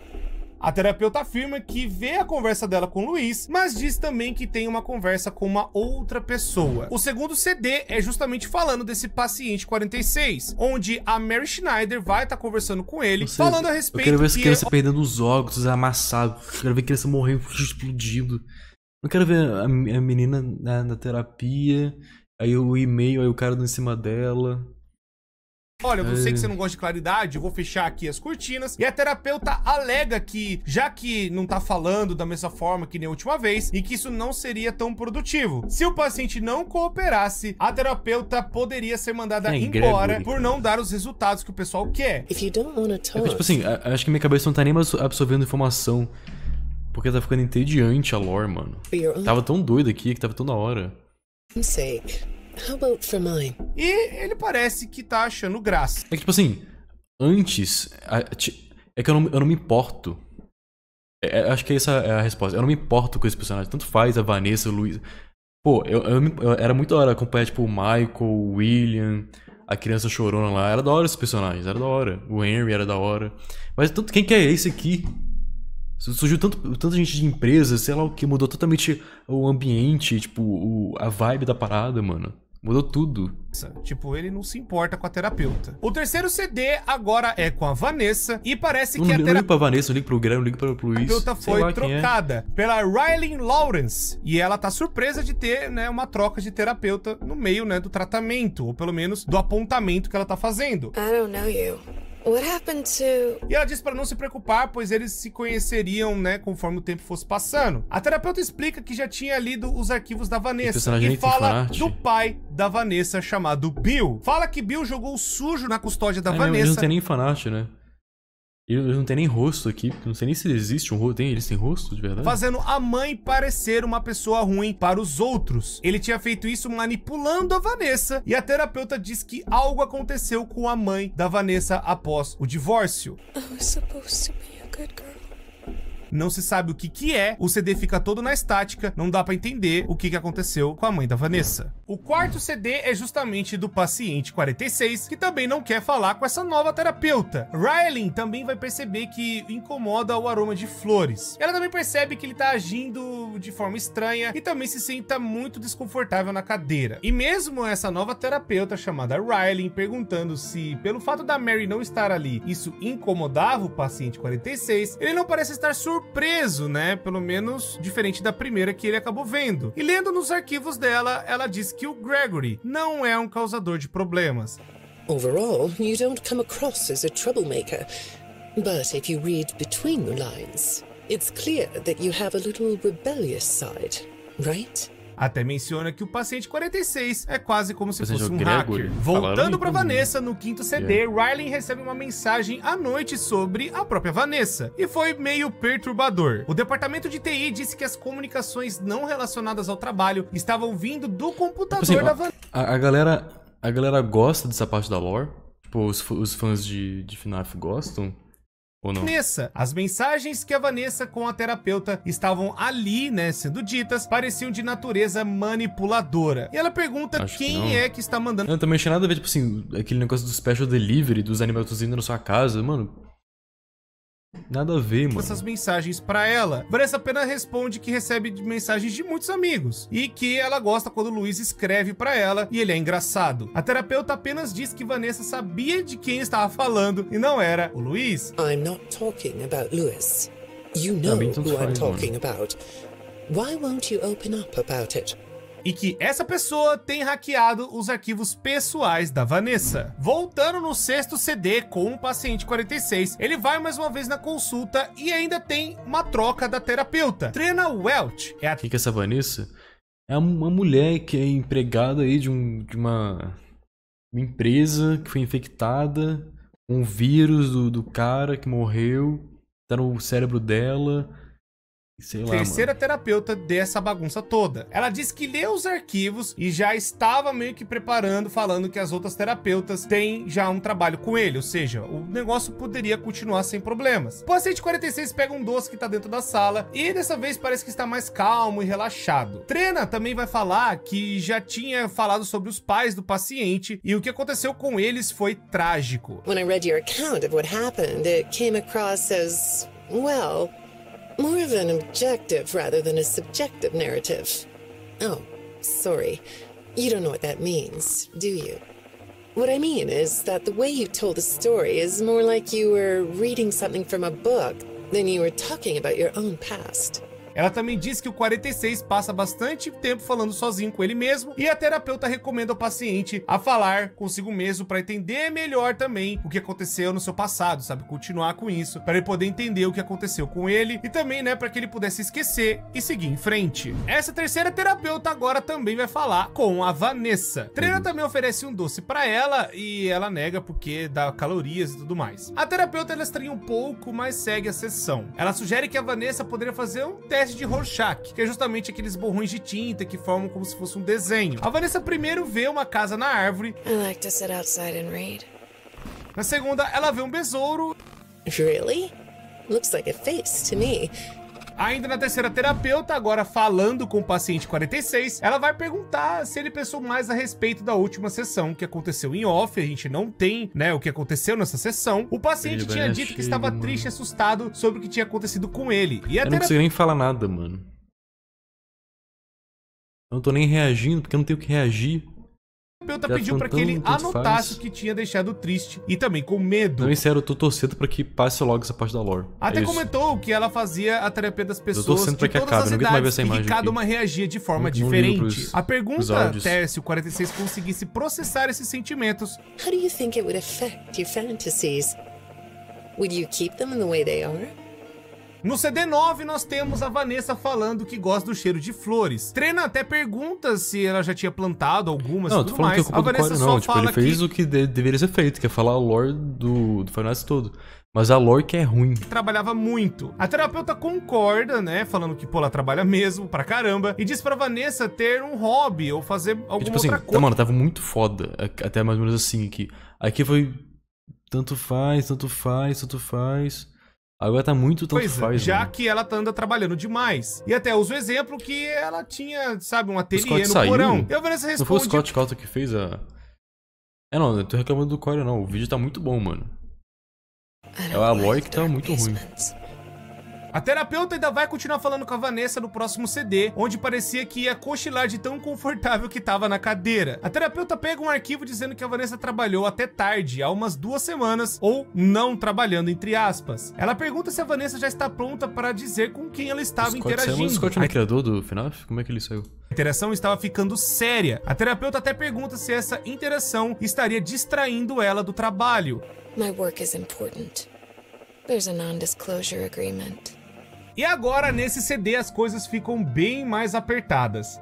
A terapeuta afirma que vê a conversa dela com o Luiz, mas diz também que tem uma conversa com uma outra pessoa. O segundo CD é justamente falando desse paciente 46, onde a Mary Schneider vai estar conversando com ele, Não falando a Eu respeito quero ver essa que criança perdendo os órgãos, amassado. Eu quero ver criança morrendo, explodindo. Eu quero ver a, a menina na, na terapia, aí o e-mail, aí o cara em cima dela. Olha, eu sei É. que você não gosta de claridade, eu vou fechar aqui as cortinas. E a terapeuta alega que, já que não tá falando da mesma forma que nem a última vez, e que isso não seria tão produtivo. Se o paciente não cooperasse, a terapeuta poderia ser mandada É, embora Gregory. por não dar os resultados que o pessoal quer. É tipo assim, acho que minha cabeça não tá nem mais absorvendo informação. Porque tá ficando entediante a lore, mano. Tava tão doido aqui que tava tão da hora. sake, how about for mine? E ele parece que tá achando graça. É que, tipo assim, antes. É que eu não, eu não me importo. É- é- acho que essa é a resposta. Eu não me importo com esse personagem. Tanto faz a Vanessa, o Luiz. Pô, eu, eu eu- era muito da hora acompanhar, tipo, o Michael, o William, a criança chorona lá. Era da hora esses personagens, era da hora. O Henry era da hora. Mas tanto, quem que é esse aqui? Su- Surgiu tanto, tanta gente de empresa, sei lá o que, mudou totalmente o ambiente, tipo, o- a vibe da parada, mano. Mudou tudo. Tipo, ele não se importa com a terapeuta. O terceiro CD agora é com a Vanessa e parece Eu que não, a eu não terapeuta ligo pra Vanessa, eu ligo pro Guilherme, eu ligo pro Luiz. terapeuta sei foi é. trocada pela Riley Lawrence. E ela tá surpresa de ter, né, uma troca de terapeuta no meio, né, do tratamento, ou pelo menos do apontamento que ela tá fazendo. I don't know you. What happened to. E ela disse pra não se preocupar, pois eles se conheceriam, né, conforme o tempo fosse passando. A terapeuta explica que já tinha lido os arquivos da Vanessa e fala do pai da Vanessa chamado Bill. Fala que Bill jogou sujo na custódia da É, Eles não Vanessa. tem nem fanart, né? Eles não tem nem rosto aqui. Não sei nem se existe um rosto. Tem, eles têm rosto, de verdade? fazendo a mãe parecer uma pessoa ruim para os outros. Ele tinha feito isso manipulando a Vanessa e a terapeuta diz que algo aconteceu com a mãe da Vanessa após o divórcio. I was supposed to be a good girl. Não se sabe o que que é, o CD fica todo na estática, não dá pra entender o que que aconteceu com a mãe da Vanessa. O quarto CD é justamente do paciente 46, que também não quer falar com essa nova terapeuta. Riley também vai perceber que incomoda o aroma de flores. Ela também percebe que ele tá agindo de forma estranha e também se senta muito desconfortável na cadeira. E mesmo essa nova terapeuta chamada Riley perguntando se, pelo fato da Mary não estar ali, isso incomodava o paciente 46, ele não parece estar surpreso, né? Pelo menos diferente da primeira que ele acabou vendo. E lendo nos arquivos dela, ela diz que o Gregory não é um causador de problemas. Overall, you don't come across as a troublemaker. But if you read between the lines, it's clear that you have a little rebellious side, right? Até menciona que o paciente 46 é quase como se fosse um Gregory. hacker. Voltando comum. Vanessa, no quinto CD, Riley recebe uma mensagem à noite sobre a própria Vanessa. E foi meio perturbador. O departamento de TI disse que as comunicações não relacionadas ao trabalho estavam vindo do computador Tipo assim, da ó, Vanessa. a, a galera, a galera gosta dessa parte da lore. Tipo, os, os fãs de, de FNAF gostam? Ou não? Vanessa. As mensagens que a Vanessa com a terapeuta estavam ali, né, sendo ditas, pareciam de natureza manipuladora. E ela pergunta Acho que quem não. é que está mandando Não, também achei nada a ver, tipo assim, aquele negócio do special delivery, dos animais indo na sua casa, mano. Nada a ver, mano. essas mensagens pra ela. Vanessa apenas responde que recebe mensagens de muitos amigos e que ela gosta quando o Luiz escreve pra ela e ele é engraçado. A terapeuta apenas diz que Vanessa sabia de quem estava falando e não era o Luiz. I'm not talking about Lewis. You know bem, tanto who I'm talking about. Why won't you open up about it? E que essa pessoa tem hackeado os arquivos pessoais da Vanessa. Voltando no sexto CD com o paciente 46, ele vai mais uma vez na consulta e ainda tem uma troca da terapeuta. Trina Welch é a que é essa Vanessa? É uma mulher que é empregada aí de, um, de uma, uma empresa que foi infectada com um vírus do, do cara que morreu, tá no cérebro dela. Sei lá, terceira mano. terapeuta dessa bagunça toda. Ela disse que leu os arquivos e já estava meio que preparando, falando que as outras terapeutas têm já um trabalho com ele, ou seja, o negócio poderia continuar sem problemas. O paciente 46 pega um doce que tá dentro da sala e dessa vez parece que está mais calmo e relaxado. Trena também vai falar que já tinha falado sobre os pais do paciente e o que aconteceu com eles foi trágico. When I read your account of what happened, it came across as, well, more of an objective rather than a subjective narrative. Oh, sorry. You don't know what that means, do you? What I mean is that the way you told the story is more like you were reading something from a book than you were talking about your own past. Ela também diz que o 46 passa bastante tempo falando sozinho com ele mesmo e a terapeuta recomenda ao paciente a falar consigo mesmo para entender melhor também o que aconteceu no seu passado, sabe? Continuar com isso, para ele poder entender o que aconteceu com ele e também, né, para que ele pudesse esquecer e seguir em frente. Essa terceira terapeuta agora também vai falar com a Vanessa. Trina também oferece um doce para ela e ela nega porque dá calorias e tudo mais. A terapeuta ela estranha um pouco, mas segue a sessão. Ela sugere que a Vanessa poderia fazer um teste de Rorschach, que é justamente aqueles borrões de tinta que formam como se fosse um desenho. A Vanessa primeiro vê uma casa na árvore. Like. Na segunda, ela vê um besouro. Really? Looks like a face to me. Ainda na terceira terapeuta, agora falando com o paciente 46, ela vai perguntar se ele pensou mais a respeito da última sessão que aconteceu em off. A gente não tem, né, o que aconteceu nessa sessão. O paciente Ele tinha dito que estava mano. triste e assustado sobre o que tinha acontecido com ele. E a Eu não consigo nem falar nada, mano. Eu não tô nem reagindo, porque eu não tenho o que reagir. Terapeuta Já pediu para que ele faz. anotasse o que tinha deixado triste e também com medo. Não, em sério, eu tô torcendo pra que passe logo essa parte da lore. Até é isso. comentou que ela fazia a terapia das pessoas torcendo de todas acabe, as não idades essa e que imagem cada uma reagia de forma Não- não diferente. pros- A pergunta até se o 46 conseguisse processar esses sentimentos. How do you think it would affect your fantasies? Would you keep them the way they are? No CD9 nós temos a Vanessa falando que gosta do cheiro de flores. Trena até pergunta se ela já tinha plantado algumas Não, e tudo mais. que é culpa a Vanessa Core, só não. Tipo, fala ele fez que o que de- deveria ser feito, que é falar a lore do, do Final todo. Mas a lore que é ruim. trabalhava muito. A terapeuta concorda, né, falando que pô, ela trabalha mesmo pra caramba e diz pra Vanessa ter um hobby ou fazer alguma E, tipo assim, outra tá, coisa. mano, tava muito foda. Até mais ou menos assim aqui. Aqui foi. Tanto faz, tanto faz, tanto faz. Agora tá muito tanto Pois é, faz. já mano. que ela tá anda trabalhando demais. E até usa o exemplo que ela tinha, sabe, um O ateliê Scott no saiu. porão. E a Vanessa Não foi o responde Scott Calton que fez a. É não, eu tô reclamando do Core não. O vídeo tá muito bom, mano. É a lore que tá muito ruim. A terapeuta ainda vai continuar falando com a Vanessa no próximo CD, onde parecia que ia cochilar de tão confortável que tava na cadeira. A terapeuta pega um arquivo dizendo que a Vanessa trabalhou até tarde, há umas duas semanas, ou não trabalhando, entre aspas. Ela pergunta se a Vanessa já está pronta para dizer com quem ela estava Scott interagindo. o Scott é criador do FNAF? Como é que ele saiu? A interação estava ficando séria. A terapeuta até pergunta se essa interação estaria distraindo ela do trabalho. My work is important. There's a non disclosure agreement. E agora, nesse CD, as coisas ficam bem mais apertadas.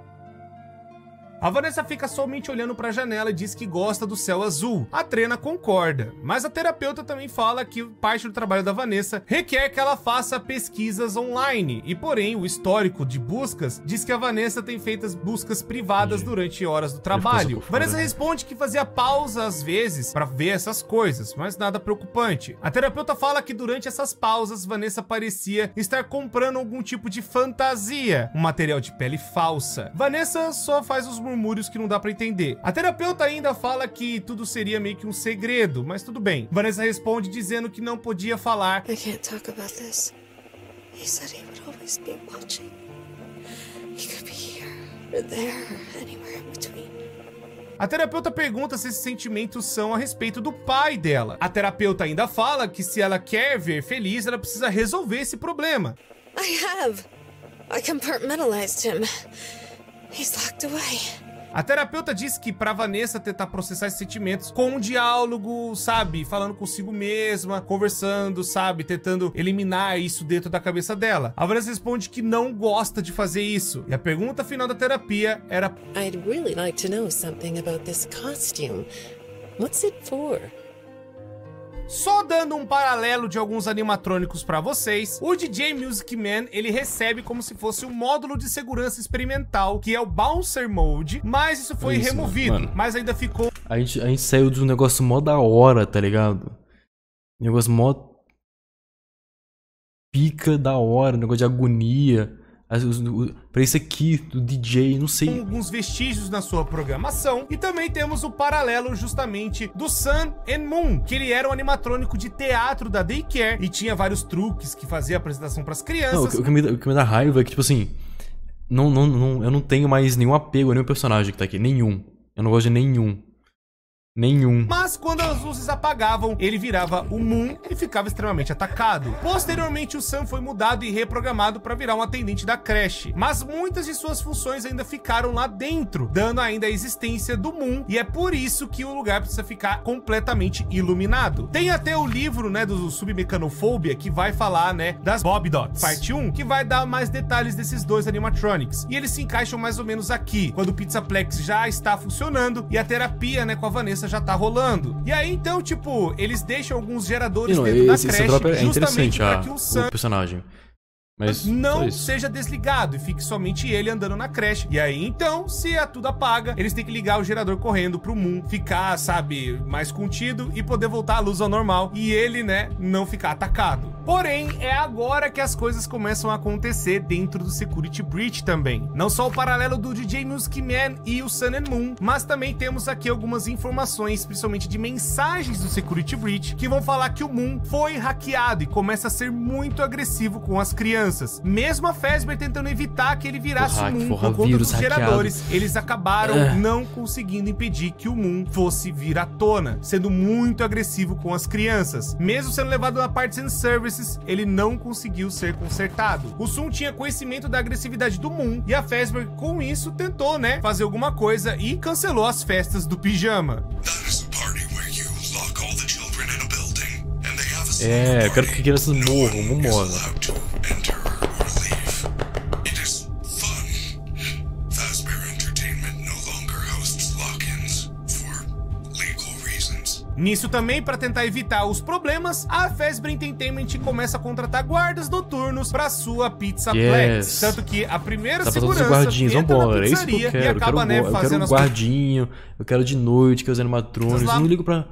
A Vanessa fica somente olhando para a janela e diz que gosta do céu azul. A Trena concorda, mas a terapeuta também fala que parte do trabalho da Vanessa requer que ela faça pesquisas online. E porém, o histórico de buscas diz que a Vanessa tem feito as buscas privadas durante horas do trabalho. Vanessa responde que fazia pausa às vezes para ver essas coisas, mas nada preocupante. A terapeuta fala que durante essas pausas, Vanessa parecia estar comprando algum tipo de fantasia, um material de pele falsa. Vanessa só faz os murmúrios que não dá pra entender. A terapeuta ainda fala que tudo seria meio que um segredo, mas tudo bem. Vanessa responde dizendo que não podia falar. I can't talk about this. He said he would always be watching. He could be here, or there, anywhere in between. A terapeuta pergunta se esses sentimentos são a respeito do pai dela. A terapeuta ainda fala que se ela quer ver feliz, ela precisa resolver esse problema. I have. I compartmentalized him. He's locked away. A terapeuta diz que pra Vanessa tentar processar esses sentimentos com um diálogo, sabe? Falando consigo mesma, conversando, sabe? Tentando eliminar isso dentro da cabeça dela. A Vanessa responde que não gosta de fazer isso. E a pergunta final da terapia era I'd really like to know something about this costume. What's it for? Só dando um paralelo de alguns animatrônicos pra vocês, o DJ Music Man, ele recebe como se fosse um módulo de segurança experimental, que é o Bouncer Mode, mas isso foi Isso, removido, mano. mas ainda ficou A gente, a gente saiu de um negócio mó da hora, tá ligado? Um negócio mó. Pica da hora, um negócio de agonia. As- Pra isso aqui, do DJ, não sei. alguns vestígios na sua programação. E também temos o paralelo justamente do Sun and Moon, que ele era um animatrônico de teatro da Daycare e tinha vários truques que fazia apresentação pras Não, o, crianças. que, o que me, dá- o que me dá raiva é que, tipo assim. Não, não, não, eu não tenho mais nenhum apego a nenhum personagem que tá aqui. Nenhum. Eu não gosto de nenhum. Nenhum. Mas quando as luzes apagavam, ele virava o Moon e ficava extremamente atacado. Posteriormente, o Sam foi mudado e reprogramado para virar um atendente da creche, mas muitas de suas funções ainda ficaram lá dentro, dando ainda a existência do Moon, e é por isso que o lugar precisa ficar completamente iluminado. Tem até o livro, né, do Submecanofobia, que vai falar, né, das Bob Dots, parte 1, que vai dar mais detalhes desses dois animatronics. E eles se encaixam mais ou menos aqui, quando o Pizzaplex já está funcionando e a terapia, né, com a Vanessa já tá rolando. E aí, então, tipo, eles deixam alguns geradores Não, dentro da esse, esse creche drop é justamente interessante, para ah, que o Sam o personagem. Mas não seja desligado e fique somente ele andando na creche. E aí, então, se a tudo apaga, eles têm que ligar o gerador correndo pro Moon ficar, sabe, mais contido e poder voltar à luz ao normal e ele, né, não ficar atacado. Porém, é agora que as coisas começam a acontecer dentro do Security Breach também. Não só o paralelo do DJ Music Man e o Sun and Moon, mas também temos aqui algumas informações, principalmente de mensagens do Security Breach, que vão falar que o Moon foi hackeado e começa a ser muito agressivo com as crianças. Mesmo a Fazbear tentando evitar que ele virasse o Moon porra, por conta dos hackeado. geradores, eles acabaram É. não conseguindo impedir que o Moon fosse vir à tona, sendo muito agressivo com as crianças. Mesmo sendo levado a Parts and Services, ele não conseguiu ser consertado. O Sun tinha conhecimento da agressividade do Moon e a Fazbear, com isso, tentou, né, fazer alguma coisa e cancelou as festas do pijama. É, eu quero que crianças morram, vambora. Nisso também, para tentar evitar os problemas, a Fazbear Entertainment começa a contratar guardas noturnos para sua Pizza Plex. Yes. Tanto que a primeira Tá segurança guardinhas, entra na vambora. É isso que eu pizzaria quero. e Eu quero, acaba, né, eu quero as coisas guardinho, eu quero de noite, quero os animatrônicos. Lá- Eu não ligo pra.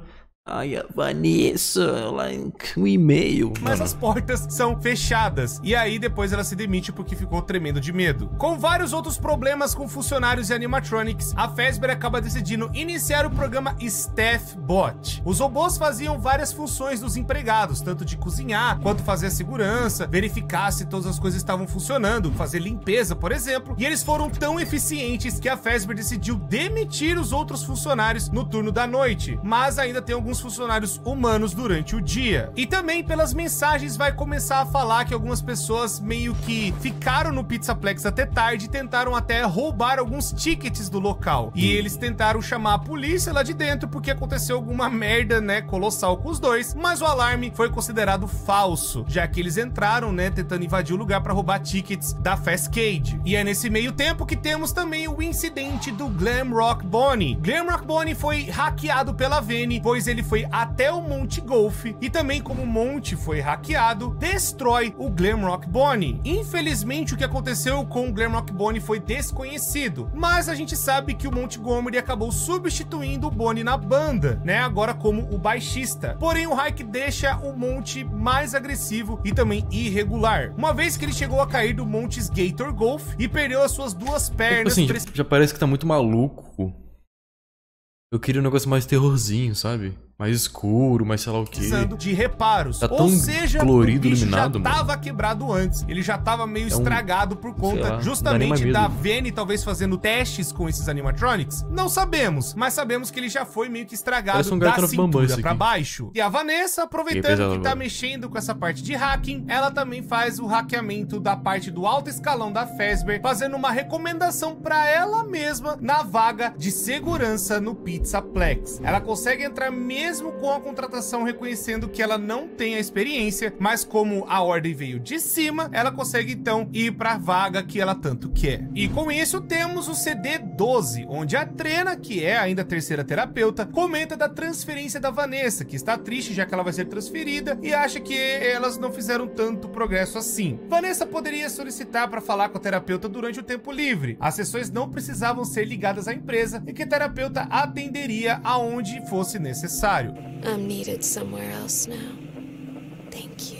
Ai, a Vanessa, lá em um e-mail. Mas as portas são fechadas. E aí depois ela se demite porque ficou tremendo de medo. Com vários outros problemas com funcionários e animatronics, a Fazbear acaba decidindo iniciar o programa Staff Bot. Os robôs faziam várias funções dos empregados, tanto de cozinhar, quanto fazer a segurança, verificar se todas as coisas estavam funcionando, fazer limpeza, por exemplo. E eles foram tão eficientes que a Fazbear decidiu demitir os outros funcionários no turno da noite. Mas ainda tem alguns funcionários humanos durante o dia. E também pelas mensagens vai começar a falar que algumas pessoas meio que ficaram no Pizzaplex até tarde e tentaram até roubar alguns tickets do local. E eles tentaram chamar a polícia lá de dentro porque aconteceu alguma merda, né, colossal com os dois, mas o alarme foi considerado falso, já que eles entraram, né, tentando invadir o lugar para roubar tickets da Fastcade. E é nesse meio tempo que temos também o incidente do Glamrock Bonnie. Glamrock Bonnie foi hackeado pela Vene, pois ele foi até o Monte Golf e também como o Monte foi hackeado, destrói o Glamrock Bonnie. Infelizmente, o que aconteceu com o Glamrock Bonnie foi desconhecido, mas a gente sabe que o Montgomery acabou substituindo o Bonnie na banda, né? Agora como o baixista. Porém, o Hike deixa o Monte mais agressivo e também irregular, uma vez que ele chegou a cair do Monte Gator Golf e perdeu as suas duas tipo pernas. assim, pre- já, já parece que tá muito maluco. Eu queria um negócio mais terrorzinho, sabe? Mais escuro, mais sei lá o quê. precisando de reparos. Tá Ou tão seja, colorido, o bicho iluminado, já mano. tava quebrado antes. Ele já tava meio É um- estragado por conta lá, justamente da Vene talvez fazendo testes com esses animatronics. Não sabemos, mas sabemos que ele já foi meio que estragado um da cintura pra baixo. E a Vanessa, aproveitando que tá agora. mexendo com essa parte de hacking, ela também faz o hackeamento da parte do alto escalão da Fazbear, fazendo uma recomendação pra ela mesma na vaga de segurança no Pizzaplex. Ela consegue entrar mesmo com a contratação reconhecendo que ela não tem a experiência, mas como a ordem veio de cima, ela consegue então ir pra vaga que ela tanto quer. E com isso temos o CD 12, onde a Trena, que é ainda a terceira terapeuta, comenta da transferência da Vanessa, que está triste já que ela vai ser transferida e acha que elas não fizeram tanto progresso assim. Vanessa poderia solicitar para falar com a terapeuta durante o tempo livre. As sessões não precisavam ser ligadas à empresa e que a terapeuta atenderia aonde fosse necessário. I'm needed somewhere else now. Thank you.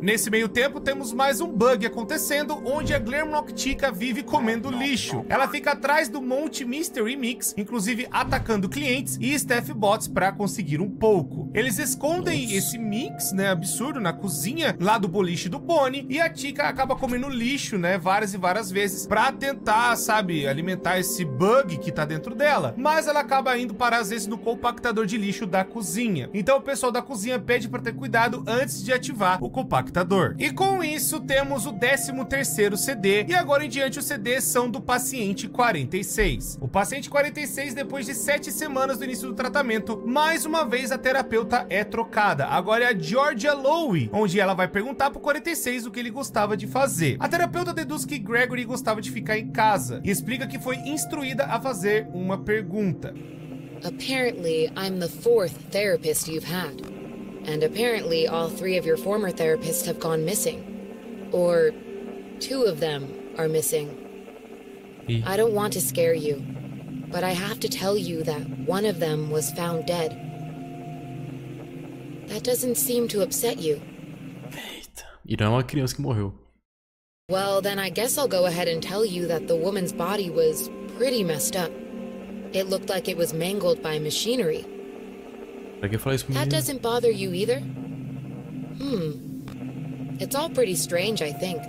Nesse meio tempo, temos mais um bug acontecendo, onde a Glamrock Chica vive comendo lixo. Ela fica atrás do Monte Mystery Mix, inclusive atacando clientes e staff bots para conseguir um pouco. Eles escondem esse mix, né, absurdo, na cozinha lá do boliche do Bonnie, e a Chica acaba comendo lixo, né, várias e várias vezes, para tentar, sabe, alimentar esse bug que tá dentro dela. Mas ela acaba indo parar às vezes no compactador de lixo da cozinha. Então o pessoal da cozinha pede para ter cuidado antes de ativar o compactador. E com isso temos o 13 terceiro CD e agora em diante os CDs são do paciente 46. O paciente 46 depois de sete semanas do início do tratamento, mais uma vez a terapeuta é trocada. Agora é a Georgia Lowe, onde ela vai perguntar pro 46 o que ele gostava de fazer. A terapeuta deduz que Gregory gostava de ficar em casa e explica que foi instruída a fazer uma pergunta. Apparently, I'm the fourth therapist you've had. And apparently, all three of your former therapists have gone missing. Or two of them are missing. I don't want to scare you, but I have to tell you that one of them was found dead. That doesn't seem to upset you. E não é uma criança que morreu. Well, then I guess I'll go ahead and tell you that the woman's body was pretty messed up. It looked like it was mangled by machinery. Pra que falar isso pro That doesn't bother you either? Hmm. It's all pretty strange, I think.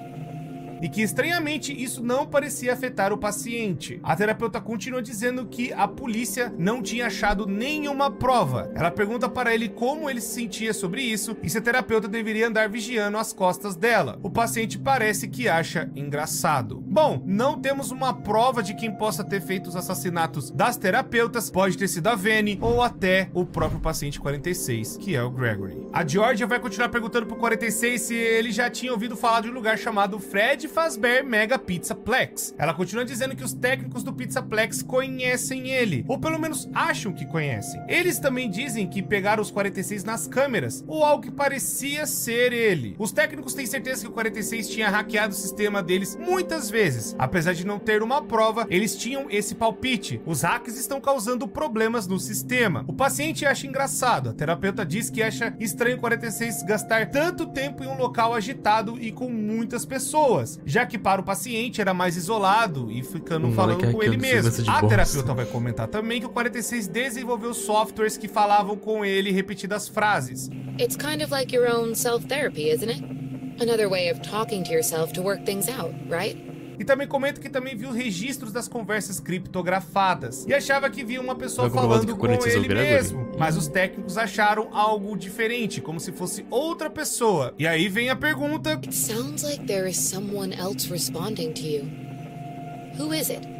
E que estranhamente isso não parecia afetar o paciente. A terapeuta continua dizendo que a polícia não tinha achado nenhuma prova. Ela pergunta para ele como ele se sentia sobre isso e se a terapeuta deveria andar vigiando as costas dela. O paciente parece que acha engraçado. Bom, não temos uma prova de quem possa ter feito os assassinatos das terapeutas, pode ter sido a Vene ou até o próprio paciente 46, que é o Gregory. A Georgia vai continuar perguntando pro 46 se ele já tinha ouvido falar de um lugar chamado Fred Fazbear Mega Pizza Plex. Ela continua dizendo que os técnicos do Pizza Plex conhecem ele, ou pelo menos acham que conhecem. Eles também dizem que pegaram os 46 nas câmeras, ou algo que parecia ser ele. Os técnicos têm certeza que o 46 tinha hackeado o sistema deles muitas vezes. Apesar de não ter uma prova, eles tinham esse palpite. Os hacks estão causando problemas no sistema. O paciente acha engraçado. A terapeuta diz que acha estranho o 46 gastar tanto tempo em um local agitado e com muitas pessoas, já que para o paciente era mais isolado e ficando Um falando moleque com ele mesmo. A bolsa. terapeuta vai comentar também que o 46 desenvolveu softwares que falavam com ele repetidas frases. It's kind of like your own self therapy, isn't it? Another way of talking to yourself to work things out, right? E também comenta que também viu registros das conversas criptografadas e achava que via uma pessoa falando com 46 é ele mesmo. Mas os técnicos acharam algo diferente, como se fosse outra pessoa. E aí vem a pergunta: It sounds like there is someone else responding to you. Who is it?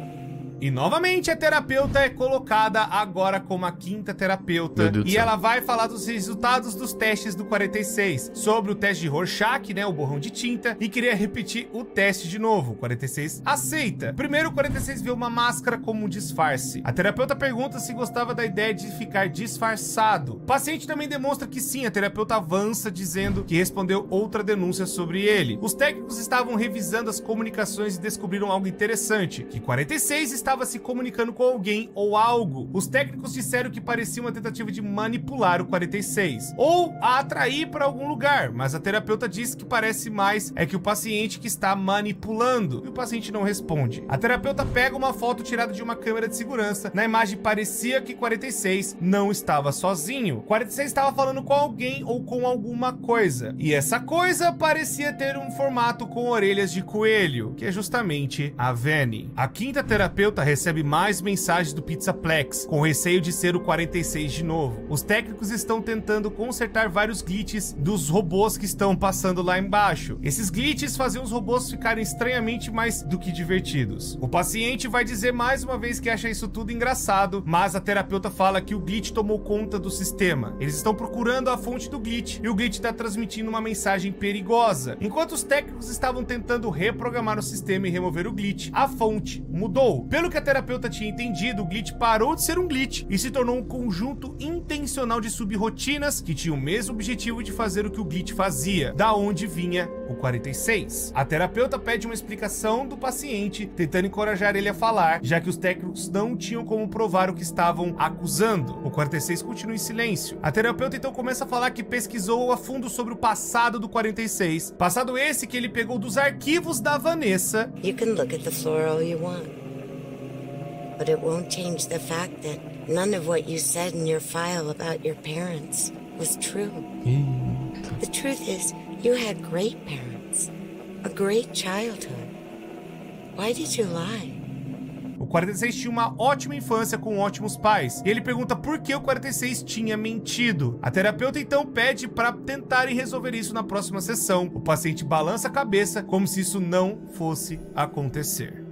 E novamente a terapeuta é colocada agora como a quinta terapeuta. E ela vai falar dos resultados dos testes do 46. Sobre o teste de Rorschach, né? O borrão de tinta. E queria repetir o teste de novo. O 46 aceita. Primeiro, o 46 vê uma máscara como um disfarce. A terapeuta pergunta se gostava da ideia de ficar disfarçado. O paciente também demonstra que sim. A terapeuta avança dizendo que respondeu outra denúncia sobre ele. Os técnicos estavam revisando as comunicações e descobriram algo interessante. Que 46 estava se comunicando com alguém ou algo. Os técnicos disseram que parecia uma tentativa de manipular o 46 ou a atrair para algum lugar, mas a terapeuta disse que parece mais é que o paciente que está manipulando e o paciente não responde. A terapeuta pega uma foto tirada de uma câmera de segurança. Na imagem parecia que 46 não estava sozinho. 46 estava falando com alguém ou com alguma coisa. E essa coisa parecia ter um formato com orelhas de coelho, que é justamente a Vene. A quinta terapeuta recebe mais mensagens do Pizzaplex, com receio de ser o 46 de novo. Os técnicos estão tentando consertar vários glitches dos robôs que estão passando lá embaixo. Esses glitches faziam os robôs ficarem estranhamente mais do que divertidos. O paciente vai dizer mais uma vez que acha isso tudo engraçado, mas a terapeuta fala que o glitch tomou conta do sistema. Eles estão procurando a fonte do glitch e o glitch está transmitindo uma mensagem perigosa. Enquanto os técnicos estavam tentando reprogramar o sistema e remover o glitch, a fonte mudou. Pelo Pelo que a terapeuta tinha entendido, o glitch parou de ser um glitch e se tornou um conjunto intencional de subrotinas que tinha o mesmo objetivo de fazer o que o glitch fazia, da onde vinha o 46. A terapeuta pede uma explicação do paciente, tentando encorajar ele a falar, já que os técnicos não tinham como provar o que estavam acusando. O 46 continua em silêncio. A terapeuta então começa a falar que pesquisou a fundo sobre o passado do 46, passado esse que ele pegou dos arquivos da Vanessa. You can look at the floor all you want, but it won't change the fact that none of what you said in your file about your parents was true. The truth is, you had great parents, a great childhood. Why did you lie? O 46 tinha uma ótima infância com ótimos pais. E ele pergunta por que o 46 tinha mentido. A terapeuta então pede para tentarem resolver isso na próxima sessão. O paciente balança a cabeça como se isso não fosse acontecer.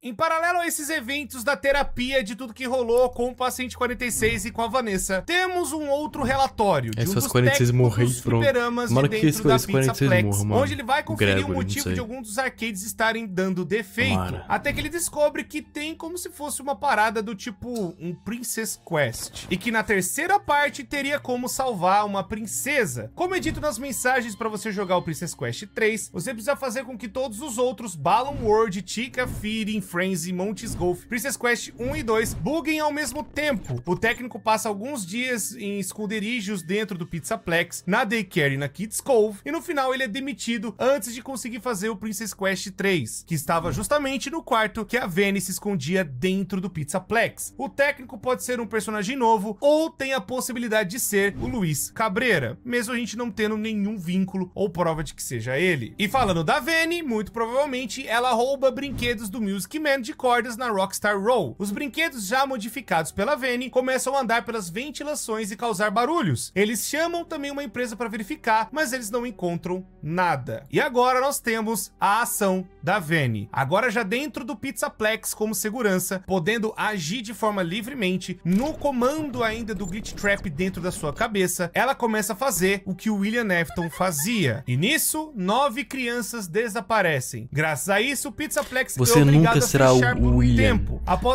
Em paralelo a esses eventos da terapia de tudo que rolou com o paciente 46 e com a Vanessa, temos um outro relatório de É um dos os 46 técnicos morrer dos e pronto. fliperamas de que dentro esse- da Pizza 46 Plex, onde ele vai conferir Gregory, o motivo de algum dos arcades estarem dando defeito. Tomara. Até que ele descobre que tem como se fosse uma parada do tipo um Princess Quest. E que na terceira parte teria como salvar uma princesa. Como é dito nas mensagens para você jogar o Princess Quest 3, você precisa fazer com que todos os outros Balloon World, Chica, Feeding, Frenzy, Montes Golf, Princess Quest 1 e 2 buguem ao mesmo tempo. O técnico passa alguns dias em esconderijos dentro do Pizzaplex, na Daycare e na Kids Cove, e no final ele é demitido antes de conseguir fazer o Princess Quest 3, que estava justamente no quarto que a Venice se escondia dentro do Pizzaplex. O técnico pode ser um personagem novo ou tem a possibilidade de ser o Luiz Cabreira, mesmo a gente não tendo nenhum vínculo ou prova de que seja ele. E falando da Veni, muito provavelmente ela rouba brinquedos do Music Man de cordas na Rockstar Row. Os brinquedos já modificados pela Veni começam a andar pelas ventilações e causar barulhos. Eles chamam também uma empresa para verificar, mas eles não encontram nada. E agora nós temos a ação da Veni. Agora já dentro do Pizzaplex como segurança, podendo agir de forma livremente, no comando ainda do Glitch Trap dentro da sua cabeça, ela começa a fazer o que o William Afton fazia. E nisso, nove crianças desaparecem. Graças a isso, o Pizzaplex Você é obrigado nunca a será o um William.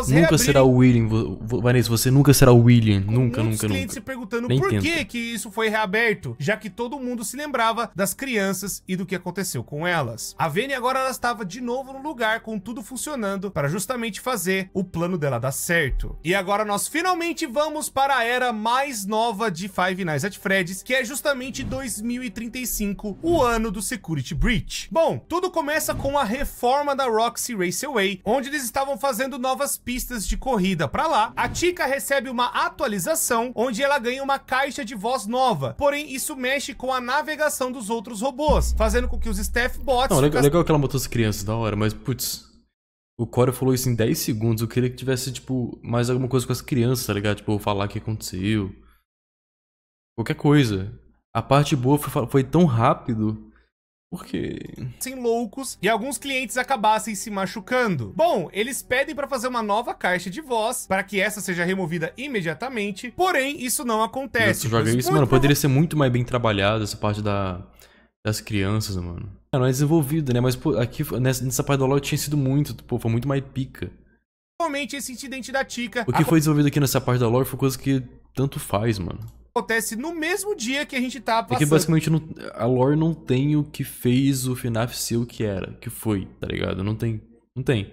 nunca será o William. Vanessa, você nunca será o William. Nunca, muitos nunca, clientes nunca. se perguntando Nem por tenta. que que isso foi reaberto, já que todo mundo se lembrava das crianças e do que aconteceu com elas. A Vene agora ela estava de novo no lugar com tudo funcionando para justamente fazer o plano dela dar certo. E agora nós finalmente vamos para a era mais nova de Five Nights at Freddy's, que é justamente 2035, o ano do Security Breach. Bom, tudo começa com a reforma da Roxy Raceway, onde eles estavam fazendo novas pistas de corrida para lá. A Tika recebe uma atualização onde ela ganha uma caixa de voz nova. Porém, isso mexe com a navegação dos outros robôs, fazendo com que os staff bots Não, legal, legal que ela botou as crianças da hora, mas putz. O Corey falou isso em 10 segundos. Eu queria que tivesse, tipo, mais alguma coisa com as crianças, tá ligado? Tipo, falar o que aconteceu. Qualquer coisa. A parte boa foi, foi tão rápido. Porque. sem loucos e alguns clientes acabassem se machucando. Bom, eles pedem para fazer uma nova caixa de voz para que essa seja removida imediatamente, porém isso não acontece. Joga isso, mano, poderia ser muito mais bem trabalhado essa parte da, das crianças, mano. É, Não é desenvolvido, né? Mas, pô, aqui nessa, nessa parte do LoL tinha sido muito, pô, foi muito mais pica. Provavelmente esse incidente da Tika O que foi desenvolvido aqui nessa parte da lore foi coisa que tanto faz, mano. Acontece no mesmo dia que a gente tá É que passando. basicamente não- a lore não tem o que fez o FNAF ser o que era, que foi, tá ligado? Não tem. Não tem.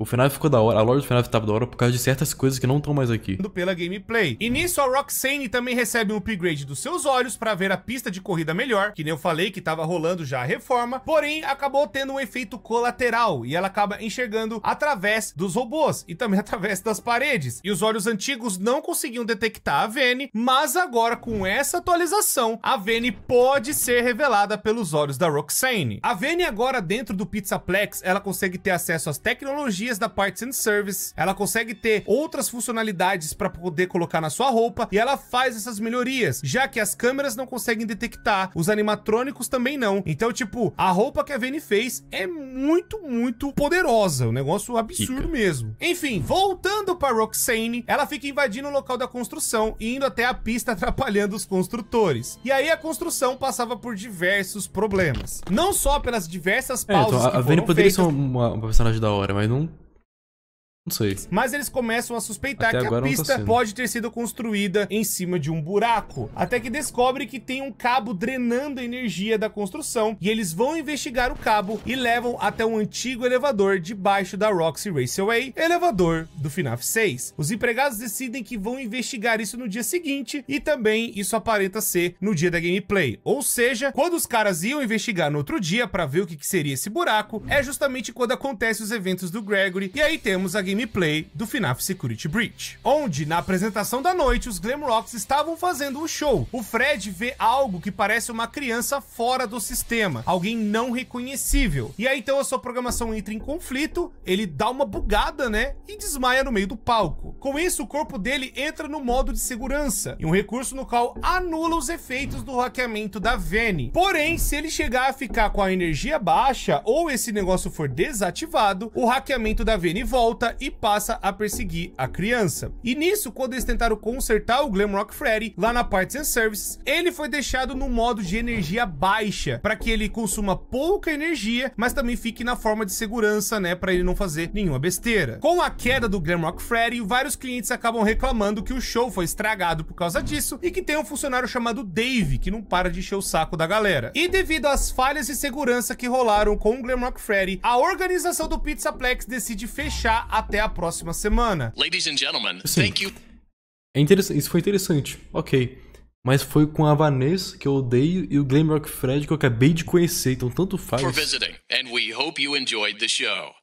O FNAF ficou da hora, a lore do FNAF tava da hora por causa de certas coisas que não estão mais aqui. pela gameplay. E nisso a Roxane também recebe um upgrade dos seus olhos para ver a pista de corrida melhor, que nem eu falei que tava rolando já a reforma, porém acabou tendo um efeito colateral e ela acaba enxergando através dos robôs e também através das paredes. E os olhos antigos não conseguiam detectar a Vene, mas agora com essa atualização, a Vene pode ser revelada pelos olhos da Roxane. A Vene agora dentro do Pizzaplex, ela consegue ter acesso às tecnologias da Parts and Service, ela consegue ter outras funcionalidades para poder colocar na sua roupa e ela faz essas melhorias, já que as câmeras não conseguem detectar, os animatrônicos também não. Então, tipo, a roupa que a Vene fez é muito, muito poderosa, um negócio absurdo mesmo. Enfim, voltando para Roxane, ela fica invadindo o local da construção e indo até a pista atrapalhando os construtores. E aí a construção passava por diversos problemas. Não só pelas diversas É, pausas então, a, que a foram poderia feitas, ser uma, uma personagem da hora, mas não. Não sei. Mas eles começam a suspeitar Até que a pista pode ter sido construída em cima de um buraco, até que descobre que tem um cabo drenando a energia da construção e eles vão investigar o cabo e levam até um antigo elevador debaixo da Roxy Raceway, elevador do FNAF 6. Os empregados decidem que vão investigar isso no dia seguinte e também isso aparenta ser no dia da gameplay. Ou seja, quando os caras iam investigar no outro dia para ver o que, que seria esse buraco, é justamente quando acontecem os eventos do Gregory e aí temos a gameplay do FNAF Security Breach, onde na apresentação da noite os Glamrocks estavam fazendo o show. O Fred vê algo que parece uma criança fora do sistema, alguém não reconhecível. E aí então a sua programação entra em conflito, ele dá uma bugada, né, e desmaia no meio do palco. Com isso, o corpo dele entra no modo de segurança, e um recurso no qual anula os efeitos do hackeamento da Vene. Porém, se ele chegar a ficar com a energia baixa ou esse negócio for desativado, o hackeamento da Vene volta e passa a perseguir a criança. E nisso, quando eles tentaram consertar o Glamrock Freddy lá na Parts and Services, ele foi deixado no modo de energia baixa, para que ele consuma pouca energia, mas também fique na forma de segurança, né, para ele não fazer nenhuma besteira. Com a queda do Glamrock Freddy, vários clientes acabam reclamando que o show foi estragado por causa disso e que tem um funcionário chamado Dave que não para de encher o saco da galera. E devido às falhas de segurança que rolaram com o Glamrock Freddy, a organização do Pizzaplex decide fechar até a próxima semana. Ladies and gentlemen, Assim, thank you É interessante, isso foi interessante, ok. Mas foi com a Vanessa, que eu odeio, e o Glamrock Fred, que eu acabei de conhecer, então tanto faz. for visiting, and we hope you enjoyed the show.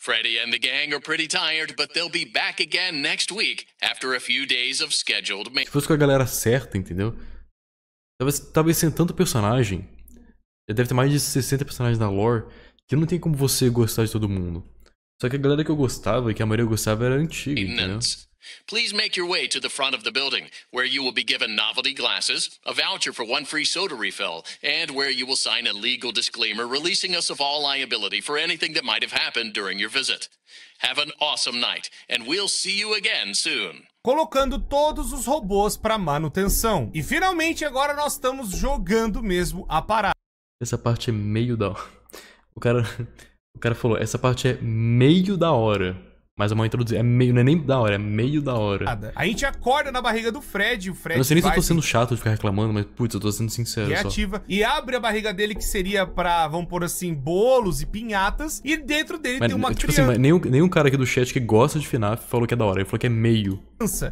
Freddy and the gang are pretty tired, but they'll be back again next week after a few days of scheduled Se fosse com a galera certa, entendeu? Talvez, talvez sendo tanto personagem, já deve ter mais de 60 personagens na lore, que não tem como você gostar de todo mundo. Só que a galera que eu gostava, e que a maioria gostava, era antiga, entendeu? Please make your way to the front of the building, where you will be given novelty glasses, a voucher for one free soda refill, and where you will sign a legal disclaimer releasing us of all liability for anything that might have happened during your visit. Have an awesome night, and we'll see you again soon. colocando todos os robôs para manutenção. E finalmente agora nós estamos jogando mesmo a parada. Essa parte é meio da hora. O cara, o cara falou, essa parte é meio da hora. Mas a mãe introduzir, é meio, não é nem da hora, é meio da hora. A gente acorda na barriga do Fred, o Fred Eu não sei nem se eu tô sendo chato de ficar reclamando, mas putz, eu tô sendo sincero e ativa e abre a barriga dele que seria pra, vamos pôr assim, bolos e pinhatas e dentro dele Mas, tem uma tipo assim, criança. mas nenhum, nenhum cara aqui do chat que gosta de FNAF falou que é da hora. Ele falou que é meio.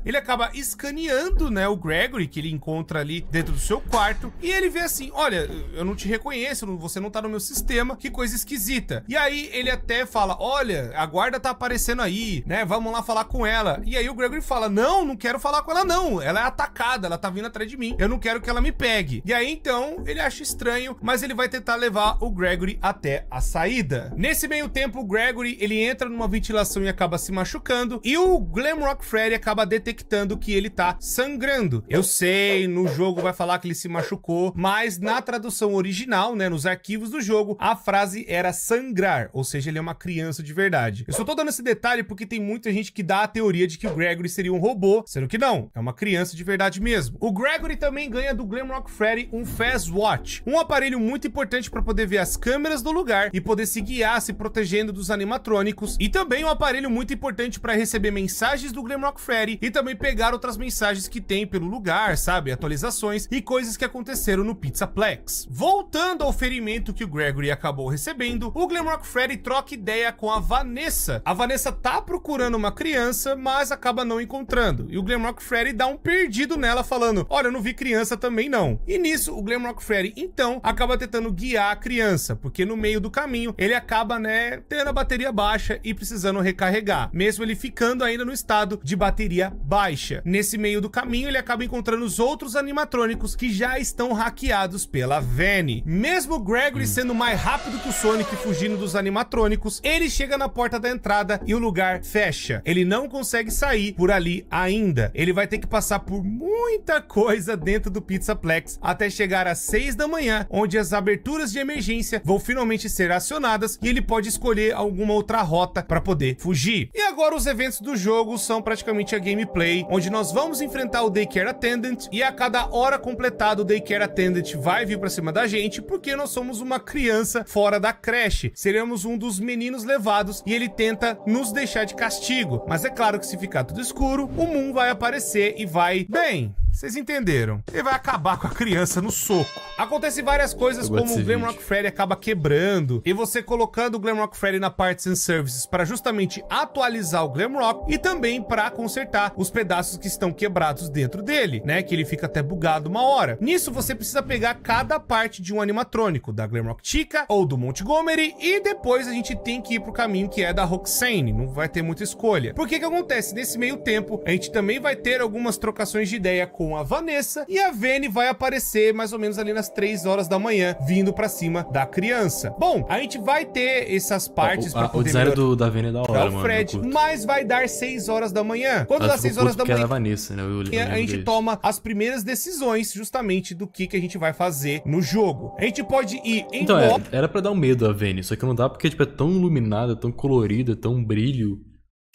Ele acaba escaneando, né, o Gregory, que ele encontra ali dentro do seu quarto, e ele vê assim: Olha, eu não te reconheço, você não tá no meu sistema, que coisa esquisita. E aí ele até fala: Olha, a guarda tá aparecendo aí, né? Vamos lá falar com ela. E aí o Gregory fala: Não, não quero falar com ela, não. Ela é atacada, ela tá vindo atrás de mim. Eu não quero que ela me pegue. E aí então ele acha estranho, mas ele vai tentar levar o Gregory até a saída. Nesse meio tempo, o Gregory ele entra numa ventilação e acaba se machucando. E o Glamrock Freddy acaba detectando que ele tá sangrando. Eu sei, no jogo vai falar que ele se machucou, mas na tradução original, né, nos arquivos do jogo, a frase era sangrar, ou seja, ele é uma criança de verdade. Eu só tô dando esse detalhe porque tem muita gente que dá a teoria de que o Gregory seria um robô, sendo que não, é uma criança de verdade mesmo. O Gregory também ganha do Glamrock Freddy um Fast Watch, um aparelho muito importante para poder ver as câmeras do lugar e poder se guiar se protegendo dos animatrônicos, e também um aparelho muito importante para receber mensagens do Glamrock Freddy e também pegar outras mensagens que tem pelo lugar, sabe, atualizações e coisas que aconteceram no Pizzaplex. Voltando ao ferimento que o Gregory acabou recebendo, o Glamrock Freddy troca ideia com a Vanessa. A Vanessa tá procurando uma criança, mas acaba não encontrando. E o Glamrock Freddy dá um perdido nela, falando: Olha, eu não vi criança também não. E nisso, o Glamrock Freddy então acaba tentando guiar a criança, porque no meio do caminho ele acaba, né, tendo a bateria baixa e precisando recarregar, mesmo ele ficando ainda no estado de bateria baixa. Nesse meio do caminho, ele acaba encontrando os outros animatrônicos que já estão hackeados pela Vene. Mesmo Gregory sendo mais rápido que o Sonic fugindo dos animatrônicos, ele chega na porta da entrada e o lugar fecha. Ele não consegue sair por ali ainda. Ele vai ter que passar por muita coisa dentro do Pizzaplex até chegar às 6 da manhã, onde as aberturas de emergência vão finalmente ser acionadas e ele pode escolher alguma outra rota para poder fugir. E agora os eventos do jogo são praticamente a gameplay, onde nós vamos enfrentar o Daycare Attendant e a cada hora completada o Daycare Attendant vai vir pra cima da gente porque nós somos uma criança fora da creche. Seremos um dos meninos levados e ele tenta nos deixar de castigo. Mas é claro que se ficar tudo escuro, o Moon vai aparecer e vai... Bem, vocês entenderam. Ele vai acabar com a criança no soco. Acontece várias coisas, como o Glamrock Freddy acaba quebrando, e você colocando o Glamrock Freddy na Parts and Services para justamente atualizar o Glamrock e também para consertar os pedaços que estão quebrados dentro dele, né? Que ele fica até bugado uma hora. Nisso, você precisa pegar cada parte de um animatrônico, da Glamrock Chica ou do Montgomery, e depois a gente tem que ir pro caminho que é da Roxane. Não vai ter muita escolha. Por que que acontece? Nesse meio tempo, a gente também vai ter algumas trocações de ideia com com a Vanessa e a Vene vai aparecer mais ou menos ali nas 3 horas da manhã, vindo pra cima da criança. Bom, a gente vai ter essas partes o, pra a, poder o design do, da Vene é da hora, o mano. Fred, mas vai dar 6 horas da manhã. Quando Eu dá fico 6 horas da é manhã, da Vanessa, né? Eu, eu a gente toma as primeiras decisões justamente do que, que a gente vai fazer no jogo. A gente pode ir em Então, é, era pra dar um medo a Vene, só que não dá porque tipo, é tão iluminada, tão colorida, tão brilho.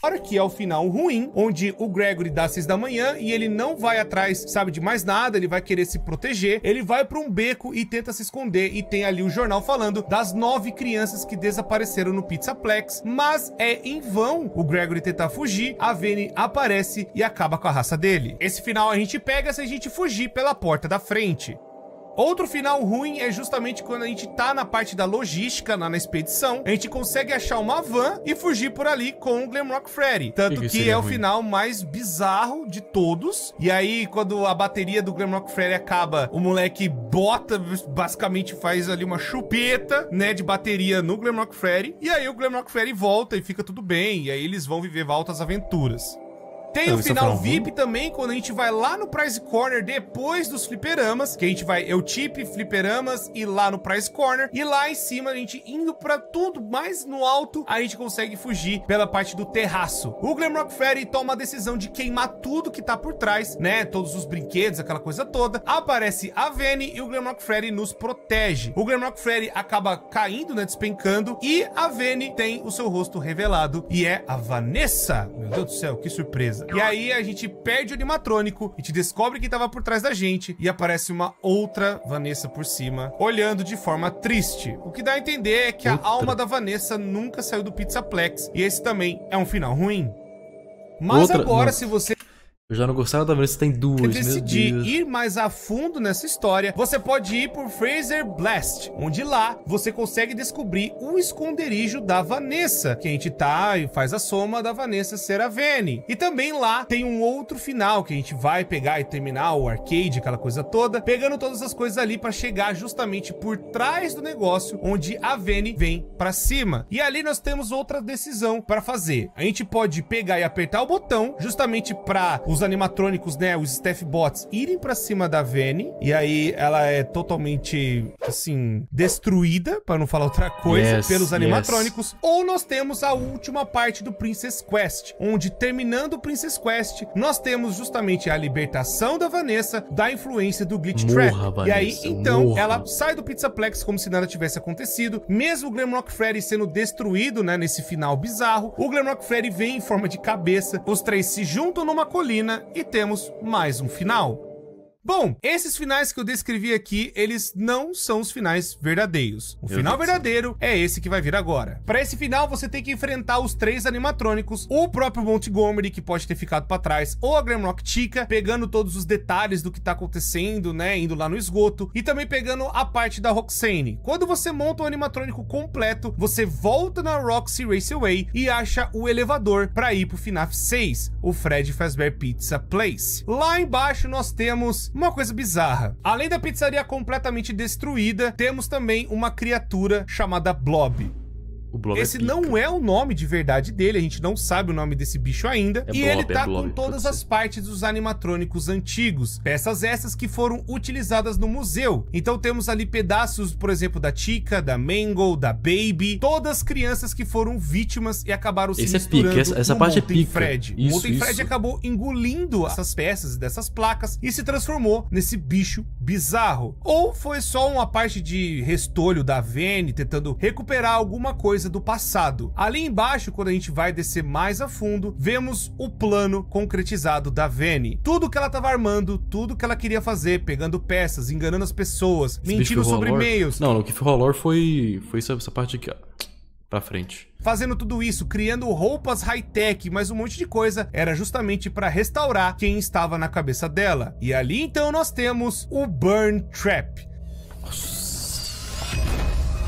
Hora que é o final ruim, onde o Gregory dá 6 da manhã e ele não vai atrás, sabe, de mais nada, ele vai querer se proteger, ele vai para um beco e tenta se esconder e tem ali o jornal falando das nove crianças que desapareceram no Pizzaplex, mas é em vão o Gregory tentar fugir, a Vene aparece e acaba com a raça dele. Esse final a gente pega se a gente fugir pela porta da frente. Outro final ruim é justamente quando a gente tá na parte da logística, lá na expedição, a gente consegue achar uma van e fugir por ali com o Glamrock Freddy. Tanto Que que, é o ruim? final mais bizarro de todos. E aí, quando a bateria do Glamrock Freddy acaba, o moleque bota, basicamente faz ali uma chupeta, né, de bateria no Glamrock Freddy. E aí o Glamrock Freddy volta e fica tudo bem. E aí eles vão viver altas aventuras. Tem o final VIP também, quando a gente vai lá no Prize Corner depois dos fliperamas, que a gente vai eu tip, fliperamas e lá no Prize Corner, e lá em cima a gente indo pra tudo mais no alto, a gente consegue fugir pela parte do terraço. O Glamrock Freddy toma a decisão de queimar tudo que tá por trás, né, todos os brinquedos, aquela coisa toda. Aparece a Vene e o Glamrock Freddy nos protege. O Glamrock Freddy acaba caindo, né, despencando, e a Vene tem o seu rosto revelado, e é a Vanessa. Meu Deus do céu, que surpresa. E aí a gente perde o animatrônico, a gente descobre que tava por trás da gente e aparece uma outra Vanessa por cima, olhando de forma triste. O que dá a entender é que a alma da Vanessa nunca saiu do Pizzaplex e esse também é um final ruim. Mas Outra- agora, Nossa. se você Eu já não gostava da Vanessa, tem duas, meu decidir Deus. ir mais a fundo nessa história, você pode ir por Fraser Blast, onde lá você consegue descobrir o esconderijo da Vanessa, que a gente tá e faz a soma da Vanessa ser a Vene. E também lá tem um outro final que a gente vai pegar e terminar o arcade, aquela coisa toda, pegando todas as coisas ali pra chegar justamente por trás do negócio onde a Vene vem pra cima. E ali nós temos outra decisão pra fazer. A gente pode pegar e apertar o botão justamente pra os animatrônicos, né, os Staff Bots irem pra cima da Vene e aí ela é totalmente assim destruída, pra não falar outra coisa, Yes, pelos yes. animatrônicos. Ou nós temos a última parte do Princess Quest, onde terminando o Princess Quest, nós temos justamente a libertação da Vanessa da influência do Glitch Trap. E aí, Vanessa, então, morra. ela sai do Pizzaplex como se nada tivesse acontecido. Mesmo o Glamrock Freddy sendo destruído, né, nesse final bizarro, o Glamrock Freddy vem em forma de cabeça. Os três se juntam numa colina e temos mais um final. Bom, esses finais que eu descrevi aqui, eles não são os finais verdadeiros. O Meu final verdadeiro é esse que vai vir agora. Para esse final, você tem que enfrentar os três animatrônicos, o próprio Montgomery, que pode ter ficado para trás, ou a Glamrock Chica, pegando todos os detalhes do que tá acontecendo, né, indo lá no esgoto, e também pegando a parte da Roxane. Quando você monta o animatrônico completo, você volta na Roxy Raceway e acha o elevador para ir pro FNAF 6, o Fred Fazbear Pizza Place. Lá embaixo nós temos uma coisa bizarra. Além da pizzaria completamente destruída, temos também uma criatura chamada Blob. É Esse pica. não é o nome de verdade dele, a gente não sabe o nome desse bicho ainda. É e Blob, ele é tá Blob, com todas as partes dos animatrônicos antigos. Peças essas que foram utilizadas no museu. Então temos ali pedaços, por exemplo, da Chica, da Mango, da Baby. Todas crianças que foram vítimas e acabaram se Esse é misturando pica, essa- parte é Molten pica. Fred. Isso, o isso. Fred acabou engolindo essas peças dessas placas e se transformou nesse bicho bizarro. Ou foi só uma parte de restolho da Vene tentando recuperar alguma coisa coisa do passado. Ali embaixo, quando a gente vai descer mais a fundo, vemos o plano concretizado da Vene. Tudo que ela estava armando, tudo que ela queria fazer, pegando peças, enganando as pessoas, Esse mentindo sobre e-mails. Não, o que foi horror foi, foi essa, essa parte aqui, ó. Pra frente. Fazendo tudo isso, criando roupas high-tech, mas um monte de coisa, era justamente para restaurar quem estava na cabeça dela. E ali então nós temos o Burn Trap.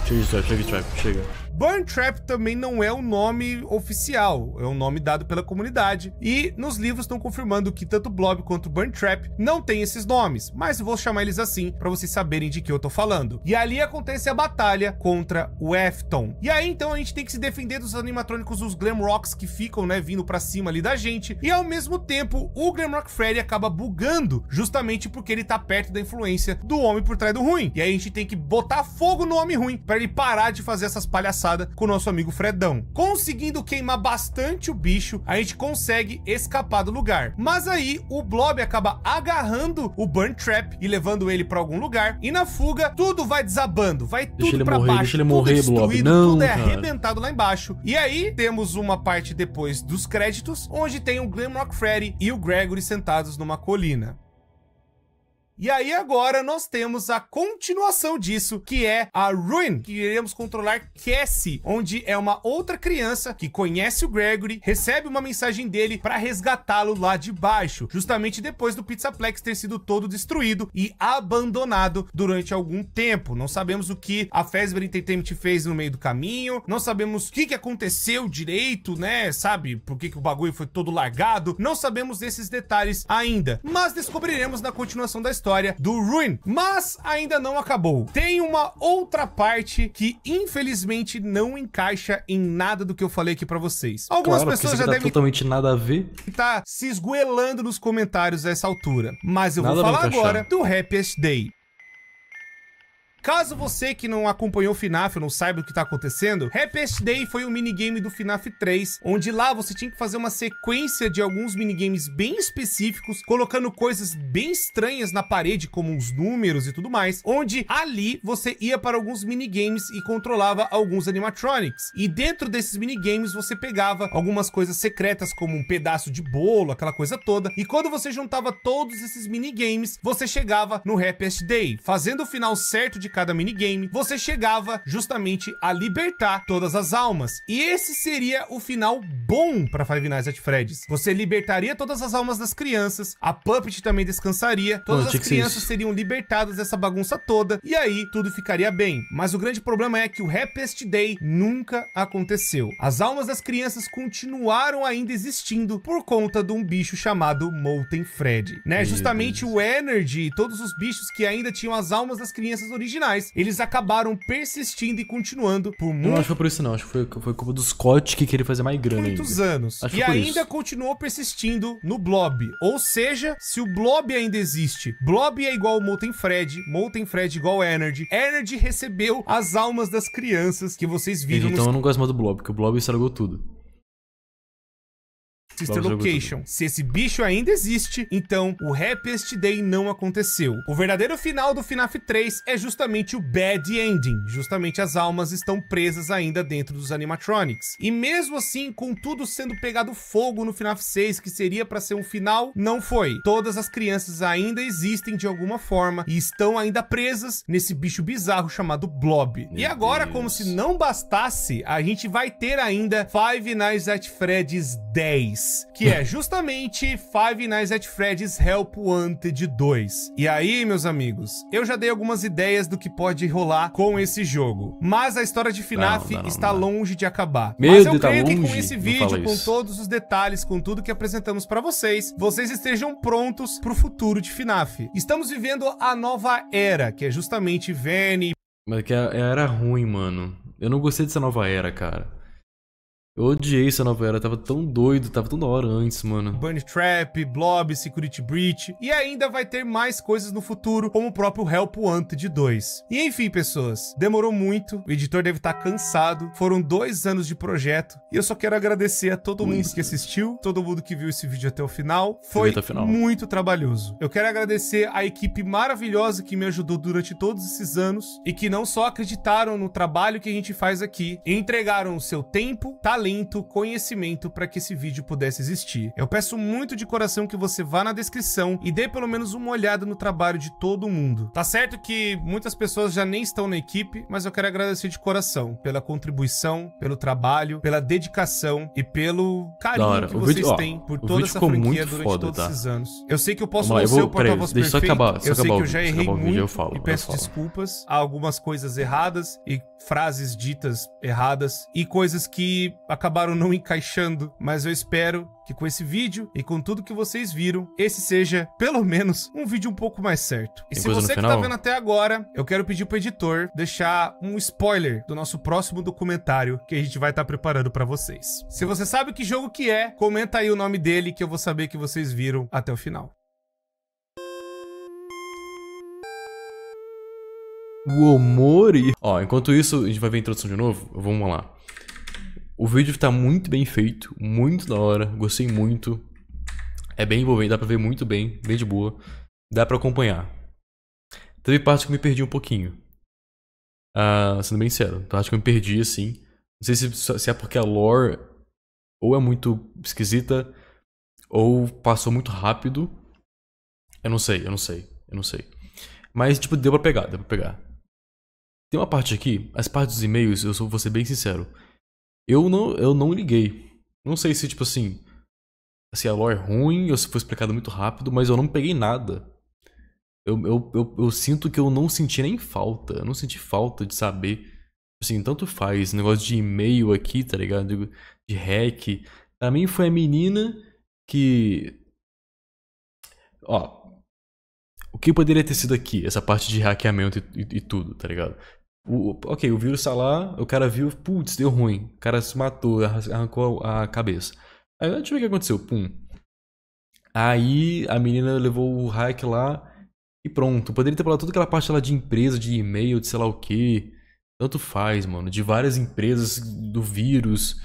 Chega de trap, chega de trap, chega. Burn Trap também não é o nome oficial, é um nome dado pela comunidade. E nos livros estão confirmando que tanto Blob quanto Burn Trap não tem esses nomes, mas vou chamar eles assim para vocês saberem de que eu tô falando. E ali acontece a batalha contra o Efton. E aí então a gente tem que se defender dos animatrônicos, os Glamrocks que ficam, né, vindo para cima ali da gente. E ao mesmo tempo, o Glamrock Freddy acaba bugando, justamente porque ele tá perto da influência do homem por trás do ruim. E aí a gente tem que botar fogo no homem ruim para ele parar de fazer essas palhaçadas com o nosso amigo Fredão. Conseguindo queimar bastante o bicho, a gente consegue escapar do lugar. Mas aí o Blob acaba agarrando o Burn Trap e levando ele para algum lugar. E na fuga, tudo vai desabando, vai tudo ele para baixo, deixa ele tudo morrer, Blob. destruído, Não, tudo é cara. arrebentado lá embaixo. E aí temos uma parte depois dos créditos, onde tem o Glamrock Freddy e o Gregory sentados numa colina. E aí agora nós temos a continuação disso, que é a Ruin, que iremos controlar Cassie, onde é uma outra criança que conhece o Gregory, recebe uma mensagem dele para resgatá-lo lá de baixo, justamente depois do Pizzaplex ter sido todo destruído e abandonado durante algum tempo. Não sabemos o que a Fazbear Entertainment fez no meio do caminho, não sabemos o que, que aconteceu direito, né? Sabe por que, que o bagulho foi todo largado? Não sabemos desses detalhes ainda, mas descobriremos na continuação da história do Ruin. Mas ainda não acabou. Tem uma outra parte que infelizmente não encaixa em nada do que eu falei aqui pra vocês. Algumas Claro, pessoas já tá devem totalmente nada a ver. estar se esgoelando nos comentários a essa altura. Mas eu Nada vou falar agora do Happiest Day. Caso você que não acompanhou o FNAF não saiba o que tá acontecendo, Happiest Day foi um minigame do FNAF 3, onde lá você tinha que fazer uma sequência de alguns minigames bem específicos, colocando coisas bem estranhas na parede, como uns números e tudo mais, onde ali você ia para alguns minigames e controlava alguns animatronics. E dentro desses minigames você pegava algumas coisas secretas, como um pedaço de bolo, aquela coisa toda, e quando você juntava todos esses minigames, você chegava no Happiest Day. Fazendo o final certo de cada minigame, você chegava justamente a libertar todas as almas. E esse seria o final bom para Five Nights at Freddy's. Você libertaria todas as almas das crianças, a Puppet também descansaria, todas as crianças seriam libertadas dessa bagunça toda, e aí tudo ficaria bem. Mas o grande problema é que o Happiest Day nunca aconteceu. As almas das crianças continuaram ainda existindo por conta de um bicho chamado Molten Freddy, né? Justamente o Energy e todos os bichos que ainda tinham as almas das crianças originais, eles acabaram persistindo e continuando por Eu não muito acho que foi por isso, não. Acho que foi, foi culpa do Scott que queria fazer mais grana muitos ainda. anos. Acho E ainda isso. continuou persistindo no Blob. Ou seja, se o Blob ainda existe, Blob é igual Molten Fred, Molten Fred igual Energy, Energy recebeu as almas das crianças que vocês viram então no eu não gosto mais do Blob, porque o Blob estragou tudo. Sister Location. Se esse bicho ainda existe, então o Happiest Day não aconteceu. O verdadeiro final do FNAF 3 é justamente o Bad Ending. Justamente as almas estão presas ainda dentro dos animatronics. E mesmo assim, com tudo sendo pegado fogo no FNAF 6, que seria pra ser um final, não foi. Todas as crianças ainda existem de alguma forma e estão ainda presas nesse bicho bizarro chamado Blob. e agora, como se não bastasse, a gente vai ter ainda Five Nights at Freddy's 10, que é justamente Five Nights at Freddy's Help Wanted 2. E aí, meus amigos, eu já dei algumas ideias do que pode rolar com esse jogo, mas a história de FNAF Não, não, não, está longe de acabar. Meu mas eu Deus, tá creio que com esse vídeo, com todos os detalhes, com tudo que apresentamos pra vocês, vocês estejam prontos pro futuro de FNAF. Estamos vivendo a nova era, que é justamente Vene Mas que era era ruim, mano. Eu não gostei dessa nova era, cara. Eu odiei essa nova era, tava tão doido, tava tão da hora antes, mano. Bunny Trap, Blob, Security Breach e ainda vai ter mais coisas no futuro, como o próprio Help Wanted 2. E enfim, pessoas, demorou muito, o editor deve estar cansado, foram dois anos de projeto e eu só quero agradecer a todo mundo que assistiu, todo mundo que viu esse vídeo até o final. Foi o final. muito trabalhoso. Eu quero agradecer a equipe maravilhosa que me ajudou durante todos esses anos e que não só acreditaram no trabalho que a gente faz aqui, e entregaram o seu tempo, talento, conhecimento para que esse vídeo pudesse existir. Eu peço muito de coração que você vá na descrição e dê pelo menos uma olhada no trabalho de todo mundo. Tá certo que muitas pessoas já nem estão na equipe, mas eu quero agradecer de coração pela contribuição, pelo trabalho, pela dedicação e pelo carinho hora. que vocês vídeo- ó, têm por toda essa franquia muito durante foda, todos tá? esses anos. Eu sei que eu posso Vamos lá, não eu ser vou- o porta-voz perfeito. acabar- eu sei que eu já vídeo, errei acabar o vídeo, eu muito falo, e peço desculpas. Há algumas coisas erradas e frases ditas erradas e coisas que acabaram não encaixando, mas eu espero que com esse vídeo e com tudo que vocês viram, esse seja pelo menos um vídeo um pouco mais certo. E Tem se você que tá vendo até agora, eu quero pedir pro editor deixar um spoiler do nosso próximo documentário que a gente vai estar preparando pra vocês. Se você sabe que jogo que é, comenta aí o nome dele que eu vou saber que vocês viram até o final. O Omori. Ó, enquanto isso, a gente vai ver a introdução de novo. Vamos lá. O vídeo tá muito bem feito, muito da hora, gostei muito. É bem envolvente, dá pra ver muito bem, bem de boa. Dá pra acompanhar. Teve parte que me perdi um pouquinho. Ah, sendo bem sincero, parte que eu me perdi assim. Não sei se, se é porque a lore ou é muito esquisita ou passou muito rápido. Eu não sei, eu não sei, eu não sei. Mas, tipo, deu pra pegar, deu pra pegar. Tem uma parte aqui, as partes dos e-mails, eu sou, vou ser bem sincero. Eu não, eu não liguei. Não sei se, tipo assim, se a lore é ruim ou se foi explicado muito rápido, mas eu não peguei nada. Eu, eu, eu, eu sinto que eu não senti nem falta. Eu não senti falta de saber. Assim, tanto faz. Negócio de e-mail aqui, tá ligado? De, de hack. Pra mim foi a menina que. Ó. O que poderia ter sido aqui? Essa parte de hackeamento e, e- e tudo, tá ligado? O, ok, o vírus tá lá, o cara viu, putz, deu ruim. O cara se matou, arrancou a cabeça. Aí, deixa eu ver o que aconteceu. Pum. Aí a menina levou o hack lá e pronto. Poderia ter falado toda aquela parte lá de empresa, de e-mail, de sei lá o que. Tanto faz, mano. De várias empresas do vírus.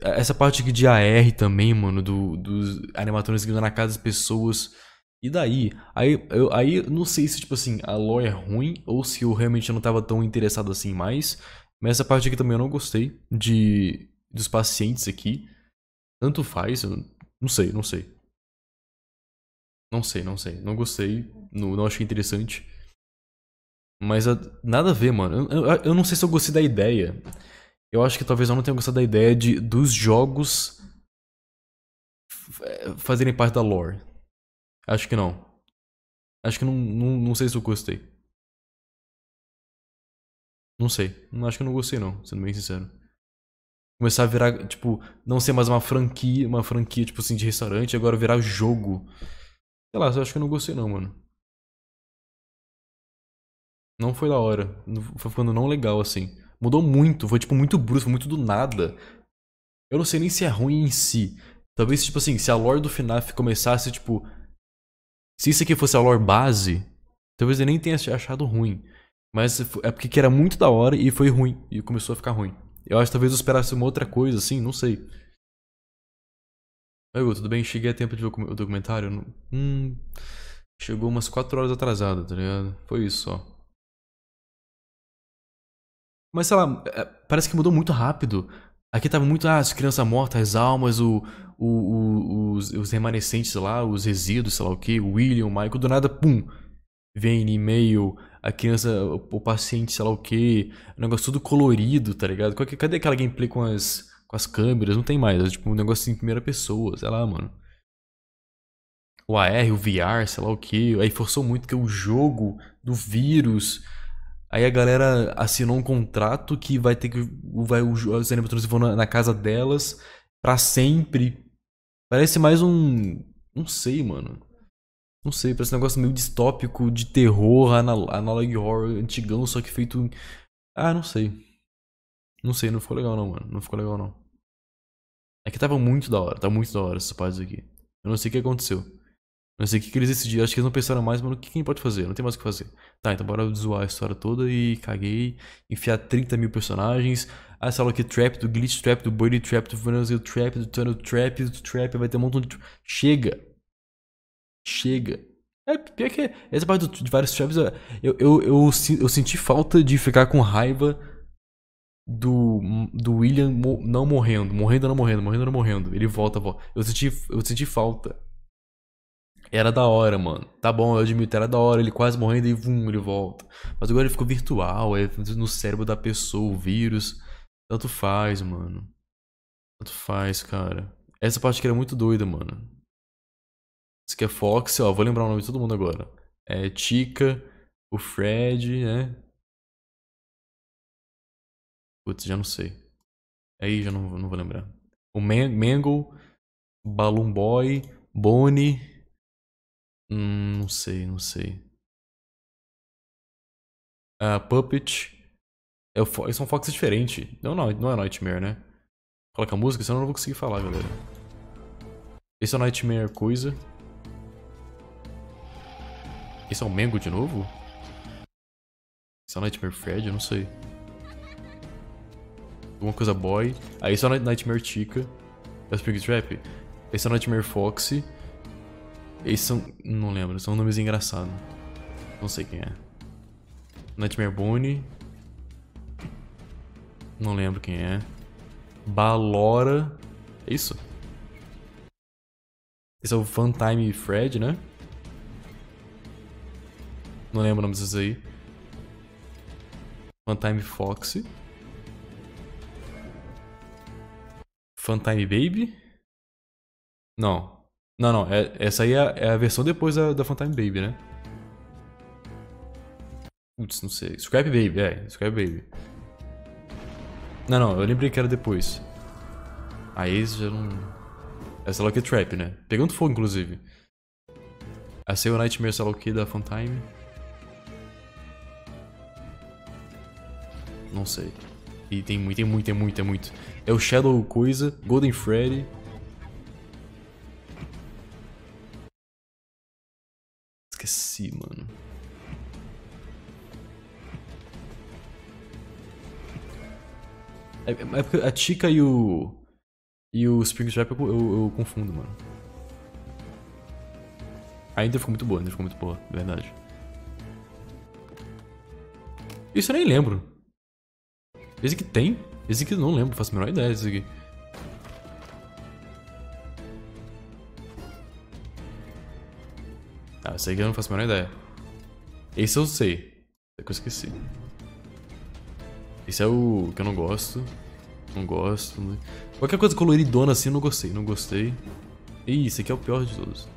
Essa parte aqui de AR também, mano. Do, dos animatrônicos que na casa das pessoas. E daí? Aí eu aí, não sei se, tipo assim, a lore é ruim ou se eu realmente não tava tão interessado assim mais. Mas essa parte aqui também eu não gostei. De, dos pacientes aqui. Tanto faz. Eu não sei, não sei. Não sei, não sei. Não gostei. Não, não achei interessante. Mas a- nada a ver, mano. Eu, eu- eu não sei se eu gostei da ideia. Eu acho que talvez eu não tenha gostado da ideia de dos jogos eh, fazerem parte da lore. Acho que não. Acho que não, não, não sei se eu gostei. Não sei. Acho que eu não gostei não, sendo bem sincero. Começar a virar, tipo, não ser mais uma franquia, uma franquia, tipo assim, de restaurante, agora virar jogo. Sei lá, acho que eu não gostei não, mano. Não foi da hora. Foi ficando não legal, assim. Mudou muito, foi tipo muito brusco, foi muito do nada. Eu não sei nem se é ruim em si. Talvez, tipo assim, se a lore do FNAF começasse, tipo. Se isso aqui fosse a lore base, talvez eu nem tenha achado ruim. Mas é porque que era muito da hora e foi ruim. E começou a ficar ruim. Eu acho que talvez eu esperasse uma outra coisa, assim, não sei. Oi, Hugo, tudo bem? Cheguei a tempo de ver o docu- o documentário? Hum. Chegou umas 4 horas atrasado, tá ligado? Foi isso só. Mas sei lá, é, parece que mudou muito rápido. Aqui tava muito, ah, as crianças mortas, as almas, o, o, o- os, os remanescentes lá, os resíduos, sei lá o que, William, Michael, do nada, pum, vem e-mail, a criança, o, o paciente, sei lá o que, negócio tudo colorido, tá ligado? Cadê aquela gameplay com as, com as câmeras? Não tem mais, é tipo um negócio em primeira pessoa, sei lá, mano. O AR, o VR, sei lá o que, aí forçou muito que o jogo do vírus Aí a galera assinou um contrato que vai ter que. Vai, os animatrônicos vão na, na casa delas pra sempre. Parece mais um. Não sei, mano. Não sei, parece um negócio meio distópico de terror, anal- analog horror antigão, só que feito. Ah, não sei. Não sei, não ficou legal não, mano. Não ficou legal não. É que tava muito da hora, tá muito da hora essas partes aqui. Eu não sei o que aconteceu. Eu não sei o que, que eles decidiram. Acho que eles não pensaram mais, mas o que, que a gente pode fazer? Não tem mais o que fazer. Tá, então bora zoar a história toda e caguei. Enfiar 30 mil personagens. Ah, essa aqui Trap, do Glitch Trap, do Bunny Trap, do Vanilla Trap, do Tunnel Trap, do Trap, vai ter um montão de. Chega! Chega! É, pior que essa parte do, de vários traps, eu, eu, eu, eu, eu senti falta de ficar com raiva do, do William mo, não morrendo, morrendo ou não morrendo, morrendo ou não morrendo. Ele volta, volta. Eu senti, eu senti falta. Era da hora, mano. Tá bom, eu admito, era da hora. Ele quase morrendo e vum, ele volta. Mas agora ele ficou virtual, é no cérebro da pessoa, o vírus. Tanto faz, mano. Tanto faz, cara. Essa parte que era muito doida, mano. Isso aqui é Fox, ó. Vou lembrar o nome de todo mundo agora. É Tika, o Fred, né? Putz, já não sei. Aí já não, não vou lembrar. O Man Mangle, Balloon Boy, Bonnie. Hum, não sei, não sei. Ah, Puppet. É o, eles são Fox diferente. Não, não, não é Nightmare, né? Coloca a música, senão eu não vou conseguir falar, galera. Esse é o Nightmare coisa. Esse é o Mango de novo? Esse é o Nightmare Fred? Eu não sei. Alguma coisa boy. Aí esse é o Nightmare Chica. É o Spring Trap. Esse é o Nightmare Foxy. Esses são. Não lembro, são nomes engraçados. Não sei quem é. Nightmare Bonnie. Não lembro quem é. Balora. É isso? Esse é o Funtime Fred, né? Não lembro o nome desses aí. Funtime Foxy. Funtime Baby? Não. Não, não. É, essa aí é, é, a versão depois da, da Baby, né? Putz, não sei. Scrap Baby, é. Scrap Baby. Não, não. Eu lembrei que era depois. Aí já não... Essa é Trap, né? Pegando fogo, inclusive. Essa é o Nightmare Lucky da Funtime. Não sei. E tem muito, tem muito, tem muito, tem muito. É o Shadow Coisa, Golden Freddy. Esqueci, mano. É, é porque a Chica e o. E o Spring Trap eu, eu, eu, confundo, mano. Ainda ficou muito boa, ainda ficou muito boa, verdade. Isso eu nem lembro. Esse aqui tem? Esse aqui eu não lembro, faço a menor ideia desse aqui. Esse aqui eu não faço a menor ideia. Esse eu sei. É que eu esqueci. Esse é o que eu não gosto. Não gosto. Né? Qualquer coisa coloridona assim eu não gostei. Não gostei. Ih, esse aqui é o pior de todos.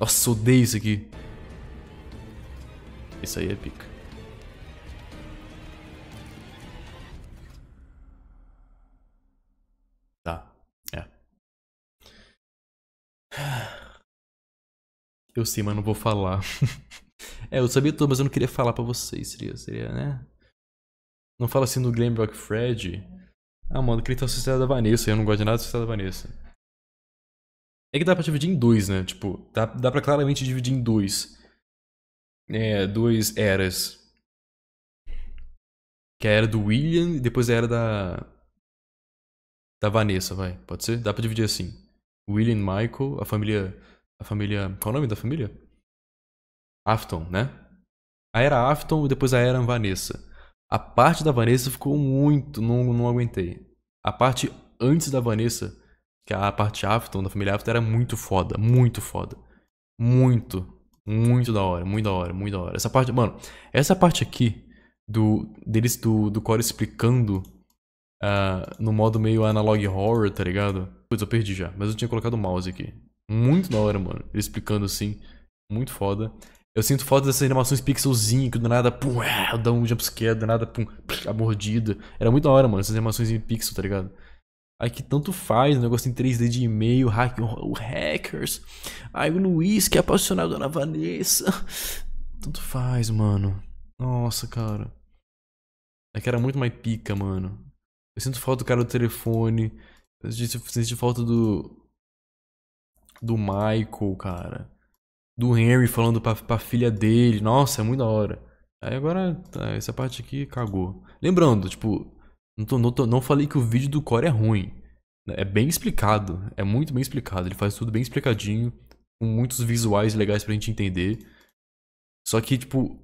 Nossa, odeio isso aqui. Esse aí é pica. Eu sei, mas não vou falar. é, eu sabia tudo, mas eu não queria falar pra vocês. Seria, seria, né? Não fala assim no Glamrock Fred. Ah, mano, que ele tá associado da Vanessa. Eu não gosto de nada associado da Vanessa. É que dá pra dividir em dois, né? Tipo, dá, dá pra claramente dividir em dois. É, duas eras. Que é a era do William e depois a era da. Da Vanessa, vai. Pode ser? Dá pra dividir assim. William Michael, a família a família. Qual é o nome da família? Afton, né? A era Afton e depois a era Vanessa. A parte da Vanessa ficou muito. Não, não aguentei. A parte antes da Vanessa, que é a parte Afton, da família Afton, era muito foda. Muito foda. Muito. Muito da hora. Muito da hora. Muito da hora. Essa parte. Mano, essa parte aqui. Do, deles, do, do Core explicando uh, no modo meio analog horror, tá ligado? Pois eu perdi já, mas eu tinha colocado o mouse aqui. Muito da hora, mano. Ele explicando assim. Muito foda. Eu sinto falta dessas animações pixelzinho, que do nada, pum, é, dá um jumpscare, do nada, pum, a mordida. Era muito da hora, mano, essas animações em pixel, tá ligado? Aí que tanto faz, o negócio em 3D de e-mail, hack, o hackers. Aí o Luiz, que é apaixonado na Vanessa. Tanto faz, mano. Nossa, cara. É que era muito mais pica, mano. Eu sinto falta do cara do telefone Eu senti falta do. Do Michael, cara. Do Henry falando pra, pra filha dele. Nossa, é muito da hora. Aí agora, tá, essa parte aqui cagou. Lembrando, tipo, não, tô, não, tô, não falei que o vídeo do Core é ruim. É bem explicado. É muito bem explicado. Ele faz tudo bem explicadinho. Com muitos visuais legais pra gente entender. Só que, tipo.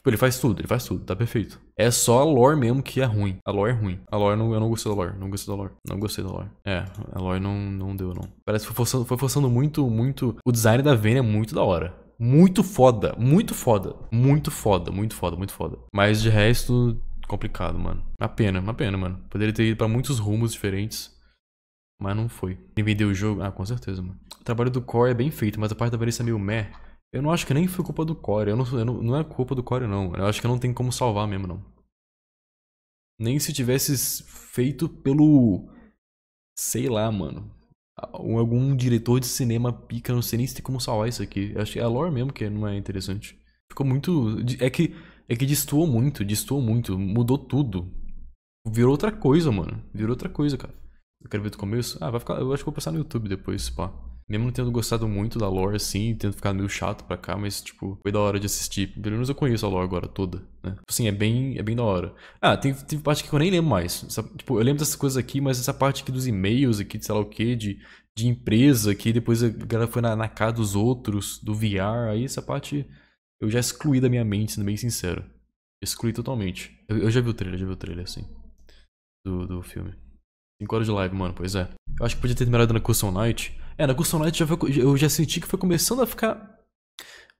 Tipo, ele faz tudo, ele faz tudo, tá perfeito. É só a lore mesmo que é ruim. A lore é ruim. A lore, não, eu não gostei da lore. Não gostei da lore. Não gostei da lore. É, a lore não, não deu, não. Parece que foi forçando, foi forçando muito, muito. O design da Vayne é muito da hora. Muito foda. Muito foda. Muito foda, muito foda, muito foda. Mas de resto, complicado, mano. Uma pena, uma pena, mano. Poderia ter ido pra muitos rumos diferentes. Mas não foi. Quem vendeu o jogo? Ah, com certeza, mano. O trabalho do Core é bem feito, mas a parte da Vanessa é meio meh. Eu não acho que nem foi culpa do Core. Eu não, eu não, não é culpa do Core, não. Eu acho que não tem como salvar mesmo, não. Nem se tivesse feito pelo. Sei lá, mano. Algum diretor de cinema pica, não sei nem se tem como salvar isso aqui. Eu acho que é a lore mesmo que não é interessante. Ficou muito. É que. É que destoou muito, destoou muito. Mudou tudo. Virou outra coisa, mano. Virou outra coisa, cara. Eu quero ver do começo. Ah, vai ficar. Eu acho que vou passar no YouTube depois, pá. Mesmo não tendo gostado muito da lore, assim, tendo ficado meio chato pra cá, mas, tipo, foi da hora de assistir. Pelo menos eu conheço a lore agora toda, né? Tipo assim, é bem, é bem da hora. Ah, tem, tem parte que eu nem lembro mais. Essa, tipo, eu lembro dessas coisas aqui, mas essa parte aqui dos e-mails aqui, de sei lá o que, de, de empresa, que depois a galera foi na, na cara dos outros, do VR, aí essa parte eu já excluí da minha mente, sendo bem sincero. Excluí totalmente. Eu, eu já vi o trailer, já vi o trailer, assim. Do, do filme. 5 horas de live, mano, pois é. Eu acho que podia ter terminado na Custom Night. É, na Custom Night já foi, eu já senti que foi começando a ficar.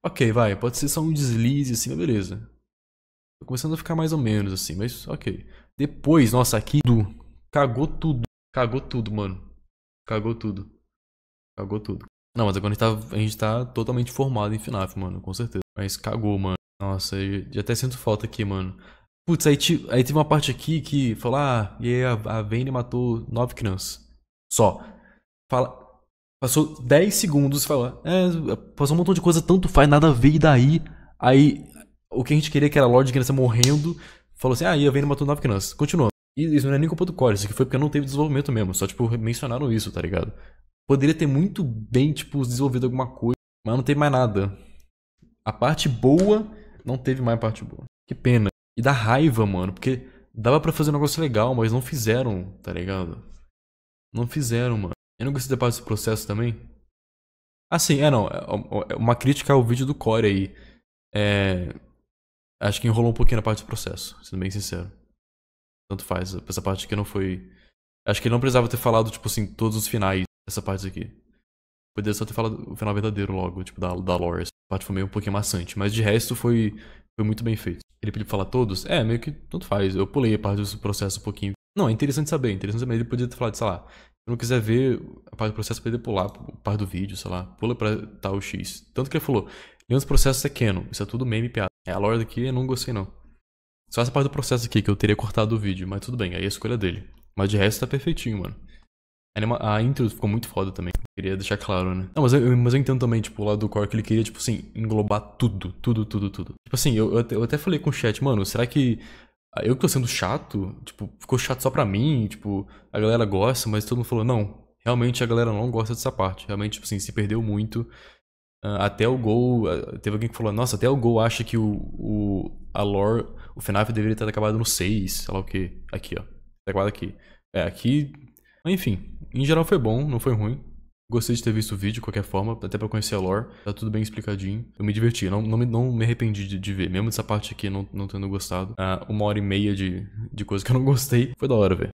Ok, vai, pode ser só um deslize assim, mas beleza. Foi começando a ficar mais ou menos assim, mas ok. Depois, nossa, aqui. Cagou tudo. Cagou tudo, mano. Cagou tudo. Cagou tudo. Não, mas agora a gente tá, a gente tá totalmente formado em FNAF, mano, com certeza. Mas cagou, mano. Nossa, já até sinto falta aqui, mano. Putz, aí, aí teve uma parte aqui que falou, ah, e aí a, a Vayne matou nove crianças. Só. Fala. Passou 10 segundos falou, é, passou um montão de coisa, tanto faz, nada e daí. Aí, o que a gente queria que era a Lorde de criança morrendo, falou assim, ah, e a Vayne matou nove crianças. Continua. E isso não é nem culpa do Core, isso aqui foi porque não teve desenvolvimento mesmo, só, tipo, mencionaram isso, tá ligado? Poderia ter muito bem, tipo, desenvolvido alguma coisa, mas não teve mais nada. A parte boa, não teve mais parte boa. Que pena. E dá raiva, mano, porque dava para fazer um negócio legal, mas não fizeram, tá ligado? Não fizeram, mano. Eu não gostei da parte do processo também. Ah, sim, é não. É, é uma crítica ao vídeo do Core aí. É. Acho que enrolou um pouquinho na parte do processo, sendo bem sincero. Tanto faz. Essa parte aqui não foi. Acho que ele não precisava ter falado, tipo assim, todos os finais dessa parte aqui. Poderia só ter falado o final verdadeiro logo, tipo, da, da lore. Essa parte foi meio um pouquinho maçante. Mas de resto foi, foi muito bem feito. Ele pediu pra falar todos? É, meio que tanto faz. Eu pulei a parte do processo um pouquinho. Não, é interessante saber, é interessante saber. Ele podia ter falado, sei lá, se não quiser ver a parte do processo, poderia pular a parte do vídeo, sei lá, pula pra tal X. Tanto que ele falou, nenhum dos processos é canon, isso é tudo meme piada. É, a lore daqui eu não gostei não. Só essa parte do processo aqui que eu teria cortado o vídeo, mas tudo bem, aí é a escolha dele. Mas de resto tá perfeitinho, mano. A intro ficou muito foda também. Queria deixar claro, né? Não, mas eu, mas eu entendo também, tipo, o lado do core que ele queria, tipo assim, englobar tudo, tudo, tudo, tudo. Tipo assim, eu, eu, até, eu até falei com o chat, mano, será que eu que tô sendo chato? Tipo, ficou chato só pra mim? Tipo, a galera gosta, mas todo mundo falou, não, realmente a galera não gosta dessa parte. Realmente, tipo assim, se perdeu muito. Uh, até o Gol. Uh, teve alguém que falou, nossa, até o Gol acha que o, o a lore, o FNAF deveria ter acabado no 6, sei lá o que. Aqui, ó. Tá acabado aqui. É, aqui. Enfim, em geral foi bom, não foi ruim. Gostei de ter visto o vídeo de qualquer forma, até pra conhecer a lore. Tá tudo bem explicadinho. Eu me diverti, não, não, me, não me arrependi de, de ver. Mesmo dessa parte aqui não, não tendo gostado. Ah, uma hora e meia de, de coisa que eu não gostei. Foi da hora, velho.